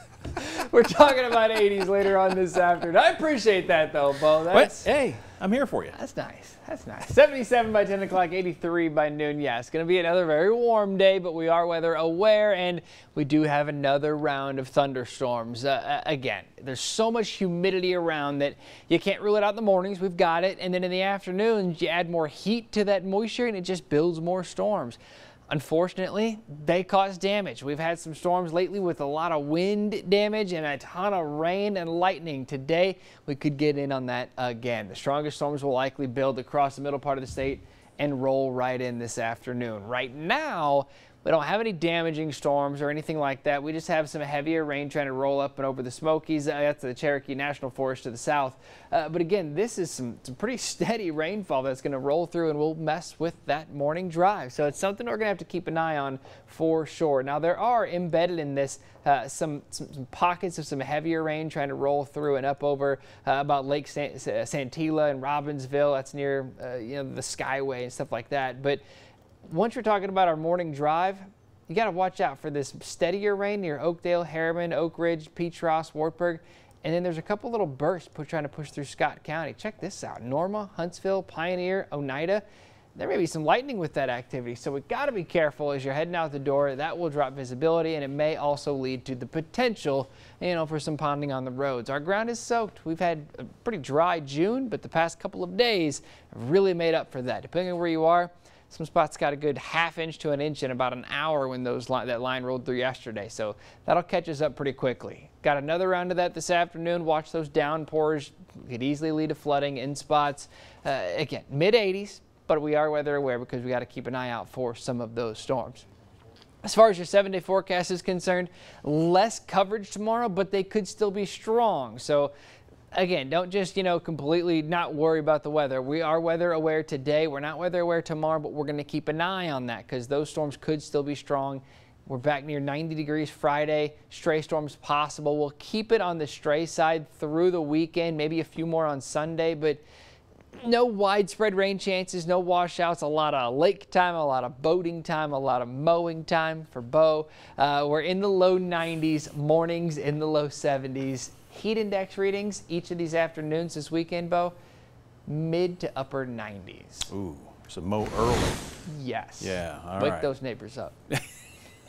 We're talking about 80s later on this afternoon. I appreciate that though, Bo. That's, hey, I'm here for you. That's nice. That's nice. 77 by 10 o'clock, 83 by noon. Yeah, it's going to be another very warm day, but we are weather aware, and we do have another round of thunderstorms. Uh, uh again, there's so much humidity around that you can't rule it out in the mornings. We've got it. And then in the afternoons, you add more heat to that moisture, and it just builds more storms. Unfortunately, they cause damage. We've had some storms lately with a lot of wind damage and a ton of rain and lightning. Today, we could get in on that again. The strongest storms will likely build across the middle part of the state and roll right in this afternoon. Right now, we don't have any damaging storms or anything like that. We just have some heavier rain trying to roll up and over the Smokies. Uh, that's the Cherokee National Forest to the south. Uh, but again, this is some, some pretty steady rainfall that's going to roll through and will mess with that morning drive. So it's something we're going to have to keep an eye on for sure. Now, there are embedded in this uh, some, some, some, pockets of some heavier rain trying to roll through and up over uh, about Lake San Santeetlah and Robbinsville. That's near uh, you know the Skyway and stuff like that. But once you're talking about our morning drive, you got to watch out for this steadier rain near Oakdale, Harriman, Oak Ridge, Petros, Wartburg. And then there's a couple little bursts trying to push through Scott County. Check this out. Norma, Huntsville, Pioneer, Oneida. There may be some lightning with that activity, so we've got to be careful as you're heading out the door. That will drop visibility, and it may also lead to the potential, you know, for some ponding on the roads. Our ground is soaked. We've had a pretty dry June, but the past couple of days have really made up for that. Depending on where you are, some spots got a good half inch to an inch in about an hour when those li that line rolled through yesterday. So that'll catch us up pretty quickly. Got another round of that this afternoon. Watch those downpours. Could easily lead to flooding in spots. Uh, again, mid 80s, but we are weather aware because we got to keep an eye out for some of those storms. As far as your seven day forecast is concerned, less coverage tomorrow, but they could still be strong. So again, don't just, you know, completely not worry about the weather. We are weather aware today. We're not weather aware tomorrow, but we're going to keep an eye on that because those storms could still be strong. We're back near 90 degrees Friday. Stray storms possible. We'll keep it on the stray side through the weekend, maybe a few more on Sunday, but no widespread rain chances, no washouts, a lot of lake time, a lot of boating time, a lot of mowing time for Bo. Uh, we're in the low 90s, mornings in the low 70s heat index readings each of these afternoons this weekend, Bo, mid to upper 90s. Ooh, so mow early. Yes. Yeah, all Wake right. those neighbors up.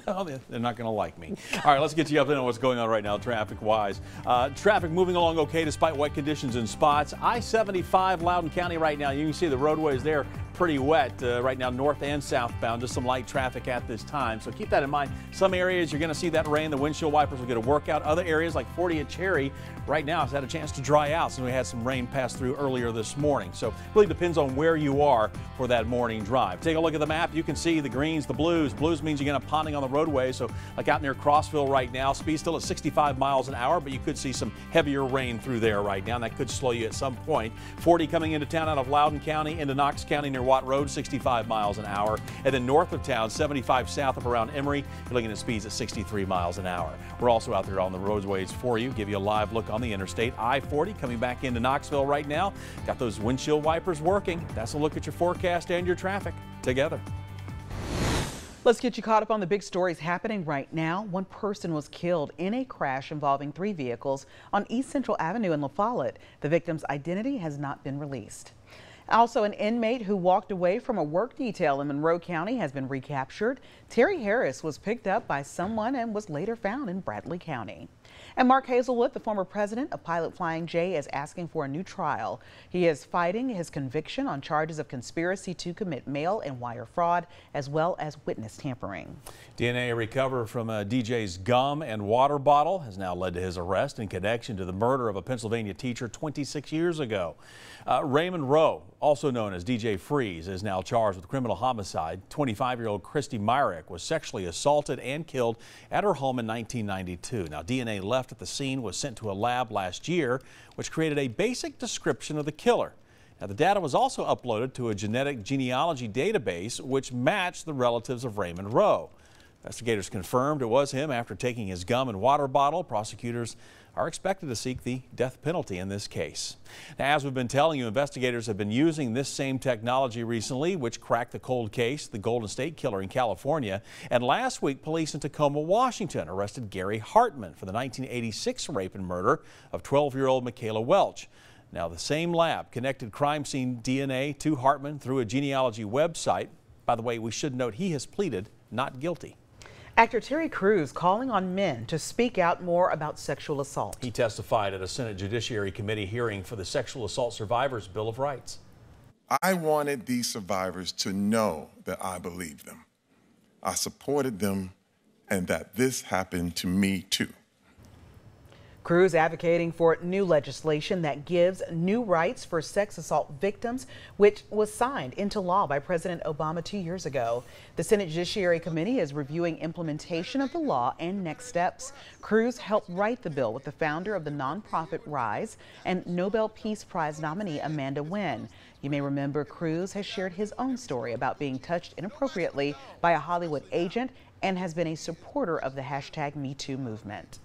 Oh, they're not going to like me. All right, let's get you up on what's going on right now, traffic-wise. Uh, traffic moving along okay despite wet conditions in spots. I-75 Loudon County right now. You can see the roadways there pretty wet uh, right now, north and southbound. Just some light traffic at this time. So keep that in mind. Some areas you're going to see that rain. The windshield wipers will get a workout. Other areas like 40 at Cherry right now has had a chance to dry out since we had some rain pass through earlier this morning. So really depends on where you are for that morning drive. Take a look at the map. You can see the greens, the blues. Blues means you're going to ponding on the roadway. So like out near Crossville right now, speed still at 65 miles an hour, but you could see some heavier rain through there right now. And that could slow you at some point. 40 coming into town out of Loudon County into Knox County near Watt Road, 65 miles an hour. And then north of town, 75 south of around Emory, you're looking at speeds at 63 miles an hour. We're also out there on the roadways for you, give you a live look on the interstate. I-40 coming back into Knoxville right now. Got those windshield wipers working. That's a look at your forecast and your traffic together. Let's get you caught up on the big stories happening right now. One person was killed in a crash involving three vehicles on East Central Avenue in La Follette. The victim's identity has not been released. Also, an inmate who walked away from a work detail in Monroe County has been recaptured. Terry Harris was picked up by someone and was later found in Bradley County. And Mark Hazelwood, the former president of Pilot Flying J, is asking for a new trial. He is fighting his conviction on charges of conspiracy to commit mail and wire fraud, as well as witness tampering. DNA recovered from uh, a DJ's gum and water bottle has now led to his arrest in connection to the murder of a Pennsylvania teacher 26 years ago. Uh, Raymond Rowe, also known as DJ Freez, is now charged with criminal homicide. 25-year-old Christy Mirack was sexually assaulted and killed at her home in 1992. Now, DNA left at the scene was sent to a lab last year, which created a basic description of the killer. Now, the data was also uploaded to a genetic genealogy database, which matched the relatives of Raymond Rowe. Investigators confirmed it was him after taking his gum and water bottle. Prosecutors are expected to seek the death penalty in this case. Now, as we've been telling you, investigators have been using this same technology recently, which cracked the cold case, the Golden State Killer in California. And last week, police in Tacoma, Washington arrested Gary Hartman for the 1986 rape and murder of 12-year-old Michella Welch. Now, the same lab connected crime scene DNA to Hartman through a genealogy website. By the way, we should note he has pleaded not guilty. Actor Terry Crews calling on men to speak out more about sexual assault. He testified at a Senate Judiciary Committee hearing for the Sexual Assault Survivors Bill of Rights. I wanted these survivors to know that I believed them. I supported them and that this happened to me too. Crews advocating for new legislation that gives new rights for sex assault victims, which was signed into law by President Obama two years ago. The Senate Judiciary Committee is reviewing implementation of the law and next steps. Crews helped write the bill with the founder of the nonprofit Rise and Nobel Peace Prize nominee Amanda Nguyen. You may remember Crews has shared his own story about being touched inappropriately by a Hollywood agent and has been a supporter of the hashtag MeToo movement.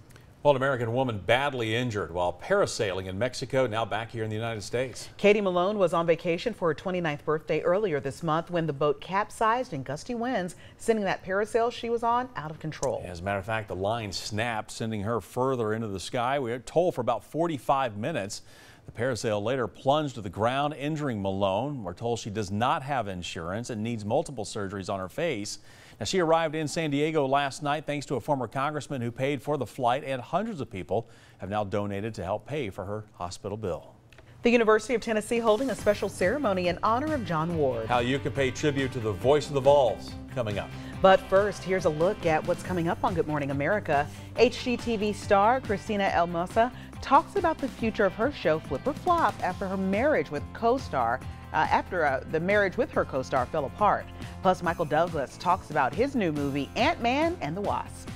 Well, an American woman badly injured while parasailing in Mexico, now back here in the United States. Katie Malone was on vacation for her 29th birthday earlier this month when the boat capsized in gusty winds, sending that parasail she was on out of control. As a matter of fact, the line snapped, sending her further into the sky. We were told for about 45 minutes. The parasail later plunged to the ground, injuring Malone. We're told she does not have insurance and needs multiple surgeries on her face. Now, she arrived in San Diego last night thanks to a former congressman who paid for the flight, and hundreds of people have now donated to help pay for her hospital bill. The University of Tennessee holding a special ceremony in honor of John Ward. How you can pay tribute to the voice of the Vols coming up. But first, here's a look at what's coming up on Good Morning America. HGTV star Christina El Moussa talks about the future of her show Flip or Flop after her marriage with co-star uh, after uh, the marriage with her co-star fell apart. Plus, Michael Douglas talks about his new movie Ant-Man and the Wasp.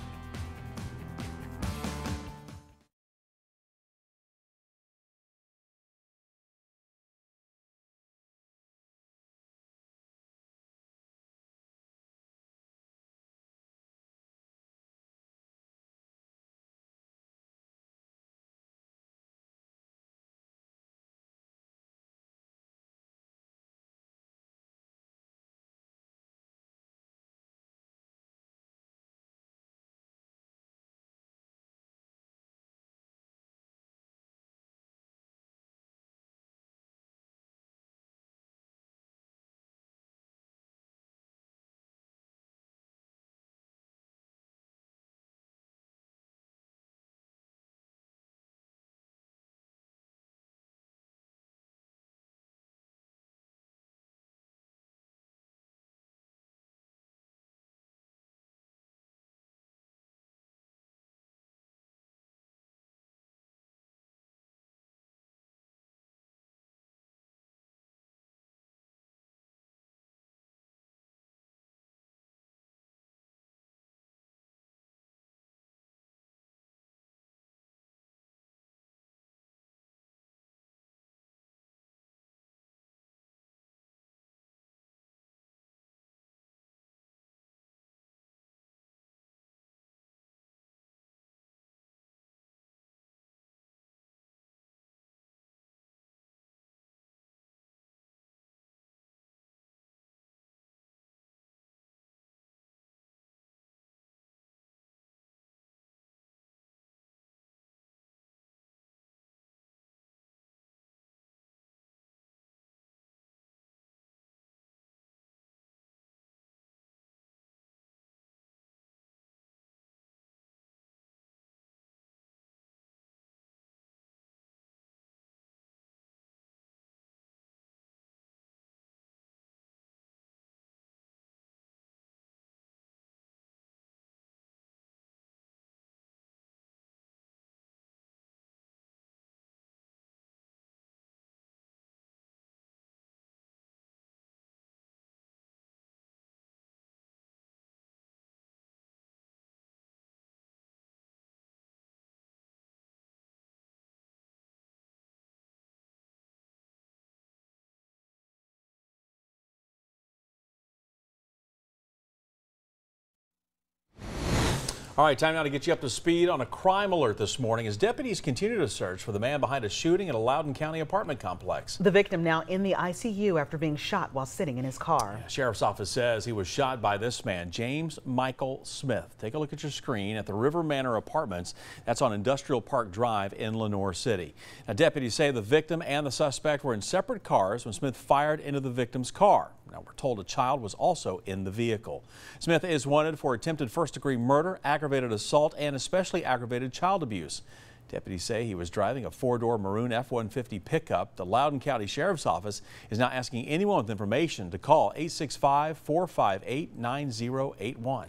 All right, time now to get you up to speed on a crime alert this morning as deputies continue to search for the man behind a shooting at a Loudon County apartment complex. The victim now in the ICU after being shot while sitting in his car. Yeah, Sheriff's office says he was shot by this man, James Michael Smith. Take a look at your screen at the River Manor Apartments. That's on Industrial Park Drive in Lenoir City. Now, deputies say the victim and the suspect were in separate cars when Smith fired into the victim's car. Now, we're told a child was also in the vehicle. Smith is wanted for attempted first degree murder, aggravated assault, and especially aggravated child abuse. Deputies say he was driving a four-door maroon F-150 pickup. The Loudon County Sheriff's Office is now asking anyone with information to call 865-458-9081.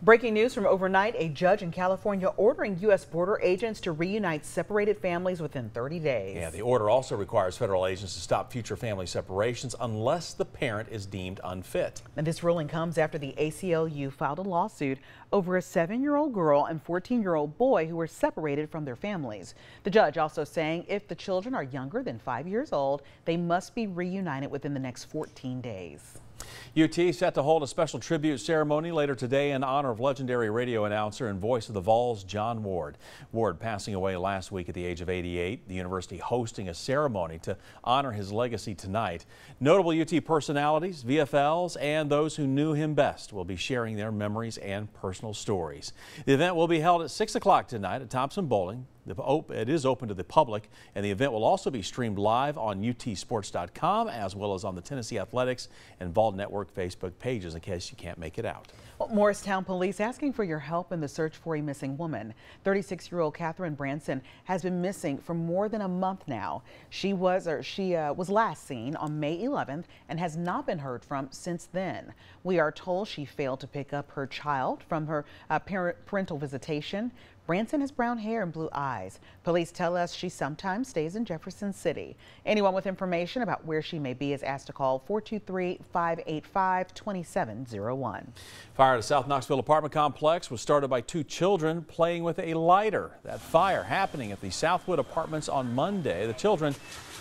Breaking news from overnight, a judge in California ordering U.S. border agents to reunite separated families within 30 days. Yeah, the order also requires federal agents to stop future family separations unless the parent is deemed unfit. And this ruling comes after the ACLU filed a lawsuit over a seven-year-old girl and 14-year-old boy who were separated from their families. The judge also saying if the children are younger than five years old, they must be reunited within the next 14 days. UT set to hold a special tribute ceremony later today in honor of legendary radio announcer and voice of the Vols, John Ward. Ward passing away last week at the age of 88. The university hosting a ceremony to honor his legacy tonight. Notable UT personalities, VFLs, and those who knew him best will be sharing their memories and personal stories. The event will be held at 6 o'clock tonight at Thompson Boling. It is open to the public, and the event will also be streamed live on utsports.com as well as on the Tennessee Athletics and Vol Network Facebook pages in case you can't make it out. Well, Morristown police asking for your help in the search for a missing woman. 36-year-old Catherine Branson has been missing for more than a month now. She was or she uh, was last seen on May 11th and has not been heard from since then. We are told she failed to pick up her child from her uh, parent, parental visitation. Branson has brown hair and blue eyes. Police tell us she sometimes stays in Jefferson City. Anyone with information about where she may be is asked to call 423-585-2701. Fire at a South Knoxville apartment complex was started by two children playing with a lighter. That fire happening at the Southwood Apartments on Monday. The children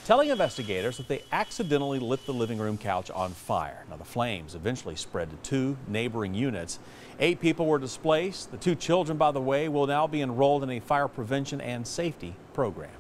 telling investigators that they accidentally lit the living room couch on fire. Now the flames eventually spread to two neighboring units. Eight people were displaced. The two children, by the way, will now be enrolled in a fire prevention and safety program.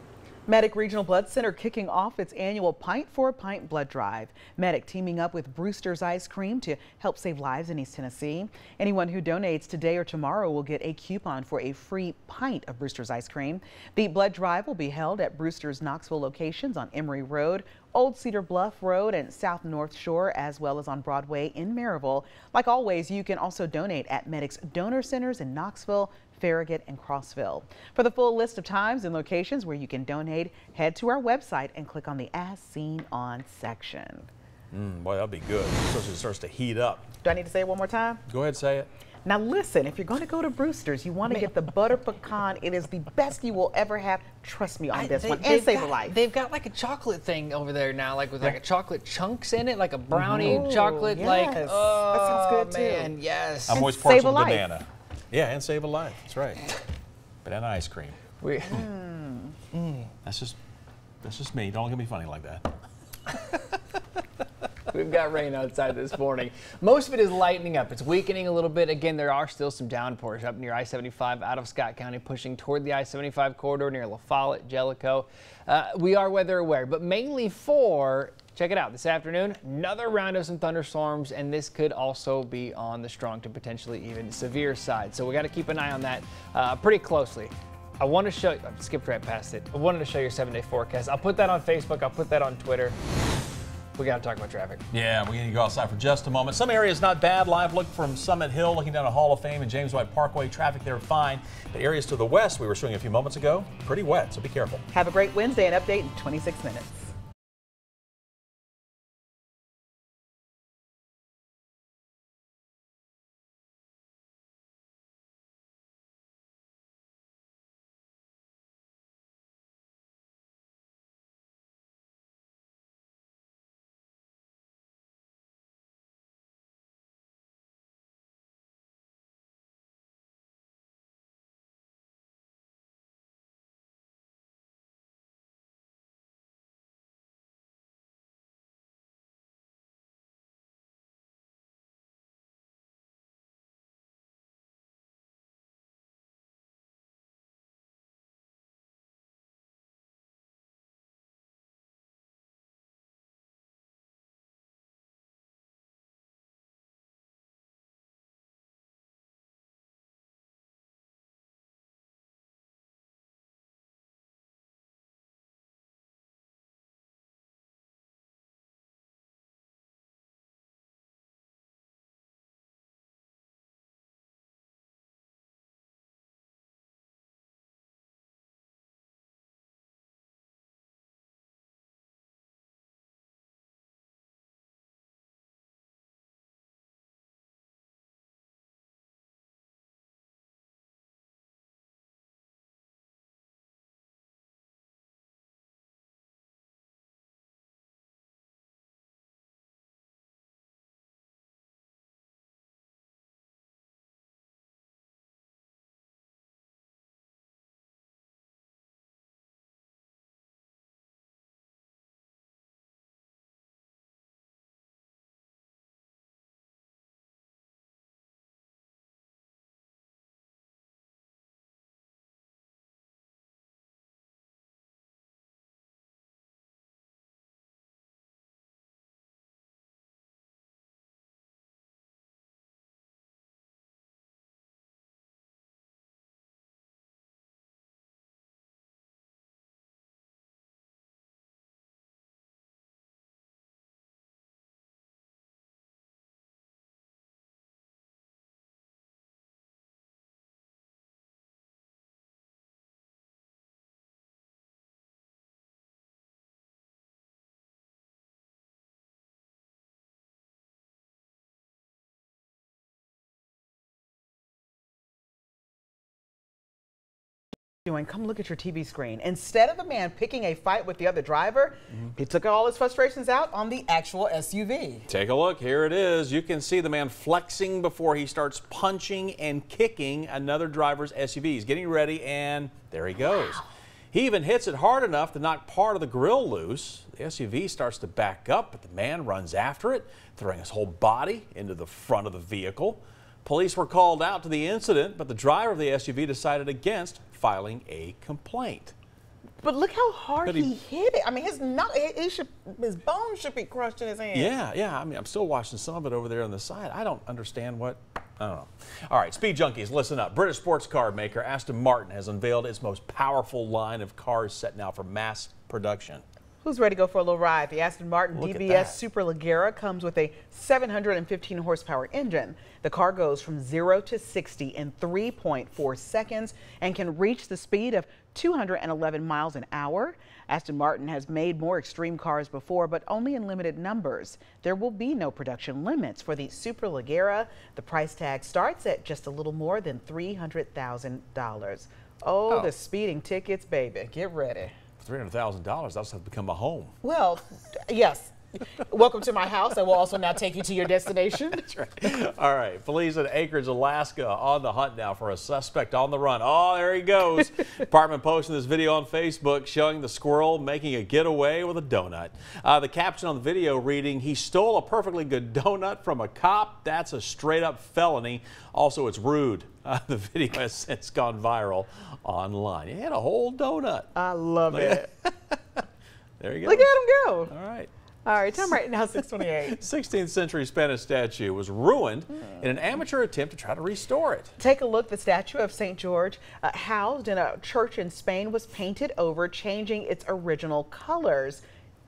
Medic Regional Blood Center kicking off its annual Pint for a Pint blood drive. Medic teaming up with Brewster's Ice Cream to help save lives in East Tennessee. Anyone who donates today or tomorrow will get a coupon for a free pint of Brewster's Ice Cream. The blood drive will be held at Brewster's Knoxville locations on Emory Road, Old Cedar Bluff Road and South North Shore, as well as on Broadway in Maryville. Like always, you can also donate at Medic's donor centers in Knoxville, Farragut, and Crossville. For the full list of times and locations where you can donate, head to our website and click on the As Seen On section. Mm, boy, that'll be good, especially it starts to heat up. Do I need to say it one more time? Go ahead, say it. Now listen, if you're going to go to Brewster's, you want to get the butter pecan. It is the best you will ever have. Trust me on I, this they, one. And save got, a life. They've got like a chocolate thing over there now, like with like a chocolate chunks in it, like a brownie Ooh, chocolate. Yes. Like, oh, that sounds good too. man, yes. I'm always partial to banana. Yeah, and save a life. That's right. But Banana ice cream. We, mm. Mm. That's just that's just me. Don't look at me funny like that. We've got rain outside this morning. Most of it is lightening up. It's weakening a little bit. Again, there are still some downpours up near I-75 out of Scott County, pushing toward the I-75 corridor near La Follette, Jellico. Uh, we are weather aware, but mainly for Check it out this afternoon, another round of some thunderstorms, and this could also be on the strong to potentially even severe side. So we got to keep an eye on that uh, pretty closely. I want to show you, I skipped right past it. I wanted to show your seven day forecast. I'll put that on Facebook, I'll put that on Twitter. We got to talk about traffic. Yeah, we need to go outside for just a moment. Some areas not bad. Live look from Summit Hill, looking down at Hall of Fame and James White Parkway. Traffic there fine. But areas to the west we were showing a few moments ago, pretty wet, so be careful. Have a great Wednesday and update in 26 minutes. Doing, come look at your TV screen. Instead of the man picking a fight with the other driver, mm-hmm. he took all his frustrations out on the actual SUV. Take a look. Here it is. You can see the man flexing before he starts punching and kicking another driver's SUV. He's getting ready, and there he goes. Wow. He even hits it hard enough to knock part of the grille loose. The SUV starts to back up, but the man runs after it, throwing his whole body into the front of the vehicle. Police were called out to the incident, but the driver of the SUV decided against filing a complaint. But look how hard he, he, hit it. I mean, his not, he should, his bones should be crushed in his hand. Yeah, yeah. I mean, I'm still watching some of it over there on the side. I don't understand what. I don't know. All right, speed junkies, listen up. British sports car maker Aston Martin has unveiled its most powerful line of cars set now for mass production. Who's ready to go for a little ride? The Aston Martin Look DBS Superleggera comes with a 715 horsepower engine. The car goes from 0 to 60 in 3.4 seconds and can reach the speed of 211 miles an hour. Aston Martin has made more extreme cars before, but only in limited numbers. There will be no production limits for the Superleggera. The price tag starts at just a little more than $300,000. Oh, oh, the speeding tickets, baby. Get ready. $300,000, that's become a home. Well, yes. Welcome to my house. I will also now take you to your destination. That's right. All right. Police in Anchorage, Alaska on the hunt now for a suspect on the run. Oh, there he goes. Department posting this video on Facebook showing the squirrel making a getaway with a donut. Uh, the caption on the video reading, he stole a perfectly good donut from a cop. That's a straight up felony. Also, it's rude. Uh, the video has since gone viral online. He had a whole donut. I love Look it. there you go. Look at him go. All right. All right, time right now 628. 16th century Spanish statue was ruined in an amateur attempt to try to restore it. Take a look. The statue of St. George, uh, housed in a church in Spain, was painted over, changing its original colors.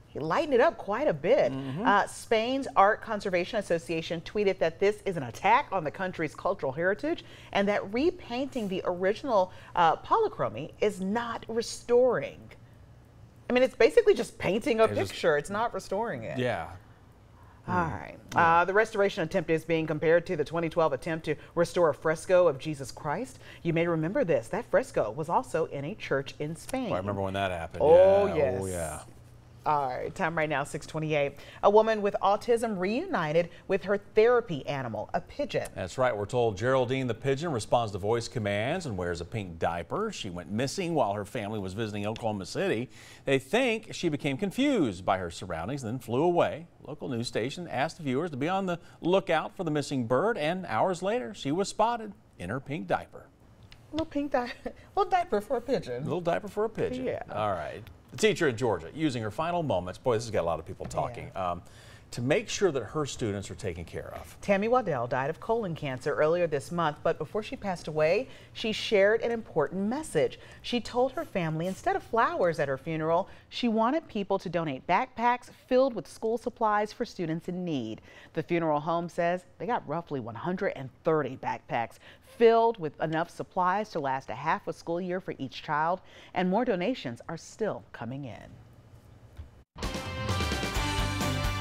He lightened it up quite a bit. Mm -hmm. uh, Spain's Art Conservation Association tweeted that this is an attack on the country's cultural heritage and that repainting the original uh, polychromy is not restoring. I mean, it's basically just painting a it's picture. Just, it's not restoring it. Yeah. All mm. Yeah. Uh, the restoration attempt is being compared to the 2012 attempt to restore a fresco of Jesus Christ. You may remember this. That fresco was also in a church in Spain. Well, I remember when that happened. Oh, yeah. yes. Oh, yeah. All right, time right now, 628. A woman with autism reunited with her therapy animal, a pigeon. That's right. We're told Geraldine the pigeon responds to voice commands and wears a pink diaper. She went missing while her family was visiting Oklahoma City. They think she became confused by her surroundings and then flew away. Local news station asked viewers to be on the lookout for the missing bird, and hours later, she was spotted in her pink diaper. Little pink diaper, little diaper for a pigeon. Little diaper for a pigeon. Yeah. All right. The teacher in Georgia using her final moments, boy, this has got a lot of people talking, yeah. um, to make sure that her students are taken care of. Tammy Waddell died of colon cancer earlier this month, but before she passed away, she shared an important message. She told her family instead of flowers at her funeral, she wanted people to donate backpacks filled with school supplies for students in need. The funeral home says they got roughly 130 backpacks filled with enough supplies to last a half a school year for each child, and more donations are still coming in.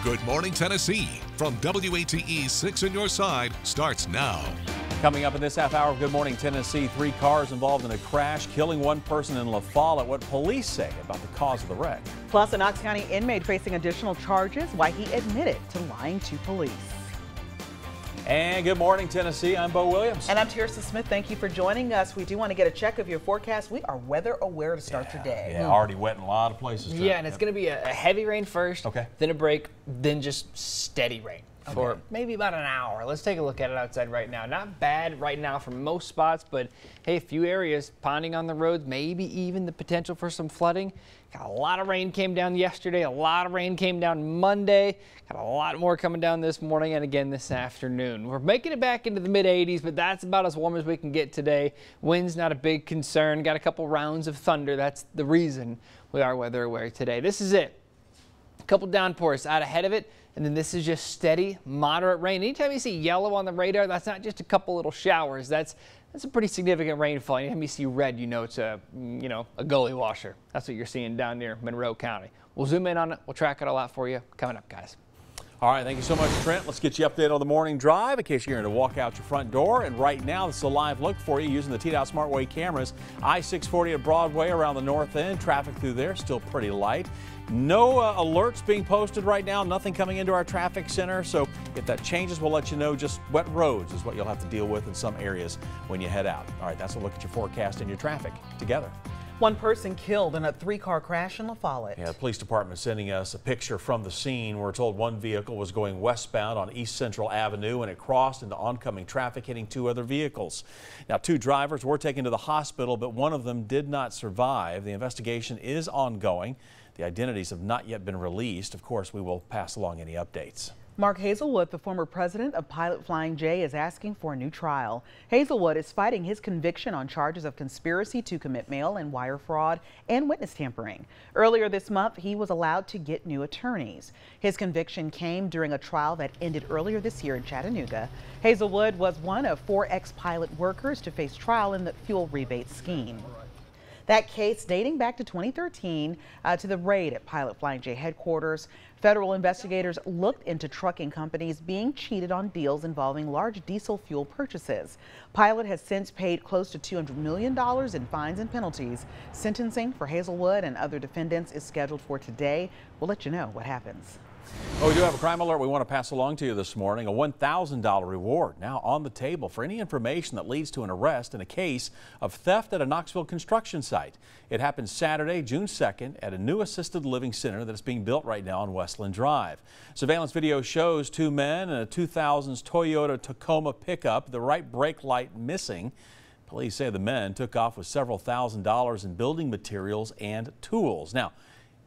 Good Morning Tennessee from WATE 6 on your side starts now. Coming up in this half hour of Good Morning Tennessee, three cars involved in a crash, killing one person in La Follette. What police say about the cause of the wreck. Plus, a Knox County inmate facing additional charges, why he admitted to lying to police. And good morning, Tennessee. I'm Bo Williams. And I'm Tearsa Smith. Thank you for joining us. We do want to get a check of your forecast. We are weather aware to start yeah, today. Yeah, mm. already wet in a lot of places. Yeah, and it's going to be a, a, heavy rain first, okay. then a break, then just steady rain okay. for maybe about an hour. Let's take a look at it outside right now. Not bad right now for most spots, but hey, a few areas ponding on the roads, maybe even the potential for some flooding. Got a lot of rain came down yesterday. A lot of rain came down Monday. Got a lot more coming down this morning and again this afternoon. We're making it back into the mid 80s, but that's about as warm as we can get today. Wind's not a big concern. Got a couple rounds of thunder. That's the reason we are weather aware today. This is it. A couple downpours out ahead of it. And then this is just steady, moderate rain. Anytime you see yellow on the radar, that's not just a couple little showers. That's that's a pretty significant rainfall. Anytime you see red, you know it's a, mm, you know, a gully washer. That's what you're seeing down near Monroe County. We'll zoom in on it. We'll track it all out for you coming up, guys. All right, thank you so much, Trent. Let's get you updated on the morning drive in case you're going to walk out your front door. And right now, this is a live look for you using the TDOT SmartWay cameras. I-640 at Broadway around the north end. Traffic through there still pretty light. No uh, alerts being posted right now. Nothing coming into our traffic center. So if that changes, we'll let you know. Just wet roads is what you'll have to deal with in some areas when you head out. All right, that's a look at your forecast and your traffic together. One person killed in a three-car crash in La Follette. Yeah, the police department sending us a picture from the scene. We're told one vehicle was going westbound on East Central Avenue and it crossed into oncoming traffic, hitting two other vehicles. Now, two drivers were taken to the hospital, but one of them did not survive. The investigation is ongoing. The identities have not yet been released. Of course, we will pass along any updates. Mark Hazelwood, the former president of Pilot Flying J, is asking for a new trial. Hazelwood is fighting his conviction on charges of conspiracy to commit mail and wire fraud and witness tampering. Earlier this month, he was allowed to get new attorneys. His conviction came during a trial that ended earlier this year in Chattanooga. Hazelwood was one of four ex-pilot workers to face trial in the fuel rebate scheme. That case dating back to 2013 uh, to the raid at Pilot Flying J headquarters. Federal investigators looked into trucking companies being cheated on deals involving large diesel fuel purchases. Pilot has since paid close to $200 million in fines and penalties. Sentencing for Hazelwood and other defendants is scheduled for today. We'll let you know what happens. Oh, we do have a crime alert we want to pass along to you this morning. A $1,000 reward now on the table for any information that leads to an arrest in a case of theft at a Knoxville construction site. It happened Saturday, June 2nd, at a new assisted living center that is being built right now on Westland Drive. Surveillance video shows two men in a 2000s Toyota Tacoma pickup, the right brake light missing. Police say the men took off with several thousand dollars in building materials and tools. Now,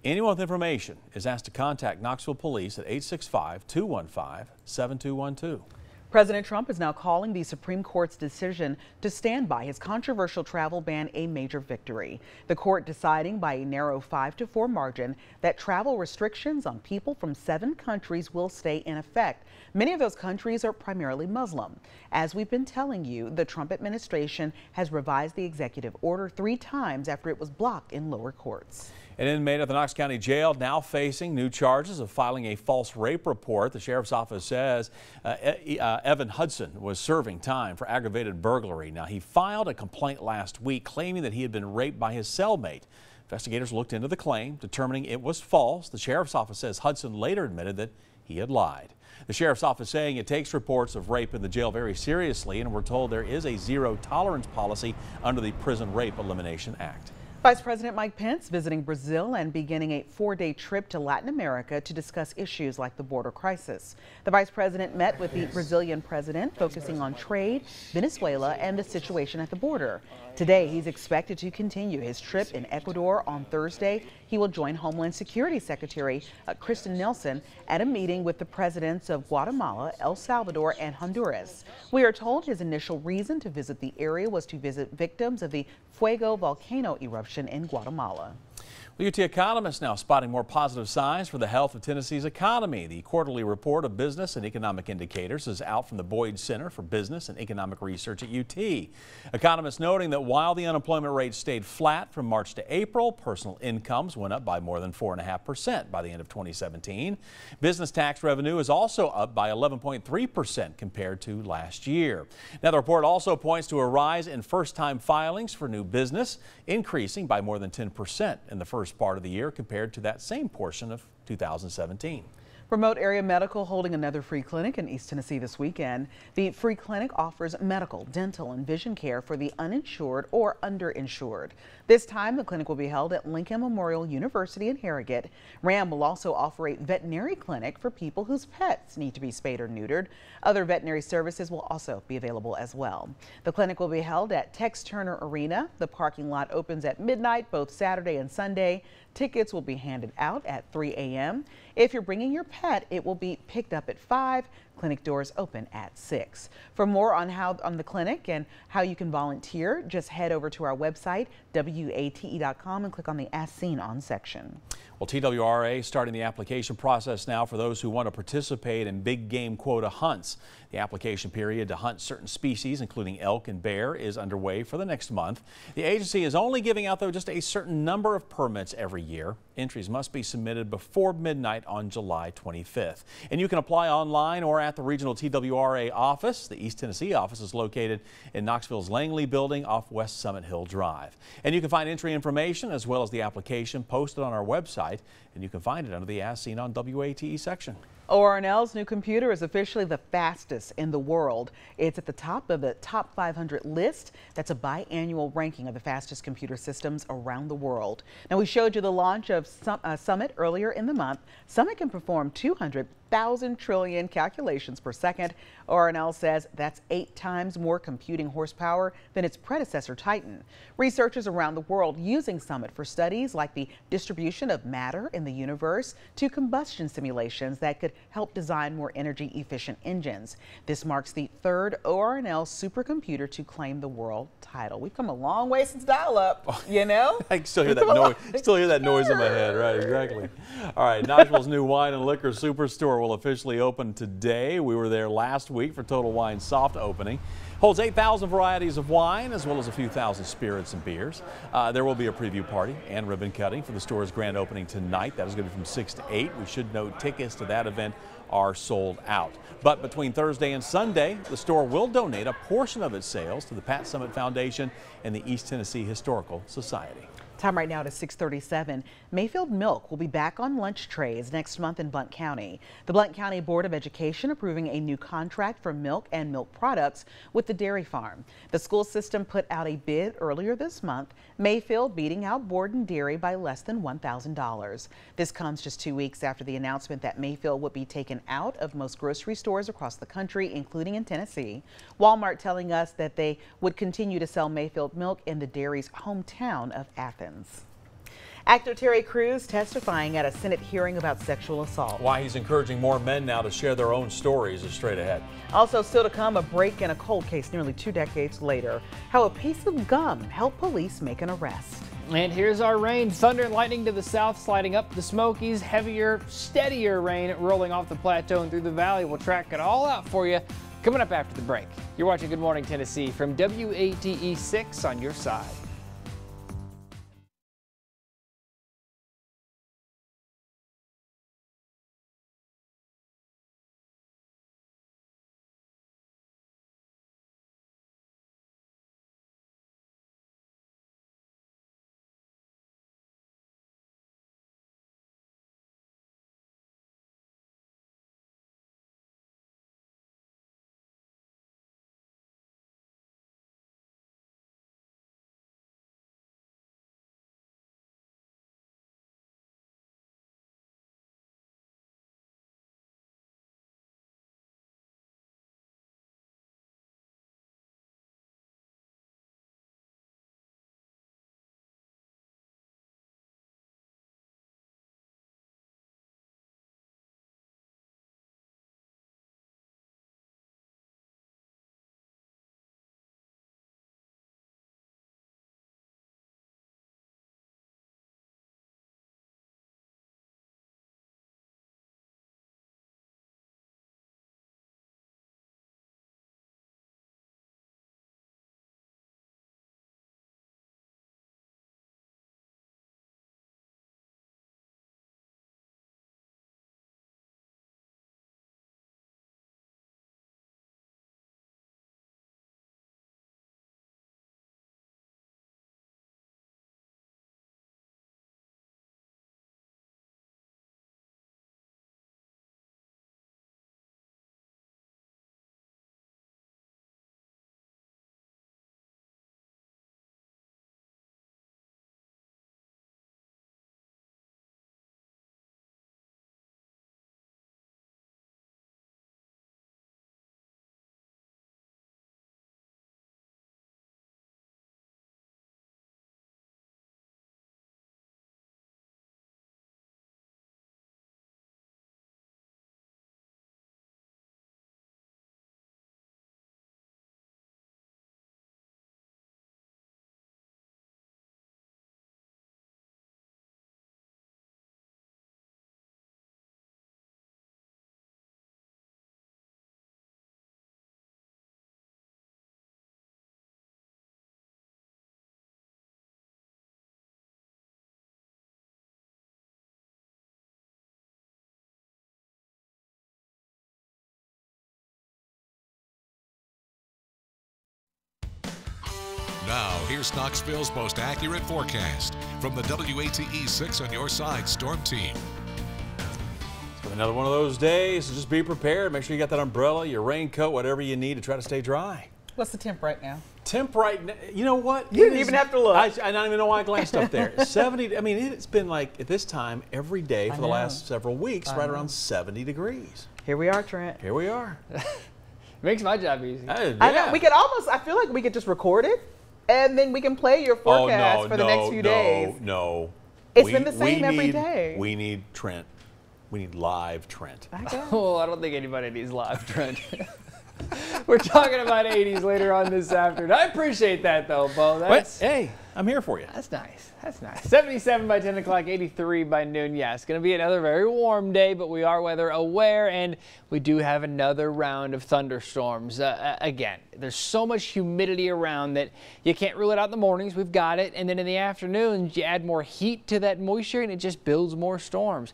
Anyone with information is asked to contact Knoxville Police at 865-215-7212. President Trump is now calling the Supreme Court's decision to stand by his controversial travel ban a major victory. The court deciding by a narrow 5 to 4 margin that travel restrictions on people from seven countries will stay in effect. Many of those countries are primarily Muslim. As we've been telling you, the Trump administration has revised the executive order three times after it was blocked in lower courts. An inmate at the Knox County Jail now facing new charges of filing a false rape report. The sheriff's office says uh, uh, Evan Hudson was serving time for aggravated burglary. Now, he filed a complaint last week claiming that he had been raped by his cellmate. Investigators looked into the claim, determining it was false. The sheriff's office says Hudson later admitted that he had lied. The sheriff's office saying it takes reports of rape in the jail very seriously, and we're told there is a zero tolerance policy under the Prison Rape Elimination Act. Vice President Mike Pence visiting Brazil and beginning a four-day trip to Latin America to discuss issues like the border crisis. The vice president met with the Brazilian president, focusing on trade, Venezuela, and the situation at the border. Today, he's expected to continue his trip in Ecuador on Thursday. He will join Homeland Security Secretary uh, Kirstjen Nielsen at a meeting with the presidents of Guatemala, El Salvador, and Honduras. We are told his initial reason to visit the area was to visit victims of the Fuego volcano eruption in Guatemala. The UT economists now spotting more positive signs for the health of Tennessee's economy. The quarterly report of business and economic indicators is out from the Boyd Center for Business and Economic Research at UT. Economists noting that while the unemployment rate stayed flat from March to April, personal incomes went up by more than 4.5% by the end of 2017. Business tax revenue is also up by 11.3% compared to last year. Now, the report also points to a rise in first-time filings for new business, increasing by more than 10% in the first first part of the year compared to that same portion of 2017. Remote Area Medical holding another free clinic in East Tennessee this weekend. The free clinic offers medical, dental, and vision care for the uninsured or underinsured. This time, the clinic will be held at Lincoln Memorial University in Harrogate. RAM will also offer a veterinary clinic for people whose pets need to be spayed or neutered. Other veterinary services will also be available as well. The clinic will be held at Tex Turner Arena. The parking lot opens at midnight both Saturday and Sunday. Tickets will be handed out at 3 a.m. If you're bringing your pet, it will be picked up at 5. Clinic doors open at 6. For more on how on the clinic and how you can volunteer, just head over to our website, wate.com, and click on the As Seen On section. Well, TWRA starting the application process now for those who want to participate in big game quota hunts. The application period to hunt certain species, including elk and bear, is underway for the next month. The agency is only giving out, though, just a certain number of permits every year. Entries must be submitted before midnight on July 25th. And you can apply online or at the regional TWRA office. The East Tennessee office is located in Knoxville's Langley building off West Summit Hill Drive. And you can find entry information as well as the application posted on our website, and you can find it under the As Seen on WATE section. ORNL's new computer is officially the fastest in the world. It's at the top of the top 500 list. That's a biannual ranking of the fastest computer systems around the world. Now, we showed you the launch of uh, Summit earlier in the month. Summit can perform 200 thousand trillion calculations per second. ORNL says that's eight times more computing horsepower than its predecessor Titan. Researchers around the world using Summit for studies like the distribution of matter in the universe to combustion simulations that could help design more energy efficient engines. This marks the third ORNL supercomputer to claim the world title. We've come a long way since dial-up, oh, you know? I can still hear that noise. Still hear that noise in my head, right? Exactly. All right, Nashville's new wine and liquor superstore will officially open today. We were there last week for Total Wine soft opening. Holds 8,000 varieties of wine as well as a few thousand spirits and beers. Uh, there will be a preview party and ribbon cutting for the store's grand opening tonight. That is going to be from 6 to 8. We should note tickets to that event are sold out. But between Thursday and Sunday, the store will donate a portion of its sales to the Pat Summitt Foundation and the East Tennessee Historical Society. Time right now to 637. Mayfield Milk will be back on lunch trays next month in Blount County. The Blount County Board of Education approving a new contract for milk and milk products with the dairy farm. The school system put out a bid earlier this month, Mayfield beating out Borden Dairy by less than $1,000. This comes just two weeks after the announcement that Mayfield would be taken out of most grocery stores across the country, including in Tennessee. Walmart telling us that they would continue to sell Mayfield milk in the dairy's hometown of Athens. Actor Terry Crews testifying at a Senate hearing about sexual assault. Why he's encouraging more men now to share their own stories is straight ahead. Also, still to come, a break in a cold case nearly two decades later. How a piece of gum helped police make an arrest. And here's our rain. Thunder and lightning to the south, sliding up the Smokies. Heavier, steadier rain rolling off the plateau and through the valley. We'll track it all out for you coming up after the break. You're watching Good Morning Tennessee from WATE 6 on your side. Now, here's Knoxville's most accurate forecast from the WATE 6 on your side storm team. Another one of those days, so just be prepared. Make sure you got that umbrella, your raincoat, whatever you need to try to stay dry. What's the temp right now? Temp right now, you know what? You didn't even have to look. I, I don't even know why I glanced up there. 70, I mean, it's been like at this time every day for the last several weeks, I right know. around 70 degrees. Here we are, Trent. Here we are. Makes my job easy. Uh, yeah. I know. We could almost, I feel like we could just record it and then we can play your forecast oh, no, for the no, next few no, days. No, no. It's we, been the same every need, day. We need Trent. We need live Trent. I oh, I don't think anybody needs live Trent. We're talking about 80s later on this afternoon. I appreciate that though, Bo. That's, hey, I'm here for you. That's nice. That's nice. 77 by 10 o'clock, 83 by noon. Yeah, it's going to be another very warm day, but we are weather aware, and we do have another round of thunderstorms. Uh, uh, again, there's so much humidity around that you can't rule it out in the mornings. We've got it. And then in the afternoons, you add more heat to that moisture, and it just builds more storms.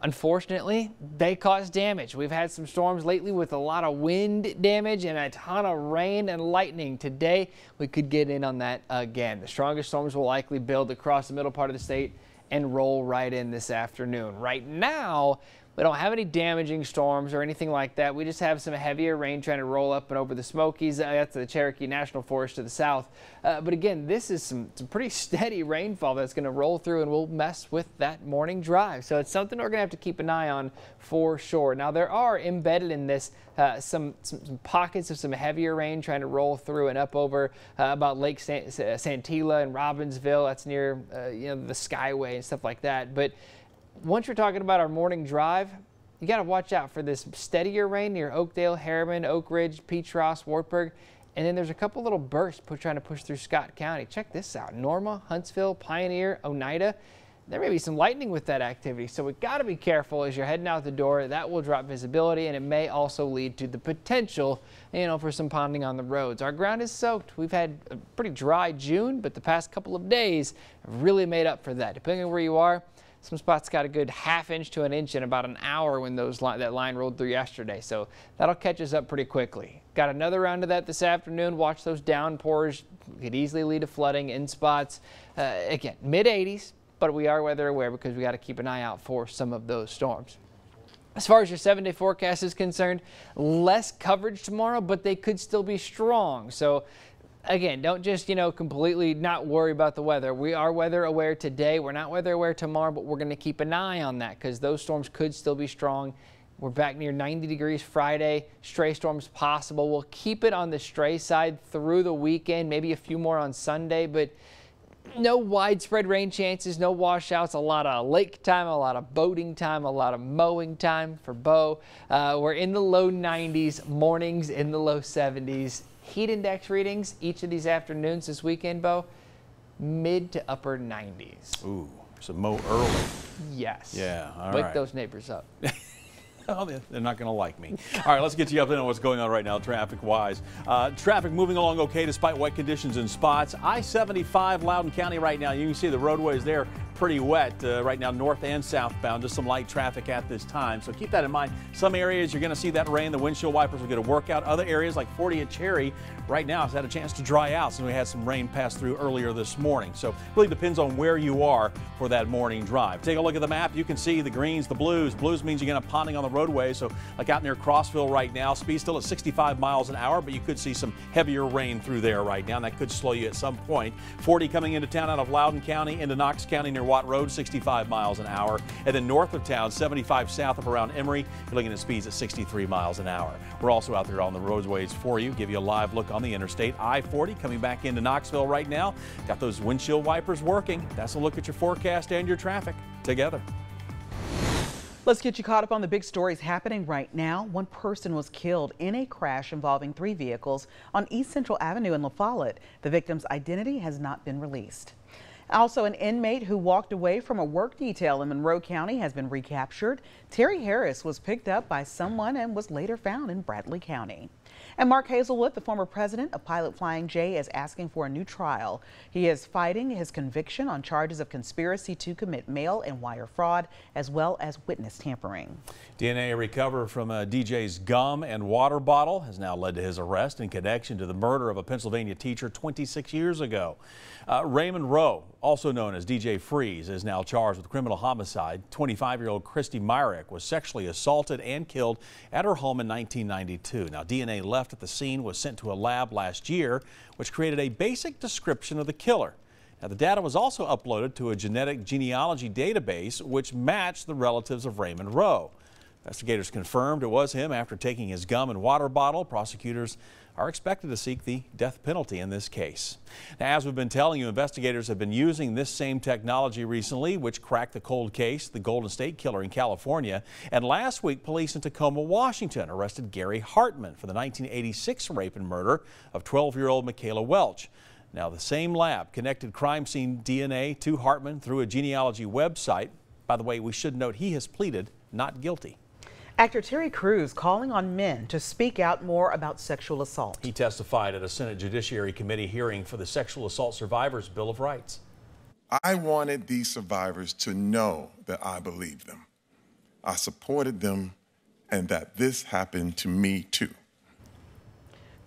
Unfortunately, they cause damage. We've had some storms lately with a lot of wind damage and a ton of rain and lightning. Today, we could get in on that again. The strongest storms will likely build across the middle part of the state and roll right in this afternoon. Right now, we don't have any damaging storms or anything like that. We just have some heavier rain trying to roll up and over the Smokies. Uh, that's the Cherokee National Forest to the south. Uh, but again, this is some, some pretty steady rainfall that's going to roll through and will mess with that morning drive. So it's something we're going to have to keep an eye on for sure. Now, there are embedded in this uh, some, some, some, pockets of some heavier rain trying to roll through and up over uh, about Lake San Santeetlah and Robbinsville. That's near uh, you know the Skyway and stuff like that. But once you're talking about our morning drive, you got to watch out for this steadier rain near Oakdale, Harriman, Oak Ridge, Petros, Wartburg. And then there's a couple little bursts trying to push through Scott County. Check this out. Norma, Huntsville, Pioneer, Oneida. There may be some lightning with that activity, so we got to be careful as you're heading out the door. That will drop visibility, and it may also lead to the potential, you know, for some ponding on the roads. Our ground is soaked. We've had a pretty dry June, but the past couple of days have really made up for that. Depending on where you are, some spots got a good half inch to an inch in about an hour when those li that line rolled through yesterday. So that'll catch us up pretty quickly. Got another round of that this afternoon. Watch those downpours. Could easily lead to flooding in spots. Uh, again, mid 80s, but we are weather aware because we got to keep an eye out for some of those storms. As far as your seven day forecast is concerned, less coverage tomorrow, but they could still be strong. So again, don't just, you know, completely not worry about the weather. We are weather aware today. We're not weather aware tomorrow, but we're going to keep an eye on that because those storms could still be strong. We're back near 90 degrees Friday. Stray storms possible. We'll keep it on the stray side through the weekend, maybe a few more on Sunday, but no widespread rain chances, no washouts, a lot of lake time, a lot of boating time, a lot of mowing time for Bo. Uh, we're in the low 90s, mornings in the low 70s heat index readings each of these afternoons this weekend, Bo, mid to upper 90s. Ooh, so mow early. Yes. Yeah, all Wake right. those neighbors up. Oh, they're not going to like me. All right, let's get you up on what's going on right now, traffic-wise. Uh, traffic moving along okay despite wet conditions in spots. I-75 Loudon County right now. You can see the roadways there pretty wet uh, right now, north and southbound. Just some light traffic at this time. So keep that in mind. Some areas you're going to see that rain. The windshield wipers are going to work out. Other areas like 40 at Cherry right now has had a chance to dry out since we had some rain pass through earlier this morning. So really depends on where you are for that morning drive. Take a look at the map. You can see the greens, the blues. Blues means you're going to ponding on the roadway. So like out near Crossville right now, speed still at 65 miles an hour, but you could see some heavier rain through there right now. And that could slow you at some point. 40 coming into town out of Loudon County into Knox County near Watt Road, 65 miles an hour. And then north of town, 75 south of around Emory, you're looking at speeds at 63 miles an hour. We're also out there on the roadways for you, give you a live look on the interstate. I-40 coming back into Knoxville right now. Got those windshield wipers working. That's a look at your forecast and your traffic together. Let's get you caught up on the big stories happening right now. One person was killed in a crash involving three vehicles on East Central Avenue in La Follette. The victim's identity has not been released. Also, an inmate who walked away from a work detail in Monroe County has been recaptured. Terry Harris was picked up by someone and was later found in Bradley County. And Mark Hazelwood, the former president of Pilot Flying J, is asking for a new trial. He is fighting his conviction on charges of conspiracy to commit mail and wire fraud, as well as witness tampering. DNA recovered from uh, a DJ's gum and water bottle has now led to his arrest in connection to the murder of a Pennsylvania teacher 26 years ago. Uh, Raymond Rowe, also known as DJ Freez, is now charged with criminal homicide. 25-year-old Christy Mirack was sexually assaulted and killed at her home in 1992. Now, DNA left at the scene was sent to a lab last year, which created a basic description of the killer. Now, the data was also uploaded to a genetic genealogy database, which matched the relatives of Raymond Rowe. Investigators confirmed it was him after taking his gum and water bottle. Prosecutors are expected to seek the death penalty in this case. Now, as we've been telling you, investigators have been using this same technology recently, which cracked the cold case, the Golden State Killer in California. And last week, police in Tacoma, Washington arrested Gary Hartman for the 1986 rape and murder of 12-year-old Michella Welch. Now, the same lab connected crime scene DNA to Hartman through a genealogy website. By the way, we should note he has pleaded not guilty. Actor Terry Crews calling on men to speak out more about sexual assault. He testified at a Senate Judiciary Committee hearing for the Sexual Assault Survivors Bill of Rights. I wanted these survivors to know that I believed them. I supported them and that this happened to me too.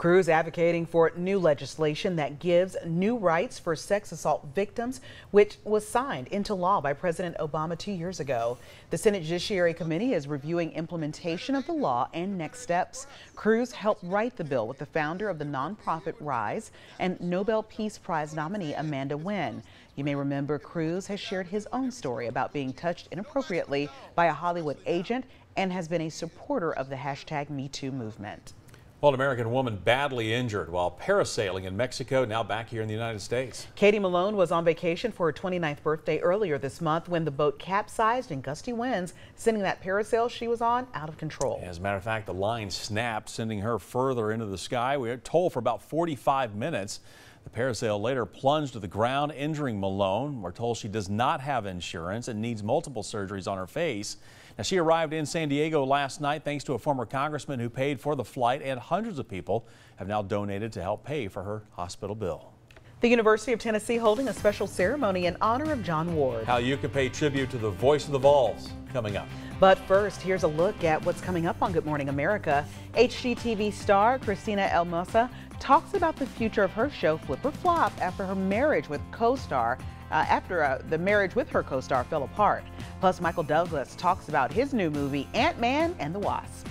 Crews advocating for new legislation that gives new rights for sex assault victims, which was signed into law by President Obama two years ago. The Senate Judiciary Committee is reviewing implementation of the law and next steps. Crews helped write the bill with the founder of the nonprofit Rise and Nobel Peace Prize nominee Amanda Nguyen. You may remember Crews has shared his own story about being touched inappropriately by a Hollywood agent and has been a supporter of the hashtag MeToo movement. Well, an American woman badly injured while parasailing in Mexico, now back here in the United States. Katie Malone was on vacation for her 29th birthday earlier this month when the boat capsized in gusty winds, sending that parasail she was on out of control. As a matter of fact, the line snapped, sending her further into the sky. We were told for about 45 minutes. The parasail later plunged to the ground, injuring Malone. We're told she does not have insurance and needs multiple surgeries on her face. Now, she arrived in San Diego last night thanks to a former congressman who paid for the flight, and hundreds of people have now donated to help pay for her hospital bill. The University of Tennessee holding a special ceremony in honor of John Ward. How you can pay tribute to the voice of the Vols coming up. But first, here's a look at what's coming up on Good Morning America. HGTV star Christina El Moussa talks about the future of her show Flip or Flop after her marriage with co-star uh, after uh, the marriage with her co-star fell apart. Plus, Michael Douglas talks about his new movie Ant-Man and the Wasp.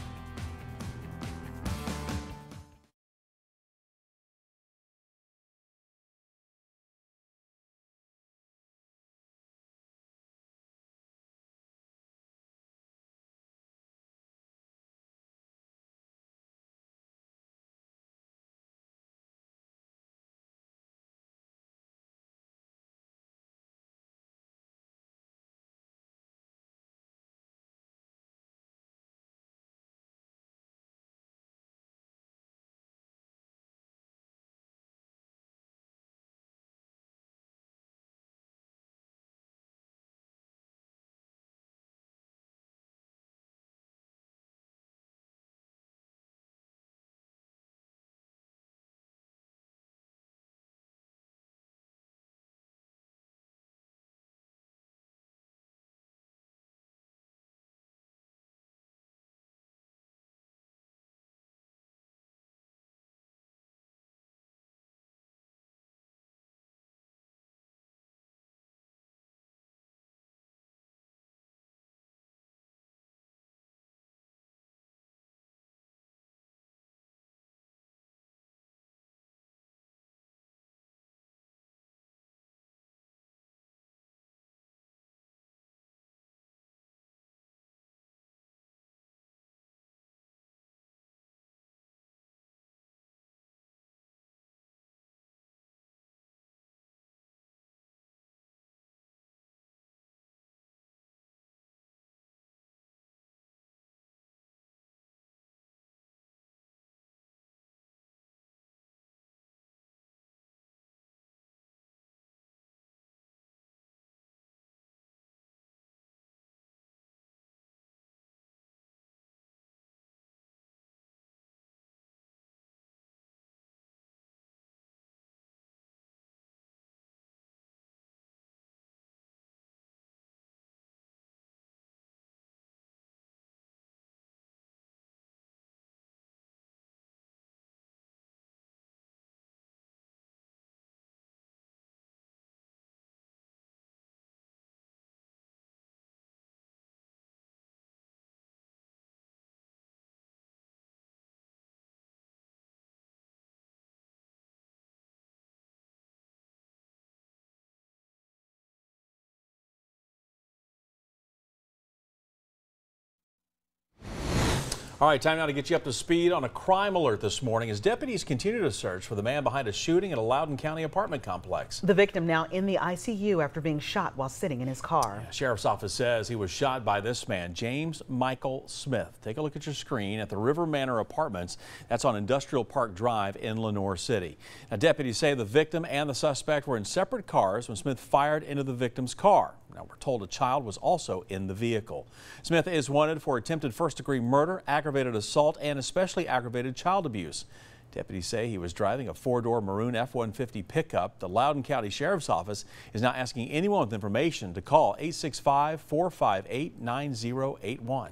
All right, time now to get you up to speed on a crime alert this morning as deputies continue to search for the man behind a shooting at a Loudon County apartment complex. The victim now in the ICU after being shot while sitting in his car. Sheriff's office says he was shot by this man, James Michael Smith. Take a look at your screen at the River Manor Apartments. That's on Industrial Park Drive in Lenoir City. Now, deputies say the victim and the suspect were in separate cars when Smith fired into the victim's car. Now, we're told a child was also in the vehicle. Smith is wanted for attempted first degree murder, aggravated assault, and especially aggravated child abuse. Deputies say he was driving a four-door maroon F-150 pickup. The Loudon County Sheriff's Office is now asking anyone with information to call 865-458-9081.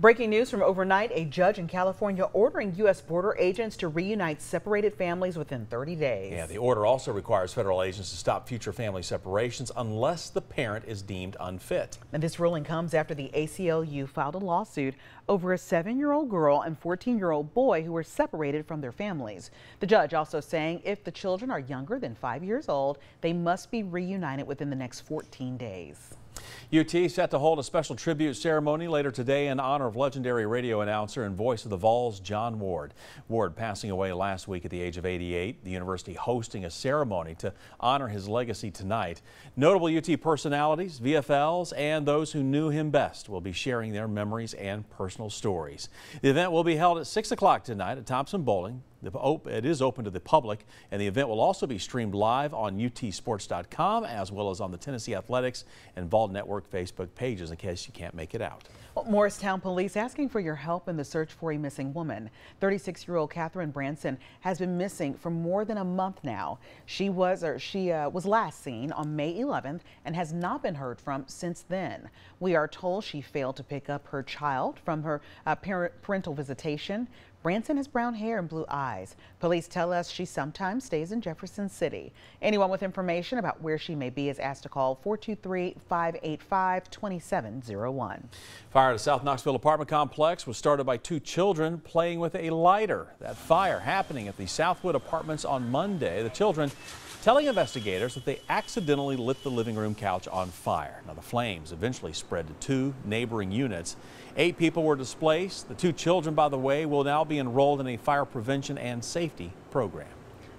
Breaking news from overnight, a judge in California ordering U.S. border agents to reunite separated families within 30 days. Yeah, the order also requires federal agents to stop future family separations unless the parent is deemed unfit. And this ruling comes after the ACLU filed a lawsuit over a seven-year-old girl and 14-year-old boy who were separated from their families. The judge also saying if the children are younger than five years old, they must be reunited within the next 14 days. UT set to hold a special tribute ceremony later today in honor of legendary radio announcer and voice of the Vols, John Ward. Ward passing away last week at the age of 88. The university hosting a ceremony to honor his legacy tonight. Notable UT personalities, VFLs, and those who knew him best will be sharing their memories and personal stories. The event will be held at 6 o'clock tonight at Thompson Boling. It is open to the public, and the event will also be streamed live on utsports.com as well as on the Tennessee Athletics and Vol Network Facebook pages in case you can't make it out. Well, Morristown police asking for your help in the search for a missing woman. 36-year-old Catherine Branson has been missing for more than a month now. She was or she uh, was last seen on May 11th and has not been heard from since then. We are told she failed to pick up her child from her uh, parent, parental visitation. Branson has brown hair and blue eyes. Police tell us she sometimes stays in Jefferson City. Anyone with information about where she may be is asked to call 423-585-2701. Fire at a South Knoxville apartment complex was started by two children playing with a lighter. That fire happening at the Southwood Apartments on Monday. The children telling investigators that they accidentally lit the living room couch on fire. Now, the flames eventually spread to two neighboring units. Eight people were displaced. The two children, by the way, will now be enrolled in a fire prevention and safety program.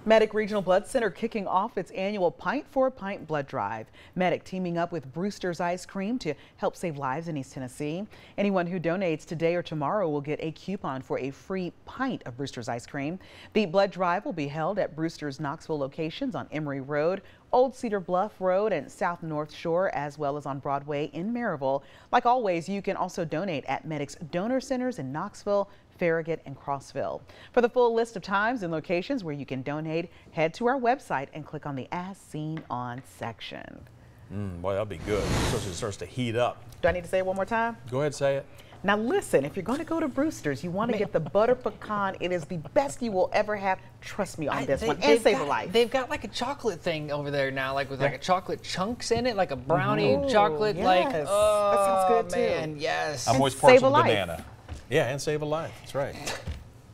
Medic Regional Blood Center kicking off its annual Pint for a Pint blood drive. Medic teaming up with Brewster's Ice Cream to help save lives in East Tennessee. Anyone who donates today or tomorrow will get a coupon for a free pint of Brewster's Ice Cream. The blood drive will be held at Brewster's Knoxville locations on Emory Road, Old Cedar Bluff Road and South North Shore, as well as on Broadway in Maryville. Like always, you can also donate at Medic's donor centers in Knoxville, Farragut, and Crossville. For the full list of times and locations where you can donate, head to our website and click on the As Seen On section. Mm, boy, that'll be good, especially it starts to heat up. Do I need to say it one more time? Go ahead, say it. Now listen, if you're going to go to Brewster's, you want to get the butter pecan. It is the best you will ever have. Trust me on I, this they, one. And save got, a life. They've got like a chocolate thing over there now, like with like a chocolate chunks in it, like a brownie Ooh, chocolate. Yes. Like, oh that sounds good man, too. yes. I'm always partial to banana. Yeah, and save a life. That's right.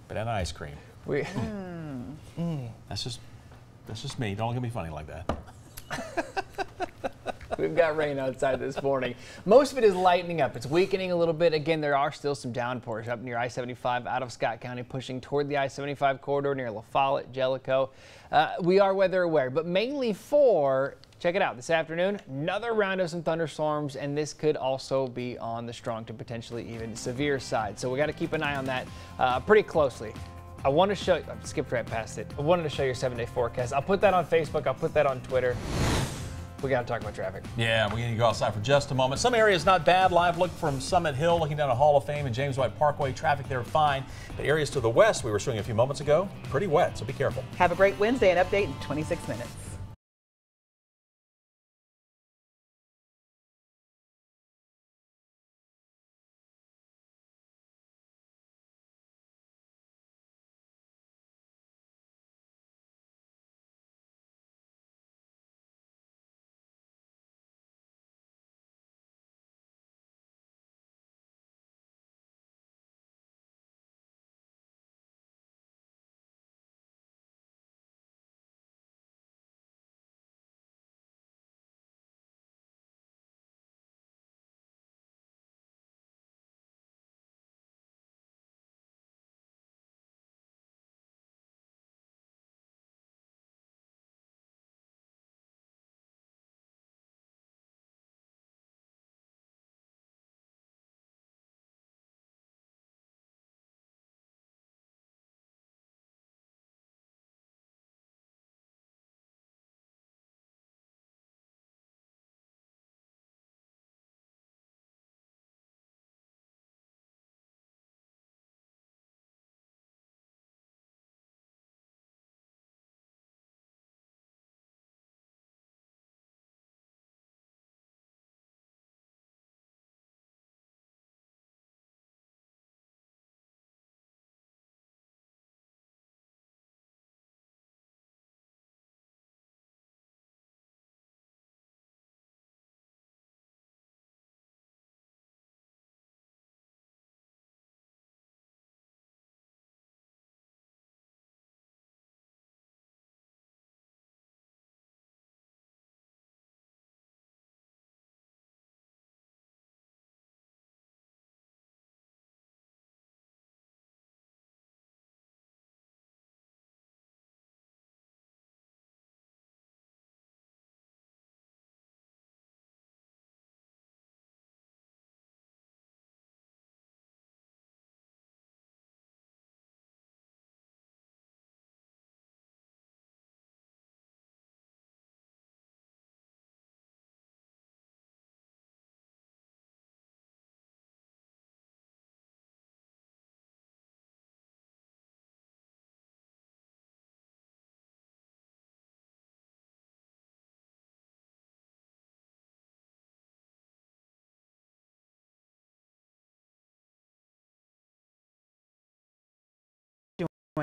Banana ice cream. We, mm. Mm. That's just that's just me. Don't look at me funny like that. We've got rain outside this morning. Most of it is lightening up. It's weakening a little bit. Again, there are still some downpours up near I-75 out of Scott County, pushing toward the I-75 corridor near La Follette, Jellico. Uh, we are weather aware, but mainly for Check it out this afternoon, another round of some thunderstorms, and this could also be on the strong to potentially even severe side. So we got to keep an eye on that uh, pretty closely. I want to show, I skipped right past it. I wanted to show your seven day forecast. I'll put that on Facebook, I'll put that on Twitter. We got to talk about traffic. Yeah, we need to go outside for just a moment. Some areas not bad. Live look from Summit Hill, looking down a Hall of Fame and James White Parkway. Traffic there fine. The areas to the west we were showing a few moments ago, pretty wet, so be careful. Have a great Wednesday and update in 26 minutes.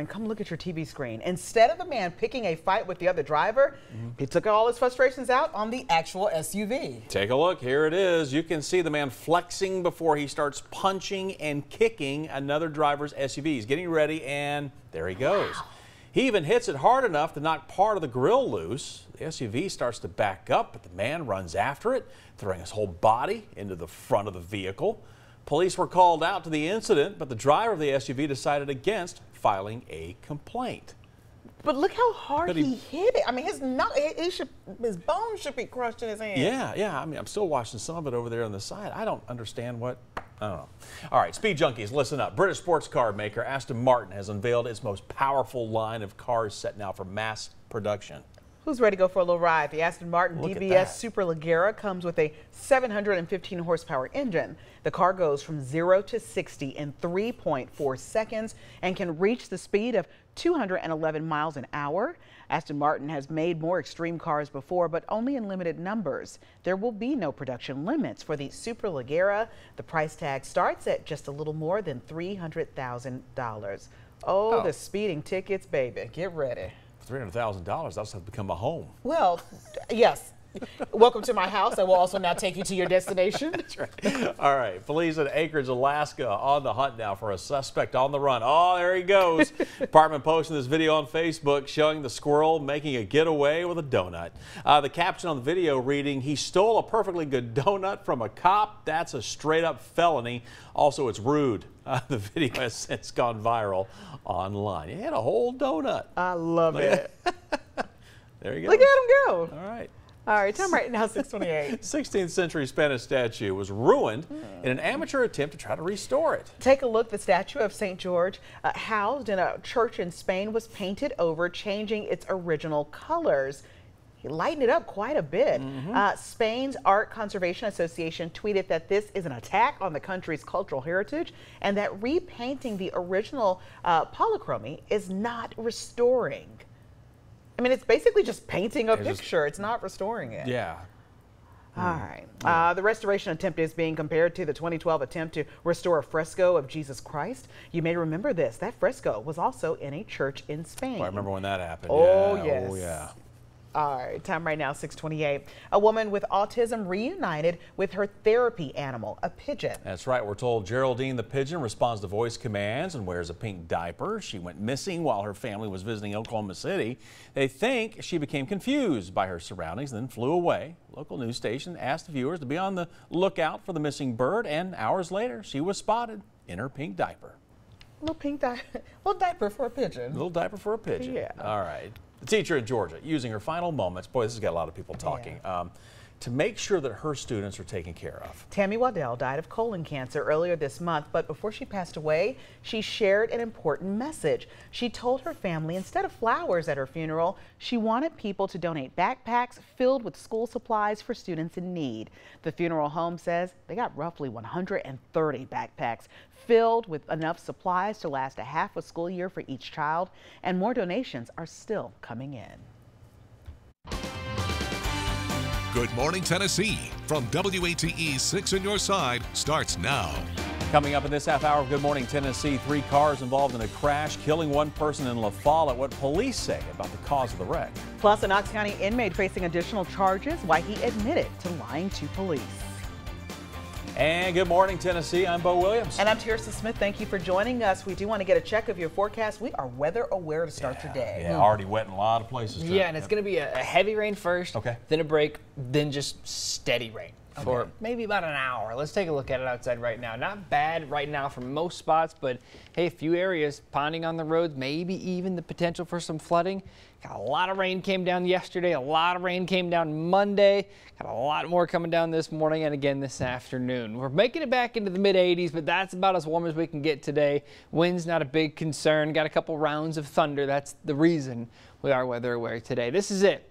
Come look at your TV screen. Instead of the man picking a fight with the other driver, mm -hmm. he took all his frustrations out on the actual SUV. Take a look. Here it is. You can see the man flexing before he starts punching and kicking another driver's SUV. He's getting ready, and there he goes. Wow. He even hits it hard enough to knock part of the grille loose. The SUV starts to back up, but the man runs after it, throwing his whole body into the front of the vehicle. Police were called out to the incident, but the driver of the SUV decided against filing a complaint. But look how hard he, he, hit it. I mean, his not, he should, his bones should be crushed in his hand. Yeah, yeah. I mean, I'm still watching some of it over there on the side. I don't understand what. I don't know. All right, speed junkies, listen up. British sports car maker Aston Martin has unveiled its most powerful line of cars set now for mass production. Who's ready to go for a little ride? The Aston Martin Look DBS Superleggera comes with a 715 horsepower engine. The car goes from 0 to 60 in 3.4 seconds and can reach the speed of 211 miles an hour. Aston Martin has made more extreme cars before, but only in limited numbers. There will be no production limits for the Superleggera. The price tag starts at just a little more than $300,000. Oh, oh, the speeding tickets, baby. Get ready. $300,000, that's become a home. Well, yes. Welcome to my house. I will also now take you to your destination. That's right. All right. Police in Anchorage, Alaska on the hunt now for a suspect on the run. Oh, there he goes. Department posting this video on Facebook showing the squirrel making a getaway with a donut. Uh, the caption on the video reading, he stole a perfectly good donut from a cop. That's a straight up felony. Also, it's rude. Uh, the video has since gone viral online. He had a whole donut. I love it. there you go. Look at him go. All right. All right, time right now 628. 16th century Spanish statue was ruined in an amateur attempt to try to restore it. Take a look. The statue of St. George, uh, housed in a church in Spain, was painted over, changing its original colors. He lightened it up quite a bit. Mm -hmm. uh, Spain's Art Conservation Association tweeted that this is an attack on the country's cultural heritage and that repainting the original uh, polychromy is not restoring. I mean, it's basically just painting a it's picture. Just, it's not restoring it. Yeah. All right. Yeah. Uh, the restoration attempt is being compared to the 2012 attempt to restore a fresco of Jesus Christ. You may remember this. That fresco was also in a church in Spain. Oh, I remember when that happened. Oh, yeah. yes. Oh, yeah. All right, time right now, 628. A woman with autism reunited with her therapy animal, a pigeon. That's right. We're told Geraldine the pigeon responds to voice commands and wears a pink diaper. She went missing while her family was visiting Oklahoma City. They think she became confused by her surroundings and then flew away. Local news station asked viewers to be on the lookout for the missing bird, and hours later, she was spotted in her pink diaper. Little pink diaper, little diaper for a pigeon. Little diaper for a pigeon. Yeah. All right. The teacher in Georgia using her final moments, boy, this has got a lot of people talking, yeah. um, to make sure that her students are taken care of. Tammy Waddell died of colon cancer earlier this month, but before she passed away, she shared an important message. She told her family instead of flowers at her funeral, she wanted people to donate backpacks filled with school supplies for students in need. The funeral home says they got roughly 130 backpacks filled with enough supplies to last a half a school year for each child, and more donations are still coming in. Good Morning Tennessee from WATE 6 on your side starts now. Coming up in this half hour of Good Morning Tennessee, three cars involved in a crash, killing one person in La Follette. What police say about the cause of the wreck. Plus, a Knox County inmate facing additional charges, why he admitted to lying to police. And good morning, Tennessee. I'm Bo Williams. And I'm Tearsa Smith. Thank you for joining us. We do want to get a check of your forecast. We are weather aware to start yeah, your day. Yeah, mm. already wet in a lot of places. Yeah, and it's going to be a, heavy rain first, okay. then a break, then just steady rain okay. for maybe about an hour. Let's take a look at it outside right now. Not bad right now for most spots, but hey, a few areas ponding on the roads, maybe even the potential for some flooding. Got a lot of rain came down yesterday. A lot of rain came down Monday. Got a lot more coming down this morning and again this afternoon. We're making it back into the mid 80s, but that's about as warm as we can get today. Wind's not a big concern. Got a couple rounds of thunder. That's the reason we are weather aware today. This is it.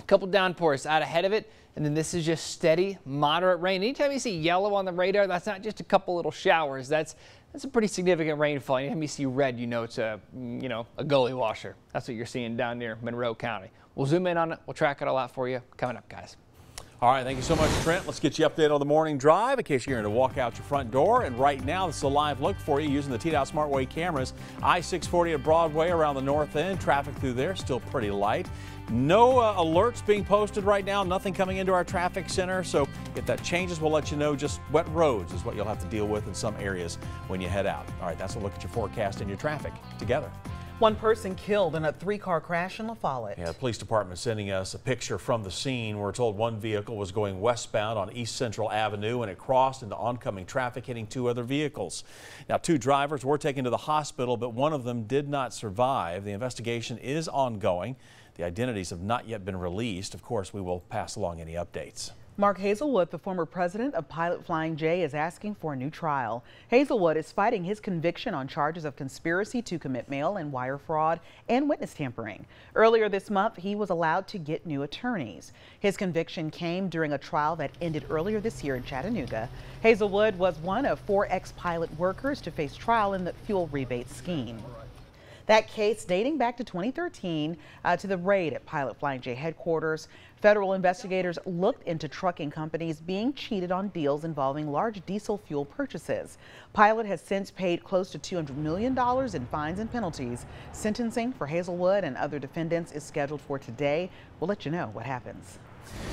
A couple downpours out ahead of it. And then this is just steady, moderate rain. Anytime you see yellow on the radar, that's not just a couple little showers. That's that's a pretty significant rainfall. Anytime you see red, you know it's a, you know, a gully washer. That's what you're seeing down near Monroe County. We'll zoom in on it. We'll track it all out for you coming up, guys. All right, thank you so much, Trent. Let's get you updated on the morning drive in case you're going to walk out your front door. And right now, this is a live look for you using the TDOT SmartWay cameras. I-640 at Broadway around the north end. Traffic through there still pretty light. No uh, alerts being posted right now, nothing coming into our traffic center. So if that changes, we'll let you know. Just wet roads is what you'll have to deal with in some areas when you head out. All right, that's a look at your forecast and your traffic together. One person killed in a three-car crash in La Follette. Yeah, the police department sending us a picture from the scene. We're told one vehicle was going westbound on East Central Avenue and it crossed into oncoming traffic, hitting two other vehicles. Now, two drivers were taken to the hospital, but one of them did not survive. The investigation is ongoing. The identities have not yet been released. Of course, we will pass along any updates. Mark Hazelwood, the former president of Pilot Flying J, is asking for a new trial. Hazelwood is fighting his conviction on charges of conspiracy to commit mail and wire fraud and witness tampering. Earlier this month, he was allowed to get new attorneys. His conviction came during a trial that ended earlier this year in Chattanooga. Hazelwood was one of four ex-pilot workers to face trial in the fuel rebate scheme. That case dating back to 2013 uh, to the raid at Pilot Flying J headquarters. Federal investigators looked into trucking companies being cheated on deals involving large diesel fuel purchases. Pilot has since paid close to $200 million in fines and penalties. Sentencing for Hazelwood and other defendants is scheduled for today. We'll let you know what happens.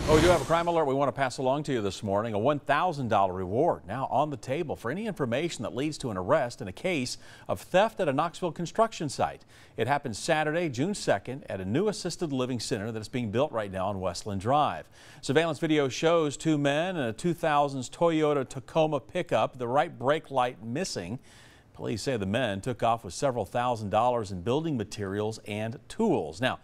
Oh, we do have a crime alert we want to pass along to you this morning. A $1,000 reward now on the table for any information that leads to an arrest in a case of theft at a Knoxville construction site. It happened Saturday, June 2nd at a new assisted living center that is being built right now on Westland Drive. Surveillance video shows two men in a 2000s Toyota Tacoma pickup, the right brake light missing. Police say the men took off with several thousand dollars in building materials and tools. Now,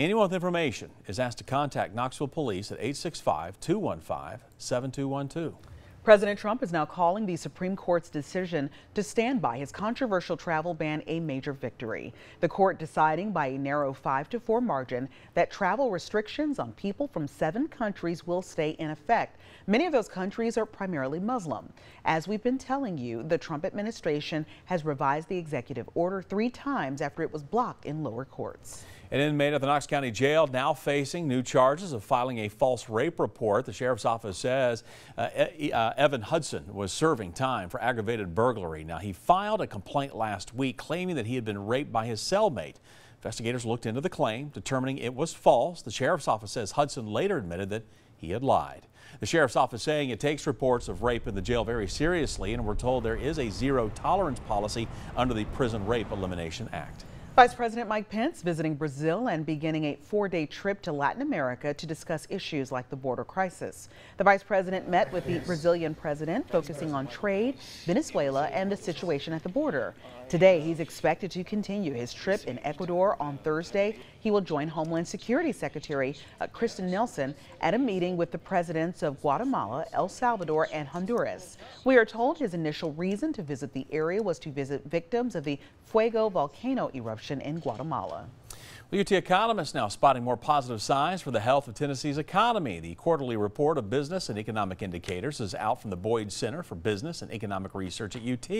Anyone with information is asked to contact Knoxville Police at 865 215 7212. President Trump is now calling the Supreme Court's decision to stand by his controversial travel ban a major victory. The court deciding by a narrow 5 to 4 margin that travel restrictions on people from seven countries will stay in effect. Many of those countries are primarily Muslim. As we've been telling you, the Trump administration has revised the executive order three times after it was blocked in lower courts. An inmate at the Knox County Jail now facing new charges of filing a false rape report. The sheriff's office says uh, uh, Evan Hudson was serving time for aggravated burglary. Now, he filed a complaint last week claiming that he had been raped by his cellmate. Investigators looked into the claim, determining it was false. The sheriff's office says Hudson later admitted that he had lied. The sheriff's office saying it takes reports of rape in the jail very seriously, and we're told there is a zero tolerance policy under the Prison Rape Elimination Act. Vice President Mike Pence visiting Brazil and beginning a four-day trip to Latin America to discuss issues like the border crisis. The vice president met with the Brazilian president, focusing on trade, Venezuela, and the situation at the border. Today, he's expected to continue his trip in Ecuador on Thursday. He will join Homeland Security Secretary uh, Kirstjen Nielsen at a meeting with the presidents of Guatemala, El Salvador, and Honduras. We are told his initial reason to visit the area was to visit victims of the Fuego volcano eruption in Guatemala. The UT economists now spotting more positive signs for the health of Tennessee's economy. The quarterly report of business and economic indicators is out from the Boyd Center for Business and Economic Research at UT.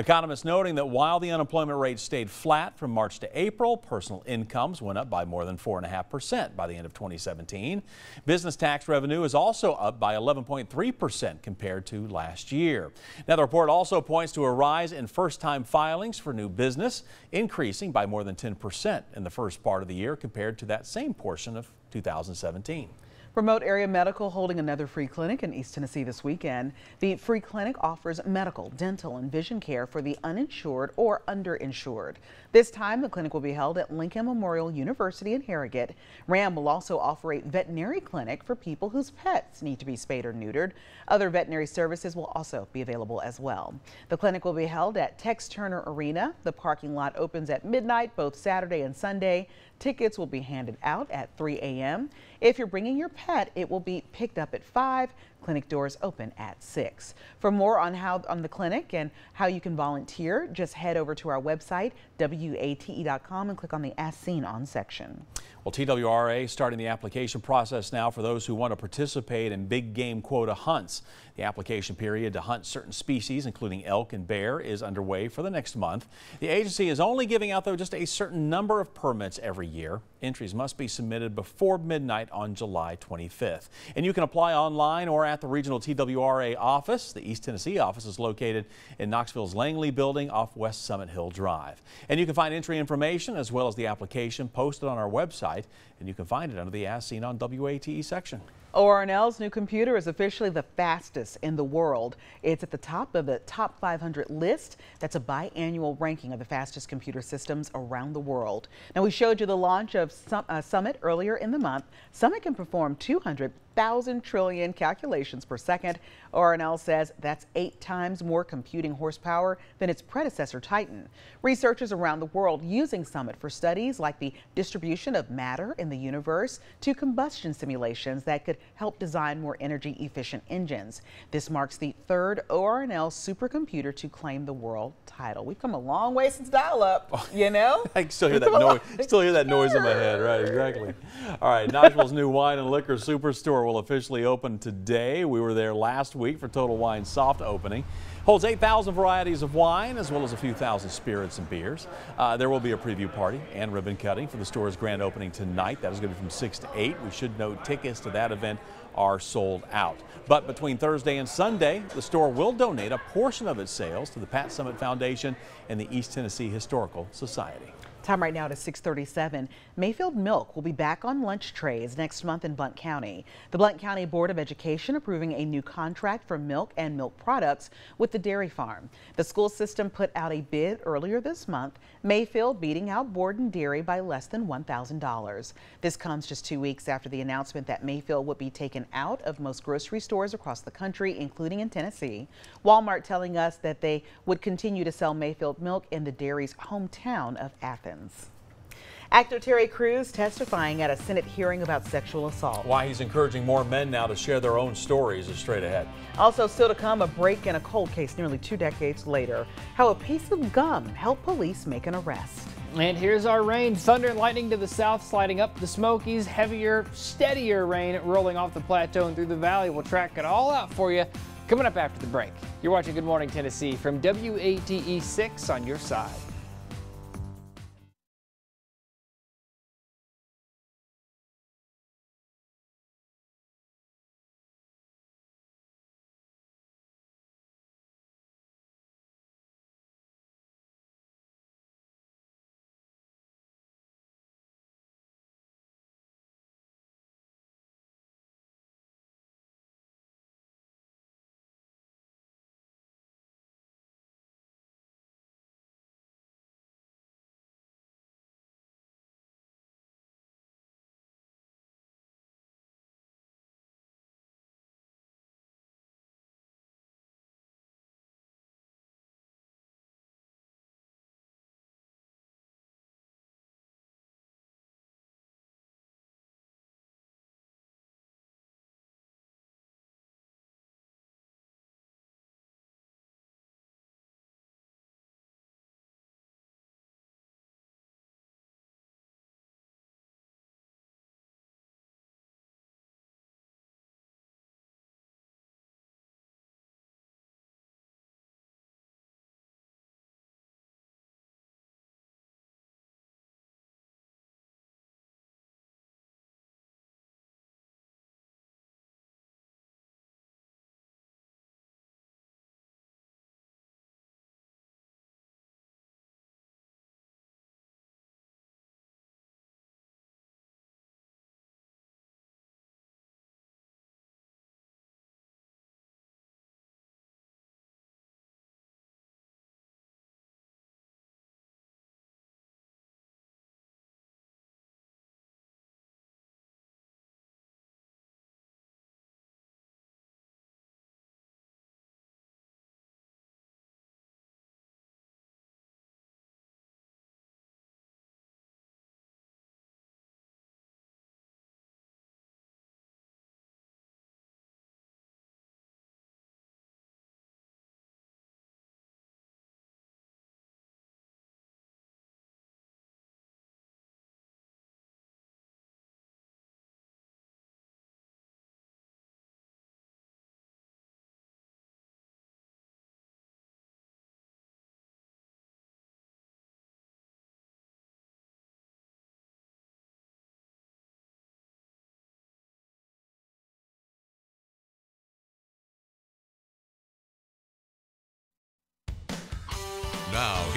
Economists noting that while the unemployment rate stayed flat from March to April, personal incomes went up by more than 4.5% by the end of 2017. Business tax revenue is also up by 11.3% compared to last year. Now, the report also points to a rise in first-time filings for new business, increasing by more than 10% in the first first part of the year compared to that same portion of 2017. Remote Area Medical holding another free clinic in East Tennessee this weekend. The free clinic offers medical, dental, and vision care for the uninsured or underinsured. This time, the clinic will be held at Lincoln Memorial University in Harrogate. RAM will also offer a veterinary clinic for people whose pets need to be spayed or neutered. Other veterinary services will also be available as well. The clinic will be held at Tex Turner Arena. The parking lot opens at midnight both Saturday and Sunday. Tickets will be handed out at 3 a.m. If you're bringing your pet, it will be picked up at 5, Clinic doors open at 6. For more on how on the clinic and how you can volunteer, just head over to our website, WATE.com, and click on the As Seen On section. Well, TWRA starting the application process now for those who want to participate in big game quota hunts. The application period to hunt certain species, including elk and bear, is underway for the next month. The agency is only giving out, though, just a certain number of permits every year. Entries must be submitted before midnight on July 25th. And you can apply online or at the regional TWRA office. The East Tennessee office is located in Knoxville's Langley building off West Summit Hill Drive. And you can find entry information as well as the application posted on our website, and you can find it under the As Seen on WATE section. ORNL's new computer is officially the fastest in the world. It's at the top of the top 500 list. That's a biannual ranking of the fastest computer systems around the world. Now, we showed you the launch of uh, Summit earlier in the month. Summit can perform 200 thousand trillion calculations per second. ORNL says that's eight times more computing horsepower than its predecessor Titan. Researchers around the world using Summit for studies like the distribution of matter in the universe to combustion simulations that could help design more energy efficient engines. This marks the third ORNL supercomputer to claim the world title. We've come a long way since dial-up, oh. you know? I still hear that noise. Still hear that noise in my head, right? Exactly. All right, Nashville's new wine and liquor superstore will officially open today. We were there last week for Total Wine soft opening. Holds 8,000 varieties of wine as well as a few thousand spirits and beers. Uh, there will be a preview party and ribbon cutting for the store's grand opening tonight. That is going to be from 6 to 8. We should note tickets to that event are sold out. But between Thursday and Sunday, the store will donate a portion of its sales to the Pat Summitt Foundation and the East Tennessee Historical Society. Time right now to 637. Mayfield Milk will be back on lunch trays next month in Blount County. The Blount County Board of Education approving a new contract for milk and milk products with the dairy farm. The school system put out a bid earlier this month, Mayfield beating out Borden Dairy by less than $1,000. This comes just two weeks after the announcement that Mayfield would be taken out of most grocery stores across the country, including in Tennessee. Walmart telling us that they would continue to sell Mayfield milk in the dairy's hometown of Athens. Actor Terry Crews testifying at a Senate hearing about sexual assault. Why he's encouraging more men now to share their own stories is straight ahead. Also, still to come, a break in a cold case nearly two decades later. How a piece of gum helped police make an arrest. And here's our rain. Thunder and lightning to the south, sliding up the Smokies. Heavier, steadier rain rolling off the plateau and through the valley. We'll track it all out for you coming up after the break. You're watching Good Morning Tennessee from WATE 6 on your side.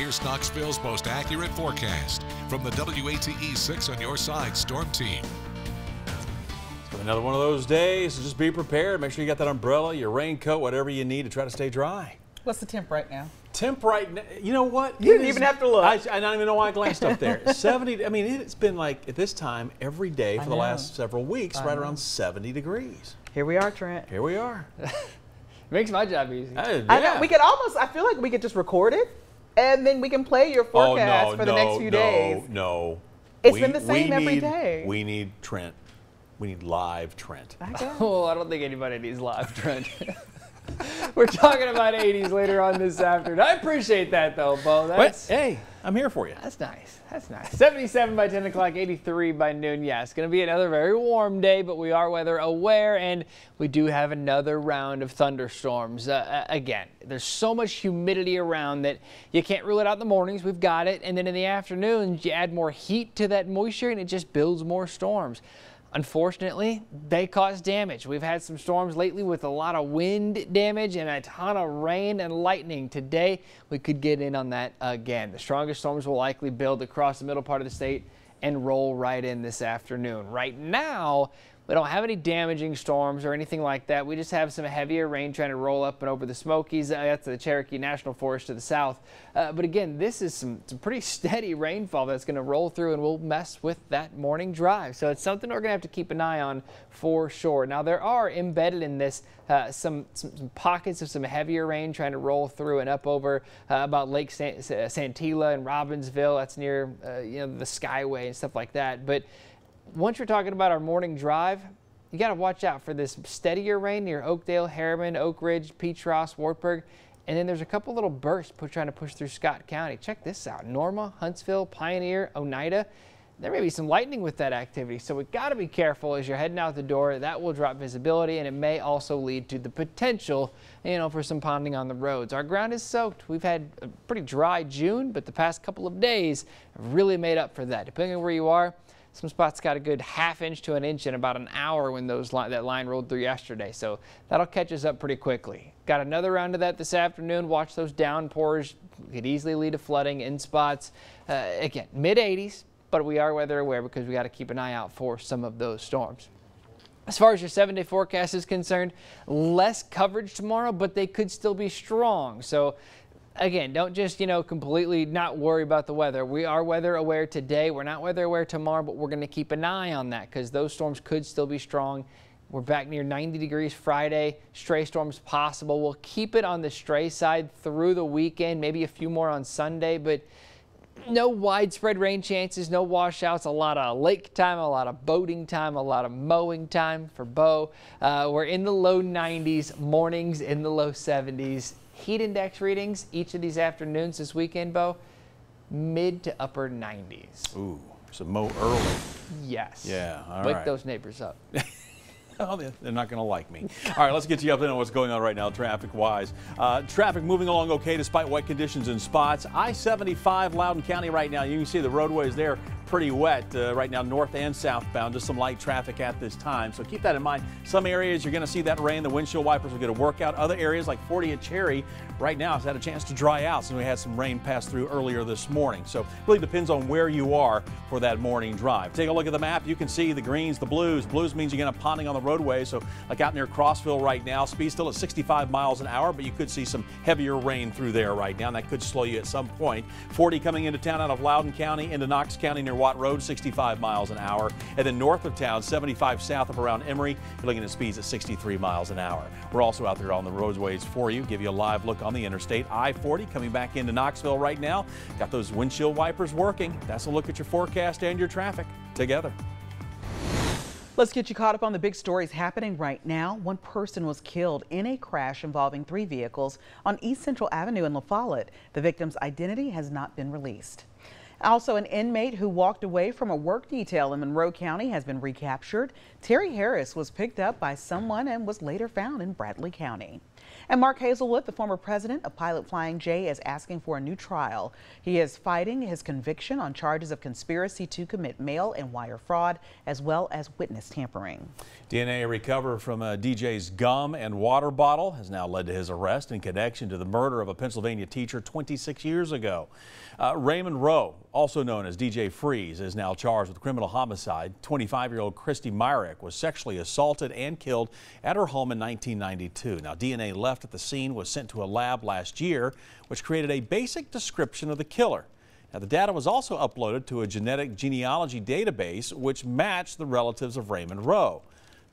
Here's Knoxville's most accurate forecast from the WATE 6 on your side storm team. Another one of those days, so just be prepared. Make sure you got that umbrella, your raincoat, whatever you need to try to stay dry. What's the temp right now? Temp right now, you know what? You didn't even have to look. I, I don't even know why I glanced up there. 70, I mean, it's been like at this time every day for the last several weeks, right around 70 degrees. Here we are, Trent. Here we are. Makes my job easy. Uh, I know. We could almost, I feel like we could just record it and then we can play your Oh, forecast no, for the no, next few no, days. No, It's We- been the same we every need, day. We need Trent. We need live Trent. I. Oh, I don't think anybody needs live Trent. We're talking about 80s later on this afternoon. I appreciate that though, Bo. That's hey, I'm here for you. that's nice. That's nice. 77 by 10 o'clock, 83 by noon. Yeah, it's going to be another very warm day, but we are weather aware, and we do have another round of thunderstorms. Uh, uh, again, there's so much humidity around that you can't rule it out in the mornings. We've got it, and then in the afternoons, you add more heat to that moisture, and it just builds more storms. Unfortunately, they cause damage. We've had some storms lately with a lot of wind damage and a ton of rain and lightning. Today, we could get in on that again. The strongest storms will likely build across the middle part of the state and roll right in this afternoon. Right now, we don't have any damaging storms or anything like that. We just have some heavier rain trying to roll up and over the Smokies. Uh, that's the Cherokee National Forest to the south. Uh, but again, this is some, some pretty steady rainfall that's going to roll through and will mess with that morning drive. So it's something we're going to have to keep an eye on for sure. Now, there are embedded in this uh, some, some, some pockets of some heavier rain trying to roll through and up over uh, about Lake San- Santeetlah and Robbinsville. That's near uh, you know the Skyway and stuff like that. But once you're talking about our morning drive, you got to watch out for this steadier rain near Oakdale, Harriman, Oak Ridge, Petros, Wartburg. And then there's a couple little bursts trying to push through Scott County. Check this out Norma, Huntsville, Pioneer, Oneida. There may be some lightning with that activity, so we got to be careful as you're heading out the door. That will drop visibility, and it may also lead to the potential, you know, for some ponding on the roads. Our ground is soaked. We've had a pretty dry June, but the past couple of days have really made up for that. Depending on where you are, some spots got a good half inch to an inch in about an hour when those li- that line rolled through yesterday. So that'll catch us up pretty quickly. Got another round of that this afternoon. Watch those downpours. Could easily lead to flooding in spots. Uh, again, mid 80s, but we are weather aware because we got to keep an eye out for some of those storms. As far as your seven day forecast is concerned, less coverage tomorrow, but they could still be strong. So again, don't just, you know, completely not worry about the weather. We are weather aware today. We're not weather aware tomorrow, but we're going to keep an eye on that because those storms could still be strong. We're back near 90 degrees Friday. Stray storms possible. We'll keep it on the stray side through the weekend, maybe a few more on Sunday, but no widespread rain chances, no washouts, a lot of lake time, a lot of boating time, a lot of mowing time for Bo. Uh, we're in the low 90s, mornings in the low 70s. Heat index readings each of these afternoons this weekend, Bo, mid to upper 90s. Ooh, so mow early. Yes. Yeah, all Wake right. those neighbors up. They- they're not going to like me. All right, let's get you up to know what's going on right now, traffic-wise. Uh, traffic moving along okay despite wet conditions in spots. I-75 Loudon County right now. You can see the roadways there pretty wet uh, right now, north and southbound. Just some light traffic at this time. So keep that in mind. Some areas you're going to see that rain. The windshield wipers will get a workout. Other areas like 40 at Cherry right now has had a chance to dry out since we had some rain pass through earlier this morning. So really depends on where you are for that morning drive. Take a look at the map. You can see the greens, the blues. Blues means you're going to ponding on the roadway. So like out near Crossville right now, speed still at 65 miles an hour, but you could see some heavier rain through there right now. And that could slow you at some point. 40 coming into town out of Loudon County into Knox County near Watt Road, 65 miles an hour. And then north of town, 75 south of around Emory, you're looking at speeds at 63 miles an hour. We're also out there on the roadways for you, give you a live look on the interstate. I-40 coming back into Knoxville right now. Got those windshield wipers working. That's a look at your forecast and your traffic together. Let's get you caught up on the big stories happening right now. One person was killed in a crash involving three vehicles on East Central Avenue in La Follette. The victim's identity has not been released. Also, an inmate who walked away from a work detail in Monroe County has been recaptured. Terry Harris was picked up by someone and was later found in Bradley County. And Mark Hazelwood, the former president of Pilot Flying J, is asking for a new trial. He is fighting his conviction on charges of conspiracy to commit mail and wire fraud, as well as witness tampering. DNA recovered from uh, a DJ's gum and water bottle has now led to his arrest in connection to the murder of a Pennsylvania teacher 26 years ago. Uh, Raymond Rowe, also known as DJ Freez, is now charged with criminal homicide. 25-year-old Christy Mirack was sexually assaulted and killed at her home in 1992. Now, DNA left at the scene was sent to a lab last year, which created a basic description of the killer. Now, the data was also uploaded to a genetic genealogy database, which matched the relatives of Raymond Rowe.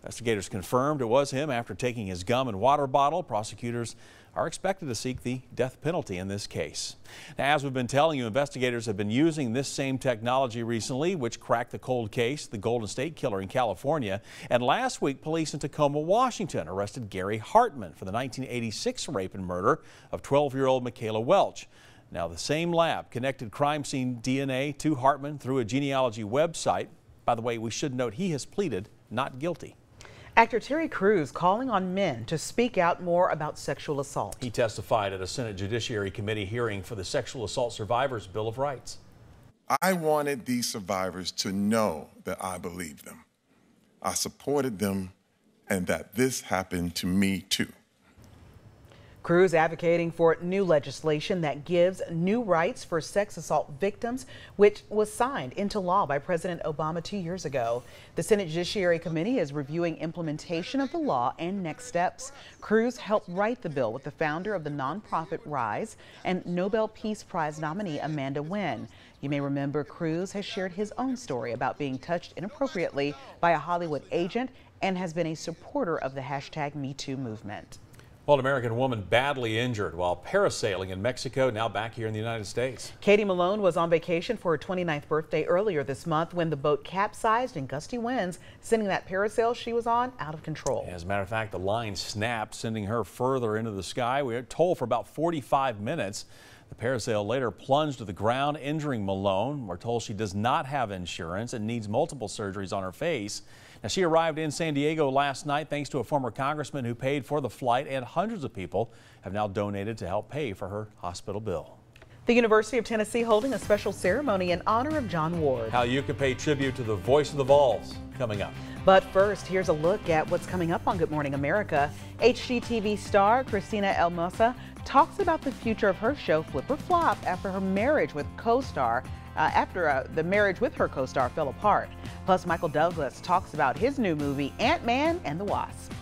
Investigators confirmed it was him after taking his gum and water bottle. Prosecutors are expected to seek the death penalty in this case. Now, as we've been telling you, investigators have been using this same technology recently, which cracked the cold case, the Golden State Killer in California. And last week, police in Tacoma, Washington arrested Gary Hartman for the 1986 rape and murder of 12-year-old Michella Welch. Now, the same lab connected crime scene DNA to Hartman through a genealogy website. By the way, we should note he has pleaded not guilty. Actor Terry Crews calling on men to speak out more about sexual assault. He testified at a Senate Judiciary Committee hearing for the Sexual Assault Survivors Bill of Rights. I wanted these survivors to know that I believed them. I supported them and that this happened to me too. Crews advocating for new legislation that gives new rights for sex assault victims, which was signed into law by President Obama two years ago. The Senate Judiciary Committee is reviewing implementation of the law and next steps. Crews helped write the bill with the founder of the nonprofit Rise and Nobel Peace Prize nominee Amanda Nguyen. You may remember Crews has shared his own story about being touched inappropriately by a Hollywood agent and has been a supporter of the hashtag MeToo movement. Well, an American woman badly injured while parasailing in Mexico, now back here in the United States. Katie Malone was on vacation for her 29th birthday earlier this month when the boat capsized in gusty winds, sending that parasail she was on out of control. As a matter of fact, the line snapped, sending her further into the sky. We were told for about 45 minutes. The parasail later plunged to the ground, injuring Malone. We're told she does not have insurance and needs multiple surgeries on her face. Now, she arrived in San Diego last night thanks to a former congressman who paid for the flight, and hundreds of people have now donated to help pay for her hospital bill. The University of Tennessee holding a special ceremony in honor of John Ward. How you can pay tribute to the voice of the Vols coming up. But first, here's a look at what's coming up on Good Morning America. HGTV star Christina El Moussa talks about the future of her show Flip or Flop after her marriage with co-star after uh, the marriage with her co-star fell apart. Plus, Michael Douglas talks about his new movie, Ant-Man and the Wasp.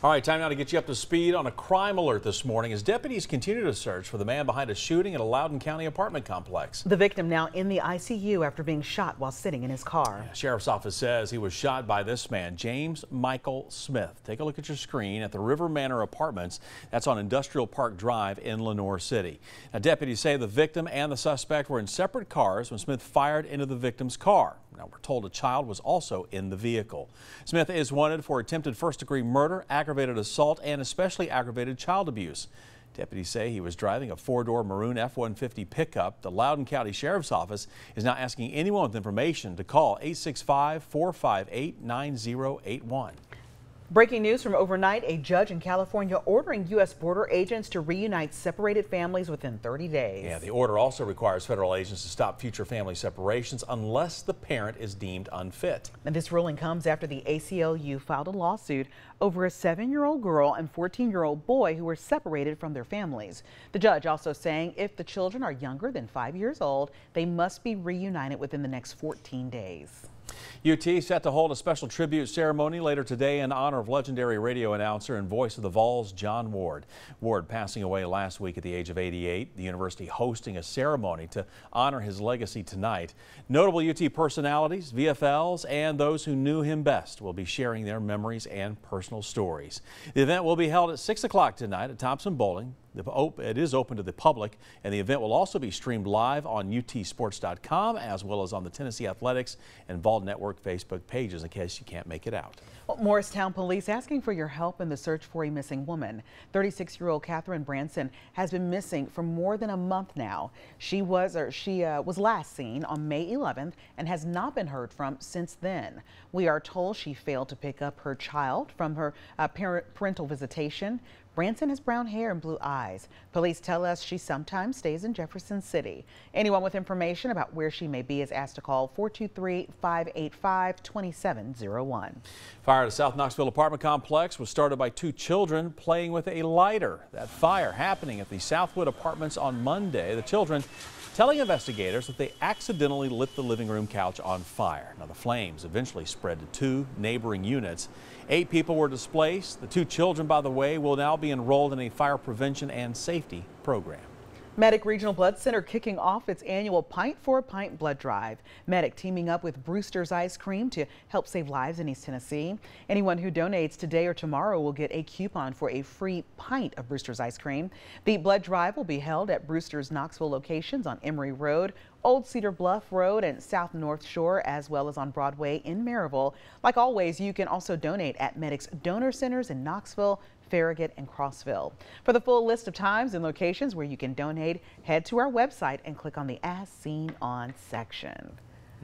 All right, time now to get you up to speed on a crime alert this morning as deputies continue to search for the man behind a shooting at a Loudon County apartment complex. The victim now in the ICU after being shot while sitting in his car. Yeah, Sheriff's office says he was shot by this man, James Michael Smith. Take a look at your screen at the River Manor Apartments. That's on Industrial Park Drive in Lenoir City. Now, deputies say the victim and the suspect were in separate cars when Smith fired into the victim's car. Now, we're told a child was also in the vehicle. Smith is wanted for attempted first degree murder, aggravated assault, and especially aggravated child abuse. Deputies say he was driving a four-door maroon F-150 pickup. The Loudon County Sheriff's Office is now asking anyone with information to call 865-458-9081. Breaking news from overnight, a judge in California ordering U.S. border agents to reunite separated families within 30 days. Yeah, the order also requires federal agents to stop future family separations unless the parent is deemed unfit. And this ruling comes after the ACLU filed a lawsuit over a seven-year-old girl and 14-year-old boy who were separated from their families. The judge also saying if the children are younger than five years old, they must be reunited within the next 14 days. UT set to hold a special tribute ceremony later today in honor of legendary radio announcer and voice of the Vols, John Ward. Ward passing away last week at the age of 88. The university hosting a ceremony to honor his legacy tonight. Notable UT personalities, VFLs, and those who knew him best will be sharing their memories and personal stories. The event will be held at 6 o'clock tonight at Thompson Boling. It is open to the public, and the event will also be streamed live on utsports.com as well as on the Tennessee Athletics and Vol Network Facebook pages in case you can't make it out. Well, Morristown police asking for your help in the search for a missing woman. 36-year-old Catherine Branson has been missing for more than a month now. She was or she uh, was last seen on May 11th and has not been heard from since then. We are told she failed to pick up her child from her uh, parent, parental visitation. Branson has brown hair and blue eyes. Police tell us she sometimes stays in Jefferson City. Anyone with information about where she may be is asked to call 423-585-2701. Fire at a South Knoxville apartment complex was started by two children playing with a lighter. That fire happening at the Southwood Apartments on Monday. The children telling investigators that they accidentally lit the living room couch on fire. Now, the flames eventually spread to two neighboring units. Eight people were displaced. The two children, by the way, will now be enrolled in a fire prevention and safety program. Medic Regional Blood Center kicking off its annual Pint for a Pint blood drive. Medic teaming up with Brewster's Ice Cream to help save lives in East Tennessee. Anyone who donates today or tomorrow will get a coupon for a free pint of Brewster's Ice Cream. The blood drive will be held at Brewster's Knoxville locations on Emory Road, Old Cedar Bluff Road and South North Shore, as well as on Broadway in Maryville. Like always, you can also donate at Medic's donor centers in Knoxville, Farragut, and Crossville. For the full list of times and locations where you can donate, head to our website and click on the As Seen On section.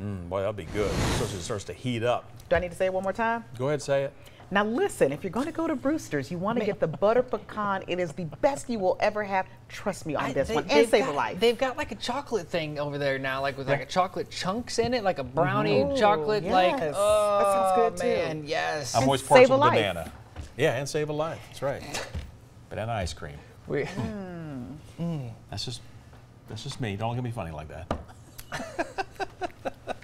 Mm, boy, that'll be good, especially it starts to heat up. Do I need to say it one more time? Go ahead, say it. Now listen, if you're going to go to Brewster's, you want to get the butter pecan. It is the best you will ever have. Trust me on I, this they, one. And save got, a life. They've got like a chocolate thing over there now, like with like a chocolate chunks in it, like a brownie Ooh, chocolate. Yes. Like, oh, that sounds good too. man, yes. I'm always pouring some banana. Yeah, and save a life. That's right. Banana ice cream. We, mm. Mm. That's just that's just me. Don't look at me funny like that.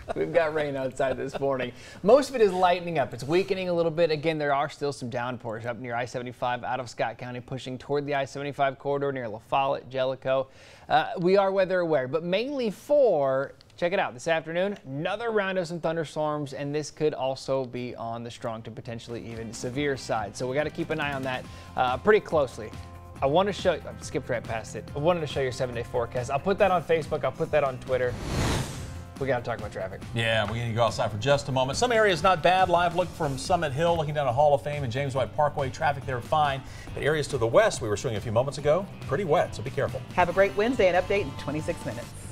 We've got rain outside this morning. Most of it is lightening up. It's weakening a little bit. Again, there are still some downpours up near I-75 out of Scott County, pushing toward the I-75 corridor near La Follette, Jellico. Uh, we are weather aware, but mainly for Check it out this afternoon, another round of some thunderstorms, and this could also be on the strong to potentially even severe side. So we got to keep an eye on that uh, pretty closely. I want to show you, I skipped right past it. I wanted to show your seven day forecast. I'll put that on Facebook, I'll put that on Twitter. We got to talk about traffic. Yeah, we need to go outside for just a moment. Some areas not bad. Live look from Summit Hill, looking down a Hall of Fame and James White Parkway. Traffic there fine. But areas to the west we were showing a few moments ago, pretty wet, so be careful. Have a great Wednesday and update in 26 minutes.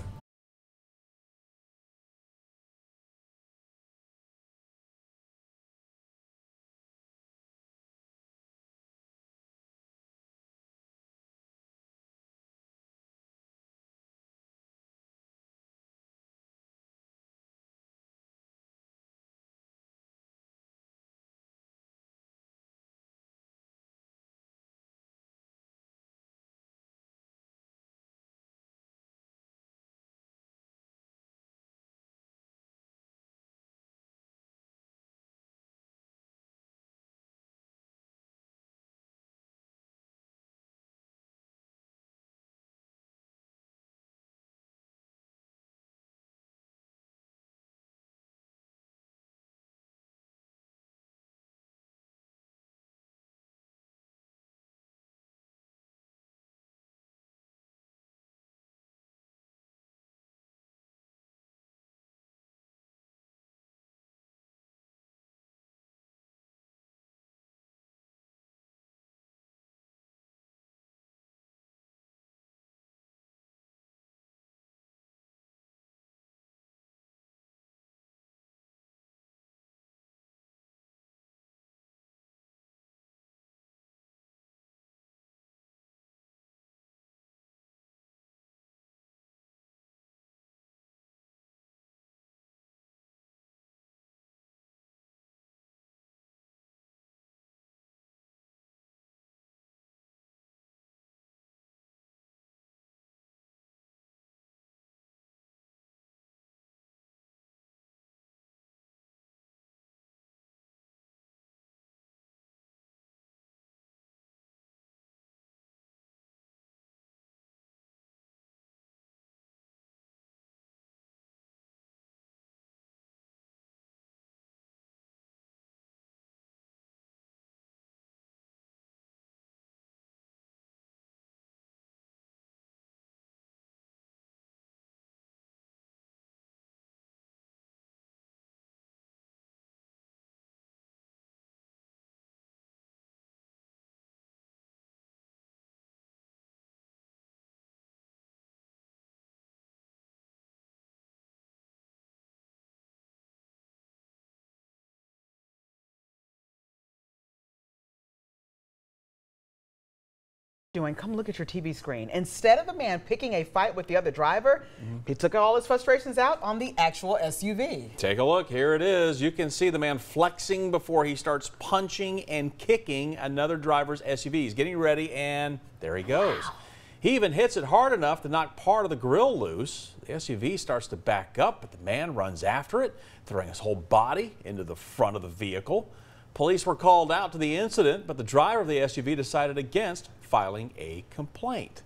Doing, come look at your TV screen. Instead of the man picking a fight with the other driver, mm-hmm. he took all his frustrations out on the actual SUV. Take a look. Here it is. You can see the man flexing before he starts punching and kicking another driver's SUV. He's getting ready, and there he goes. Wow. He even hits it hard enough to knock part of the grille loose. The SUV starts to back up, but the man runs after it, throwing his whole body into the front of the vehicle. Police were called out to the incident, but the driver of the SUV decided against filing a complaint.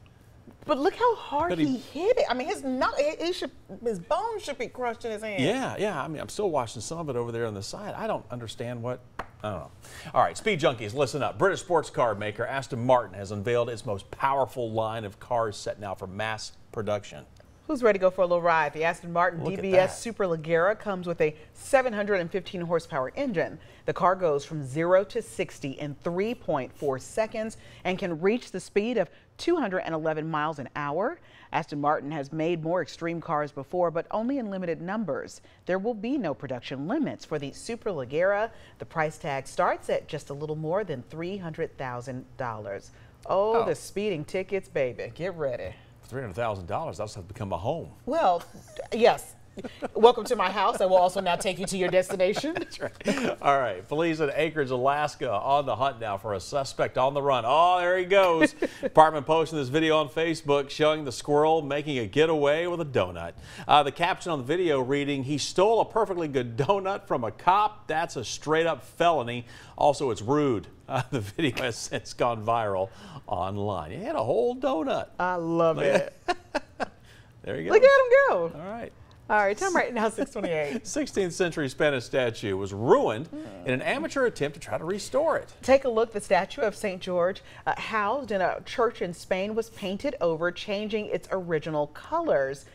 But look how hard he, he, hit it. I mean, his not, he should, his bones should be crushed in his hand. Yeah, yeah. I mean, I'm still watching some of it over there on the side. I don't understand what. I don't know. All right, speed junkies, listen up. British sports car maker Aston Martin has unveiled its most powerful line of cars set now for mass production. Who's ready to go for a little ride? The Aston Martin Look DBS Superleggera comes with a 715 horsepower engine. The car goes from 0 to 60 in 3.4 seconds and can reach the speed of 211 miles an hour. Aston Martin has made more extreme cars before, but only in limited numbers. There will be no production limits for the Superleggera. The price tag starts at just a little more than $300,000. Oh, oh, the speeding tickets, baby. Get ready. $300,000, that's have become a home. Well, yes. Welcome to my house. I will also now take you to your destination. That's right. All right. Police in Anchorage, Alaska on the hunt now for a suspect on the run. Oh, there he goes. Department posting this video on Facebook showing the squirrel making a getaway with a donut. Uh, the caption on the video reading, he stole a perfectly good donut from a cop. That's a straight up felony. Also, it's rude. Uh, the video has since gone viral online. He had a whole donut. I love it. there you go. Look at him go. All right. All right, time right now 628. 16th century Spanish statue was ruined in an amateur attempt to try to restore it. Take a look. The statue of St. George, uh, housed in a church in Spain, was painted over, changing its original colors.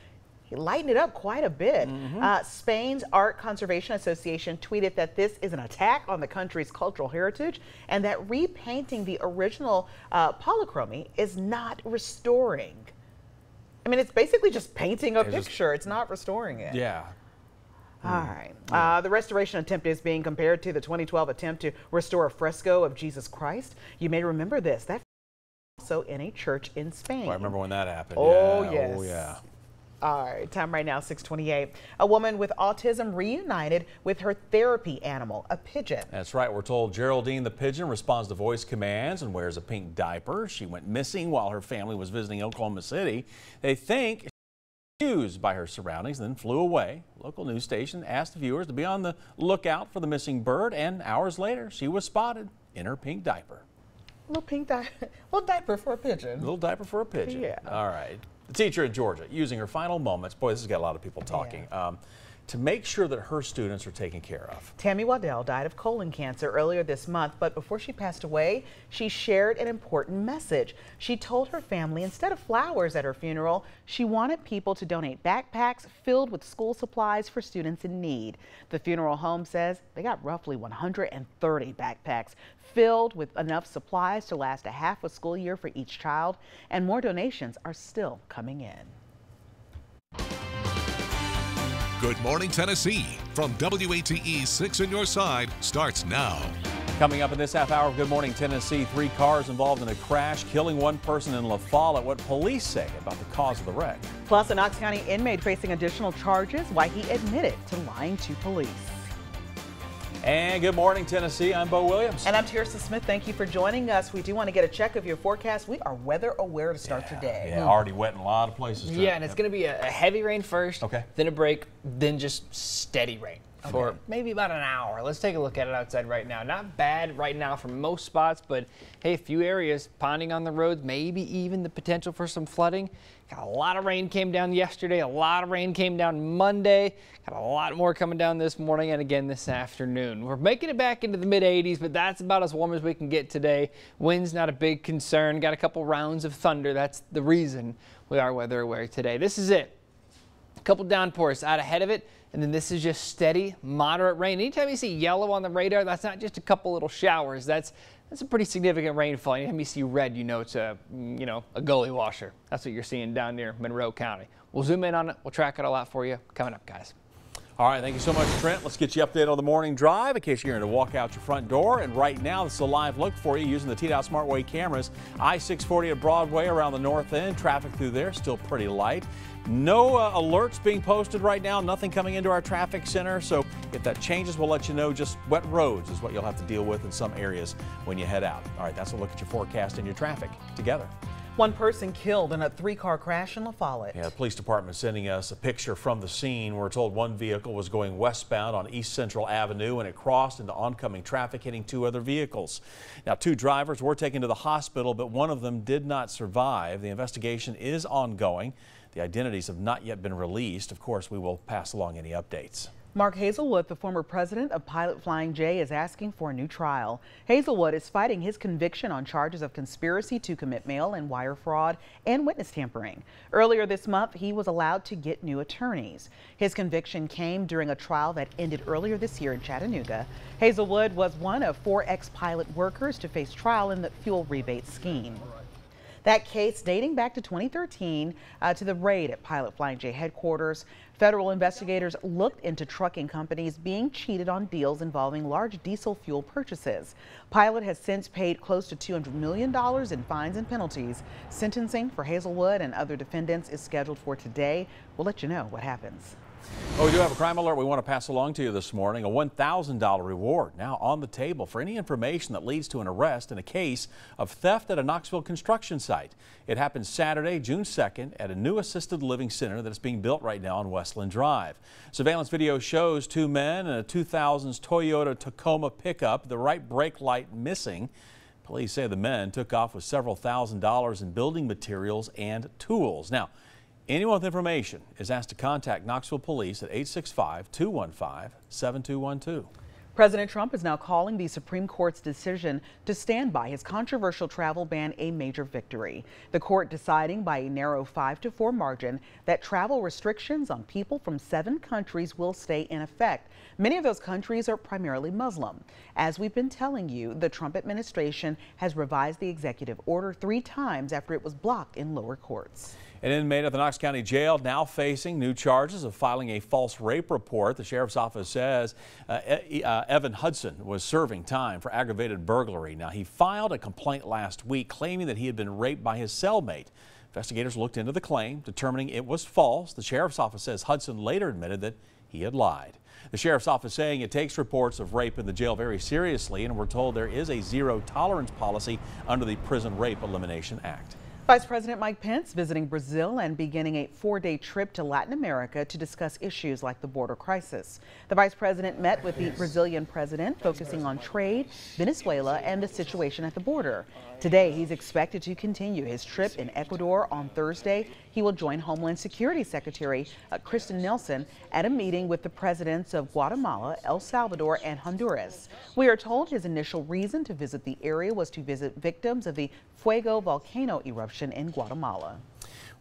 He lightened it up quite a bit. Mm -hmm. uh, Spain's Art Conservation Association tweeted that this is an attack on the country's cultural heritage and that repainting the original uh, polychromy is not restoring. I mean, it's basically just painting a it's picture. Just, it's not restoring it. Yeah. All mm. Uh, the restoration attempt is being compared to the 2012 attempt to restore a fresco of Jesus Christ. You may remember this. That also in a church in Spain. Well, I remember when that happened. Oh, yeah. yes. Oh, yeah. All right, time right now, 628. A woman with autism reunited with her therapy animal, a pigeon. That's right. We're told Geraldine the pigeon responds to voice commands and wears a pink diaper. She went missing while her family was visiting Oklahoma City. They think confused by her surroundings, then flew away. Local news station asked the viewers to be on the lookout for the missing bird, and hours later, she was spotted in her pink diaper. Little pink diaper, little diaper for a pigeon. Little diaper for a pigeon. Yeah. All right. The teacher in Georgia using her final moments, boy, this has got a lot of people talking, yeah. um, to make sure that her students are taken care of. Tammy Waddell died of colon cancer earlier this month, but before she passed away, she shared an important message. She told her family instead of flowers at her funeral, she wanted people to donate backpacks filled with school supplies for students in need. The funeral home says they got roughly 130 backpacks filled with enough supplies to last a half a school year for each child, and more donations are still coming in. Good Morning Tennessee from WATE 6 on your side starts now. Coming up in this half hour of Good Morning Tennessee, three cars involved in a crash, killing one person in La Follette. What police say about the cause of the wreck. Plus, a Knox County inmate facing additional charges, why he admitted to lying to police. And good morning, Tennessee. I'm Bo Williams. And I'm Tearsa Smith. Thank you for joining us. We do want to get a check of your forecast. We are weather aware to start yeah, today. Yeah, already wet in a lot of places. Yeah, and it's going to be a, a, heavy rain first, okay. then a break, then just steady rain okay. for maybe about an hour. Let's take a look at it outside right now. Not bad right now for most spots, but hey, a few areas ponding on the roads, maybe even the potential for some flooding. Got a lot of rain came down yesterday. A lot of rain came down Monday. Got a lot more coming down this morning and again this afternoon. We're making it back into the mid 80s, but that's about as warm as we can get today. Wind's not a big concern. Got a couple rounds of thunder. That's the reason we are weather aware today. This is it. A couple downpours out ahead of it. And then this is just steady, moderate rain. Anytime you see yellow on the radar, that's not just a couple little showers. That's that's a pretty significant rainfall. Anytime you see red, you know it's a, you know, a gully washer. That's what you're seeing down near Monroe County. We'll zoom in on it. We'll track it all out for you coming up, guys. All right, thank you so much, Trent. Let's get you updated on the morning drive in case you're going to walk out your front door. And right now, this is a live look for you using the TDOT SmartWay cameras. I-640 at Broadway around the north end. Traffic through there still pretty light. No uh, alerts being posted right now. Nothing coming into our traffic center. So if that changes, we'll let you know. Just wet roads is what you'll have to deal with in some areas when you head out. All right, that's a look at your forecast and your traffic together. One person killed in a three-car crash in La Follette. Yeah, the police department sending us a picture from the scene. We're told one vehicle was going westbound on East Central Avenue and it crossed into oncoming traffic, hitting two other vehicles. Now, two drivers were taken to the hospital, but one of them did not survive. The investigation is ongoing. The identities have not yet been released. Of course, we will pass along any updates. Mark Hazelwood, the former president of Pilot Flying J, is asking for a new trial. Hazelwood is fighting his conviction on charges of conspiracy to commit mail and wire fraud and witness tampering. Earlier this month, he was allowed to get new attorneys. His conviction came during a trial that ended earlier this year in Chattanooga. Hazelwood was one of four ex-pilot workers to face trial in the fuel rebate scheme. That case dating back to 2013 uh, to the raid at Pilot Flying J headquarters. Federal investigators looked into trucking companies being cheated on deals involving large diesel fuel purchases. Pilot has since paid close to $200 million in fines and penalties. Sentencing for Hazelwood and other defendants is scheduled for today. We'll let you know what happens. Oh, we do have a crime alert we want to pass along to you this morning. A $1,000 reward now on the table for any information that leads to an arrest in a case of theft at a Knoxville construction site. It happened Saturday, June 2nd, at a new assisted living center that is being built right now on Westland Drive. Surveillance video shows two men in a 2000s Toyota Tacoma pickup, the right brake light missing. Police say the men took off with several thousand dollars in building materials and tools. Now, Anyone with information is asked to contact Knoxville Police at 865-215-7212. President Trump is now calling the Supreme Court's decision to stand by his controversial travel ban a major victory. The court deciding by a narrow 5 to 4 margin that travel restrictions on people from seven countries will stay in effect. Many of those countries are primarily Muslim. As we've been telling you, the Trump administration has revised the executive order three times after it was blocked in lower courts. An inmate at the Knox County Jail now facing new charges of filing a false rape report. The sheriff's office says uh, uh, Evan Hudson was serving time for aggravated burglary. Now, he filed a complaint last week claiming that he had been raped by his cellmate. Investigators looked into the claim, determining it was false. The sheriff's office says Hudson later admitted that he had lied. The sheriff's office saying it takes reports of rape in the jail very seriously, and we're told there is a zero tolerance policy under the Prison Rape Elimination Act. Vice President Mike Pence visiting Brazil and beginning a four-day trip to Latin America to discuss issues like the border crisis. The vice president met with the Brazilian president, focusing on trade, Venezuela, and the situation at the border. Today, he's expected to continue his trip in Ecuador on Thursday. He will join Homeland Security Secretary uh, Kirstjen Nielsen at a meeting with the presidents of Guatemala, El Salvador, and Honduras. We are told his initial reason to visit the area was to visit victims of the Fuego volcano eruption in Guatemala.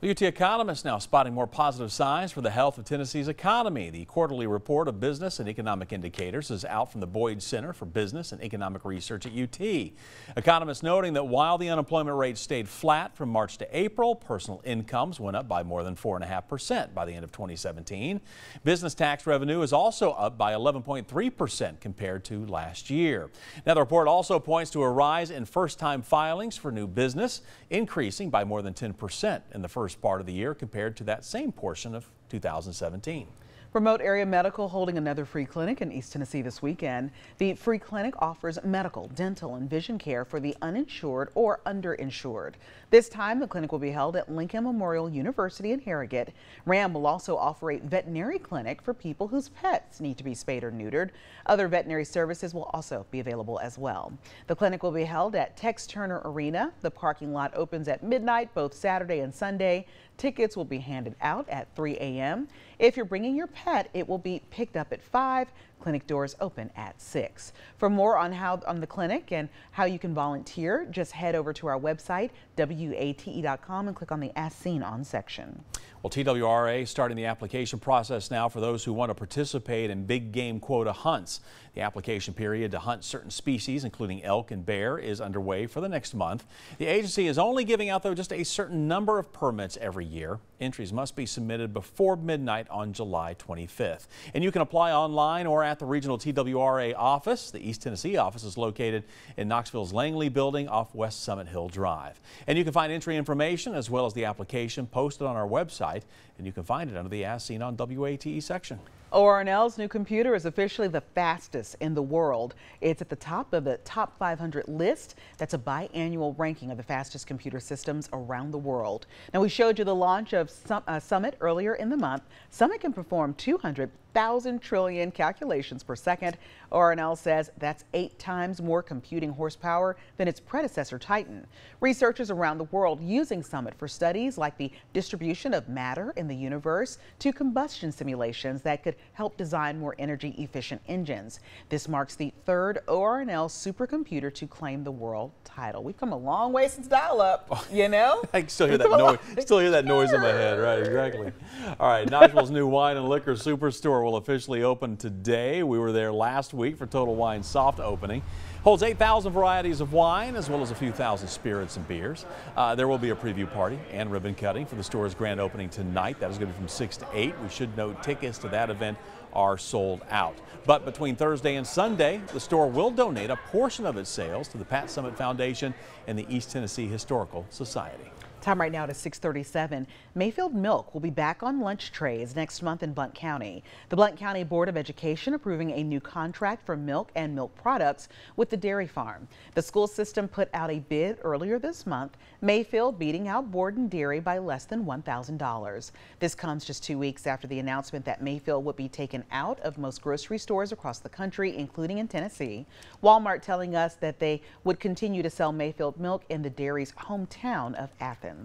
Well, UT economists now spotting more positive signs for the health of Tennessee's economy. The quarterly report of business and economic indicators is out from the Boyd Center for Business and Economic Research at UT. Economists noting that while the unemployment rate stayed flat from March to April, personal incomes went up by more than 4.5% by the end of 2017. Business tax revenue is also up by 11.3% compared to last year. Now, the report also points to a rise in first-time filings for new business, increasing by more than 10% in the first first part of the year compared to that same portion of 2017. Remote Area Medical holding another free clinic in East Tennessee this weekend. The free clinic offers medical, dental, and vision care for the uninsured or underinsured. This time, the clinic will be held at Lincoln Memorial University in Harrogate. RAM will also offer a veterinary clinic for people whose pets need to be spayed or neutered. Other veterinary services will also be available as well. The clinic will be held at Tex Turner Arena. The parking lot opens at midnight both Saturday and Sunday. Tickets will be handed out at 3 a.m. If you're bringing your pet, it will be picked up at 5, Clinic doors open at 6. For more on how on the clinic and how you can volunteer, just head over to our website, wate.com, and click on the As Seen On section. Well, TWRA starting the application process now for those who want to participate in big game quota hunts. The application period to hunt certain species, including elk and bear, is underway for the next month. The agency is only giving out, though, just a certain number of permits every year. Entries must be submitted before midnight on July 25th. And you can apply online or at the regional TWRA office. The East Tennessee office is located in Knoxville's Langley building off West Summit Hill Drive. And you can find entry information as well as the application posted on our website, and you can find it under the As Seen on WATE section. ORNL's new computer is officially the fastest in the world. It's at the top of the top 500 list. That's a biannual ranking of the fastest computer systems around the world. Now, we showed you the launch of uh, Summit earlier in the month. Summit can perform 200 thousand trillion calculations per second. ORNL says that's eight times more computing horsepower than its predecessor Titan. Researchers around the world using Summit for studies like the distribution of matter in the universe to combustion simulations that could help design more energy efficient engines. This marks the third ORNL supercomputer to claim the world title. We've come a long way since dial-up, you know? I can still hear that noise. Still hear that noise in my head, right? Exactly. All right, Knoxville's new wine and liquor superstore will officially open today. We were there last week for Total Wine soft opening. Holds 8,000 varieties of wine as well as a few thousand spirits and beers. Uh, there will be a preview party and ribbon cutting for the store's grand opening tonight. That is going to be from 6 to 8. We should note tickets to that event are sold out. But between Thursday and Sunday, the store will donate a portion of its sales to the Pat Summitt Foundation and the East Tennessee Historical Society. Time right now to 637. Mayfield Milk will be back on lunch trays next month in Blount County. The Blount County Board of Education approving a new contract for milk and milk products with the dairy farm. The school system put out a bid earlier this month, Mayfield beating out Borden Dairy by less than $1,000. This comes just two weeks after the announcement that Mayfield would be taken out of most grocery stores across the country, including in Tennessee. Walmart telling us that they would continue to sell Mayfield milk in the dairy's hometown of Athens.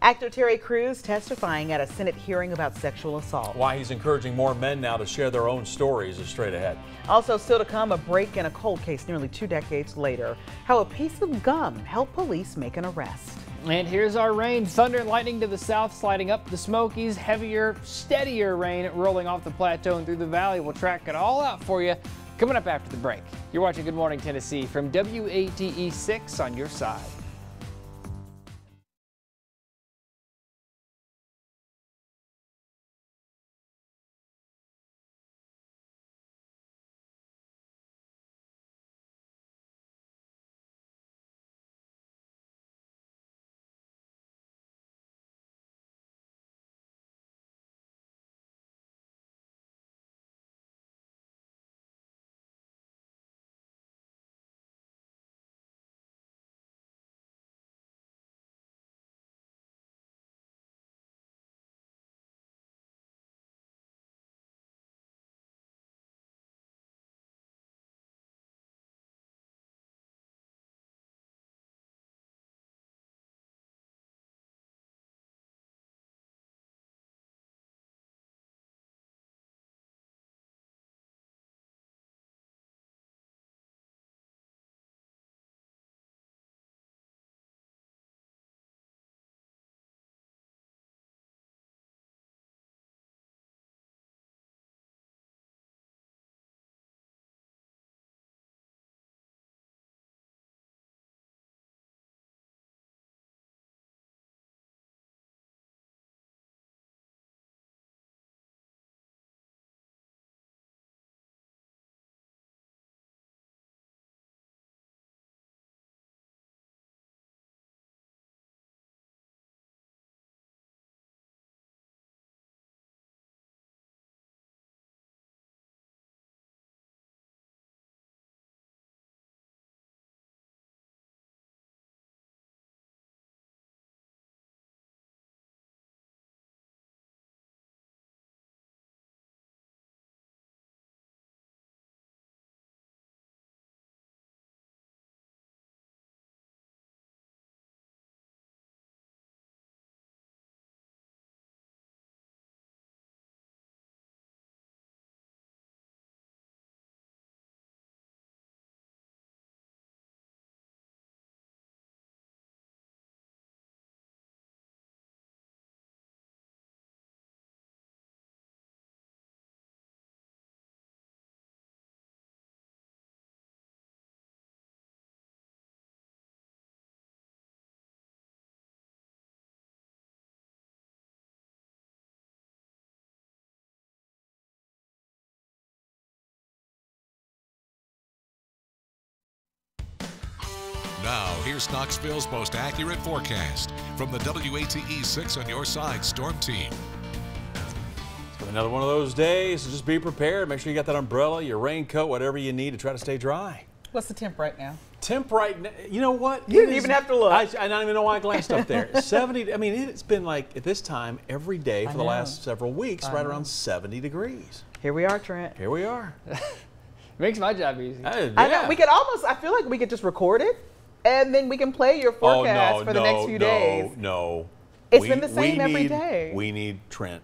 Actor Terry Crews testifying at a Senate hearing about sexual assault. Why he's encouraging more men now to share their own stories is straight ahead. Also, still to come, a break in a cold case nearly two decades later. How a piece of gum helped police make an arrest. And here's our rain. Thunder and lightning to the south, sliding up the Smokies. Heavier, steadier rain rolling off the plateau and through the valley. We'll track it all out for you coming up after the break. You're watching Good Morning Tennessee from WATE 6 on your side. Now, here's Knoxville's most accurate forecast from the WATE 6 on your side storm team. Another one of those days, so just be prepared. Make sure you got that umbrella, your raincoat, whatever you need to try to stay dry. What's the temp right now? Temp right now, you know what? You didn't even have to look. I, I don't even know why I glanced up there. 70, I mean, it's been like at this time every day for the last several weeks, I right know. around 70 degrees. Here we are, Trent. Here we are. Makes my job easy. Uh, yeah. I know. We could almost, I feel like we could just record it and then we can play your forecast oh, no, for the no, next few no, days. No, no. It's we, been the same every need, day. We need Trent.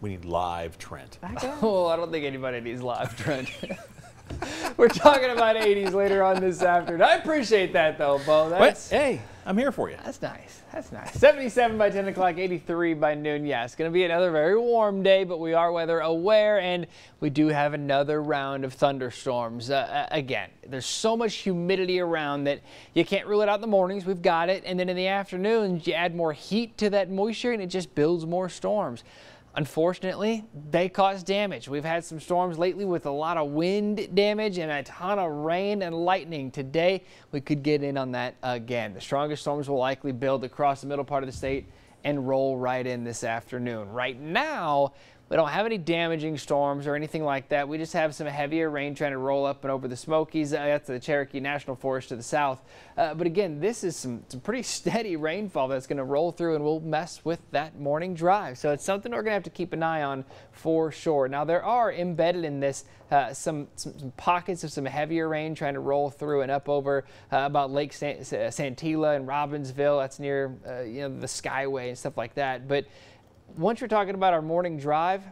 We need live Trent. I oh, I don't think anybody needs live Trent. We're talking about 80s later on this afternoon. I appreciate that though, Bo. That's, hey, I'm here for you. That's nice. That's nice. 77 by 10 o'clock, 83 by noon. Yeah, it's going to be another very warm day, but we are weather aware, and we do have another round of thunderstorms. Uh, again, there's so much humidity around that you can't rule it out in the mornings. We've got it. And then in the afternoons, you add more heat to that moisture, and it just builds more storms. Unfortunately, they cause damage. We've had some storms lately with a lot of wind damage and a ton of rain and lightning. Today, we could get in on that again. The strongest storms will likely build across the middle part of the state and roll right in this afternoon. Right now, we don't have any damaging storms or anything like that. We just have some heavier rain trying to roll up and over the Smokies. Uh, that's the Cherokee National Forest to the south. Uh, but again, this is some, some pretty steady rainfall that's going to roll through and will mess with that morning drive. So it's something we're going to have to keep an eye on for sure. Now, there are embedded in this uh, some, some, some, pockets of some heavier rain trying to roll through and up over uh, about Lake San Santeetlah and Robbinsville. That's near uh, you know the Skyway and stuff like that. But once you're talking about our morning drive,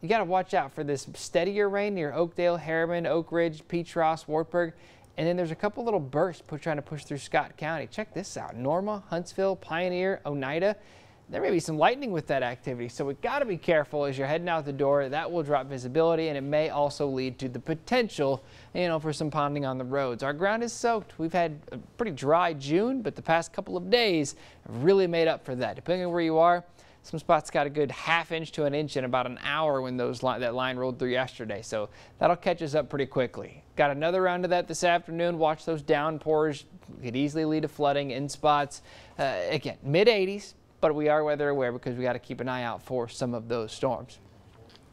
you got to watch out for this steadier rain near Oakdale, Harriman, Oak Ridge, Petros, Wartburg. And then there's a couple little bursts trying to push through Scott County. Check this out. Norma, Huntsville, Pioneer, Oneida. There may be some lightning with that activity, so we got to be careful as you're heading out the door. That will drop visibility, and it may also lead to the potential, you know, for some ponding on the roads. Our ground is soaked. We've had a pretty dry June, but the past couple of days have really made up for that. Depending on where you are, some spots got a good half inch to an inch in about an hour when those li that line rolled through yesterday. So that'll catch us up pretty quickly. Got another round of that this afternoon. Watch those downpours. Could easily lead to flooding in spots. Uh, again, mid 80s, but we are weather aware because we got to keep an eye out for some of those storms.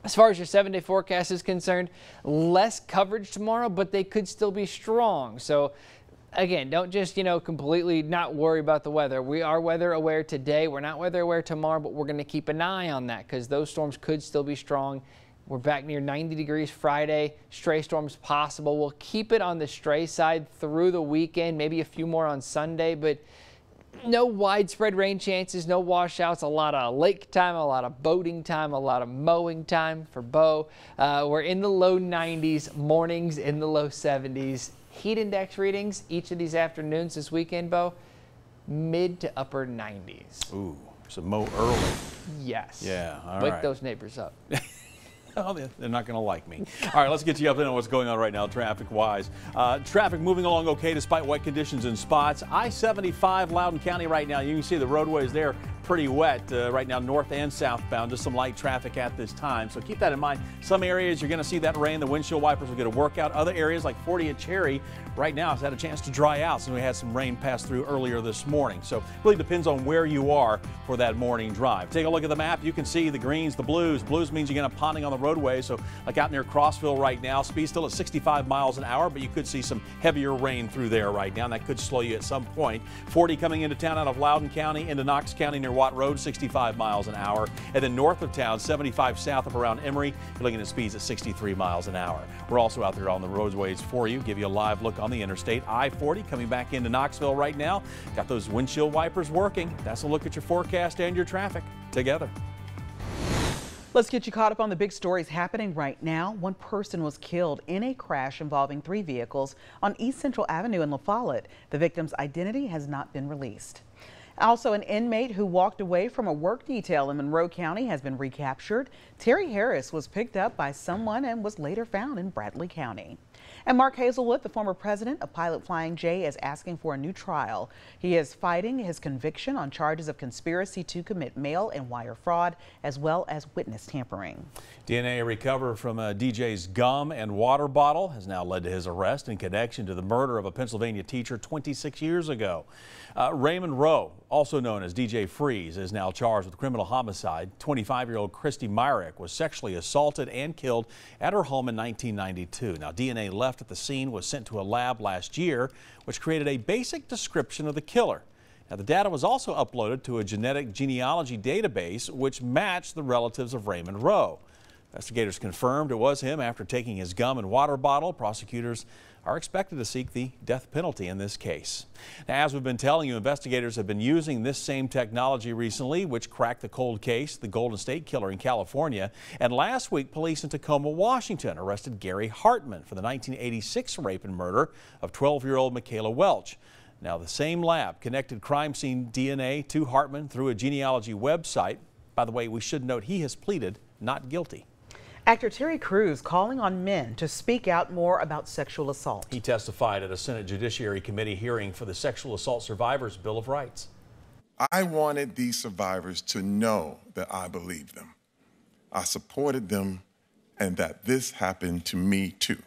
As far as your seven day forecast is concerned, less coverage tomorrow, but they could still be strong. So again, don't just, you know, completely not worry about the weather. We are weather aware today. We're not weather aware tomorrow, but we're going to keep an eye on that because those storms could still be strong. We're back near 90 degrees Friday. Stray storms possible. We'll keep it on the stray side through the weekend, maybe a few more on Sunday, but no widespread rain chances, no washouts, a lot of lake time, a lot of boating time, a lot of mowing time for Bo. Uh, we're in the low 90s, mornings in the low 70s heat index readings each of these afternoons this weekend, Bo, mid to upper 90s. Ooh, so mow early. Yes. Yeah, all Wake right. those neighbors up. Oh, they're not going to like me. All right, let's get you up on what's going on right now traffic-wise. Uh, traffic moving along okay despite wet conditions in spots. I-75 Loudon County right now. You can see the roadways there pretty wet uh, right now, north and southbound. Just some light traffic at this time. So keep that in mind. Some areas you're going to see that rain. The windshield wipers are going to work out. Other areas like 40 at Cherry right now has had a chance to dry out since we had some rain pass through earlier this morning. So really depends on where you are for that morning drive. Take a look at the map. You can see the greens, the blues. Blues means you're going to ponding on the roadway. So like out near Crossville right now, speed still at 65 miles an hour, but you could see some heavier rain through there right now. And that could slow you at some point. 40 coming into town out of Loudon County into Knox County near Watt Road, 65 miles an hour. And then north of town, 75 south of around Emory, you're looking at speeds at 63 miles an hour. We're also out there on the roadways for you, give you a live look on the interstate. I-40 coming back into Knoxville right now. Got those windshield wipers working. That's a look at your forecast and your traffic together. Let's get you caught up on the big stories happening right now. One person was killed in a crash involving three vehicles on East Central Avenue in La Follette. The victim's identity has not been released. Also, an inmate who walked away from a work detail in Monroe County has been recaptured. Terry Harris was picked up by someone and was later found in Bradley County. And Mark Hazelwood, the former president of Pilot Flying J, is asking for a new trial. He is fighting his conviction on charges of conspiracy to commit mail and wire fraud, as well as witness tampering. DNA recovered from a DJ's gum and water bottle has now led to his arrest in connection to the murder of a Pennsylvania teacher 26 years ago. Uh, Raymond Rowe, also known as DJ Freez, is now charged with criminal homicide. 25-year-old Christy Mirack was sexually assaulted and killed at her home in 1992. Now, DNA left at the scene was sent to a lab last year, which created a basic description of the killer. Now, the data was also uploaded to a genetic genealogy database, which matched the relatives of Raymond Rowe. Investigators confirmed it was him after taking his gum and water bottle. Prosecutors are expected to seek the death penalty in this case. Now, as we've been telling you, investigators have been using this same technology recently, which cracked the cold case, the Golden State Killer in California. And last week, police in Tacoma, Washington arrested Gary Hartman for the 1986 rape and murder of 12-year-old Michella Welch. Now, the same lab connected crime scene DNA to Hartman through a genealogy website. By the way, we should note he has pleaded not guilty. Actor Terry Crews calling on men to speak out more about sexual assault. He testified at a Senate Judiciary Committee hearing for the Sexual Assault Survivors Bill of Rights. I wanted these survivors to know that I believed them. I supported them and that this happened to me too.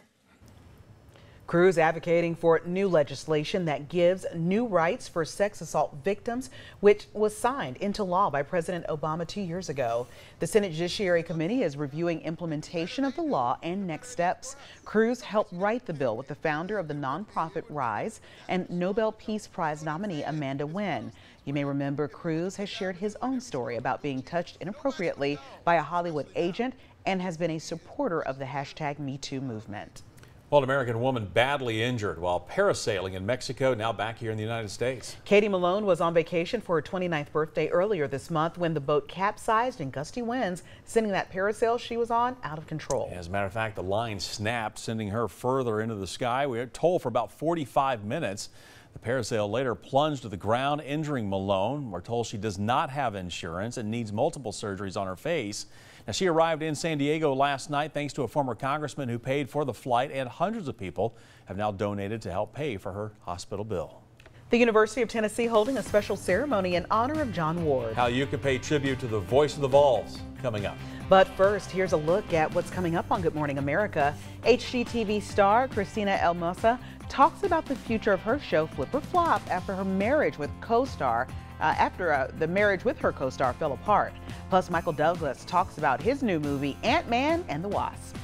Crews advocating for new legislation that gives new rights for sex assault victims, which was signed into law by President Obama two years ago. The Senate Judiciary Committee is reviewing implementation of the law and next steps. Crews helped write the bill with the founder of the nonprofit Rise and Nobel Peace Prize nominee Amanda Nguyen. You may remember Crews has shared his own story about being touched inappropriately by a Hollywood agent and has been a supporter of the hashtag MeToo movement. Well, an American woman badly injured while parasailing in Mexico, now back here in the United States. Katie Malone was on vacation for her 29th birthday earlier this month when the boat capsized in gusty winds, sending that parasail she was on out of control. As a matter of fact, the line snapped, sending her further into the sky. We were told for about 45 minutes. The parasail later plunged to the ground, injuring Malone. We're told she does not have insurance and needs multiple surgeries on her face. Now, she arrived in San Diego last night thanks to a former congressman who paid for the flight, and hundreds of people have now donated to help pay for her hospital bill. The University of Tennessee holding a special ceremony in honor of John Ward. How you can pay tribute to the voice of the Vols coming up. But first, here's a look at what's coming up on Good Morning America. HGTV star Christina El Moussa talks about the future of her show Flip or Flop after her marriage with co-star uh, after uh, the marriage with her co-star fell apart. Plus, Michael Douglas talks about his new movie Ant-Man and the Wasp.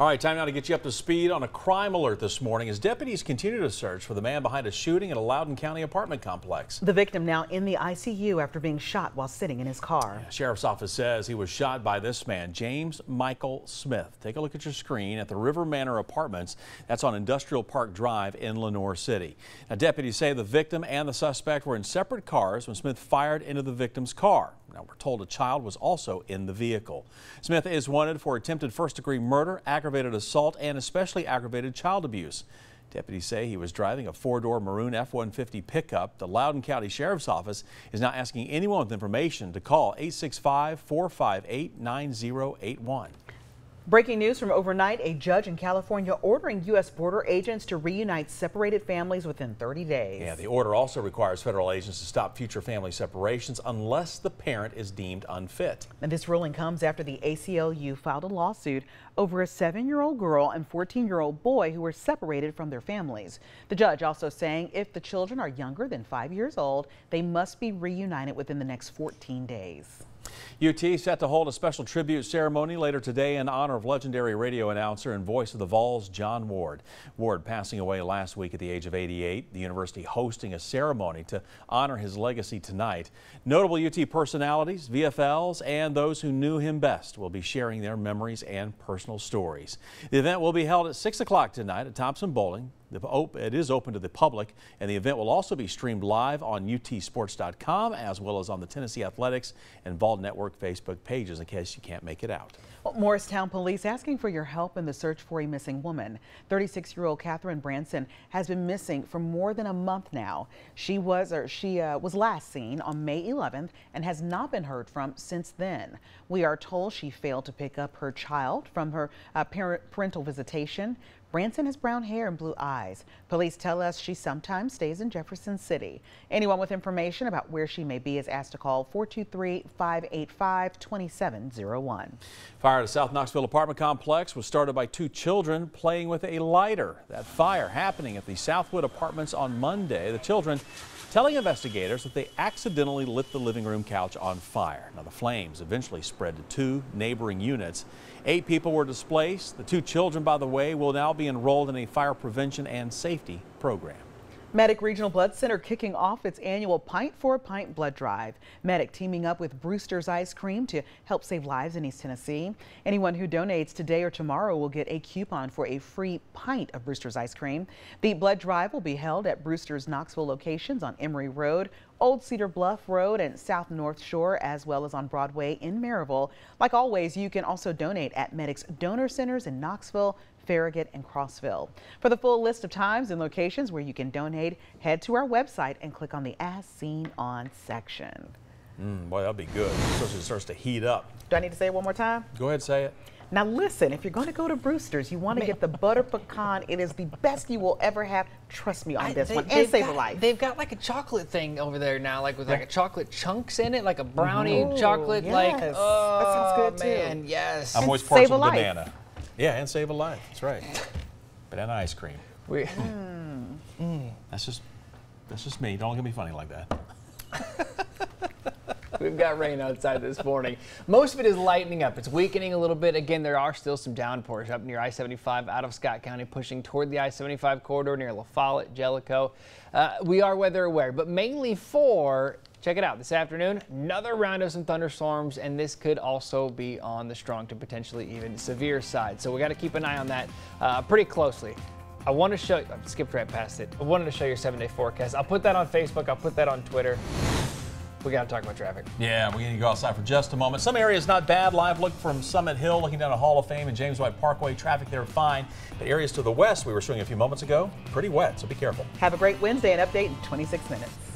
All right, time now to get you up to speed on a crime alert this morning as deputies continue to search for the man behind a shooting at a Loudon County apartment complex. The victim now in the ICU after being shot while sitting in his car. Sheriff's office says he was shot by this man, James Michael Smith. Take a look at your screen at the River Manor Apartments. That's on Industrial Park Drive in Lenoir City. Now, deputies say the victim and the suspect were in separate cars when Smith fired into the victim's car. Now, we're told a child was also in the vehicle. Smith is wanted for attempted first degree murder, aggravated assault, and especially aggravated child abuse. Deputies say he was driving a four-door maroon F-150 pickup. The Loudon County Sheriff's Office is now asking anyone with information to call 865-458-9081. Breaking news from overnight, a judge in California ordering U.S. border agents to reunite separated families within 30 days. Yeah, the order also requires federal agents to stop future family separations unless the parent is deemed unfit. And this ruling comes after the ACLU filed a lawsuit over a seven-year-old girl and 14-year-old boy who were separated from their families. The judge also saying if the children are younger than five years old, they must be reunited within the next 14 days. UT set to hold a special tribute ceremony later today in honor of legendary radio announcer and voice of the Vols, John Ward. Ward passing away last week at the age of 88. The university hosting a ceremony to honor his legacy tonight. Notable UT personalities, VFLs, and those who knew him best will be sharing their memories and personal stories. The event will be held at 6 o'clock tonight at Thompson Boling. It is open to the public, and the event will also be streamed live on utsports.com as well as on the Tennessee Athletics and Vol Network Facebook pages in case you can't make it out. Well, Morristown police asking for your help in the search for a missing woman. 36-year-old Catherine Branson has been missing for more than a month now. She was or she uh, was last seen on May 11th and has not been heard from since then. We are told she failed to pick up her child from her uh, parent, parental visitation. Branson has brown hair and blue eyes. Police tell us she sometimes stays in Jefferson City. Anyone with information about where she may be is asked to call 423-585-2701. Fire at a South Knoxville apartment complex was started by two children playing with a lighter. That fire happening at the Southwood Apartments on Monday. The children telling investigators that they accidentally lit the living room couch on fire. Now the flames eventually spread to two neighboring units. Eight people were displaced. The two children, by the way, will now be enrolled in a fire prevention and safety program. Medic Regional Blood Center kicking off its annual Pint for a Pint blood drive. Medic teaming up with Brewster's Ice Cream to help save lives in East Tennessee. Anyone who donates today or tomorrow will get a coupon for a free pint of Brewster's Ice Cream. The blood drive will be held at Brewster's Knoxville locations on Emory Road, Old Cedar Bluff Road and South North Shore, as well as on Broadway in Maryville. Like always, you can also donate at Medic's donor centers in Knoxville, Farragut, and Crossville. For the full list of times and locations where you can donate, head to our website and click on the As Seen On section. Mm, boy, that'll be good, especially it starts to heat up. Do I need to say it one more time? Go ahead, say it. Now listen, if you're going to go to Brewster's, you want to get the butter pecan. It is the best you will ever have. Trust me on I, this they, one. And save got, a life. They've got like a chocolate thing over there now, like with like a chocolate chunks in it, like a brownie Ooh, chocolate. Yes. Like, oh, that sounds good man, too. yes. I'm always partial to banana. Yeah, and save a life. That's right. Banana ice cream. We, mm. Mm. That's just that's just me. Don't look at me funny like that. We've got rain outside this morning. Most of it is lightening up. It's weakening a little bit. Again, there are still some downpours up near I-75 out of Scott County, pushing toward the I-75 corridor near La Follette, Jellico. Uh, we are weather aware, but mainly for Check it out this afternoon, another round of some thunderstorms, and this could also be on the strong to potentially even severe side. So we got to keep an eye on that uh, pretty closely. I want to show you, I skipped right past it. I wanted to show your seven day forecast. I'll put that on Facebook, I'll put that on Twitter. We got to talk about traffic. Yeah, we need to go outside for just a moment. Some areas not bad. Live look from Summit Hill, looking down a Hall of Fame and James White Parkway. Traffic there fine. The areas to the west we were showing a few moments ago, pretty wet, so be careful. Have a great Wednesday and update in 26 minutes.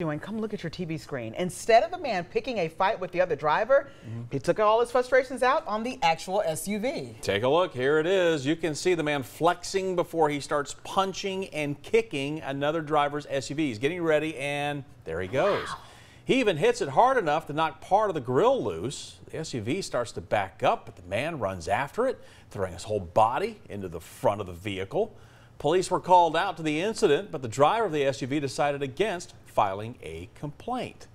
Doing, come look at your TV screen. Instead of the man picking a fight with the other driver, mm-hmm. he took all his frustrations out on the actual SUV. Take a look. Here it is. You can see the man flexing before he starts punching and kicking another driver's SUV. He's getting ready, and there he goes. Wow. He even hits it hard enough to knock part of the grille loose. The SUV starts to back up, but the man runs after it, throwing his whole body into the front of the vehicle. Police were called out to the incident, but the driver of the SUV decided against filing a complaint.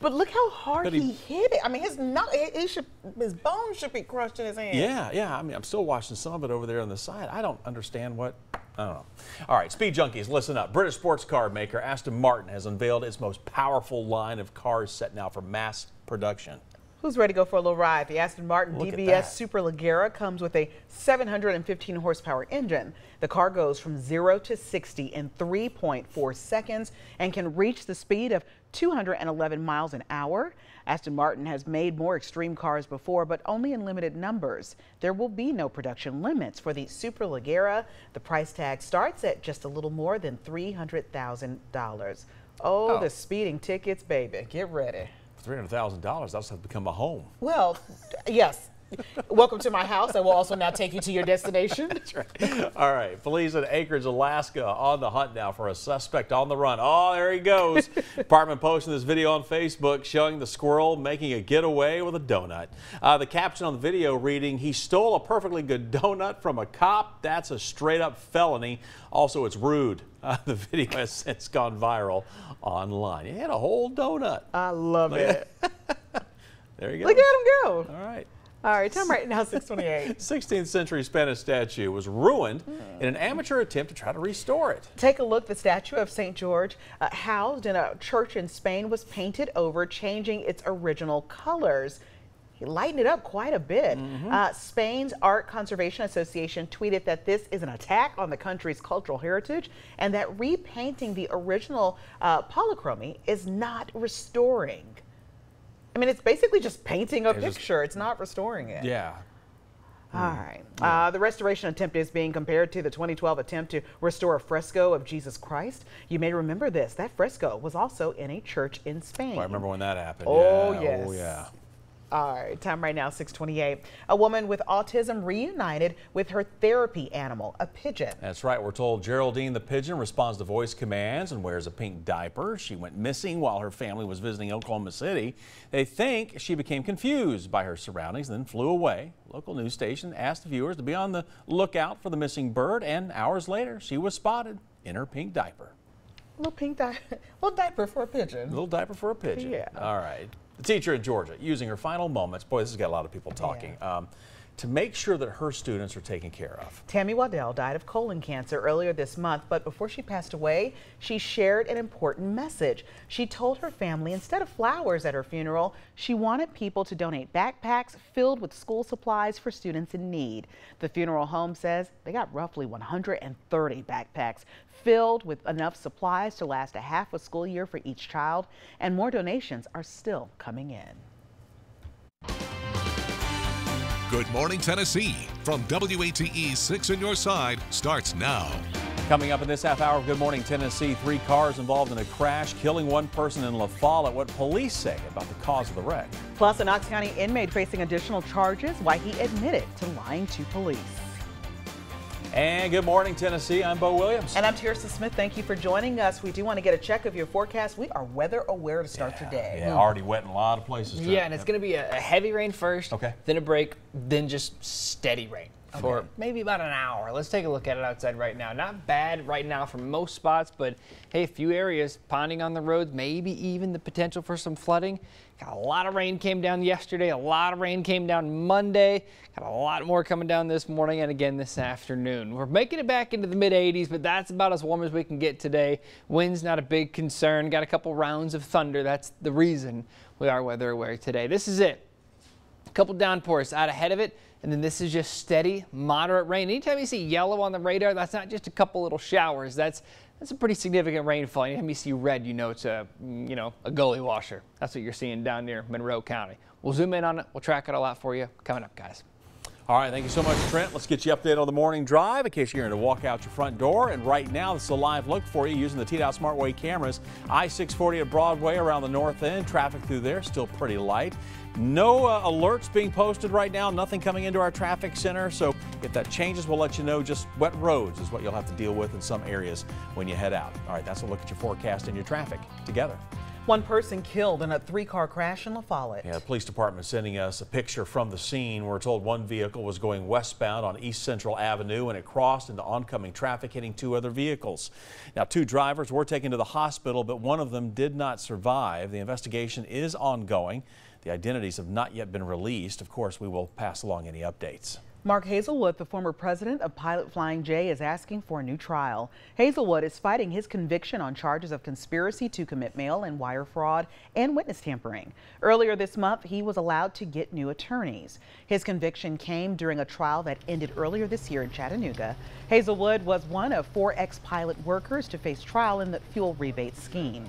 But look how hard he, he, hit it. I mean, his not, he should, his bones should be crushed in his hand. Yeah, yeah. I mean, I'm still watching some of it over there on the side. I don't understand what. I don't know. All right, speed junkies, listen up. British sports car maker Aston Martin has unveiled its most powerful line of cars set now for mass production. Who's ready to go for a little ride? The Aston Martin Look DBS Superleggera comes with a 715 horsepower engine. The car goes from 0 to 60 in 3.4 seconds and can reach the speed of 211 miles an hour. Aston Martin has made more extreme cars before, but only in limited numbers. There will be no production limits for the Superleggera. The price tag starts at just a little more than $300,000. Oh, oh, the speeding tickets, baby. Get ready. $300,000, that'll have to become a home. Well, yes. Welcome to my house. I will also now take you to your destination. That's right. All right. Police in Anchorage, Alaska on the hunt now for a suspect on the run. Oh, there he goes. Department posting this video on Facebook showing the squirrel making a getaway with a donut. Uh, the caption on the video reading, he stole a perfectly good donut from a cop. That's a straight up felony. Also, it's rude. Uh, the video has since gone viral online. He had a whole donut. I love it. there you go. Look at him go. All right. All right, time right now 628. 16th century Spanish statue was ruined in an amateur attempt to try to restore it. Take a look. The statue of St. George, uh, housed in a church in Spain, was painted over, changing its original colors. He lightened it up quite a bit. Mm -hmm. uh, Spain's Art Conservation Association tweeted that this is an attack on the country's cultural heritage and that repainting the original uh, polychromy is not restoring. I mean, it's basically just painting a it's picture. Just, it's not restoring it. Yeah. All right. Yeah. Uh, the restoration attempt is being compared to the 2012 attempt to restore a fresco of Jesus Christ. You may remember this. That fresco was also in a church in Spain. I remember when that happened. Oh, yeah. yes. Oh, yeah. All right, time right now, 628. A woman with autism reunited with her therapy animal, a pigeon. That's right. We're told Geraldine the pigeon responds to voice commands and wears a pink diaper. She went missing while her family was visiting Oklahoma City. They think she became confused by her surroundings and then flew away. Local news station asked viewers to be on the lookout for the missing bird, and hours later, she was spotted in her pink diaper. Little pink diaper, little diaper for a pigeon. Little diaper for a pigeon. Yeah. All right. The teacher in Georgia using her final moments, boy, this has got a lot of people talking, yeah. um, to make sure that her students are taken care of. Tammy Waddell died of colon cancer earlier this month, but before she passed away, she shared an important message. She told her family instead of flowers at her funeral, she wanted people to donate backpacks filled with school supplies for students in need. The funeral home says they got roughly 130 backpacks filled with enough supplies to last a half a school year for each child, and more donations are still coming in. Good Morning Tennessee from WATE 6 on your side starts now. Coming up in this half hour of Good Morning Tennessee, three cars involved in a crash, killing one person in La Follette. What police say about the cause of the wreck. Plus, a Knox County inmate facing additional charges, why he admitted to lying to police. And good morning, Tennessee. I'm Bo Williams. And I'm Tearsa Smith. Thank you for joining us. We do want to get a check of your forecast. We are weather aware to start yeah, today. Yeah, mm. already wet in a lot of places. Yeah, and it's going to be a, a, heavy rain first, okay. then a break, then just steady rain for maybe about an hour. Let's take a look at it outside right now. Not bad right now for most spots, but hey, a few areas ponding on the roads, maybe even the potential for some flooding. Got a lot of rain came down yesterday, a lot of rain came down Monday, got a lot more coming down this morning and again this afternoon. We're making it back into the mid 80s, but that's about as warm as we can get today. Wind's not a big concern. Got a couple rounds of thunder. That's the reason we are weather aware today. This is it. A couple downpours out ahead of it. And then this is just steady, moderate rain. Anytime you see yellow on the radar, that's not just a couple little showers. That's that's a pretty significant rainfall. Anytime you see red, you know it's a you know a gully washer. That's what you're seeing down near Monroe County. We'll zoom in on it. We'll track it all out for you coming up, guys. All right, thank you so much, Trent. Let's get you updated on the morning drive in case you're going to walk out your front door. And right now, this is a live look for you using the TDOT SmartWay cameras. I-640 at Broadway around the north end. Traffic through there still pretty light. No uh, alerts being posted right now. Nothing coming into our traffic center. So if that changes, we'll let you know. Just wet roads is what you'll have to deal with in some areas when you head out. All right, that's a look at your forecast and your traffic together. One person killed in a three-car crash in La Follette. Yeah, the police department sending us a picture from the scene. We're told one vehicle was going westbound on East Central Avenue and it crossed into oncoming traffic, hitting two other vehicles. Now, two drivers were taken to the hospital, but one of them did not survive. The investigation is ongoing. The identities have not yet been released. Of course, we will pass along any updates. Mark Hazelwood, the former president of Pilot Flying J, is asking for a new trial. Hazelwood is fighting his conviction on charges of conspiracy to commit mail and wire fraud and witness tampering. Earlier this month, he was allowed to get new attorneys. His conviction came during a trial that ended earlier this year in Chattanooga. Hazelwood was one of four ex-pilot workers to face trial in the fuel rebate scheme.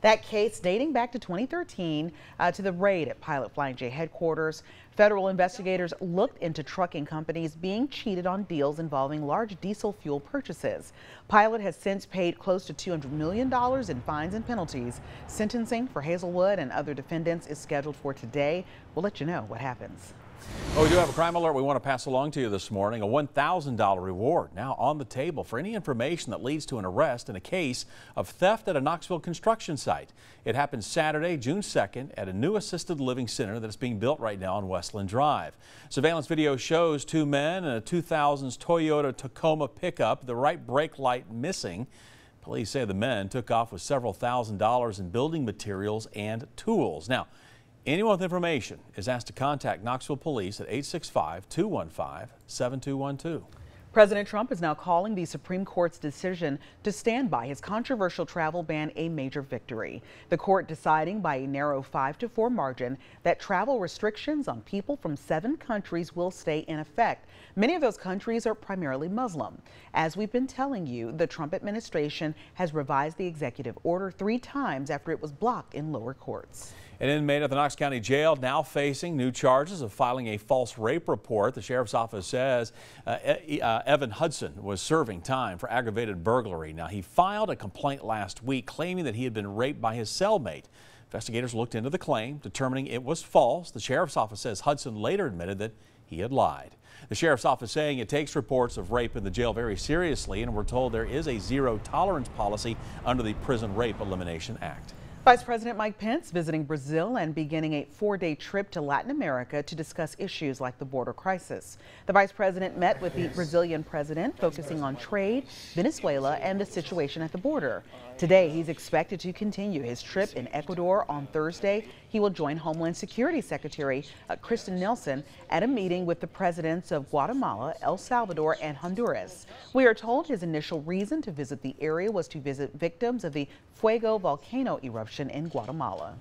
That case dating back to 2013 uh, to the raid at Pilot Flying J headquarters. Federal investigators looked into trucking companies being cheated on deals involving large diesel fuel purchases. Pilot has since paid close to $200 million in fines and penalties. Sentencing for Hazelwood and other defendants is scheduled for today. We'll let you know what happens. Oh, we do have a crime alert we want to pass along to you this morning. A $1,000 reward now on the table for any information that leads to an arrest in a case of theft at a Knoxville construction site. It happened Saturday, June 2nd at a new assisted living center that is being built right now on Westland Drive. Surveillance video shows two men in a 2000s Toyota Tacoma pickup, the right brake light missing. Police say the men took off with several thousand dollars in building materials and tools. Now, Anyone with information is asked to contact Knoxville Police at 865 215 7212. President Trump is now calling the Supreme Court's decision to stand by his controversial travel ban a major victory. The court deciding by a narrow 5 to 4 margin that travel restrictions on people from seven countries will stay in effect. Many of those countries are primarily Muslim. As we've been telling you, the Trump administration has revised the executive order three times after it was blocked in lower courts. An inmate at the Knox County Jail now facing new charges of filing a false rape report. The sheriff's office says uh, uh, Evan Hudson was serving time for aggravated burglary. Now, he filed a complaint last week claiming that he had been raped by his cellmate. Investigators looked into the claim, determining it was false. The sheriff's office says Hudson later admitted that he had lied. The sheriff's office saying it takes reports of rape in the jail very seriously, and we're told there is a zero tolerance policy under the Prison Rape Elimination Act. Vice President Mike Pence visiting Brazil and beginning a four-day trip to Latin America to discuss issues like the border crisis. The vice president met with the Brazilian president, focusing on trade, Venezuela, and the situation at the border. Today, he's expected to continue his trip in Ecuador on Thursday. He will join Homeland Security Secretary uh, Kirstjen Nielsen at a meeting with the presidents of Guatemala, El Salvador, and Honduras. We are told his initial reason to visit the area was to visit victims of the Fuego volcano eruption in Guatemala.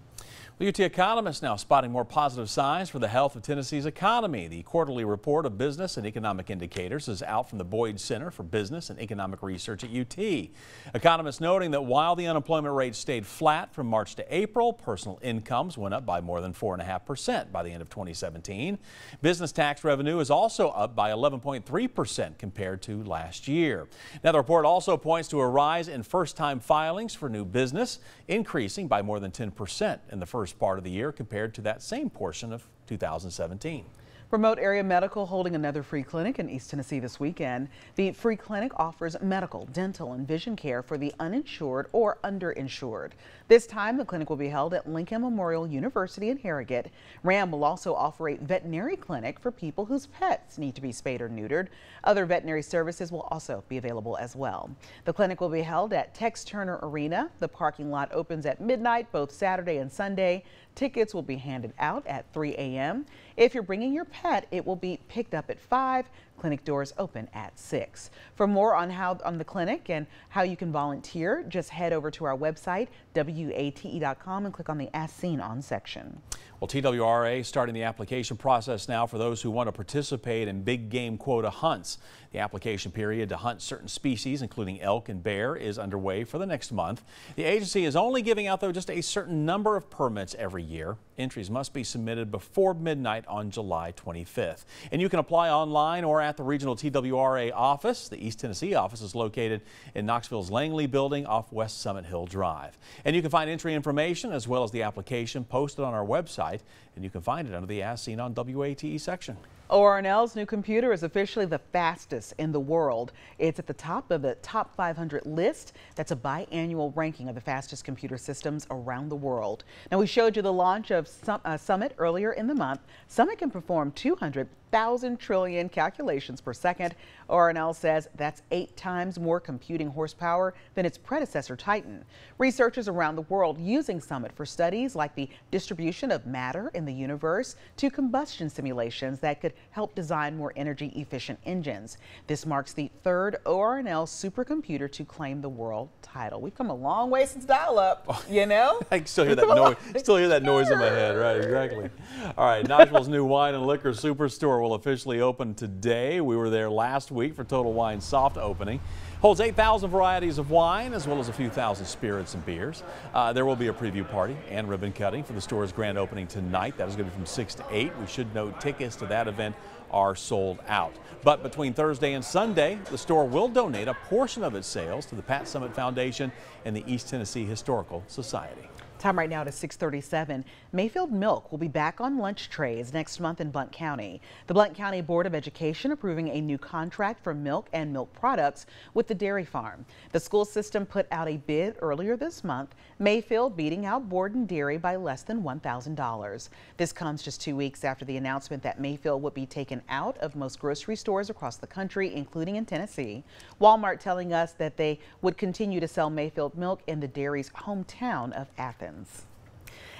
UT economists now spotting more positive signs for the health of Tennessee's economy. The quarterly report of business and economic indicators is out from the Boyd Center for Business and Economic Research at UT. Economists noting that while the unemployment rate stayed flat from March to April, personal incomes went up by more than 4.5% by the end of 2017. Business tax revenue is also up by 11.3% compared to last year. Now, the report also points to a rise in first-time filings for new business, increasing by more than 10% in the first first part of the year compared to that same portion of 2017. Remote Area Medical holding another free clinic in East Tennessee this weekend. The free clinic offers medical, dental, and vision care for the uninsured or underinsured. This time, the clinic will be held at Lincoln Memorial University in Harrogate. RAM will also offer a veterinary clinic for people whose pets need to be spayed or neutered. Other veterinary services will also be available as well. The clinic will be held at Tex Turner Arena. The parking lot opens at midnight both Saturday and Sunday. Tickets will be handed out at 3 a.m. If you're bringing your pet, it will be picked up at 5. Clinic doors open at 6. For more on how on the clinic and how you can volunteer, just head over to our website, wate.com, and click on the As Seen On section. Well, TWRA starting the application process now for those who want to participate in big game quota hunts. The application period to hunt certain species, including elk and bear, is underway for the next month. The agency is only giving out, though, just a certain number of permits every year. Entries must be submitted before midnight on July 25th. And you can apply online or at the regional TWRA office. The East Tennessee office is located in Knoxville's Langley building off West Summit Hill Drive. And you can find entry information as well as the application posted on our website and you can find it under the As Seen on WATE section. ORNL's new computer is officially the fastest in the world. It's at the top of the top 500 list. That's a biannual ranking of the fastest computer systems around the world. Now, we showed you the launch of uh, Summit earlier in the month. Summit can perform 200 thousand trillion calculations per second. ORNL says that's eight times more computing horsepower than its predecessor Titan. Researchers around the world using Summit for studies like the distribution of matter in the universe to combustion simulations that could help design more energy efficient engines. This marks the third ORNL supercomputer to claim the world title. We've come a long way since dial-up, oh. you know? I still hear that noise. Still hear that noise in my head, right? Exactly. All right, Nashville's new wine and liquor superstore will officially open today. We were there last week for Total Wine soft opening. Holds 8,000 varieties of wine as well as a few thousand spirits and beers. Uh, there will be a preview party and ribbon cutting for the store's grand opening tonight. That is going to be from 6 to 8. We should note tickets to that event are sold out. But between Thursday and Sunday, the store will donate a portion of its sales to the Pat Summitt Foundation and the East Tennessee Historical Society. Time right now to 637. Mayfield Milk will be back on lunch trays next month in Blount County. The Blount County Board of Education approving a new contract for milk and milk products with the dairy farm. The school system put out a bid earlier this month, Mayfield beating out Borden Dairy by less than $1,000. This comes just two weeks after the announcement that Mayfield would be taken out of most grocery stores across the country, including in Tennessee. Walmart telling us that they would continue to sell Mayfield milk in the dairy's hometown of Athens.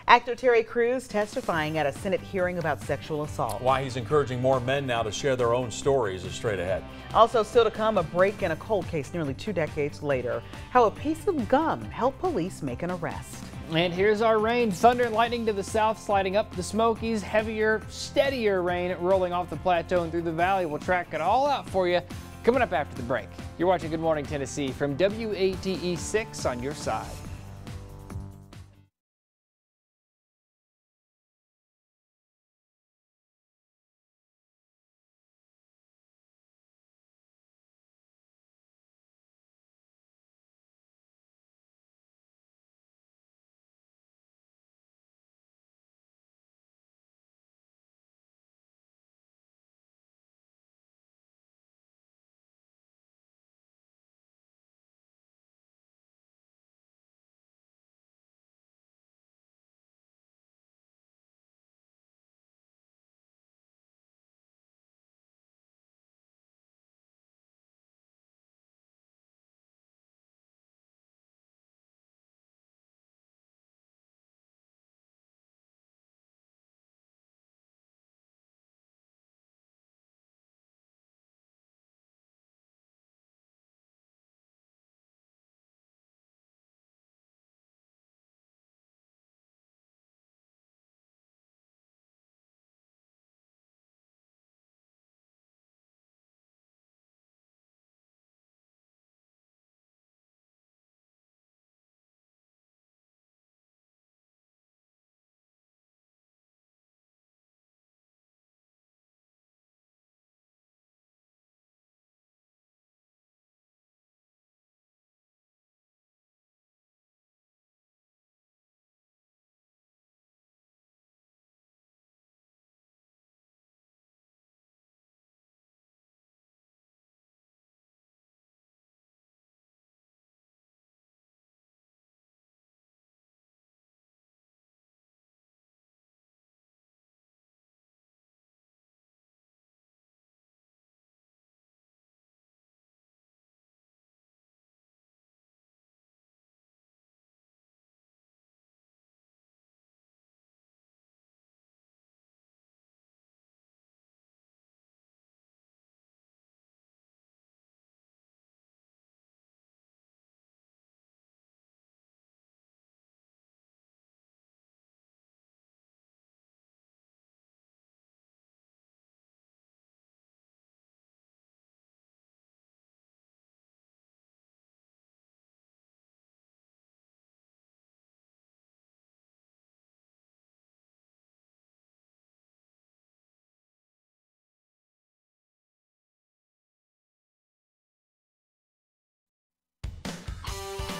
Actor Terry Crews testifying at a Senate hearing about sexual assault. Why he's encouraging more men now to share their own stories is straight ahead. Also still to come, a break in a cold case nearly two decades later. How a piece of gum helped police make an arrest. And here's our rain. Thunder and lightning to the south, sliding up the Smokies. Heavier, steadier rain rolling off the plateau and through the valley. We'll track it all out for you coming up after the break. You're watching Good Morning Tennessee from WATE 6 on your side.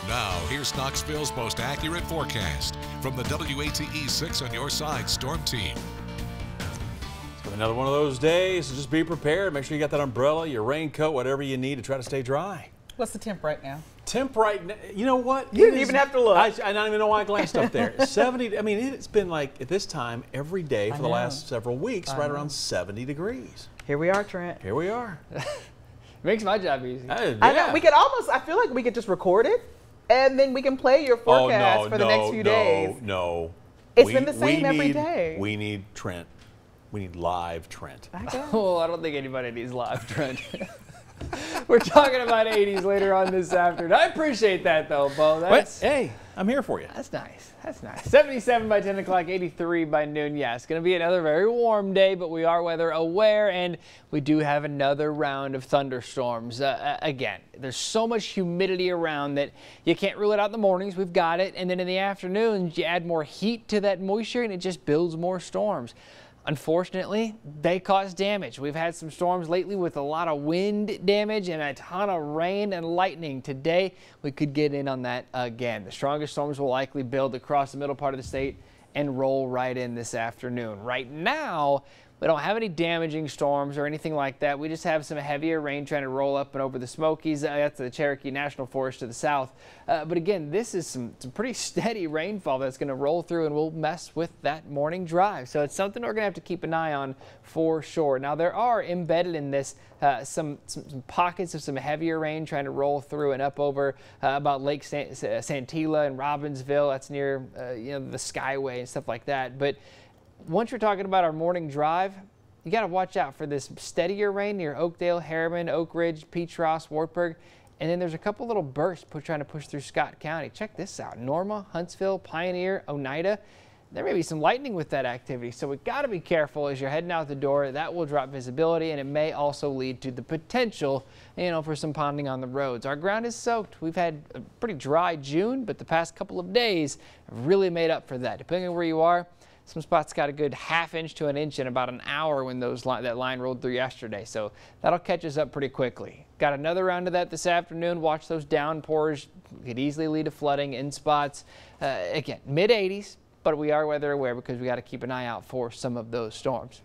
Now, here's Knoxville's most accurate forecast from the WATE 6 on your side storm team. Another one of those days, so just be prepared. Make sure you got that umbrella, your raincoat, whatever you need to try to stay dry. What's the temp right now? Temp right now, you know what? You didn't even have to look. I, I don't even know why I glanced up there. 70, I mean, it's been like at this time every day for the know. last several weeks, I right know. around 70 degrees. Here we are, Trent. Here we are. Makes my job easy. Uh, I know. yeah. We could almost, I feel like we could just record it and then we can play your oh, forecast no, for the no, next few no, days. No, It's We- been the same we every need- day. We need Trent. We need live Trent. I guess. Oh, I don't think anybody needs live Trent. We're talking about 80s later on this afternoon. I appreciate that though, Bo. That's hey, I'm here for you. that's nice. That's nice. 77 by 10 o'clock, 83 by noon. Yeah, it's going to be another very warm day, but we are weather aware, and we do have another round of thunderstorms. Uh, uh, again, there's so much humidity around that you can't rule it out in the mornings. We've got it, and then in the afternoons, you add more heat to that moisture, and it just builds more storms. Unfortunately, they cause damage. We've had some storms lately with a lot of wind damage and a ton of rain and lightning. Today, we could get in on that again. The strongest storms will likely build across the middle part of the state and roll right in this afternoon. Right now, we don't have any damaging storms or anything like that. We just have some heavier rain trying to roll up and over the Smokies. Uh, that's the Cherokee National Forest to the south. Uh, but again, this is some, some pretty steady rainfall that's going to roll through and will mess with that morning drive. So it's something we're going to have to keep an eye on for sure. Now, there are embedded in this uh, some, some, some pockets of some heavier rain trying to roll through and up over uh, about Lake San- Santeetlah and Robbinsville. That's near uh, you know the Skyway and stuff like that. But once you're talking about our morning drive, you got to watch out for this steadier rain near Oakdale, Harriman, Oak Ridge, Petros, Wartburg. And then there's a couple little bursts trying to push through Scott County. Check this out Norma, Huntsville, Pioneer, Oneida. There may be some lightning with that activity, so we got to be careful as you're heading out the door. That will drop visibility, and it may also lead to the potential, you know, for some ponding on the roads. Our ground is soaked. We've had a pretty dry June, but the past couple of days have really made up for that. Depending on where you are, some spots got a good half inch to an inch in about an hour when those li- that line rolled through yesterday. So that'll catch us up pretty quickly. Got another round of that this afternoon. Watch those downpours. Could easily lead to flooding in spots. Uh, again, mid 80s, but we are weather aware because we got to keep an eye out for some of those storms.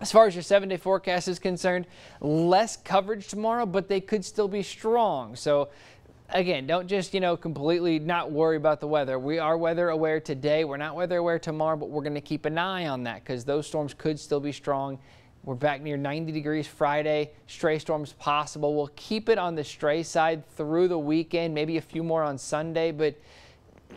As far as your seven day forecast is concerned, less coverage tomorrow, but they could still be strong. So, again, don't just, you know, completely not worry about the weather. We are weather aware today. We're not weather aware tomorrow, but we're going to keep an eye on that because those storms could still be strong. We're back near 90 degrees Friday. Stray storms possible. We'll keep it on the stray side through the weekend, maybe a few more on Sunday, but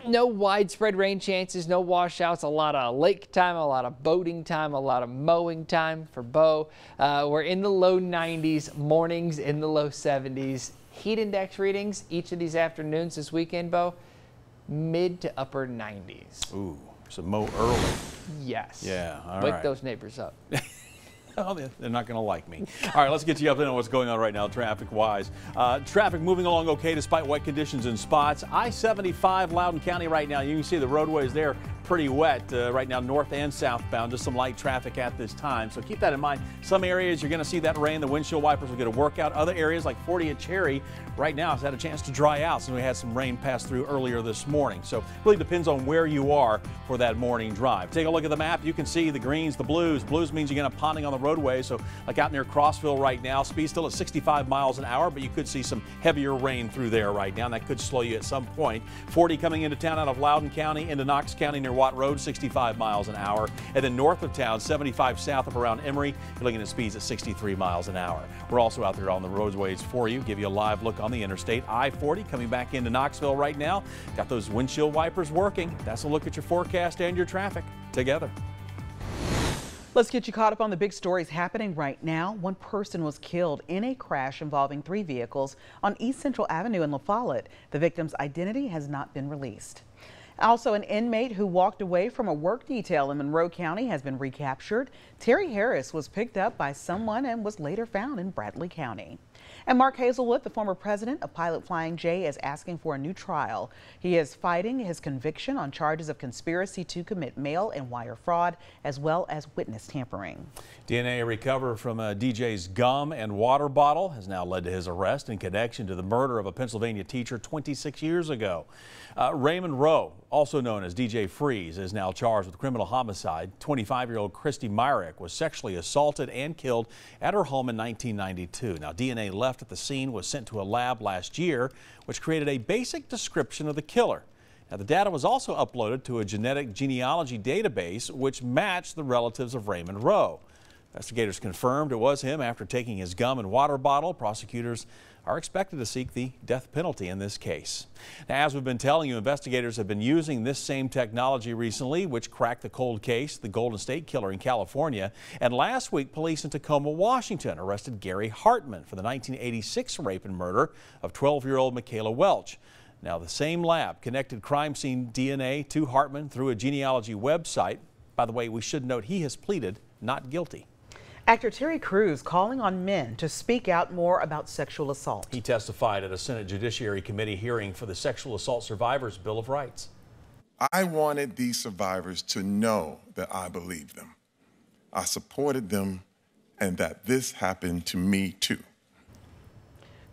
no widespread rain chances, no washouts, a lot of lake time, a lot of boating time, a lot of mowing time for Bo. Uh, we're in the low 90s, mornings in the low 70s. Heat index readings each of these afternoons this weekend, Bo, mid to upper 90s. Ooh, so mow early. Yes. Yeah, all Wake right. those neighbors up. Oh, they- they're not going to like me. All right, let's get you up to know what's going on right now, traffic wise. Uh, traffic moving along okay despite wet conditions in spots. I 75 Loudon County right now. You can see the roadways there pretty wet uh, right now, north and southbound. Just some light traffic at this time. So keep that in mind. Some areas you're going to see that rain. The windshield wipers will get a workout. Other areas like 40 at Cherry right now has had a chance to dry out since we had some rain pass through earlier this morning. So really depends on where you are for that morning drive. Take a look at the map. You can see the greens, the blues. Blues means you're going to ponding on the roadway. So like out near Crossville right now, speed still at 65 miles an hour, but you could see some heavier rain through there right now, and that could slow you at some point. 40 coming into town out of Loudon County into Knox County near Watt Road, 65 miles an hour. And then north of town, 75 south of around Emory, you're looking at speeds at 63 miles an hour. We're also out there on the roadways for you, give you a live look on the interstate. I-40 coming back into Knoxville right now. Got those windshield wipers working. That's a look at your forecast and your traffic together. Let's get you caught up on the big stories happening right now. One person was killed in a crash involving three vehicles on East Central Avenue in La Follette. The victim's identity has not been released. Also, an inmate who walked away from a work detail in Monroe County has been recaptured. Terry Harris was picked up by someone and was later found in Bradley County. And Mark Hazelwood, the former president of Pilot Flying J, is asking for a new trial. He is fighting his conviction on charges of conspiracy to commit mail and wire fraud, as well as witness tampering. DNA recovered from a DJ's gum and water bottle has now led to his arrest in connection to the murder of a Pennsylvania teacher 26 years ago. Uh, Raymond Rowe, also known as DJ Freez, is now charged with criminal homicide. 25-year-old Christy Mirack was sexually assaulted and killed at her home in 1992. Now, DNA left at the scene was sent to a lab last year, which created a basic description of the killer. Now, the data was also uploaded to a genetic genealogy database, which matched the relatives of Raymond Rowe. Investigators confirmed it was him after taking his gum and water bottle. Prosecutors are expected to seek the death penalty in this case. Now, as we've been telling you, investigators have been using this same technology recently, which cracked the cold case, the Golden State Killer in California. And last week, police in Tacoma, Washington arrested Gary Hartman for the 1986 rape and murder of 12-year-old Michella Welch. Now, the same lab connected crime scene DNA to Hartman through a genealogy website. By the way, we should note he has pleaded not guilty. Actor Terry Crews calling on men to speak out more about sexual assault. He testified at a Senate Judiciary Committee hearing for the Sexual Assault Survivors Bill of Rights. I wanted these survivors to know that I believed them. I supported them and that this happened to me too.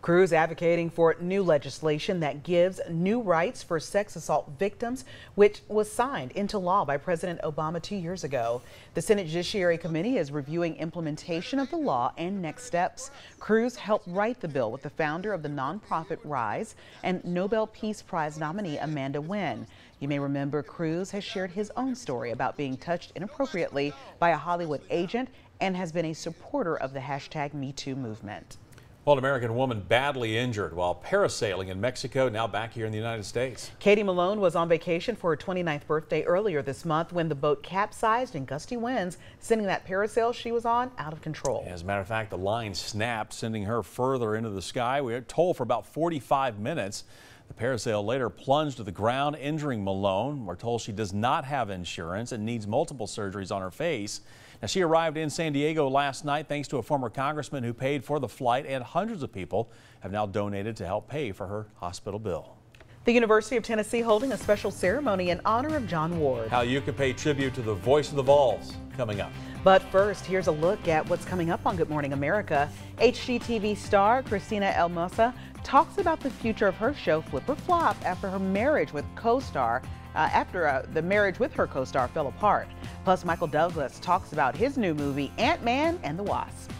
Crews advocating for new legislation that gives new rights for sex assault victims, which was signed into law by President Obama two years ago. The Senate Judiciary Committee is reviewing implementation of the law and next steps. Crews helped write the bill with the founder of the nonprofit Rise and Nobel Peace Prize nominee Amanda Nguyen. You may remember Crews has shared his own story about being touched inappropriately by a Hollywood agent and has been a supporter of the hashtag MeToo movement. Well, an American woman badly injured while parasailing in Mexico, now back here in the United States. Katie Malone was on vacation for her 29th birthday earlier this month when the boat capsized in gusty winds, sending that parasail she was on out of control. As a matter of fact, the line snapped, sending her further into the sky. We were told for about 45 minutes. The parasail later plunged to the ground, injuring Malone. We're told she does not have insurance and needs multiple surgeries on her face. Now, she arrived in San Diego last night thanks to a former congressman who paid for the flight, and hundreds of people have now donated to help pay for her hospital bill. The University of Tennessee holding a special ceremony in honor of John Ward. How you can pay tribute to the voice of the Vols coming up. But first, here's a look at what's coming up on Good Morning America. HGTV star Christina El Moussa talks about the future of her show Flip or Flop after her marriage with co-star after uh, the marriage with her co-star fell apart. Plus, Michael Douglas talks about his new movie, Ant-Man and the Wasp.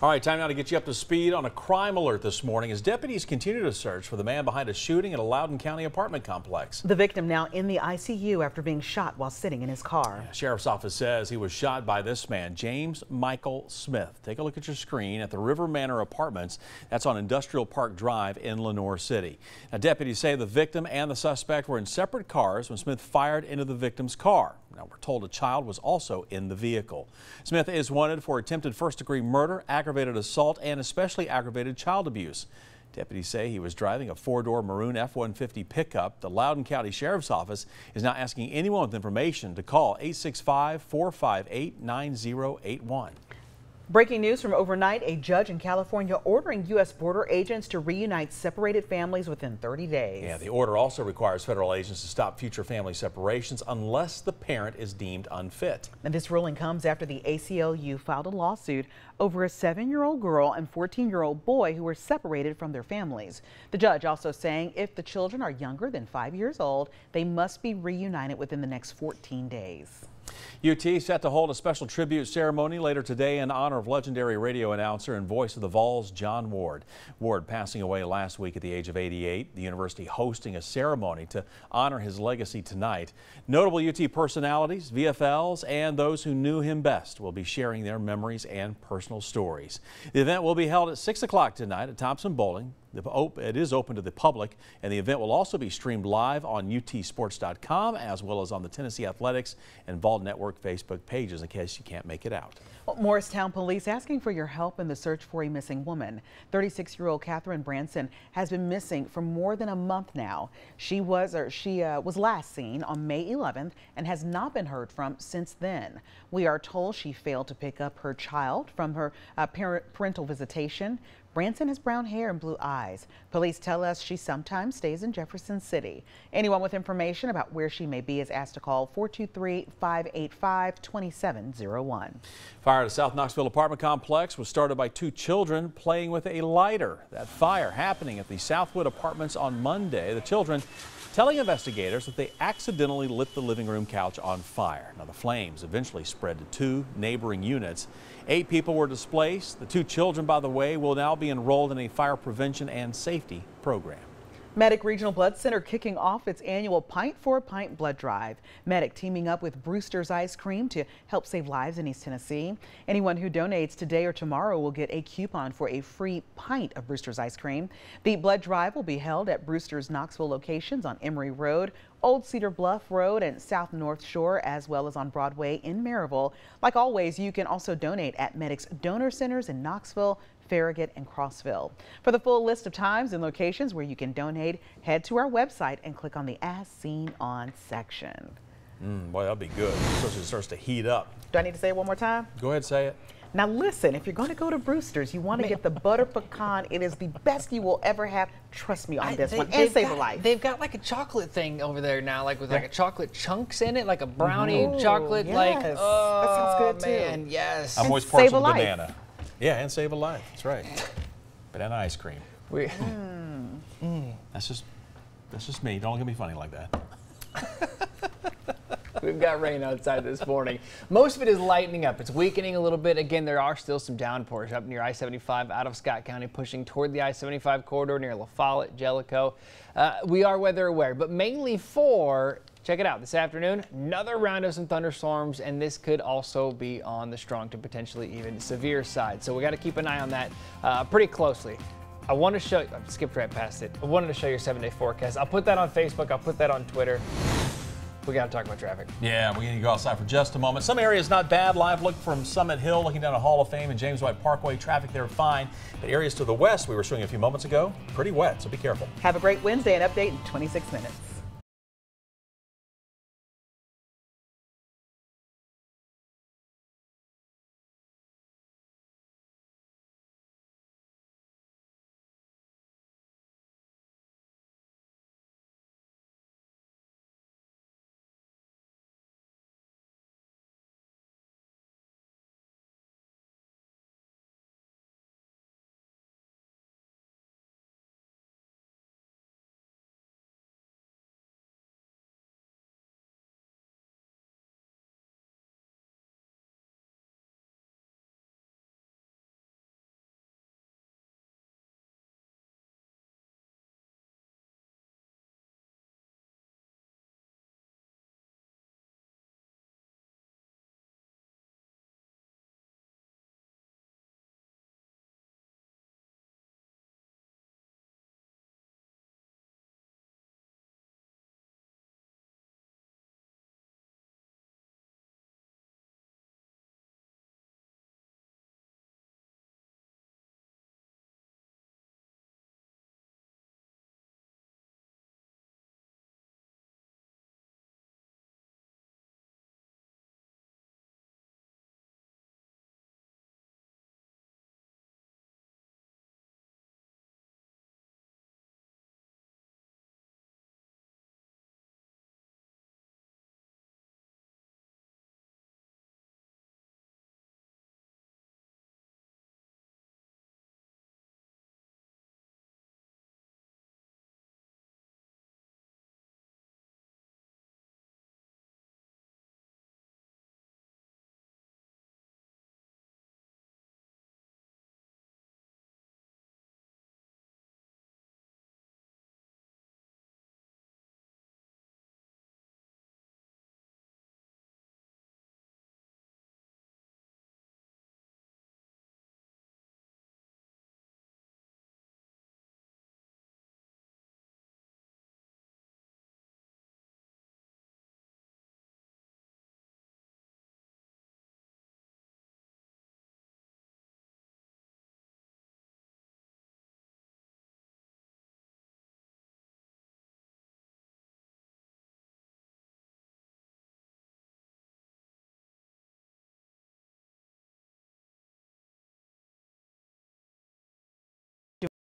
All right, time now to get you up to speed on a crime alert this morning as deputies continue to search for the man behind a shooting at a Loudon County apartment complex. The victim now in the ICU after being shot while sitting in his car. Yeah, Sheriff's office says he was shot by this man, James Michael Smith. Take a look at your screen at the River Manor Apartments. That's on Industrial Park Drive in Lenoir City. Now, deputies say the victim and the suspect were in separate cars when Smith fired into the victim's car. Now, we're told a child was also in the vehicle. Smith is wanted for attempted first degree murder, aggravated assault, and especially aggravated child abuse. Deputies say he was driving a four-door maroon F-150 pickup. The Loudon County Sheriff's Office is now asking anyone with information to call 865-458-9081. Breaking news from overnight, a judge in California ordering U.S. border agents to reunite separated families within 30 days. Yeah, the order also requires federal agents to stop future family separations unless the parent is deemed unfit. And this ruling comes after the ACLU filed a lawsuit over a seven-year-old girl and 14-year-old boy who were separated from their families. The judge also saying if the children are younger than five years old, they must be reunited within the next 14 days. UT set to hold a special tribute ceremony later today in honor of legendary radio announcer and voice of the Vols, John Ward. Ward passing away last week at the age of 88. The university hosting a ceremony to honor his legacy tonight. Notable UT personalities, VFLs, and those who knew him best will be sharing their memories and personal stories. The event will be held at 6 o'clock tonight at Thompson Boling. It is open to the public, and the event will also be streamed live on utsports.com as well as on the Tennessee Athletics and Vol Network Facebook pages in case you can't make it out. Well, Morristown police asking for your help in the search for a missing woman. 36-year-old Catherine Branson has been missing for more than a month now. She was or she uh, was last seen on May 11th and has not been heard from since then. We are told she failed to pick up her child from her uh, parent, parental visitation. Branson has brown hair and blue eyes. Police tell us she sometimes stays in Jefferson City. Anyone with information about where she may be is asked to call 423-585-2701. Fire at a South Knoxville apartment complex was started by two children playing with a lighter. That fire happening at the Southwood Apartments on Monday. The children telling investigators that they accidentally lit the living room couch on fire. Now the flames eventually spread to two neighboring units. Eight people were displaced. The two children, by the way, will now be enrolled in a fire prevention and safety program. Medic Regional Blood Center kicking off its annual Pint for a Pint blood drive. Medic teaming up with Brewster's Ice Cream to help save lives in East Tennessee. Anyone who donates today or tomorrow will get a coupon for a free pint of Brewster's Ice Cream. The blood drive will be held at Brewster's Knoxville locations on Emory Road, Old Cedar Bluff Road and South North Shore, as well as on Broadway in Maryville. Like always, you can also donate at Medic's donor centers in Knoxville, Farragut, and Crossville. For the full list of times and locations where you can donate, head to our website and click on the As Seen On section. Mm, boy, that'll be good, especially it starts to heat up. Do I need to say it one more time? Go ahead, say it. Now listen, if you're going to go to Brewster's, you want to get the butter pecan. It is the best you will ever have. Trust me on I, this they, one. And save got, a life. They've got like a chocolate thing over there now, like with like a chocolate chunks in it, like a brownie Ooh, chocolate. yes. Like, That oh sounds good, too. man, yes. I'm always save portion a banana. Yeah, and save a life. That's right. But Banana ice cream. We, Mm. That's just that's just me. Don't look at me funny like that. We've got rain outside this morning. Most of it is lightening up. It's weakening a little bit. Again, there are still some downpours up near I-75 out of Scott County, pushing toward the I-75 corridor near La Follette, Jellico. Uh, we are weather aware, but mainly for Check it out this afternoon, another round of some thunderstorms, and this could also be on the strong to potentially even severe side. So we got to keep an eye on that uh, pretty closely. I want to show you, I skipped right past it. I wanted to show your seven day forecast. I'll put that on Facebook, I'll put that on Twitter. We got to talk about traffic. Yeah, we need to go outside for just a moment. Some areas not bad. Live look from Summit Hill, looking down at Hall of Fame and James White Parkway. Traffic there fine. But areas to the west we were showing a few moments ago, pretty wet, so be careful. Have a great Wednesday and update in 26 minutes.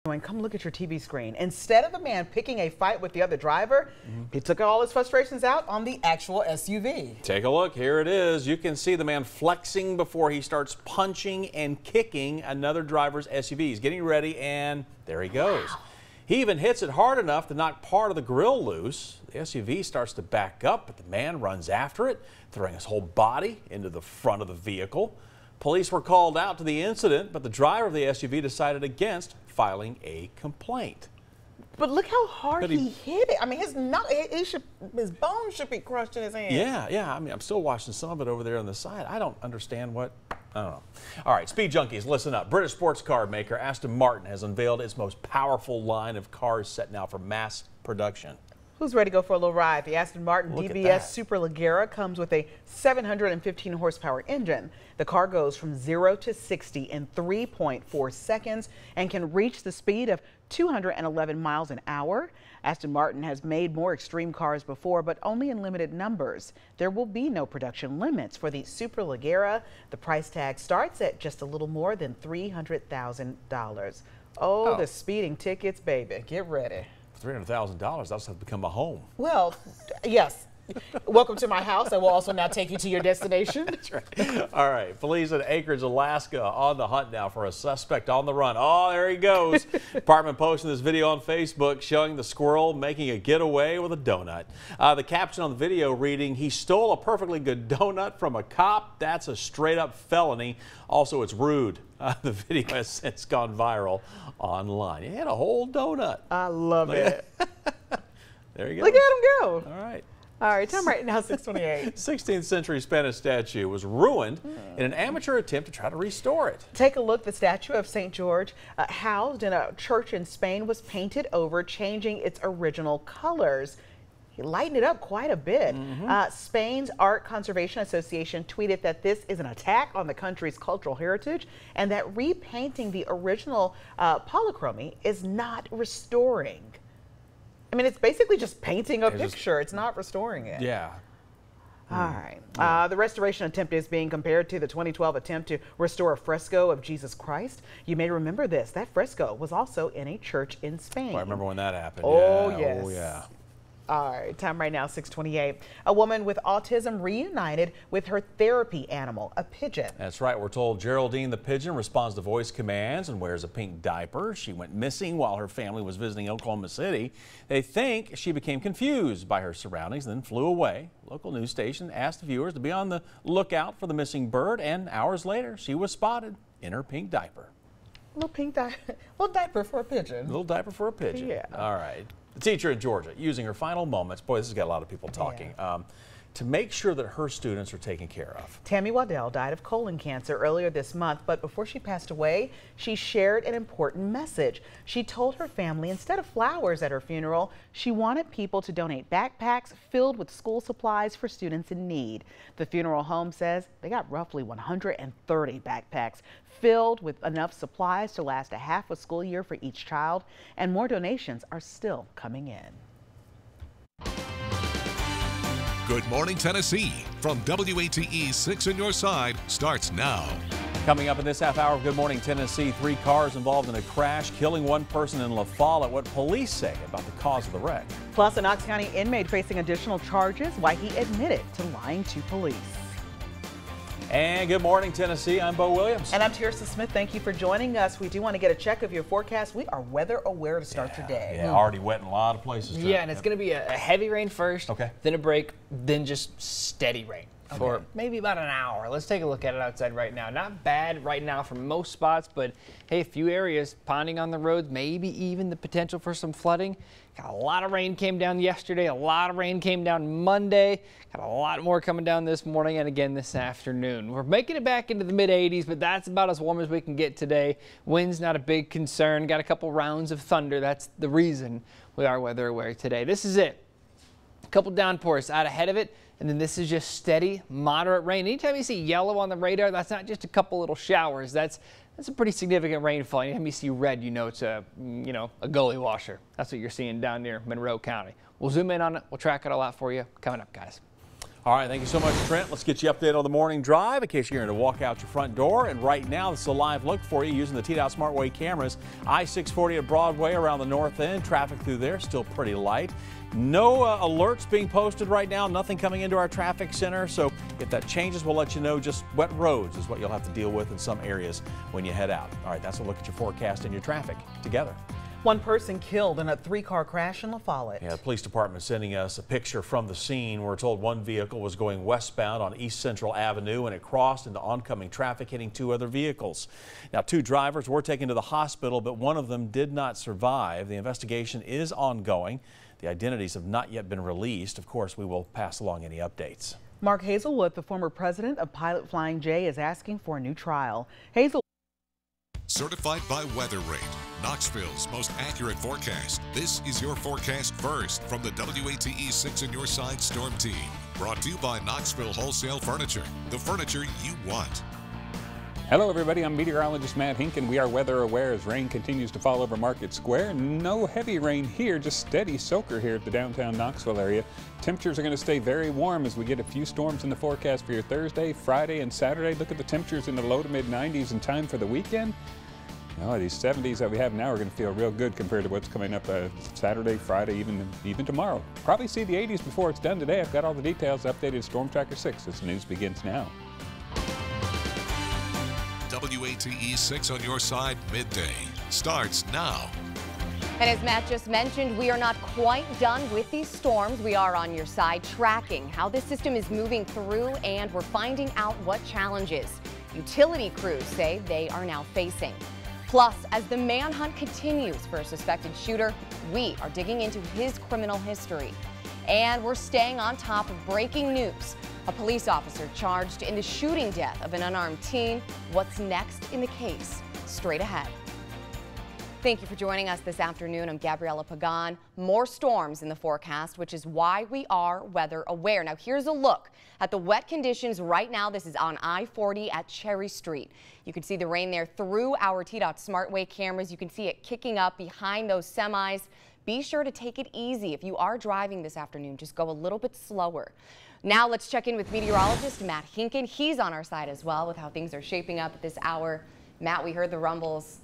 Come look at your TV screen. Instead of the man picking a fight with the other driver, mm -hmm. he took all his frustrations out on the actual SUV. Take a look. Here it is. You can see the man flexing before he starts punching and kicking another driver's SUV. He's getting ready, and there he goes. Wow. He even hits it hard enough to knock part of the grille loose. The SUV starts to back up, but the man runs after it, throwing his whole body into the front of the vehicle. Police were called out to the incident, but the driver of the SUV decided against filing a complaint. But look how hard he, he, hit it. I mean, his not he should his bones should be crushed in his hand. Yeah, yeah. I mean, I'm still watching some of it over there on the side. I don't understand what. I don't know. All right, speed junkies, listen up. British sports car maker Aston Martin has unveiled its most powerful line of cars set now for mass production. Who's ready to go for a little ride? The Aston Martin Look DBS Superleggera comes with a 715 horsepower engine. The car goes from 0 to 60 in 3.4 seconds and can reach the speed of 211 miles an hour. Aston Martin has made more extreme cars before, but only in limited numbers. There will be no production limits for the Superleggera. The price tag starts at just a little more than $300,000. Oh, oh, the speeding tickets, baby. Get ready. $300,000, that's have become a home. Well, yes. Welcome to my house. I will also now take you to your destination. That's right. All right. Police in Anchorage, Alaska on the hunt now for a suspect on the run. Oh, there he goes. Department posting this video on Facebook showing the squirrel making a getaway with a donut. Uh, the caption on the video reading, he stole a perfectly good donut from a cop. That's a straight up felony. Also, it's rude. Uh, the video has since gone viral online. He had a whole donut. I love it. there you go. Look at him go. All right. All right, time right now 628. 16th century Spanish statue was ruined in an amateur attempt to try to restore it. Take a look. The statue of St. George, uh, housed in a church in Spain, was painted over, changing its original colors. He lightened it up quite a bit. Mm -hmm. uh, Spain's Art Conservation Association tweeted that this is an attack on the country's cultural heritage and that repainting the original uh, polychromy is not restoring. I mean, it's basically just painting a it's picture. Just, it's not restoring it. Yeah. All mm. Uh, the restoration attempt is being compared to the 2012 attempt to restore a fresco of Jesus Christ. You may remember this. That fresco was also in a church in Spain. Well, I remember when that happened. Oh, yeah. yes. Oh, yeah. All right, time right now, 628. A woman with autism reunited with her therapy animal, a pigeon. That's right. We're told Geraldine the pigeon responds to voice commands and wears a pink diaper. She went missing while her family was visiting Oklahoma City. They think she became confused by her surroundings, and then flew away. Local news station asked the viewers to be on the lookout for the missing bird, and hours later, she was spotted in her pink diaper. Little pink diaper, little diaper for a pigeon. Little diaper for a pigeon. Yeah. All right. The teacher in Georgia using her final moments, boy, this has got a lot of people talking, yeah. um, to make sure that her students are taken care of. Tammy Waddell died of colon cancer earlier this month, but before she passed away, she shared an important message. She told her family instead of flowers at her funeral, she wanted people to donate backpacks filled with school supplies for students in need. The funeral home says they got roughly 130 backpacks filled with enough supplies to last a half a school year for each child, and more donations are still coming in. Good Morning Tennessee from WATE 6 on your side starts now. Coming up in this half hour of Good Morning Tennessee, three cars involved in a crash, killing one person in La Follette. What police say about the cause of the wreck. Plus, a Knox County inmate facing additional charges, why he admitted to lying to police. And good morning, Tennessee. I'm Bo Williams. And I'm Tearsa Smith. Thank you for joining us. We do want to get a check of your forecast. We are weather aware to start yeah, today. Yeah, mm. already wet in a lot of places. Yeah, and it's going to be a, a, heavy rain first, okay. then a break, then just steady rain okay. for maybe about an hour. Let's take a look at it outside right now. Not bad right now for most spots, but hey, a few areas ponding on the roads, maybe even the potential for some flooding. Got a lot of rain came down yesterday. A lot of rain came down Monday. Got a lot more coming down this morning and again this afternoon. We're making it back into the mid 80s, but that's about as warm as we can get today. Wind's not a big concern. Got a couple rounds of thunder. That's the reason we are weather aware today. This is it. A couple downpours out ahead of it. And then this is just steady, moderate rain. Anytime you see yellow on the radar, that's not just a couple little showers. That's that's a pretty significant rainfall. Anytime you see red, you know it's a, you know, a gully washer. That's what you're seeing down near Monroe County. We'll zoom in on it. We'll track it all out for you coming up, guys. All right, thank you so much, Trent. Let's get you updated on the morning drive in case you're going to walk out your front door. And right now, this is a live look for you using the TDOT SmartWay cameras. I-640 at Broadway around the north end. Traffic through there still pretty light. No uh, alerts being posted right now. Nothing coming into our traffic center. So if that changes, we'll let you know. Just wet roads is what you'll have to deal with in some areas when you head out. All right, that's a look at your forecast and your traffic together. One person killed in a three-car crash in La Follette. Yeah, the police department sending us a picture from the scene. We're told one vehicle was going westbound on East Central Avenue and it crossed into oncoming traffic, hitting two other vehicles. Now, two drivers were taken to the hospital, but one of them did not survive. The investigation is ongoing. The identities have not yet been released. Of course, we will pass along any updates. Mark Hazelwood, the former president of Pilot Flying J, is asking for a new trial. Hazel Certified by WeatherRate, Knoxville's most accurate forecast. This is your forecast first from the WATE 6 in your side storm team. Brought to you by Knoxville Wholesale Furniture, the furniture you want. Hello, everybody. I'm meteorologist Matt Hinkin. We are weather aware as rain continues to fall over Market Square. No heavy rain here, just steady soaker here at the downtown Knoxville area. Temperatures are going to stay very warm as we get a few storms in the forecast for your Thursday, Friday, and Saturday. Look at the temperatures in the low to mid 90s in time for the weekend. Oh, these 70s that we have now are going to feel real good compared to what's coming up uh, Saturday, Friday, even even tomorrow. Probably see the 80s before it's done today. I've got all the details updated Storm Tracker 6 as the news begins now. WATE 6 on your side midday starts now. And as Matt just mentioned, we are not quite done with these storms. We are on your side tracking how this system is moving through and we're finding out what challenges utility crews say they are now facing. Plus, as the manhunt continues for a suspected shooter, we are digging into his criminal history. And we're staying on top of breaking news. A police officer charged in the shooting death of an unarmed teen. What's next in the case? Straight ahead. Thank you for joining us this afternoon. I'm Gabriella Pagan. More storms in the forecast, which is why we are weather aware. Now, here's a look at the wet conditions right now. This is on I-40 at Cherry Street. You can see the rain there through our TDOT SmartWay cameras. You can see it kicking up behind those semis. Be sure to take it easy. If you are driving this afternoon, just go a little bit slower. Now let's check in with meteorologist Matt Hinkin. He's on our side as well with how things are shaping up at this hour. Matt, we heard the rumbles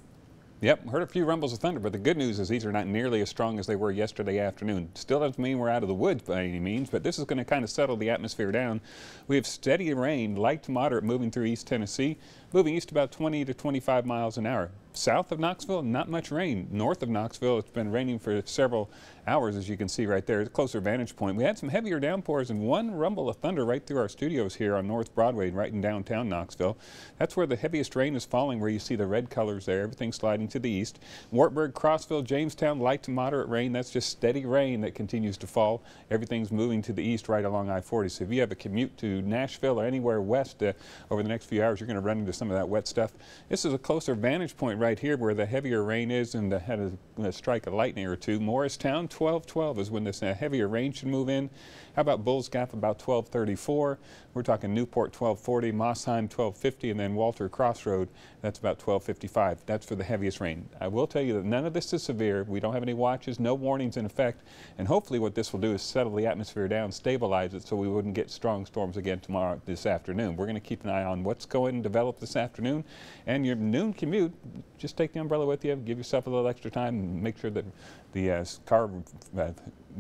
Yep, heard a few rumbles of thunder, but the good news is these are not nearly as strong as they were yesterday afternoon. Still doesn't mean we're out of the woods by any means, but this is going to kind of settle the atmosphere down. We have steady rain, light to moderate, moving through East Tennessee, moving east about 20 to 25 miles an hour. South of Knoxville, not much rain. North of Knoxville, it's been raining for several hours, as you can see right there. It's a closer vantage point. We had some heavier downpours and one rumble of thunder right through our studios here on North Broadway, right in downtown Knoxville. That's where the heaviest rain is falling, where you see the red colors there, everything sliding to the east. Wartburg, Crossville, Jamestown, light to moderate rain. That's just steady rain that continues to fall. Everything's moving to the east right along I-40. So if you have a commute to Nashville or anywhere west uh, over the next few hours, you're going to run into some of that wet stuff. This is a closer vantage point right here where the heavier rain is and the, had a, a strike of lightning or two. Morristown, 1212 is when this uh, heavier rain should move in. How about Bulls Gap about 1234? We're talking Newport 1240, Mosheim 1250, and then Walter Crossroad, that's about 1255. That's for the heaviest rain. I will tell you that none of this is severe. We don't have any watches, no warnings in effect, and hopefully what this will do is settle the atmosphere down, stabilize it so we wouldn't get strong storms again tomorrow, this afternoon. We're going to keep an eye on what's going to develop this afternoon, and your noon commute, just take the umbrella with you, give yourself a little extra time, and make sure that the uh, car uh,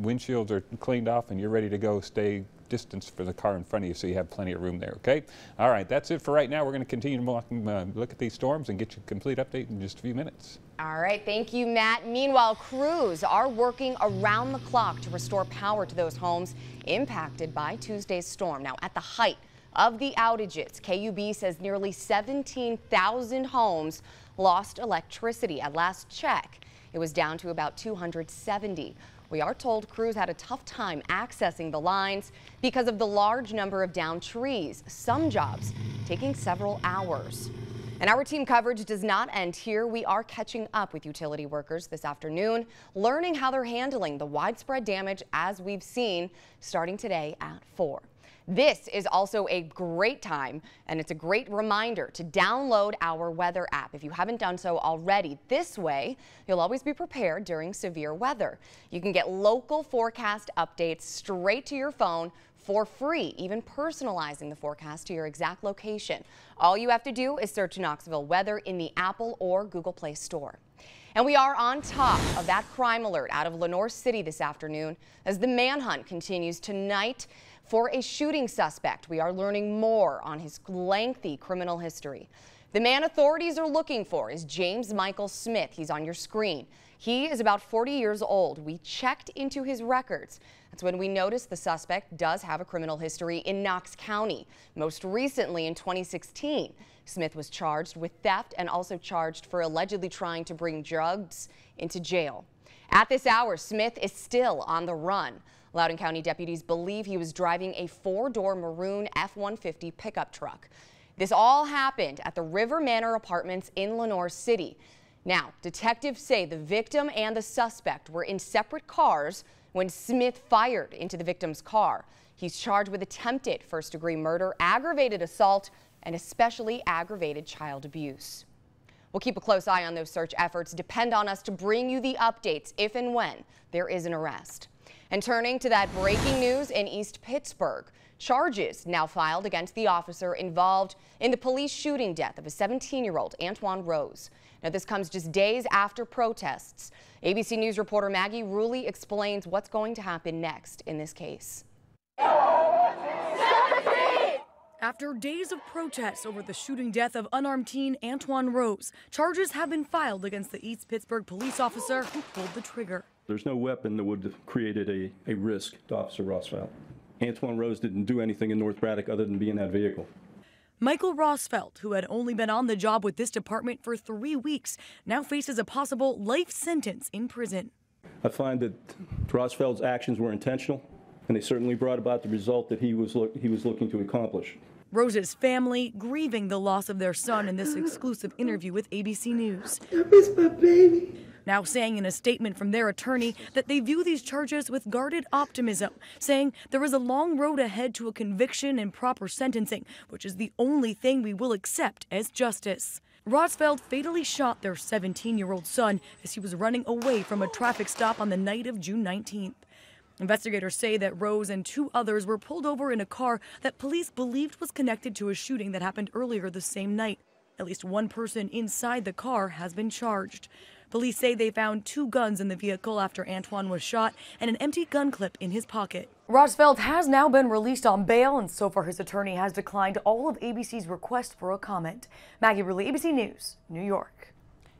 windshields are cleaned off and you're ready to go. Stay distance for the car in front of you so you have plenty of room there, okay? All right, that's it for right now. We're going to continue to uh, look at these storms and get you a complete update in just a few minutes. All right, thank you, Matt. Meanwhile, crews are working around the clock to restore power to those homes impacted by Tuesday's storm. Now, at the height of the outages, KUB says nearly 17,000 homes lost electricity. At last check, it was down to about 270. We are told crews had a tough time accessing the lines because of the large number of downed trees, some jobs taking several hours. And our team coverage does not end here. We are catching up with utility workers this afternoon, learning how they're handling the widespread damage as we've seen starting today at 4. This is also a great time and it's a great reminder to download our weather app. If you haven't done so already, this way you'll always be prepared during severe weather. You can get local forecast updates straight to your phone for free, even personalizing the forecast to your exact location. All you have to do is search Knoxville weather in the Apple or Google Play Store. And we are on top of that crime alert out of Lenoir City this afternoon as the manhunt continues tonight for a shooting suspect. We are learning more on his lengthy criminal history. The man authorities are looking for is James Michael Smith. He's on your screen. He is about 40 years old. We checked into his records. That's when we noticed the suspect does have a criminal history in Knox County. Most recently in 2016, Smith was charged with theft and also charged for allegedly trying to bring drugs into jail. At this hour, Smith is still on the run. Loudon County deputies believe he was driving a four-door maroon F-150 pickup truck. This all happened at the River Manor Apartments in Lenoir City. Now, detectives say the victim and the suspect were in separate cars when Smith fired into the victim's car. He's charged with attempted first degree murder, aggravated assault, and especially aggravated child abuse. We'll keep a close eye on those search efforts. Depend on us to bring you the updates if and when there is an arrest. And turning to that breaking news in East Pittsburgh, charges now filed against the officer involved in the police shooting death of a 17-year-old Antwon Rose. Now, this comes just days after protests. ABC News reporter Maggie Rulli explains what's going to happen next in this case. After days of protests over the shooting death of unarmed teen Antwon Rose, charges have been filed against the East Pittsburgh police officer who pulled the trigger. There's no weapon that would have created a, a risk to Officer Rosfeld. Antwon Rose didn't do anything in North Braddock other than be in that vehicle. Michael Rosfeld, who had only been on the job with this department for three weeks, now faces a possible life sentence in prison. I find that Rosfeld's actions were intentional, and they certainly brought about the result that he was, he was looking to accomplish. Rose's family grieving the loss of their son in this exclusive interview with ABC News. I miss my baby. Now saying in a statement from their attorney that they view these charges with guarded optimism, saying there is a long road ahead to a conviction and proper sentencing, which is the only thing we will accept as justice. Rosfeld fatally shot their 17 year old son as he was running away from a traffic stop on the night of June 19th. Investigators say that Rose and two others were pulled over in a car that police believed was connected to a shooting that happened earlier the same night. At least one person inside the car has been charged. Police say they found two guns in the vehicle after Antwon was shot and an empty gun clip in his pocket. Rosfeld has now been released on bail, and so far his attorney has declined all of ABC's requests for a comment. Maggie Rulli, ABC News, New York.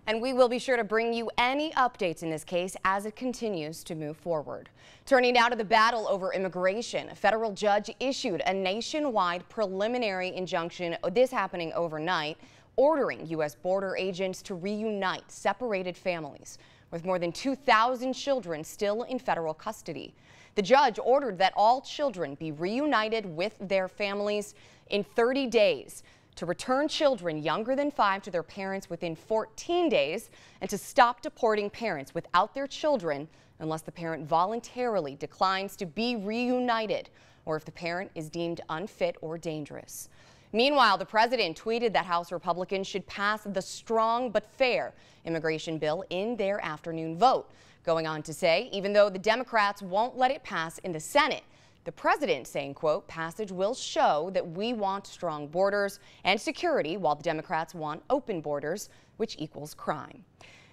And we will be sure to bring you any updates in this case as it continues to move forward. Turning now to the battle over immigration, a federal judge issued a nationwide preliminary injunction, this happening overnight, ordering U.S. border agents to reunite separated families with more than 2,000 children still in federal custody. The judge ordered that all children be reunited with their families in 30 days to return children younger than five to their parents within 14 days and to stop deporting parents without their children unless the parent voluntarily declines to be reunited or if the parent is deemed unfit or dangerous. Meanwhile, the president tweeted that House Republicans should pass the strong but fair immigration bill in their afternoon vote, going on to say even though the Democrats won't let it pass in the Senate, the president saying, quote, passage will show that we want strong borders and security while the Democrats want open borders, which equals crime.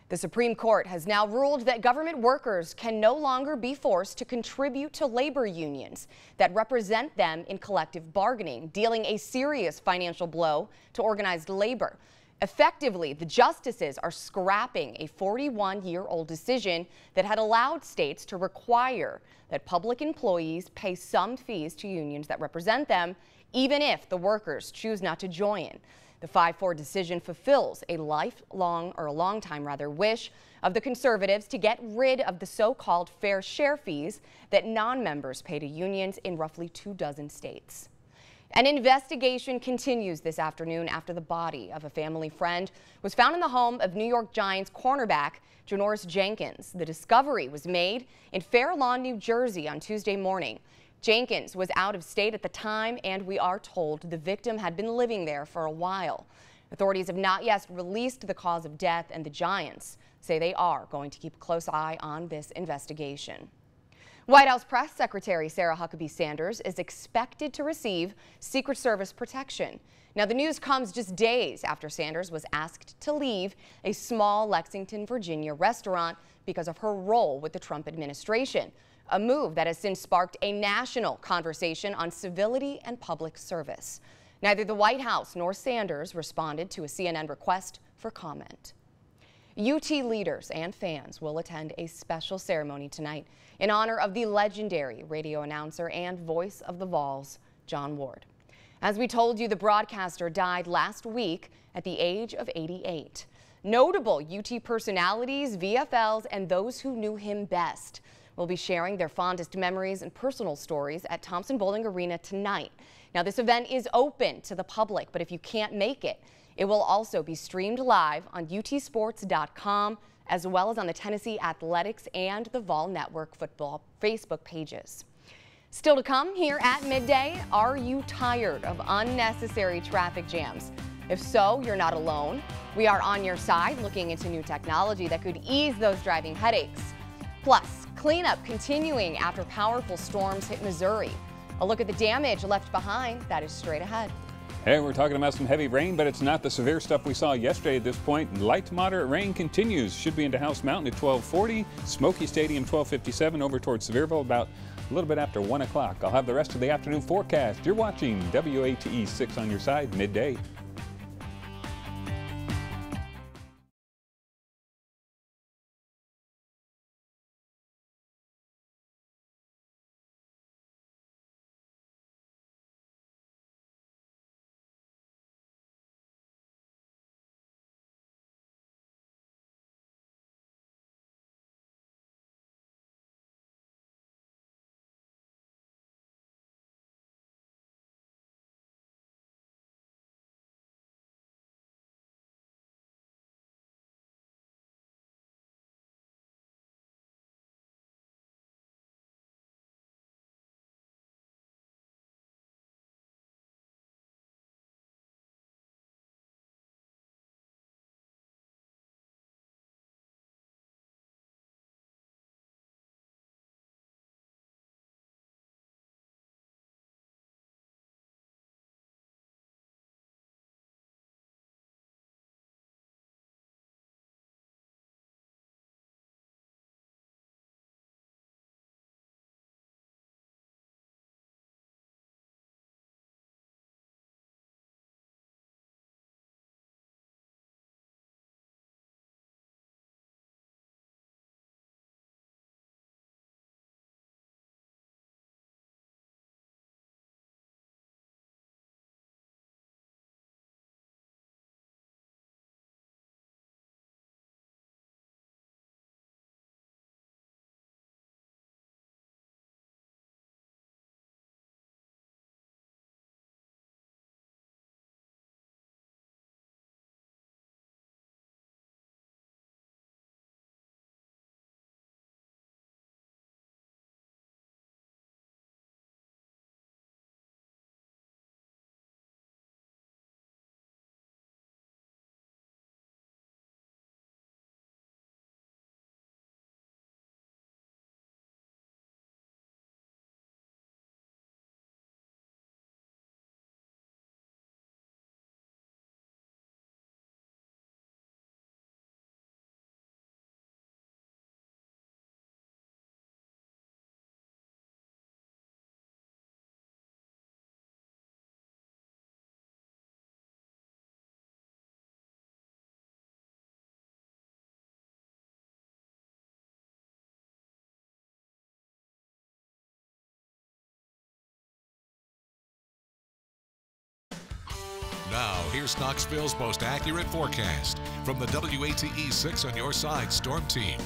The Supreme Court has now ruled that government workers can no longer be forced to contribute to labor unions that represent them in collective bargaining, dealing a serious financial blow to organized labor. Effectively, the justices are scrapping a 41 year old decision that had allowed states to require that public employees pay some fees to unions that represent them, even if the workers choose not to join. The 5-4 decision fulfills a lifelong, or a long time rather, wish of the conservatives to get rid of the so-called fair share fees that non-members pay to unions in roughly two dozen states. An investigation continues this afternoon after the body of a family friend was found in the home of New York Giants cornerback Janoris Jenkins. The discovery was made in Fair Lawn, New Jersey on Tuesday morning. Jenkins was out of state at the time, and we are told the victim had been living there for a while. Authorities have not yet released the cause of death, and the Giants say they are going to keep a close eye on this investigation. White House Press Secretary Sarah Huckabee Sanders is expected to receive Secret Service protection. Now, the news comes just days after Sanders was asked to leave a small Lexington, Virginia restaurant because of her role with the Trump administration, a move that has since sparked a national conversation on civility and public service. Neither the White House nor Sanders responded to a CNN request for comment. UT leaders and fans will attend a special ceremony tonight in honor of the legendary radio announcer and voice of the Vols, John Ward. As we told you, the broadcaster died last week at the age of 88. Notable UT personalities, VFLs, and those who knew him best will be sharing their fondest memories and personal stories at Thompson-Boling Arena tonight. Now, this event is open to the public, but if you can't make it, it will also be streamed live on utsports.com as well as on the Tennessee Athletics and the Vol Network football Facebook pages. Still to come here at midday, are you tired of unnecessary traffic jams? If so, you're not alone. We are on your side looking into new technology that could ease those driving headaches. Plus, cleanup continuing after powerful storms hit Missouri. A look at the damage left behind, that is straight ahead. Hey, we're talking about some heavy rain, but it's not the severe stuff we saw yesterday at this point. Light to moderate rain continues. Should be into House Mountain at 1240, Smoky Stadium 1257 over towards Sevierville about a little bit after 1 o'clock. I'll have the rest of the afternoon forecast. You're watching WATE 6 on your side midday. Now, here's Knoxville's most accurate forecast from the WATE 6 on your side storm team.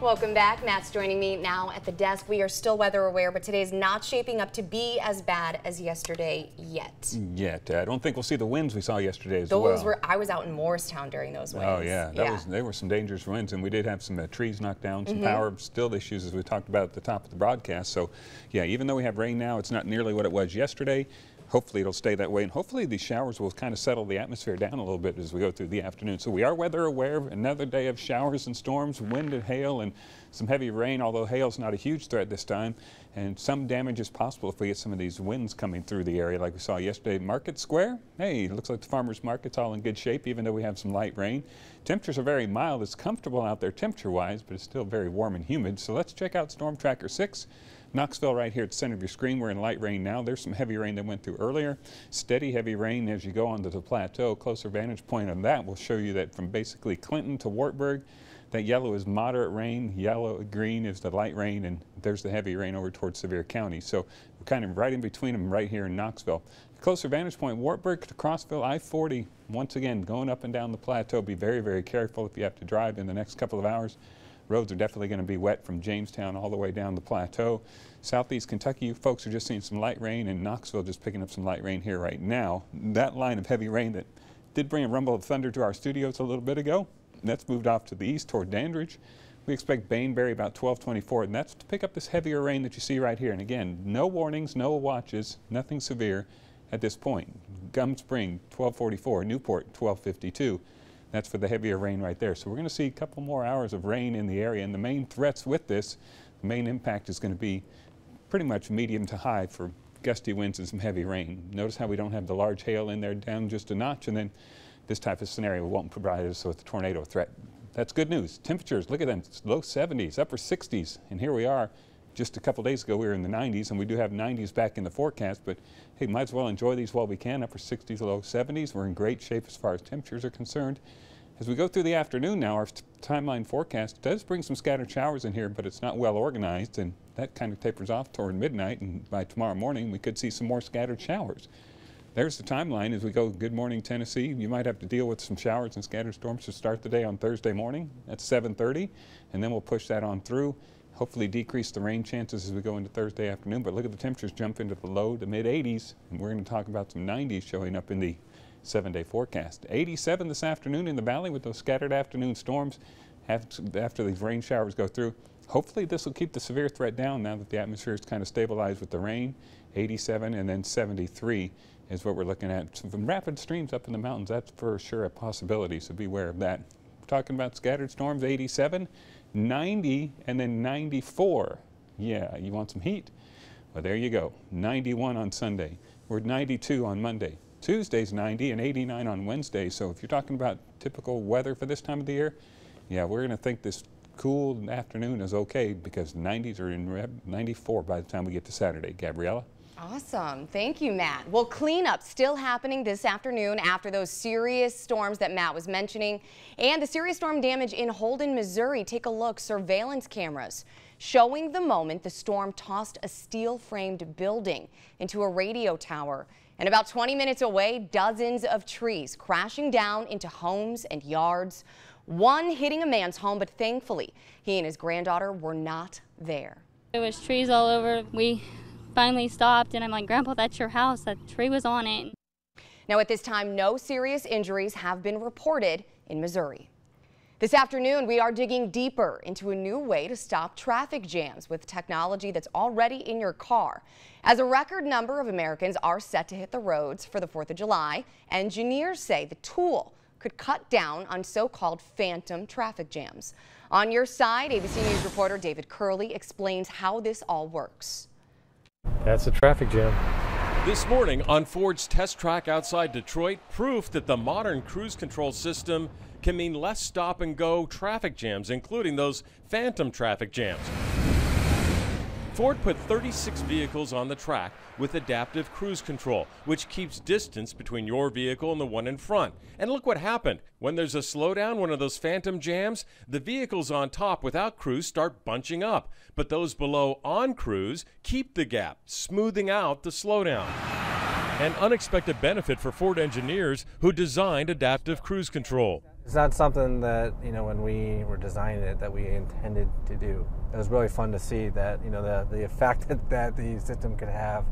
Welcome back. Matt's joining me now at the desk. We are still weather aware, but today is not shaping up to be as bad as yesterday yet. Yet. I don't think we'll see the winds we saw yesterday as those well. Those were, I was out in Morristown during those winds. Oh, yeah. That yeah. was, they were some dangerous winds, and we did have some uh, trees knocked down, some mm -hmm. power still issues as we talked about at the top of the broadcast. So, yeah, even though we have rain now, it's not nearly what it was yesterday hopefully it'll stay that way. And hopefully these showers will kind of settle the atmosphere down a little bit as we go through the afternoon. So we are weather aware. of Another day of showers and storms, wind and hail, and some heavy rain, although hail's not a huge threat this time. And some damage is possible if we get some of these winds coming through the area like we saw yesterday. Market Square, hey, looks like the farmer's market's all in good shape, even though we have some light rain. Temperatures are very mild. It's comfortable out there temperature-wise, but it's still very warm and humid. So let's check out Storm Tracker 6. Knoxville right here at the center of your screen. We're in light rain now. There's some heavy rain that went through earlier. Steady heavy rain as you go onto the plateau. Closer vantage point on that will show you that from basically Clinton to Wartburg, that yellow is moderate rain, yellow, green is the light rain, and there's the heavy rain over towards Sevier County. So we're kind of right in between them right here in Knoxville. Closer vantage point, Wartburg to Crossville, I-40, once again, going up and down the plateau. Be very, very careful if you have to drive in the next couple of hours. Roads are definitely going to be wet from Jamestown all the way down the plateau. Southeast Kentucky, folks are just seeing some light rain, and Knoxville just picking up some light rain here right now. That line of heavy rain that did bring a rumble of thunder to our studios a little bit ago, that's moved off to the east toward Dandridge. We expect Baneberry about 1224, and that's to pick up this heavier rain that you see right here. And again, no warnings, no watches, nothing severe at this point. Gum Spring, 1244, Newport, 1252. That's for the heavier rain right there. So we're going to see a couple more hours of rain in the area. And the main threats with this, the main impact is going to be pretty much medium to high for gusty winds and some heavy rain. Notice how we don't have the large hail in there down just a notch. And then this type of scenario won't provide us with a tornado threat. That's good news. Temperatures, look at them, low 70s, upper 60s. And here we are. Just a couple days ago, we were in the 90s, and we do have 90s back in the forecast. But hey, might as well enjoy these while we can. Upper 60s, low 70s. We're in great shape as far as temperatures are concerned. As we go through the afternoon now, our timeline forecast does bring some scattered showers in here, but it's not well organized, and that kind of tapers off toward midnight, and by tomorrow morning we could see some more scattered showers. There's the timeline as we go good morning Tennessee. You might have to deal with some showers and scattered storms to start the day on Thursday morning at 7.30, and then we'll push that on through. Hopefully decrease the rain chances as we go into Thursday afternoon, but look at the temperatures jump into the low to mid 80s, and we're going to talk about some 90s showing up in the seven day forecast. 87 this afternoon in the valley with those scattered afternoon storms after these rain showers go through. Hopefully this will keep the severe threat down now that the atmosphere is kind of stabilized with the rain. 87 and then 73 is what we're looking at. Some rapid streams up in the mountains, that's for sure a possibility, so beware of that. We're talking about scattered storms, 87, 90, and then 94. Yeah, you want some heat? Well, there you go. 91 on Sunday. We're 92 on Monday. Tuesday's 90 and 89 on Wednesday. So if you're talking about typical weather for this time of the year, yeah, we're going to think this cool afternoon is okay because 90s are in 94 by the time we get to Saturday. Gabriella? Awesome. Thank you, Matt. Well, cleanup still happening this afternoon after those serious storms that Matt was mentioning and the serious storm damage in Holden, Missouri. Take a look. Surveillance cameras showing the moment the storm tossed a steel-framed building into a radio tower. And about 20 minutes away, dozens of trees crashing down into homes and yards. One hitting a man's home, but thankfully, he and his granddaughter were not there. There was trees all over. We finally stopped, and I'm like, Grandpa, that's your house. That tree was on it. Now, at this time, no serious injuries have been reported in Missouri. This afternoon, we are digging deeper into a new way to stop traffic jams with technology that's already in your car. As a record number of Americans are set to hit the roads for the 4th of July, engineers say the tool could cut down on so-called phantom traffic jams. On your side, ABC News reporter David Kerley explains how this all works. That's a traffic jam. This morning on Ford's test track outside Detroit, proof that the modern cruise control system can mean less stop and go traffic jams, including those phantom traffic jams. Ford put 36 vehicles on the track with adaptive cruise control, which keeps distance between your vehicle and the one in front. And look what happened. When there's a slowdown, one of those phantom jams, the vehicles on top without cruise start bunching up. But those below on cruise keep the gap, smoothing out the slowdown. An unexpected benefit for Ford engineers who designed adaptive cruise control. It's not something that, you know, when we were designing it that we intended to do. It was really fun to see that, you know, the, the effect that, that the system could have.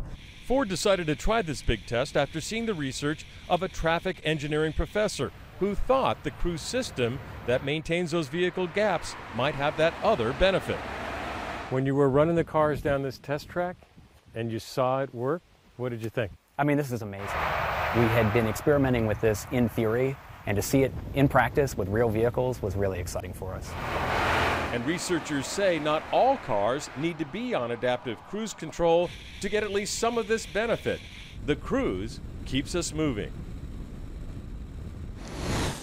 Ford decided to try this big test after seeing the research of a traffic engineering professor who thought the cruise system that maintains those vehicle gaps might have that other benefit. When you were running the cars down this test track and you saw it work, what did you think? I mean, this is amazing. We had been experimenting with this in theory, and to see it in practice with real vehicles was really exciting for us. And researchers say not all cars need to be on adaptive cruise control to get at least some of this benefit. The cruise keeps us moving.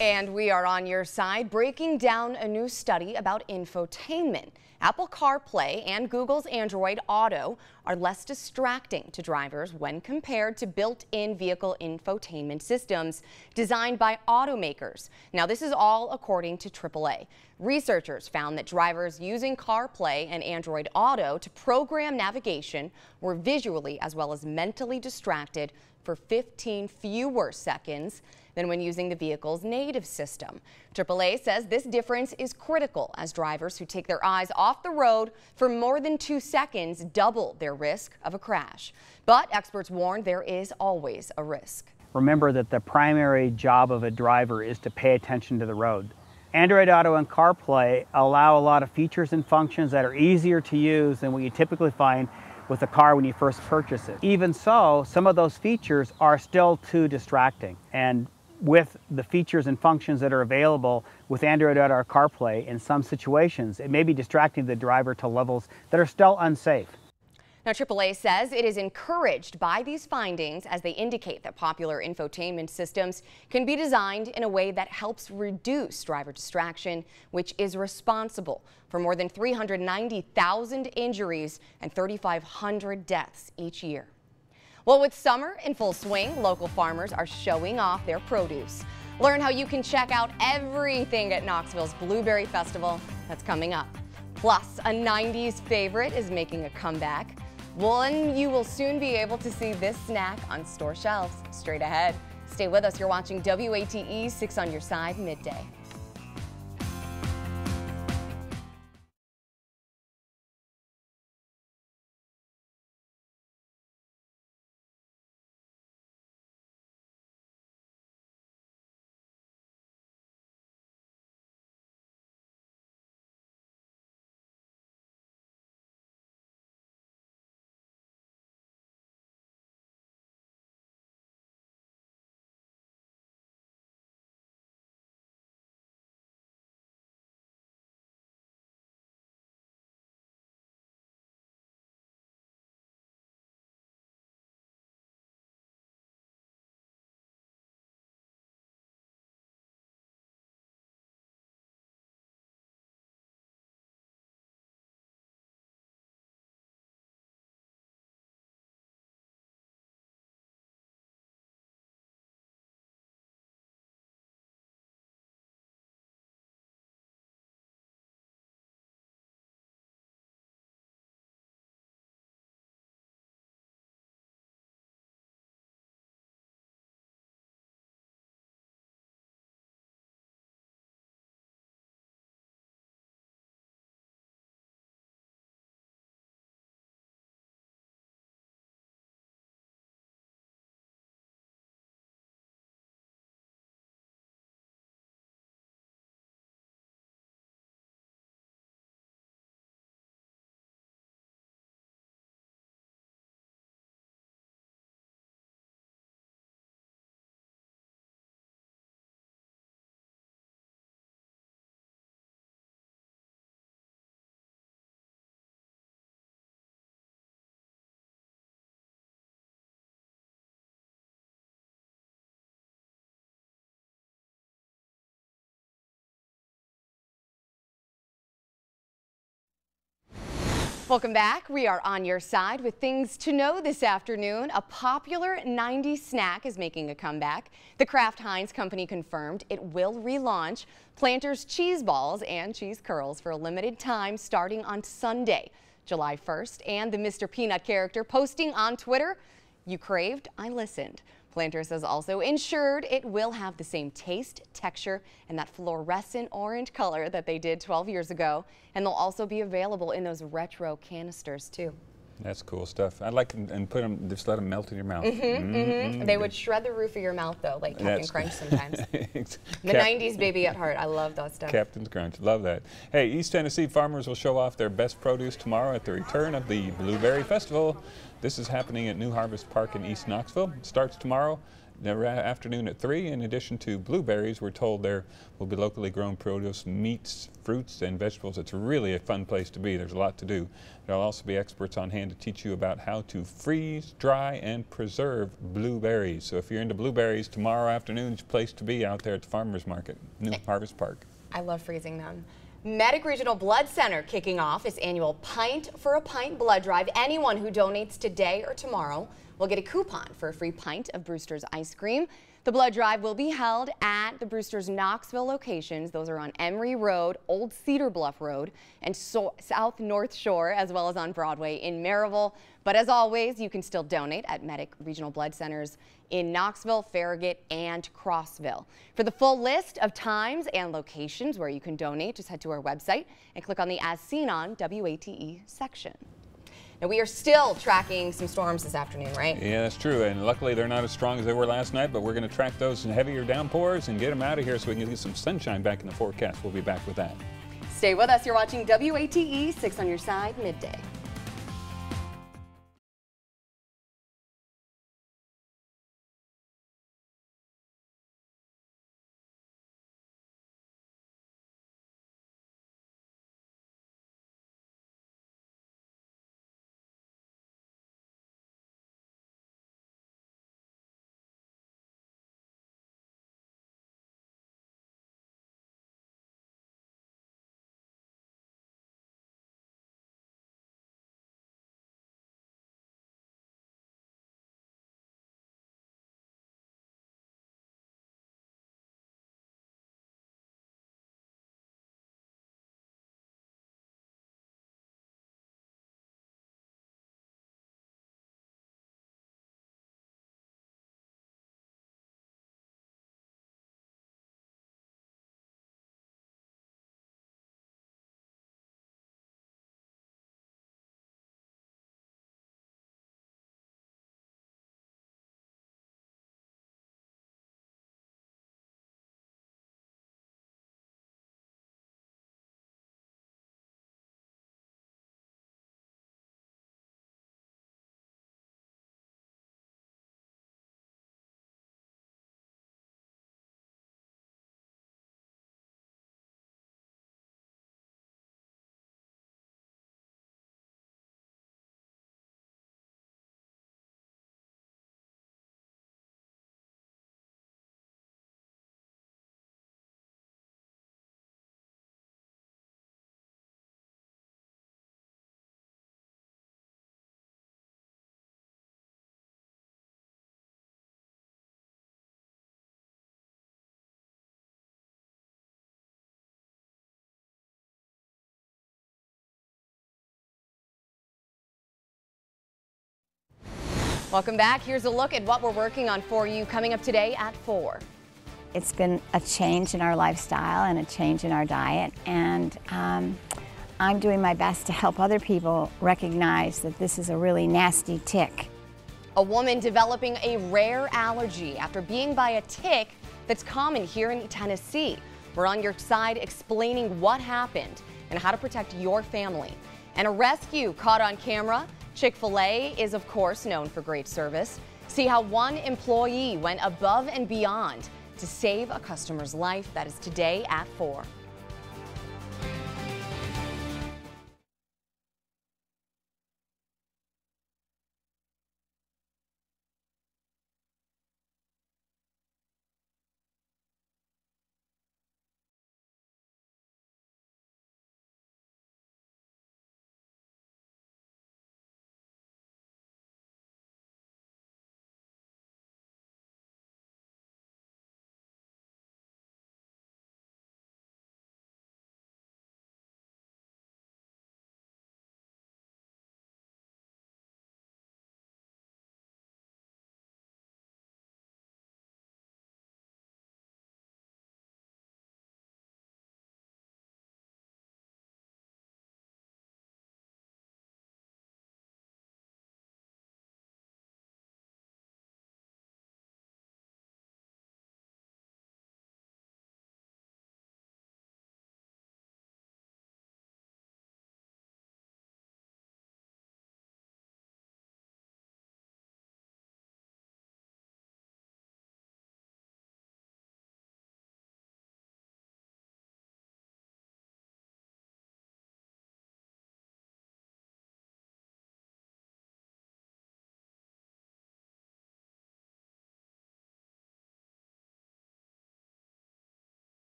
And we are on your side breaking down a new study about infotainment. Apple CarPlay and Google's Android Auto are less distracting to drivers when compared to built-in vehicle infotainment systems designed by automakers. Now, this is all according to AAA. Researchers found that drivers using CarPlay and Android Auto to program navigation were visually as well as mentally distracted for 15 fewer seconds than when using the vehicle's native system. AAA says this difference is critical as drivers who take their eyes off the road for more than two seconds double their risk of a crash. But experts warn there is always a risk. Remember that the primary job of a driver is to pay attention to the road. Android Auto and CarPlay allow a lot of features and functions that are easier to use than what you typically find with a car when you first purchase it. Even so, some of those features are still too distracting. And with the features and functions that are available with Android Auto CarPlay in some situations, it may be distracting the driver to levels that are still unsafe. Now, AAA says it is encouraged by these findings as they indicate that popular infotainment systems can be designed in a way that helps reduce driver distraction, which is responsible for more than 390,000 injuries and 3,500 deaths each year. Well, with summer in full swing, local farmers are showing off their produce. Learn how you can check out everything at Knoxville's Blueberry Festival that's coming up. Plus, a 90s favorite is making a comeback. One you will soon be able to see this snack on store shelves straight ahead. Stay with us. You're watching WATE 6 on your side midday. Welcome back. We are on your side with things to know this afternoon. A popular 90s snack is making a comeback. The Kraft Heinz company confirmed it will relaunch Planters cheese balls and cheese curls for a limited time starting on Sunday, July 1st. And the Mr. Peanut character posting on Twitter you craved, I listened. Planters has also ensured it will have the same taste, texture, and that fluorescent orange color that they did 12 years ago. And they'll also be available in those retro canisters too. That's cool stuff. I like them and put them, just let them melt in your mouth. Mm -hmm, mm -hmm. They would shred the roof of your mouth though, like Captain That's Crunch sometimes. the Cap 90s baby at heart. I love that stuff. Captain's Crunch. Love that. Hey, East Tennessee farmers will show off their best produce tomorrow at the return of the Blueberry Festival. This is happening at New Harvest Park in East Knoxville. Starts tomorrow afternoon at 3. In addition to blueberries, we're told there will be locally grown produce, meats, fruits, and vegetables. It's really a fun place to be. There's a lot to do. There'll also be experts on hand to teach you about how to freeze, dry, and preserve blueberries. So if you're into blueberries, tomorrow afternoon's place to be out there at the Farmers Market, New eh. Harvest Park. I love freezing them. Medic Regional Blood Center kicking off its annual Pint for a Pint blood drive. Anyone who donates today or tomorrow will get a coupon for a free pint of Brewster's ice cream. The blood drive will be held at the Brewster's Knoxville locations. Those are on Emory Road, Old Cedar Bluff Road, and so South North Shore, as well as on Broadway in Maryville. But as always, you can still donate at Medic Regional Blood Centers in Knoxville, Farragut, and Crossville. For the full list of times and locations where you can donate, just head to our website and click on the As Seen on WATE section. Now, we are still tracking some storms this afternoon, right? Yeah, that's true. And luckily, they're not as strong as they were last night, but we're going to track those heavier downpours and get them out of here so we can get some sunshine back in the forecast. We'll be back with that. Stay with us. You're watching WATE 6 on your side midday. Welcome back. Here's a look at what we're working on for you coming up today at 4. It's been a change in our lifestyle and a change in our diet, and um, I'm doing my best to help other people recognize that this is a really nasty tick. A woman developing a rare allergy after being by a tick that's common here in Tennessee. We're on your side explaining what happened and how to protect your family. And a rescue caught on camera Chick fil A is, of course, known for great service. See how one employee went above and beyond to save a customer's life. That is today at 4.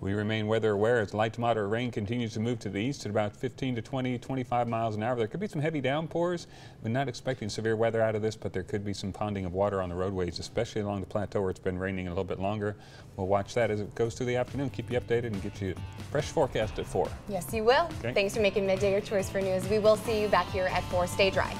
We remain weather aware as light to moderate rain continues to move to the east at about 15 to 20, 25 miles an hour. There could be some heavy downpours. We're not expecting severe weather out of this, but there could be some ponding of water on the roadways, especially along the plateau where it's been raining a little bit longer. We'll watch that as it goes through the afternoon, keep you updated, and get you a fresh forecast at 4. Yes, you will. Okay. Thanks for making midday your choice for news. We will see you back here at 4. Stay dry.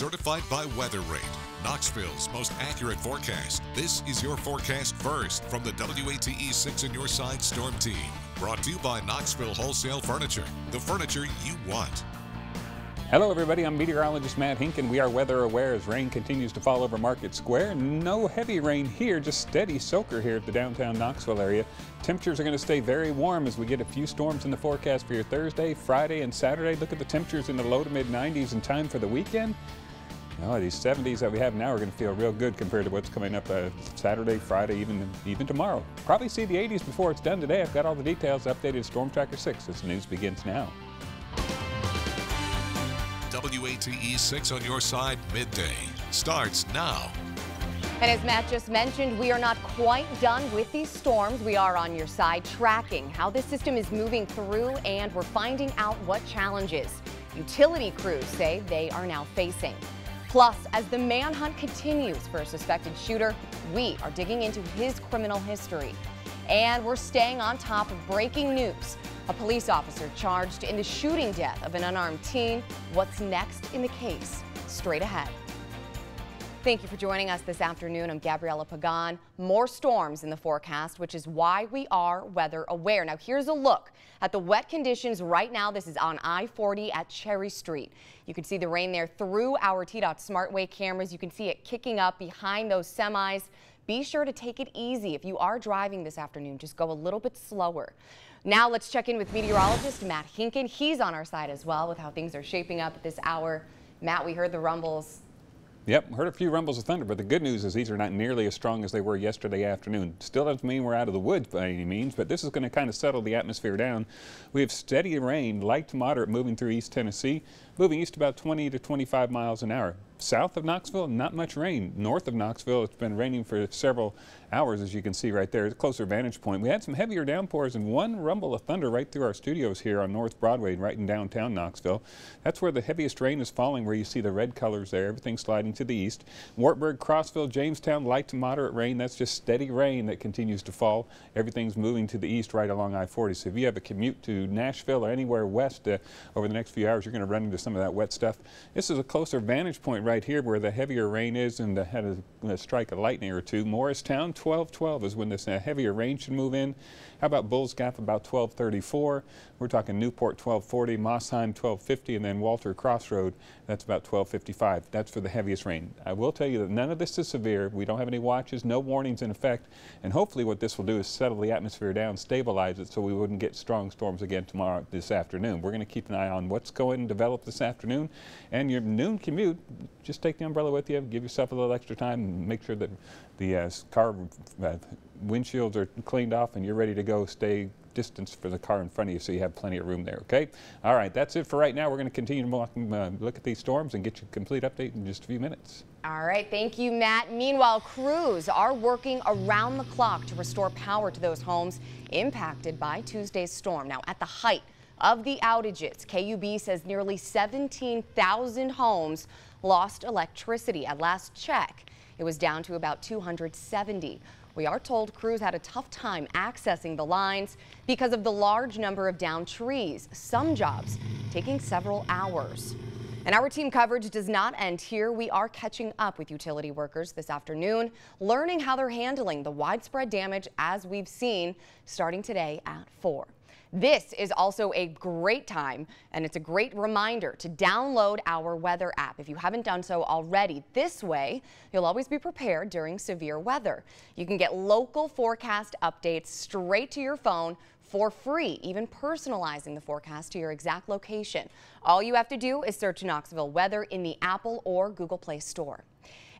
Certified by Weather Rate, Knoxville's most accurate forecast. This is your forecast first from the WATE 6 on your side storm team. Brought to you by Knoxville Wholesale Furniture, the furniture you want. Hello, everybody. I'm meteorologist Matt Hink, and We are weather aware as rain continues to fall over Market Square. No heavy rain here, just steady soaker here at the downtown Knoxville area. Temperatures are going to stay very warm as we get a few storms in the forecast for your Thursday, Friday, and Saturday. Look at the temperatures in the low to mid 90s in time for the weekend. Oh, these 70s that we have now are going to feel real good compared to what's coming up uh, Saturday, Friday, even even tomorrow. Probably see the 80s before it's done today. I've got all the details updated Storm Tracker 6 as the news begins now. WATE 6 on your side midday starts now. And as Matt just mentioned, we are not quite done with these storms. We are on your side tracking how this system is moving through and we're finding out what challenges utility crews say they are now facing. Plus, as the manhunt continues for a suspected shooter, we are digging into his criminal history. And we're staying on top of breaking news. A police officer charged in the shooting death of an unarmed teen. What's next in the case? Straight ahead. Thank you for joining us this afternoon. I'm Gabriella Pagan. More storms in the forecast, which is why we are weather aware. Now, here's a look at the wet conditions right now. This is on I-40 at Cherry Street. You can see the rain there through our TDOT SmartWay cameras. You can see it kicking up behind those semis. Be sure to take it easy. If you are driving this afternoon, just go a little bit slower. Now let's check in with meteorologist Matt Hinkin. He's on our side as well with how things are shaping up at this hour. Matt, we heard the rumbles Yep, heard a few rumbles of thunder, but the good news is these are not nearly as strong as they were yesterday afternoon. Still doesn't mean we're out of the woods by any means, but this is going to kind of settle the atmosphere down. We have steady rain, light to moderate, moving through East Tennessee, moving east about 20 to 25 miles an hour. South of Knoxville, not much rain. North of Knoxville, it's been raining for several hours, as you can see right there. It's a closer vantage point. We had some heavier downpours and one rumble of thunder right through our studios here on North Broadway, right in downtown Knoxville. That's where the heaviest rain is falling, where you see the red colors there, everything sliding to the east. Wartburg, Crossville, Jamestown, light to moderate rain. That's just steady rain that continues to fall. Everything's moving to the east right along I-40. So if you have a commute to Nashville or anywhere west uh, over the next few hours, you're going to run into some of that wet stuff. This is a closer vantage point right here where the heavier rain is and had a, a strike of lightning or two. Morristown, 1212 is when this uh, heavier rain should move in. How about Bulls Gap about 1234? We're talking Newport 1240, Mosheim 1250, and then Walter Crossroad, that's about 1255. That's for the heaviest rain. I will tell you that none of this is severe. We don't have any watches, no warnings in effect, and hopefully what this will do is settle the atmosphere down, stabilize it so we wouldn't get strong storms again tomorrow, this afternoon. We're going to keep an eye on what's going to develop this afternoon, and your noon commute, just take the umbrella with you, give yourself a little extra time, and make sure that the uh, car uh, windshields are cleaned off and you're ready to go. Stay distance for the car in front of you so you have plenty of room there, okay? All right, that's it for right now. We're going to continue to uh, look at these storms and get you a complete update in just a few minutes. All right, thank you, Matt. Meanwhile, crews are working around the clock to restore power to those homes impacted by Tuesday's storm. Now, at the height of the outages, KUB says nearly 17,000 homes lost electricity. At last check, it was down to about 270. We are told crews had a tough time accessing the lines because of the large number of downed trees, some jobs taking several hours. And our team coverage does not end here. We are catching up with utility workers this afternoon, learning how they're handling the widespread damage as we've seen starting today at 4. This is also a great time and it's a great reminder to download our weather app if you haven't done so already. This way, you'll always be prepared during severe weather. You can get local forecast updates straight to your phone for free, even personalizing the forecast to your exact location. All you have to do is search Knoxville weather in the Apple or Google Play Store.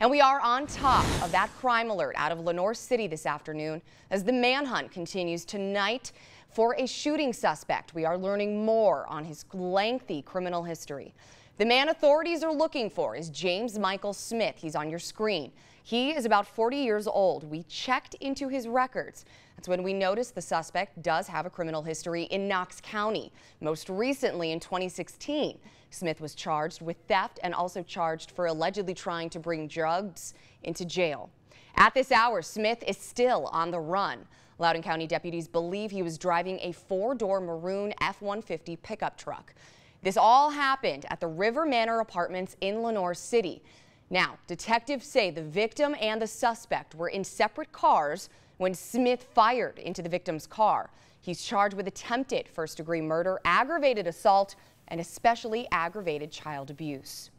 And we are on top of that crime alert out of Lenoir City this afternoon as the manhunt continues tonight for a shooting suspect. We are learning more on his lengthy criminal history. The man authorities are looking for is James Michael Smith. He's on your screen. He is about 40 years old. We checked into his records. That's when we noticed the suspect does have a criminal history in Knox County. Most recently in 2016, Smith was charged with theft and also charged for allegedly trying to bring drugs into jail. At this hour, Smith is still on the run. Loudon County deputies believe he was driving a four-door maroon F-150 pickup truck. This all happened at the River Manor Apartments in Lenoir City. Now, detectives say the victim and the suspect were in separate cars when Smith fired into the victim's car. He's charged with attempted first degree murder, aggravated assault, and especially aggravated child abuse.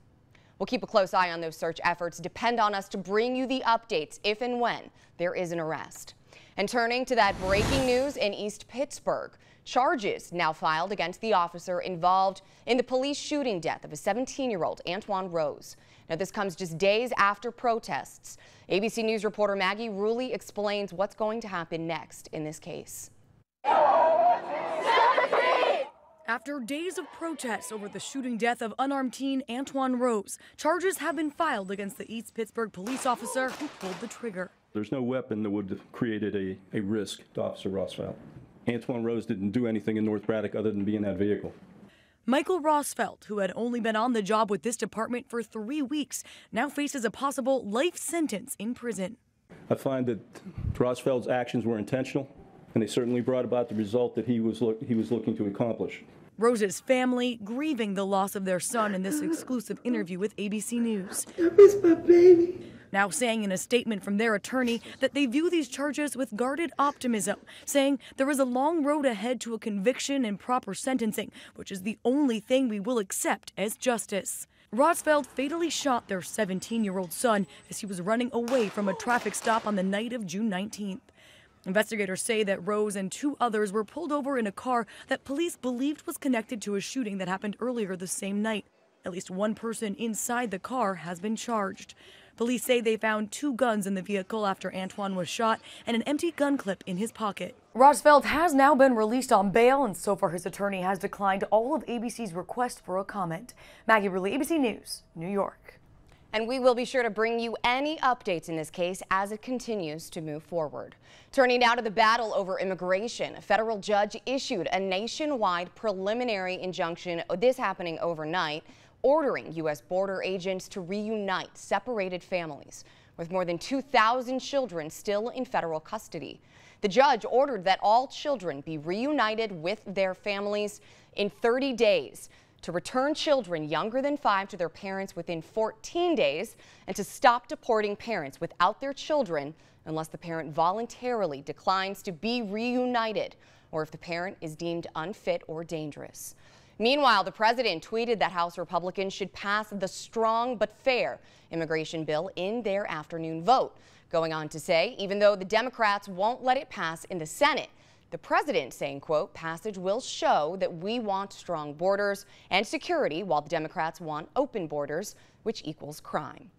We'll keep a close eye on those search efforts. Depend on us to bring you the updates if and when there is an arrest. And turning to that breaking news in East Pittsburgh, charges now filed against the officer involved in the police shooting death of a 17-year-old Antwon Rose. Now, this comes just days after protests. ABC News reporter Maggie Rulli explains what's going to happen next in this case. After days of protests over the shooting death of unarmed teen Antwon Rose, charges have been filed against the East Pittsburgh police officer who pulled the trigger. There's no weapon that would have created a, a risk to Officer Rosfeld. Antwon Rose didn't do anything in North Braddock other than be in that vehicle. Michael Rosfeld, who had only been on the job with this department for three weeks, now faces a possible life sentence in prison. I find that Rosfeld's actions were intentional, and they certainly brought about the result that he was, he was looking to accomplish. Rose's family grieving the loss of their son in this exclusive interview with ABC News. I miss my baby now saying in a statement from their attorney that they view these charges with guarded optimism, saying there is a long road ahead to a conviction and proper sentencing, which is the only thing we will accept as justice. Rosfeld fatally shot their 17 year old son as he was running away from a traffic stop on the night of June 19th. Investigators say that Rose and two others were pulled over in a car that police believed was connected to a shooting that happened earlier the same night. At least one person inside the car has been charged. Police say they found two guns in the vehicle after Antwon was shot and an empty gun clip in his pocket. Rosfeld has now been released on bail, and so far his attorney has declined all of ABC's requests for a comment. Maggie Rulli, ABC News, New York. And we will be sure to bring you any updates in this case as it continues to move forward. Turning now to the battle over immigration, a federal judge issued a nationwide preliminary injunction, this happening overnight, ordering U.S. border agents to reunite separated families with more than 2,000 children still in federal custody. The judge ordered that all children be reunited with their families in 30 days, to return children younger than five to their parents within 14 days, and to stop deporting parents without their children unless the parent voluntarily declines to be reunited or if the parent is deemed unfit or dangerous. Meanwhile, the president tweeted that House Republicans should pass the strong but fair immigration bill in their afternoon vote, going on to say even though the Democrats won't let it pass in the Senate, the president saying, quote, passage will show that we want strong borders and security while the Democrats want open borders, which equals crime.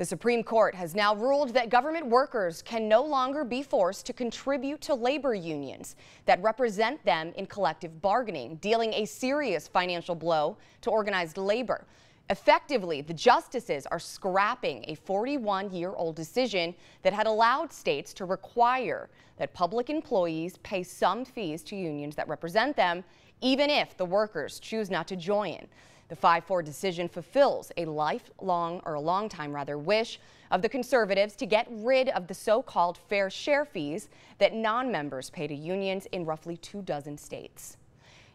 The Supreme Court has now ruled that government workers can no longer be forced to contribute to labor unions that represent them in collective bargaining, dealing a serious financial blow to organized labor. Effectively, the justices are scrapping a 41 year old decision that had allowed states to require that public employees pay some fees to unions that represent them, even if the workers choose not to join. The 5-4 decision fulfills a lifelong, or a long time rather, wish of the conservatives to get rid of the so-called fair share fees that non-members pay to unions in roughly two dozen states.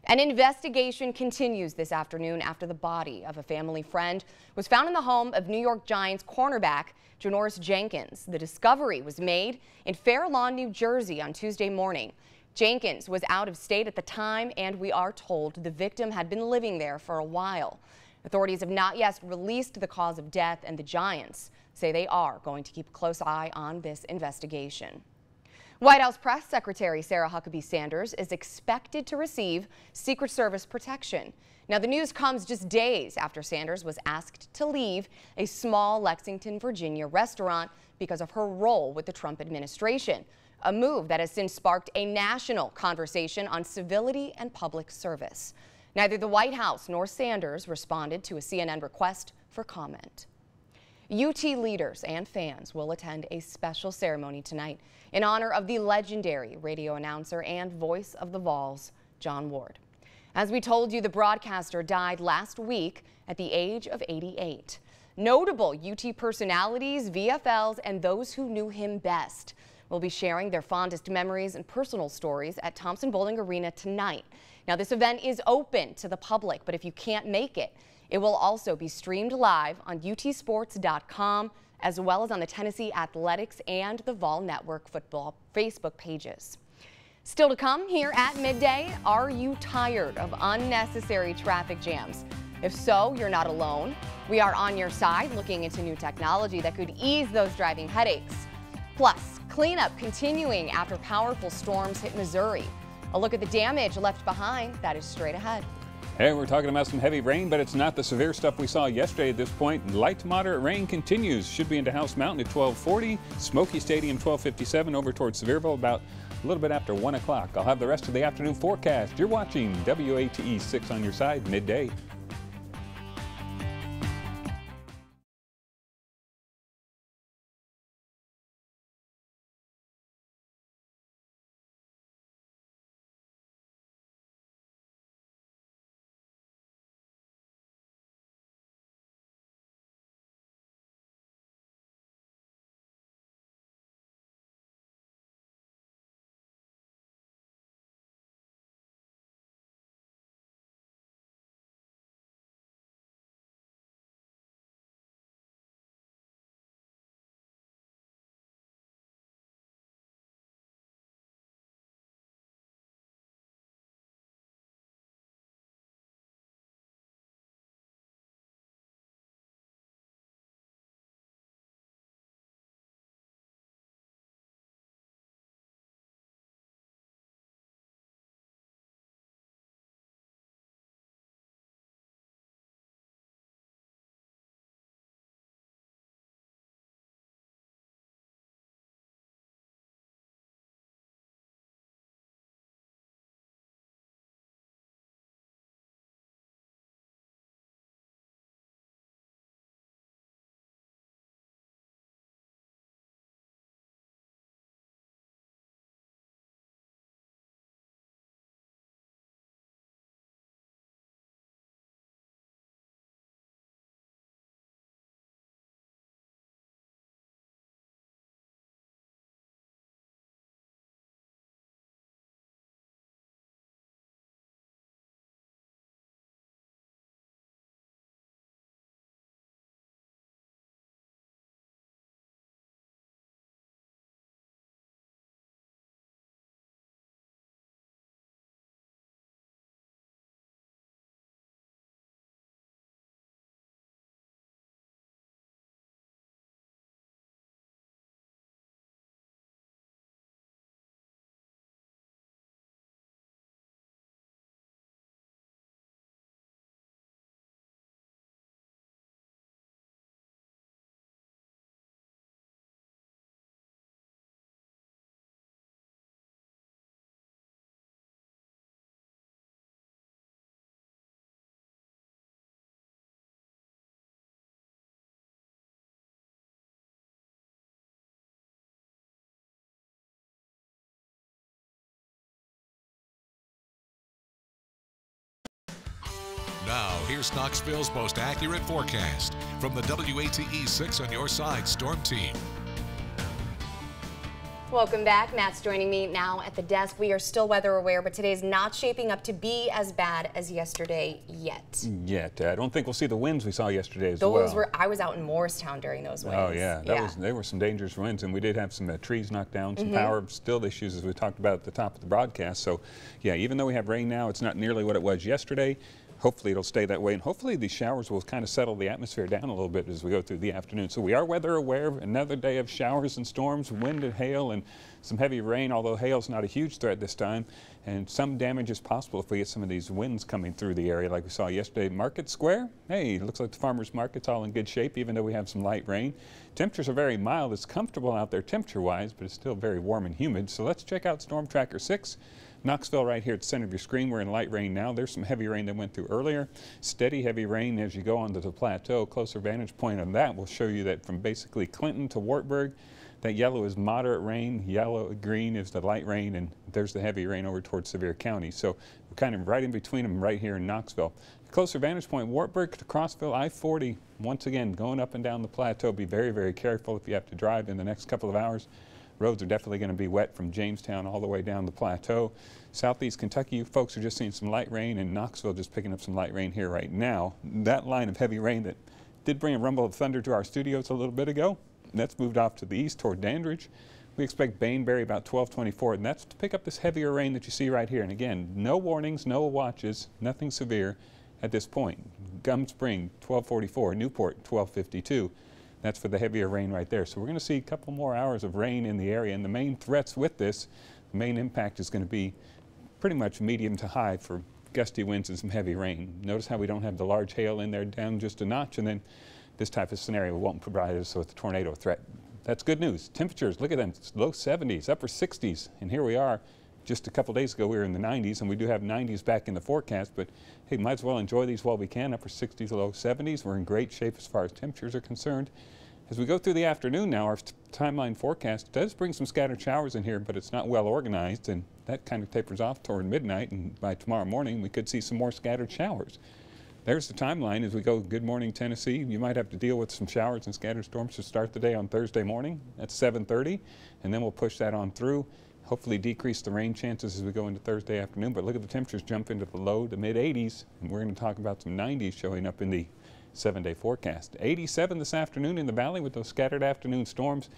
An investigation continues this afternoon after the body of a family friend was found in the home of New York Giants cornerback Janoris Jenkins. The discovery was made in Fair Lawn, New Jersey on Tuesday morning. Jenkins was out of state at the time, and we are told the victim had been living there for a while. Authorities have not yet released the cause of death, and the Giants say they are going to keep a close eye on this investigation. White House Press Secretary Sarah Huckabee Sanders is expected to receive Secret Service protection. Now, the news comes just days after Sanders was asked to leave a small Lexington, Virginia restaurant because of her role with the Trump administration a move that has since sparked a national conversation on civility and public service. Neither the White House nor Sanders responded to a CNN request for comment. UT leaders and fans will attend a special ceremony tonight in honor of the legendary radio announcer and voice of the Vols, John Ward. As we told you, the broadcaster died last week at the age of 88. Notable UT personalities, VFLs, and those who knew him best will be sharing their fondest memories and personal stories at Thompson-Boling Arena tonight. Now, this event is open to the public, but if you can't make it, it will also be streamed live on utsports.com as well as on the Tennessee Athletics and the Vol Network football Facebook pages. Still to come here at midday, are you tired of unnecessary traffic jams? If so, you're not alone. We are on your side looking into new technology that could ease those driving headaches. Plus, cleanup continuing after powerful storms hit Missouri. A look at the damage left behind, that is straight ahead. Hey, we're talking about some heavy rain, but it's not the severe stuff we saw yesterday at this point. Light to moderate rain continues. Should be into House Mountain at 1240, Smoky Stadium 1257 over towards Sevierville about a little bit after 1 o'clock. I'll have the rest of the afternoon forecast. You're watching WATE 6 on your side midday. Here's Knoxville's most accurate forecast from the WATE 6 on your side storm team. Welcome back. Matt's joining me now at the desk. We are still weather aware, but today is not shaping up to be as bad as yesterday yet. Yet. I don't think we'll see the winds we saw yesterday as those well. Those were, I was out in Morristown during those winds. Oh, yeah. That yeah. Was, they were some dangerous winds, and we did have some uh, trees knocked down, some mm -hmm. power still issues, as we talked about at the top of the broadcast. So, yeah, even though we have rain now, it's not nearly what it was yesterday hopefully it'll stay that way. And hopefully these showers will kind of settle the atmosphere down a little bit as we go through the afternoon. So we are weather aware. Of another day of showers and storms, wind and hail, and some heavy rain, although hail's not a huge threat this time. And some damage is possible if we get some of these winds coming through the area like we saw yesterday. Market Square, hey, looks like the farmer's market's all in good shape, even though we have some light rain. Temperatures are very mild. It's comfortable out there temperature-wise, but it's still very warm and humid. So let's check out Storm Tracker 6. Knoxville right here at the center of your screen. We're in light rain now. There's some heavy rain that went through earlier. Steady heavy rain as you go onto the plateau. Closer vantage point on that will show you that from basically Clinton to Wartburg, that yellow is moderate rain, yellow, green is the light rain, and there's the heavy rain over towards Sevier County. So we're kind of right in between them right here in Knoxville. Closer vantage point, Wartburg to Crossville, I-40, once again, going up and down the plateau. Be very, very careful if you have to drive in the next couple of hours. Roads are definitely going to be wet from Jamestown all the way down the plateau. Southeast Kentucky, folks are just seeing some light rain, and Knoxville just picking up some light rain here right now. That line of heavy rain that did bring a rumble of thunder to our studios a little bit ago, that's moved off to the east toward Dandridge. We expect Baneberry about 1224, and that's to pick up this heavier rain that you see right here. And again, no warnings, no watches, nothing severe at this point. Gum Spring, 1244, Newport, 1252. That's for the heavier rain right there. So we're going to see a couple more hours of rain in the area, and the main threats with this, the main impact is going to be pretty much medium to high for gusty winds and some heavy rain. Notice how we don't have the large hail in there down just a notch, and then this type of scenario won't provide us with a tornado threat that's good news. Temperatures, look at them, low 70s, upper 60s, and here we are. Just a couple days ago, we were in the 90s, and we do have 90s back in the forecast, but hey, might as well enjoy these while we can. Upper 60s, low 70s. We're in great shape as far as temperatures are concerned. As we go through the afternoon now, our timeline forecast does bring some scattered showers in here, but it's not well organized, and that kind of tapers off toward midnight, and by tomorrow morning, we could see some more scattered showers there's the timeline as we go good morning Tennessee. You might have to deal with some showers and scattered storms to start the day on Thursday morning at 7.30 and then we'll push that on through. Hopefully decrease the rain chances as we go into Thursday afternoon. But look at the temperatures jump into the low to mid 80s and we're going to talk about some 90s showing up in the seven day forecast. 87 this afternoon in the valley with those scattered afternoon storms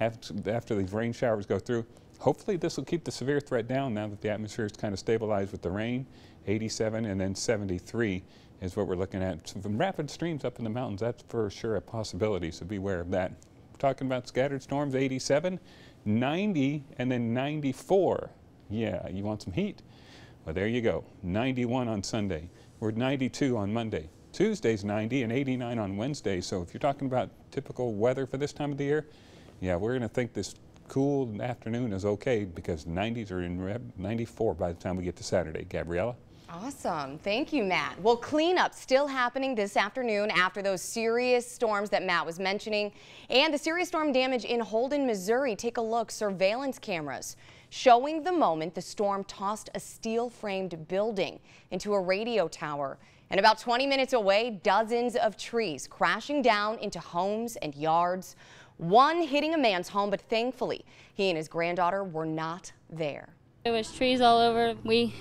after these rain showers go through. Hopefully this will keep the severe threat down now that the atmosphere is kind of stabilized with the rain. 87 and then 73 is what we're looking at. Some rapid streams up in the mountains, that's for sure a possibility, so beware of that. We're talking about scattered storms, 87, 90, and then 94. Yeah, you want some heat? Well, there you go. 91 on Sunday. We're 92 on Monday. Tuesday's 90 and 89 on Wednesday. So if you're talking about typical weather for this time of the year, yeah, we're going to think this cool afternoon is okay because 90s are in 94 by the time we get to Saturday. Gabriella? Awesome. Thank you, Matt. Well, cleanup still happening this afternoon after those serious storms that Matt was mentioning and the serious storm damage in Holden, Missouri. Take a look. Surveillance cameras showing the moment the storm tossed a steel framed building into a radio tower. And about 20 minutes away, dozens of trees crashing down into homes and yards. One hitting a man's home, but thankfully, he and his granddaughter were not there. There was trees all over. We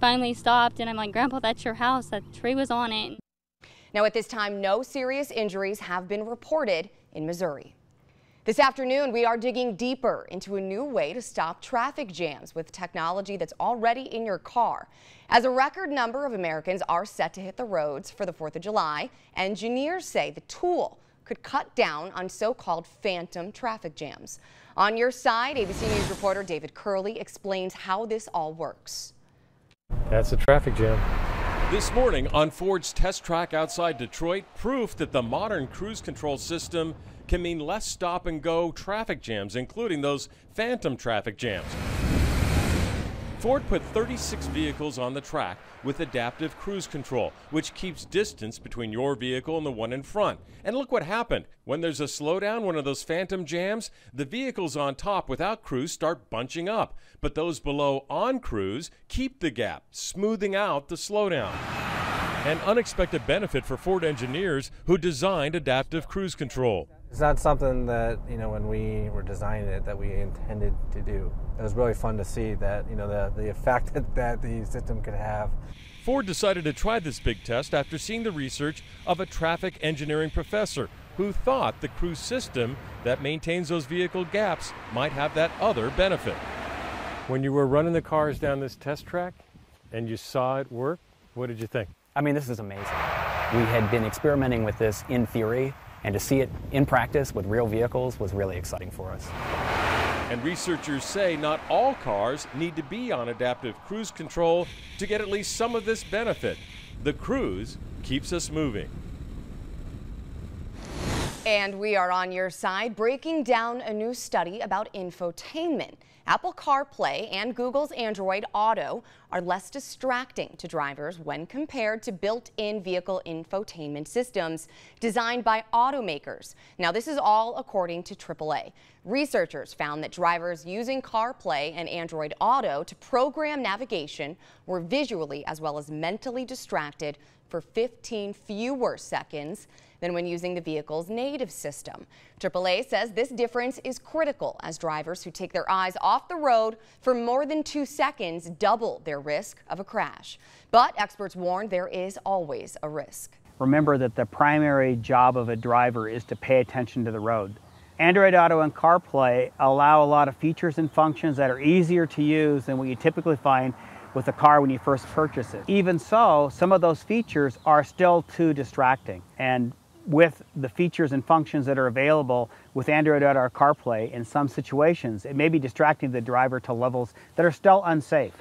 finally stopped and I'm like, Grandpa, that's your house. That tree was on it. Now at this time, no serious injuries have been reported in Missouri. This afternoon, we are digging deeper into a new way to stop traffic jams with technology that's already in your car. As a record number of Americans are set to hit the roads for the 4th of July, engineers say the tool could cut down on so-called phantom traffic jams. On your side, ABC News reporter David Kerley explains how this all works. That's a traffic jam. This morning on Ford's test track outside Detroit, proof that the modern cruise control system can mean less stop and go traffic jams, including those phantom traffic jams. Ford put 36 vehicles on the track with adaptive cruise control, which keeps distance between your vehicle and the one in front. And look what happened. When there's a slowdown, one of those phantom jams, the vehicles on top without cruise start bunching up, but those below on cruise keep the gap, smoothing out the slowdown. An unexpected benefit for Ford engineers who designed adaptive cruise control. It's not something that, you know, when we were designing it that we intended to do. It was really fun to see that, you know, the, the effect that, that the system could have. Ford decided to try this big test after seeing the research of a traffic engineering professor who thought the cruise system that maintains those vehicle gaps might have that other benefit. When you were running the cars down this test track and you saw it work, what did you think? I mean, this is amazing. We had been experimenting with this in theory and to see it in practice with real vehicles was really exciting for us. And researchers say not all cars need to be on adaptive cruise control to get at least some of this benefit. The cruise keeps us moving. And we are on your side breaking down a new study about infotainment. Apple CarPlay and Google's Android Auto are less distracting to drivers when compared to built-in vehicle infotainment systems designed by automakers. Now, this is all according to AAA. Researchers found that drivers using CarPlay and Android Auto to program navigation were visually as well as mentally distracted for 15 fewer seconds than when using the vehicle's native system. AAA says this difference is critical as drivers who take their eyes off the road for more than two seconds double their risk of a crash. But experts warn there is always a risk. Remember that the primary job of a driver is to pay attention to the road. Android Auto and CarPlay allow a lot of features and functions that are easier to use than what you typically find with a car when you first purchase it. Even so, some of those features are still too distracting. And with the features and functions that are available with Android Auto or CarPlay in some situations, it may be distracting the driver to levels that are still unsafe.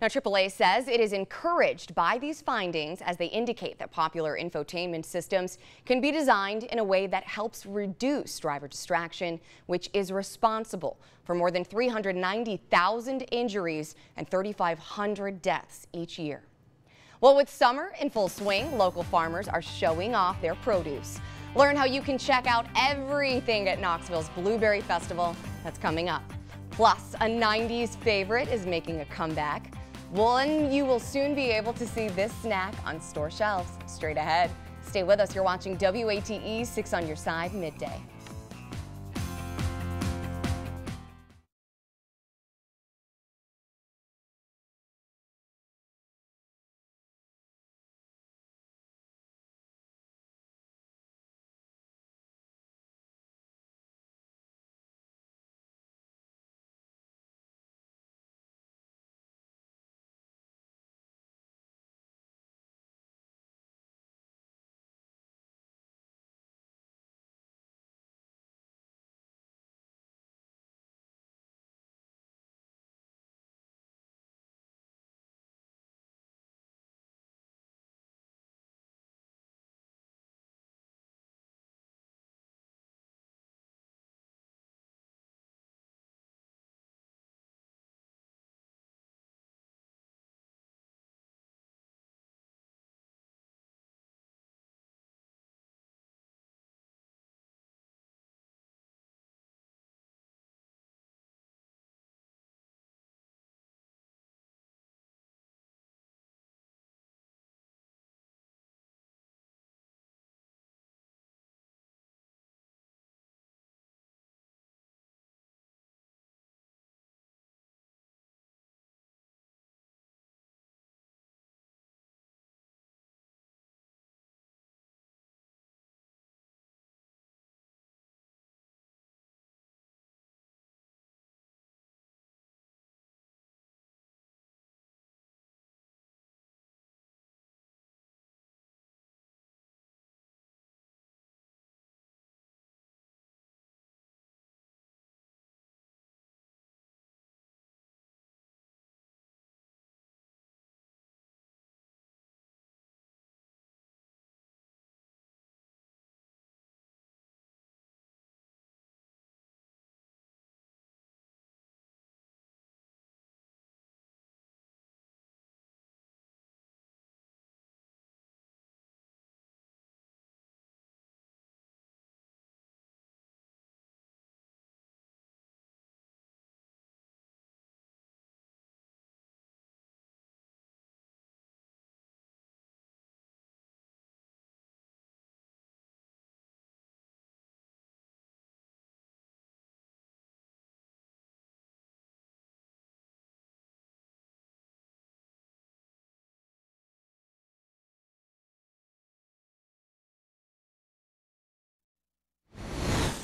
Now, AAA says it is encouraged by these findings as they indicate that popular infotainment systems can be designed in a way that helps reduce driver distraction, which is responsible for more than 390,000 injuries and 3,500 deaths each year. Well, with summer in full swing, local farmers are showing off their produce. Learn how you can check out everything at Knoxville's Blueberry Festival that's coming up. Plus, a 90s favorite is making a comeback. One you will soon be able to see this snack on store shelves straight ahead. Stay with us. You're watching WATE 6 on your side midday.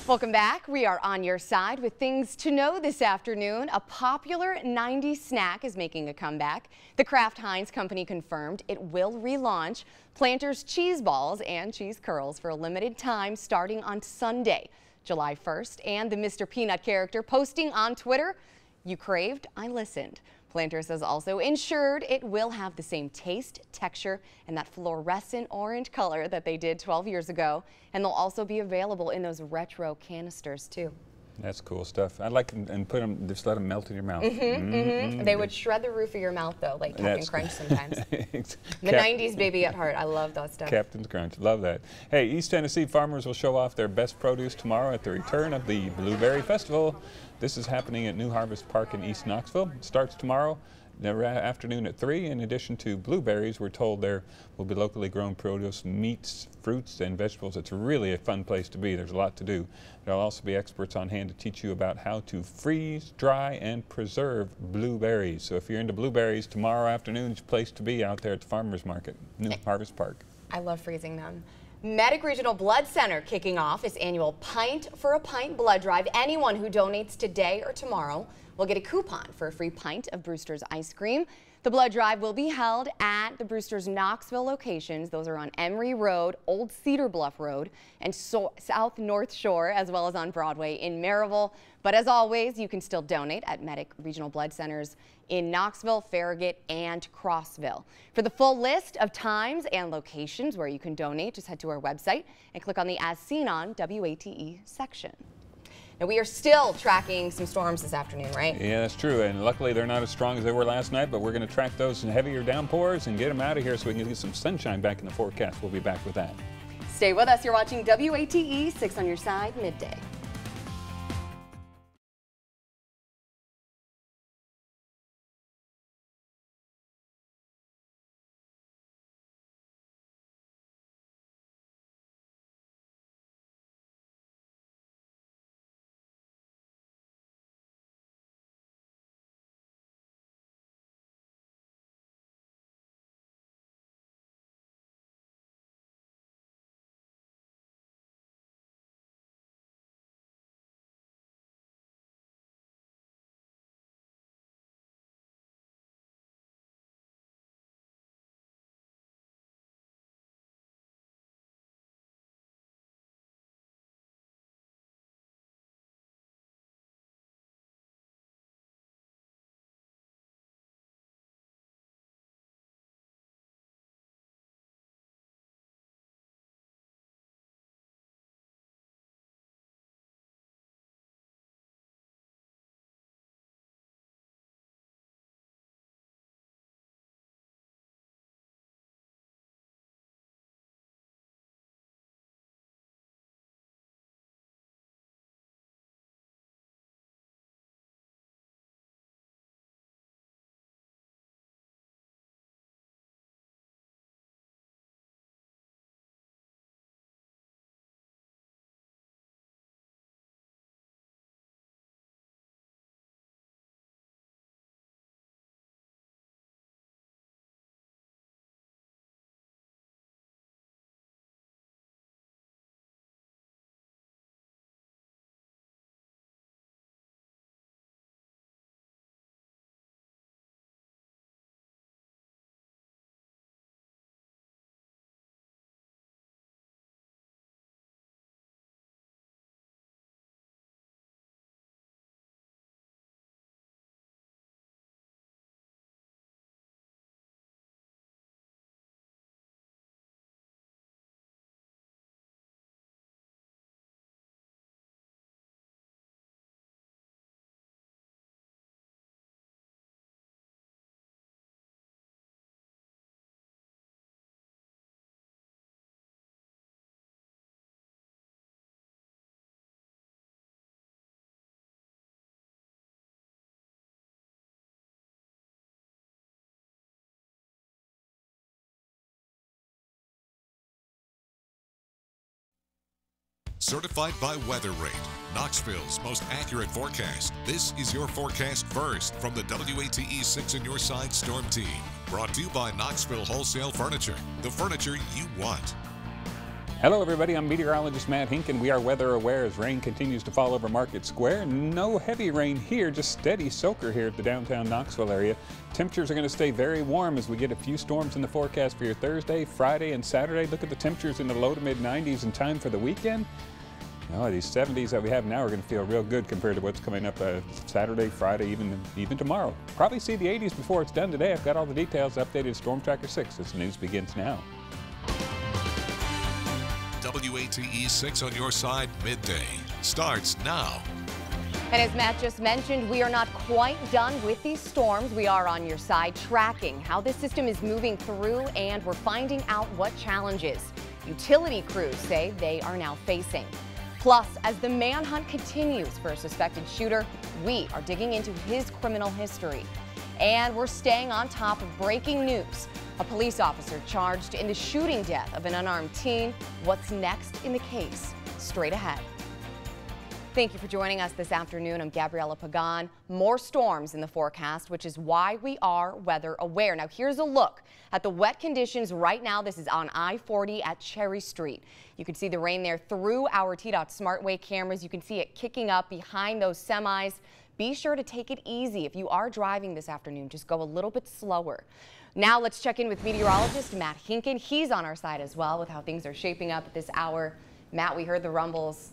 Welcome back. We are on your side with things to know this afternoon. A popular 90s snack is making a comeback. The Kraft Heinz company confirmed it will relaunch Planters cheese balls and cheese curls for a limited time starting on Sunday, July 1st. And the Mr. Peanut character posting on Twitter, you craved, I listened. Planters has also ensured it will have the same taste, texture, and that fluorescent orange color that they did 12 years ago. And they'll also be available in those retro canisters too. That's cool stuff. I like and put them, just let them melt in your mouth. Mm -hmm, mm -hmm. Mm -hmm. They would shred the roof of your mouth though, like Captain That's Crunch sometimes. the Cap 90s baby at heart. I love that stuff. Captain's Crunch, love that. Hey, East Tennessee farmers will show off their best produce tomorrow at the return of the Blueberry Festival. This is happening at New Harvest Park in East Knoxville. It starts tomorrow afternoon at 3. In addition to blueberries, we're told there will be locally grown produce, meats, fruits, and vegetables. It's really a fun place to be. There's a lot to do. There'll also be experts on hand to teach you about how to freeze, dry, and preserve blueberries. So if you're into blueberries, tomorrow afternoon's place to be out there at the Farmers Market, New Harvest Park. I love freezing them. Medic Regional Blood Center kicking off its annual Pint for a Pint blood drive. Anyone who donates today or tomorrow will get a coupon for a free pint of Brewster's ice cream. The blood drive will be held at the Brewster's Knoxville locations. Those are on Emory Road, Old Cedar Bluff Road, and so South North Shore, as well as on Broadway in Maryville. But as always, you can still donate at Medic Regional Blood Centers in Knoxville, Farragut, and Crossville. For the full list of times and locations where you can donate, just head to our website and click on the As Seen on WATE section. Now, we are still tracking some storms this afternoon, right? Yeah, that's true. And luckily, they're not as strong as they were last night, but we're going to track those heavier downpours and get them out of here so we can get some sunshine back in the forecast. We'll be back with that. Stay with us. You're watching WATE 6 on your side midday. Certified by Weather Rate, Knoxville's most accurate forecast. This is your forecast first from the WATE 6 in your side storm team. Brought to you by Knoxville Wholesale Furniture, the furniture you want. Hello, everybody. I'm meteorologist Matt Hinkin. We are weather aware as rain continues to fall over Market Square. No heavy rain here, just steady soaker here at the downtown Knoxville area. Temperatures are going to stay very warm as we get a few storms in the forecast for your Thursday, Friday, and Saturday. Look at the temperatures in the low to mid 90s in time for the weekend. Oh, these 70s that we have now are going to feel real good compared to what's coming up uh, Saturday, Friday, even even tomorrow. Probably see the 80s before it's done today. I've got all the details updated Storm Tracker 6 as the news begins now. WATE 6 on your side midday starts now. And as Matt just mentioned, we are not quite done with these storms. We are on your side tracking how this system is moving through and we're finding out what challenges utility crews say they are now facing. Plus, as the manhunt continues for a suspected shooter, we are digging into his criminal history. And we're staying on top of breaking news. A police officer charged in the shooting death of an unarmed teen. What's next in the case? Straight ahead. Thank you for joining us this afternoon. I'm Gabriella Pagan. More storms in the forecast, which is why we are weather aware. Now, here's a look at the wet conditions right now. This is on I-40 at Cherry Street. You can see the rain there through our TDOT SmartWay cameras. You can see it kicking up behind those semis. Be sure to take it easy. If you are driving this afternoon, just go a little bit slower. Now let's check in with meteorologist Matt Hinkin. He's on our side as well with how things are shaping up at this hour. Matt, we heard the rumbles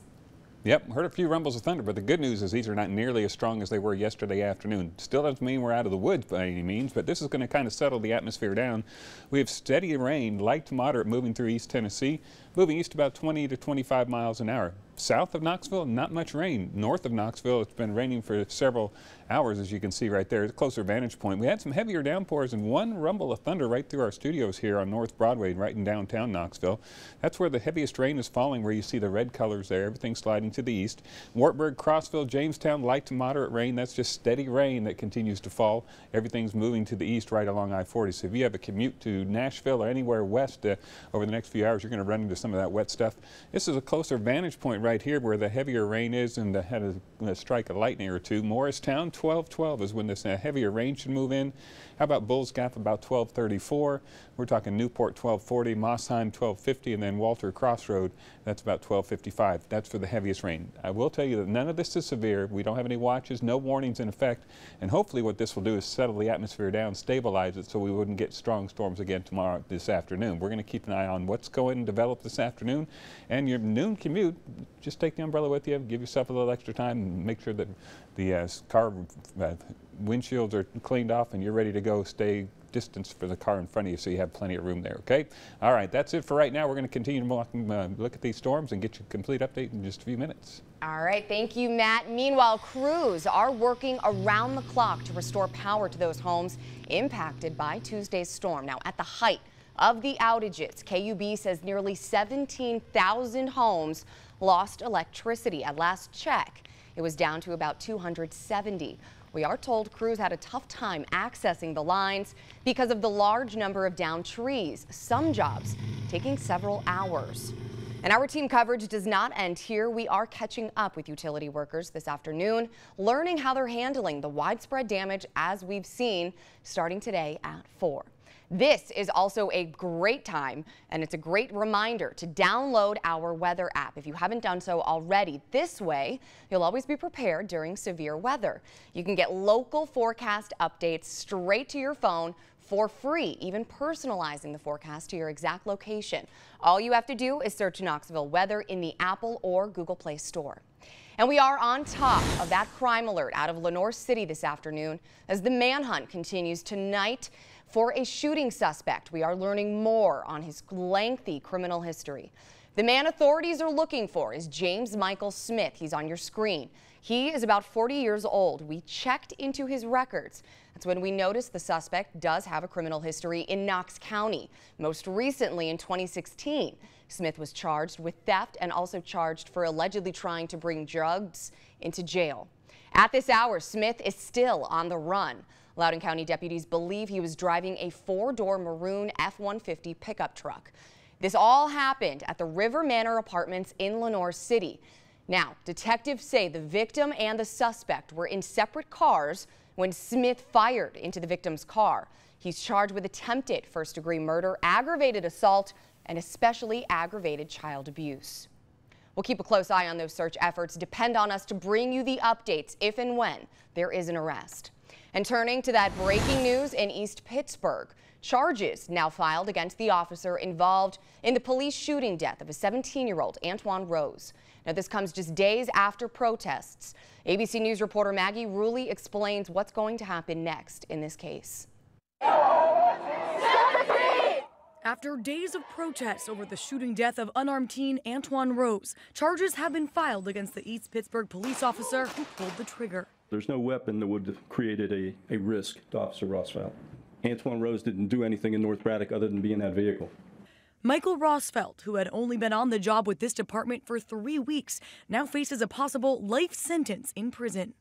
Yep, heard a few rumbles of thunder, but the good news is these are not nearly as strong as they were yesterday afternoon. Still doesn't mean we're out of the woods by any means, but this is going to kind of settle the atmosphere down. We have steady rain, light to moderate, moving through East Tennessee, moving east about 20 to 25 miles an hour. South of Knoxville, not much rain. North of Knoxville, it's been raining for several hours, as you can see right there. It's a closer vantage point. We had some heavier downpours and one rumble of thunder right through our studios here on North Broadway, right in downtown Knoxville. That's where the heaviest rain is falling, where you see the red colors there, everything sliding to the east. Wartburg, Crossville, Jamestown, light to moderate rain. That's just steady rain that continues to fall. Everything's moving to the east right along I-40. So if you have a commute to Nashville or anywhere west uh, over the next few hours, you're going to run into some of that wet stuff. This is a closer vantage point right here where the heavier rain is and the had a, a strike of lightning or two. Morristown, 1212 is when this uh, heavier rain should move in. How about Bulls Gap about 1234? We're talking Newport 1240, Mosheim 1250, and then Walter Crossroad, that's about 1255. That's for the heaviest rain. I will tell you that none of this is severe. We don't have any watches, no warnings in effect, and hopefully what this will do is settle the atmosphere down, stabilize it so we wouldn't get strong storms again tomorrow, this afternoon. We're going to keep an eye on what's going to develop this afternoon, and your noon commute, just take the umbrella with you, give yourself a little extra time, and make sure that the uh, car uh, windshields are cleaned off and you're ready to go. Stay distance for the car in front of you so you have plenty of room there, okay? All right, that's it for right now. We're going to continue to uh, look at these storms and get you a complete update in just a few minutes. All right, thank you, Matt. Meanwhile, crews are working around the clock to restore power to those homes impacted by Tuesday's storm. Now, at the height of the outages, KUB says nearly 17,000 homes lost electricity. At last check, it was down to about 270. We are told crews had a tough time accessing the lines because of the large number of downed trees, some jobs taking several hours. And our team coverage does not end here. We are catching up with utility workers this afternoon, learning how they're handling the widespread damage as we've seen starting today at 4. This is also a great time and it's a great reminder to download our weather app if you haven't done so already. This way, you'll always be prepared during severe weather. You can get local forecast updates straight to your phone for free, even personalizing the forecast to your exact location. All you have to do is search Knoxville weather in the Apple or Google Play Store. And we are on top of that crime alert out of Lenoir City this afternoon as the manhunt continues tonight for a shooting suspect. We are learning more on his lengthy criminal history. The man authorities are looking for is James Michael Smith. He's on your screen. He is about 40 years old. We checked into his records. That's when we noticed the suspect does have a criminal history in Knox County. Most recently in 2016, Smith was charged with theft and also charged for allegedly trying to bring drugs into jail. At this hour, Smith is still on the run. Loudon County deputies believe he was driving a four-door maroon F-150 pickup truck. This all happened at the River Manor Apartments in Lenoir City. Now, detectives say the victim and the suspect were in separate cars when Smith fired into the victim's car. He's charged with attempted first-degree murder, aggravated assault, and especially aggravated child abuse. We'll keep a close eye on those search efforts. Depend on us to bring you the updates if and when there is an arrest. And turning to that breaking news in East Pittsburgh, charges now filed against the officer involved in the police shooting death of a 17-year-old Antwon Rose. Now, this comes just days after protests. ABC News reporter Maggie Rulli explains what's going to happen next in this case. After days of protests over the shooting death of unarmed teen Antwon Rose, charges have been filed against the East Pittsburgh police officer who pulled the trigger. There's no weapon that would have created a, a risk to Officer Rosfeld. Antwon Rose didn't do anything in North Braddock other than be in that vehicle. Michael Rosfeld, who had only been on the job with this department for three weeks, now faces a possible life sentence in prison.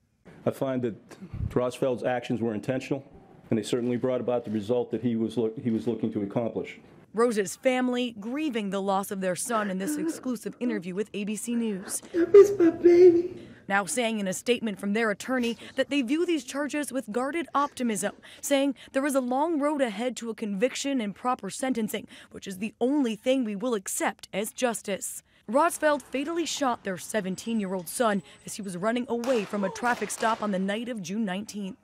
I find that Rosfeld's actions were intentional and they certainly brought about the result that he was, look, he was looking to accomplish. Rose's family grieving the loss of their son in this exclusive interview with ABC News. I miss my baby. Now saying in a statement from their attorney that they view these charges with guarded optimism, saying there is a long road ahead to a conviction and proper sentencing, which is the only thing we will accept as justice. Rosfeld fatally shot their 17 year old son as he was running away from a traffic stop on the night of June 19th.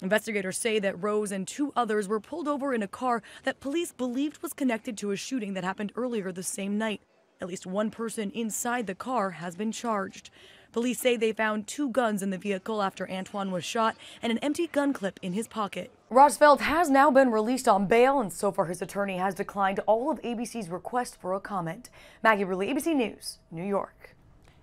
Investigators say that Rose and two others were pulled over in a car that police believed was connected to a shooting that happened earlier the same night. At least one person inside the car has been charged. Police say they found two guns in the vehicle after Antwon was shot and an empty gun clip in his pocket. Rosfeld has now been released on bail, and so far his attorney has declined all of ABC's requests for a comment. Maggie Rulli, ABC News, New York.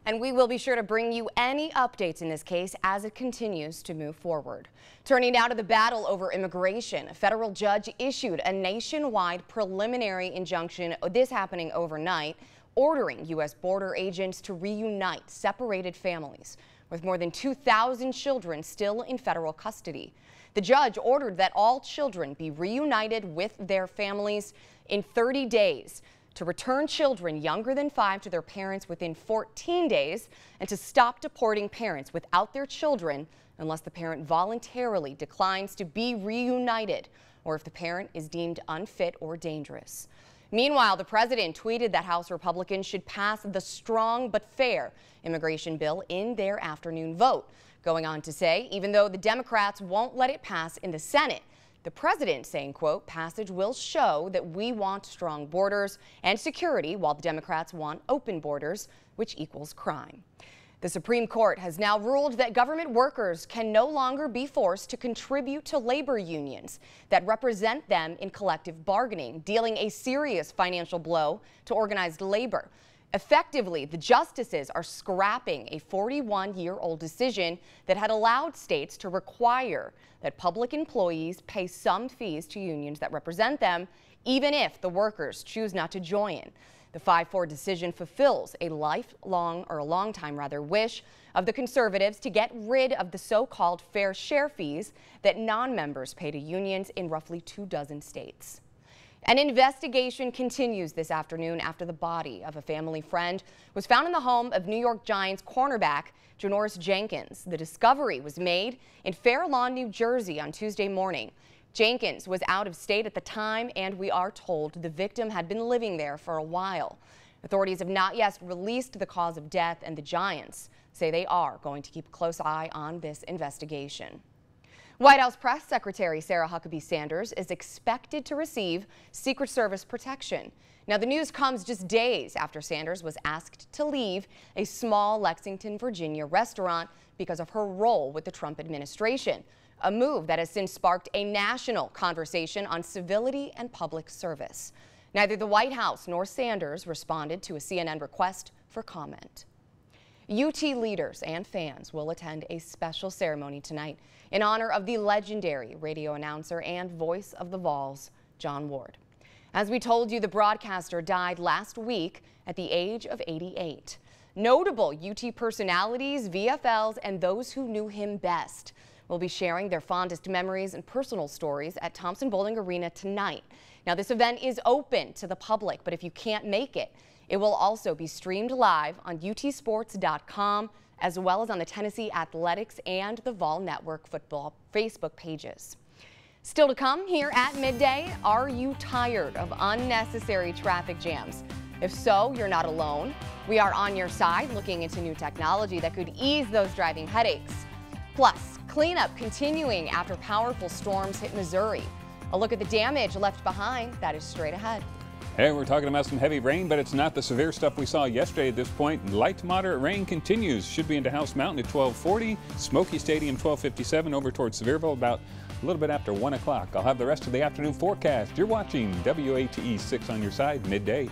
And we will be sure to bring you any updates in this case as it continues to move forward. Turning now to the battle over immigration, a federal judge issued a nationwide preliminary injunction, this happening overnight, ordering U.S. border agents to reunite separated families with more than 2,000 children still in federal custody. The judge ordered that all children be reunited with their families in 30 days to return children younger than five to their parents within 14 days, and to stop deporting parents without their children unless the parent voluntarily declines to be reunited or if the parent is deemed unfit or dangerous. Meanwhile, the president tweeted that House Republicans should pass the strong but fair immigration bill in their afternoon vote, going on to say even though the Democrats won't let it pass in the Senate, the president saying, quote, passage will show that we want strong borders and security while the Democrats want open borders, which equals crime. The Supreme Court has now ruled that government workers can no longer be forced to contribute to labor unions that represent them in collective bargaining, dealing a serious financial blow to organized labor. Effectively, the justices are scrapping a 41 year old decision that had allowed states to require that public employees pay some fees to unions that represent them, even if the workers choose not to join. The 5-4 decision fulfills a lifelong, or a long time rather, wish of the conservatives to get rid of the so-called fair share fees that non-members pay to unions in roughly two dozen states. An investigation continues this afternoon after the body of a family friend was found in the home of New York Giants cornerback Janoris Jenkins. The discovery was made in Fair Lawn, New Jersey on Tuesday morning. Jenkins was out of state at the time, and we are told the victim had been living there for a while. Authorities have not yet released the cause of death, and the Giants say they are going to keep a close eye on this investigation. White House Press Secretary Sarah Huckabee Sanders is expected to receive Secret Service protection. Now, the news comes just days after Sanders was asked to leave a small Lexington, Virginia restaurant because of her role with the Trump administration, a move that has since sparked a national conversation on civility and public service. Neither the White House nor Sanders responded to a CNN request for comment. UT leaders and fans will attend a special ceremony tonight in honor of the legendary radio announcer and voice of the Vols, John Ward. As we told you, the broadcaster died last week at the age of 88. Notable UT personalities, VFLs, and those who knew him best will be sharing their fondest memories and personal stories at Thompson-Boling Arena tonight. Now, this event is open to the public, but if you can't make it, it will also be streamed live on utsports.com as well as on the Tennessee Athletics and the Vol Network football Facebook pages. Still to come here at midday, are you tired of unnecessary traffic jams? If so, you're not alone. We are on your side looking into new technology that could ease those driving headaches. Plus, cleanup continuing after powerful storms hit Missouri. A look at the damage left behind, that is straight ahead. Hey, we're talking about some heavy rain, but it's not the severe stuff we saw yesterday at this point. Light to moderate rain continues. Should be into House Mountain at 1240, Smoky Stadium 1257 over towards Sevierville about a little bit after 1 o'clock. I'll have the rest of the afternoon forecast. You're watching WATE 6 on your side midday.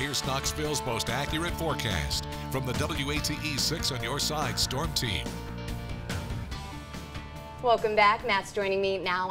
Here's Knoxville's most accurate forecast from the WATE 6 on your side storm team. Welcome back. Matt's joining me now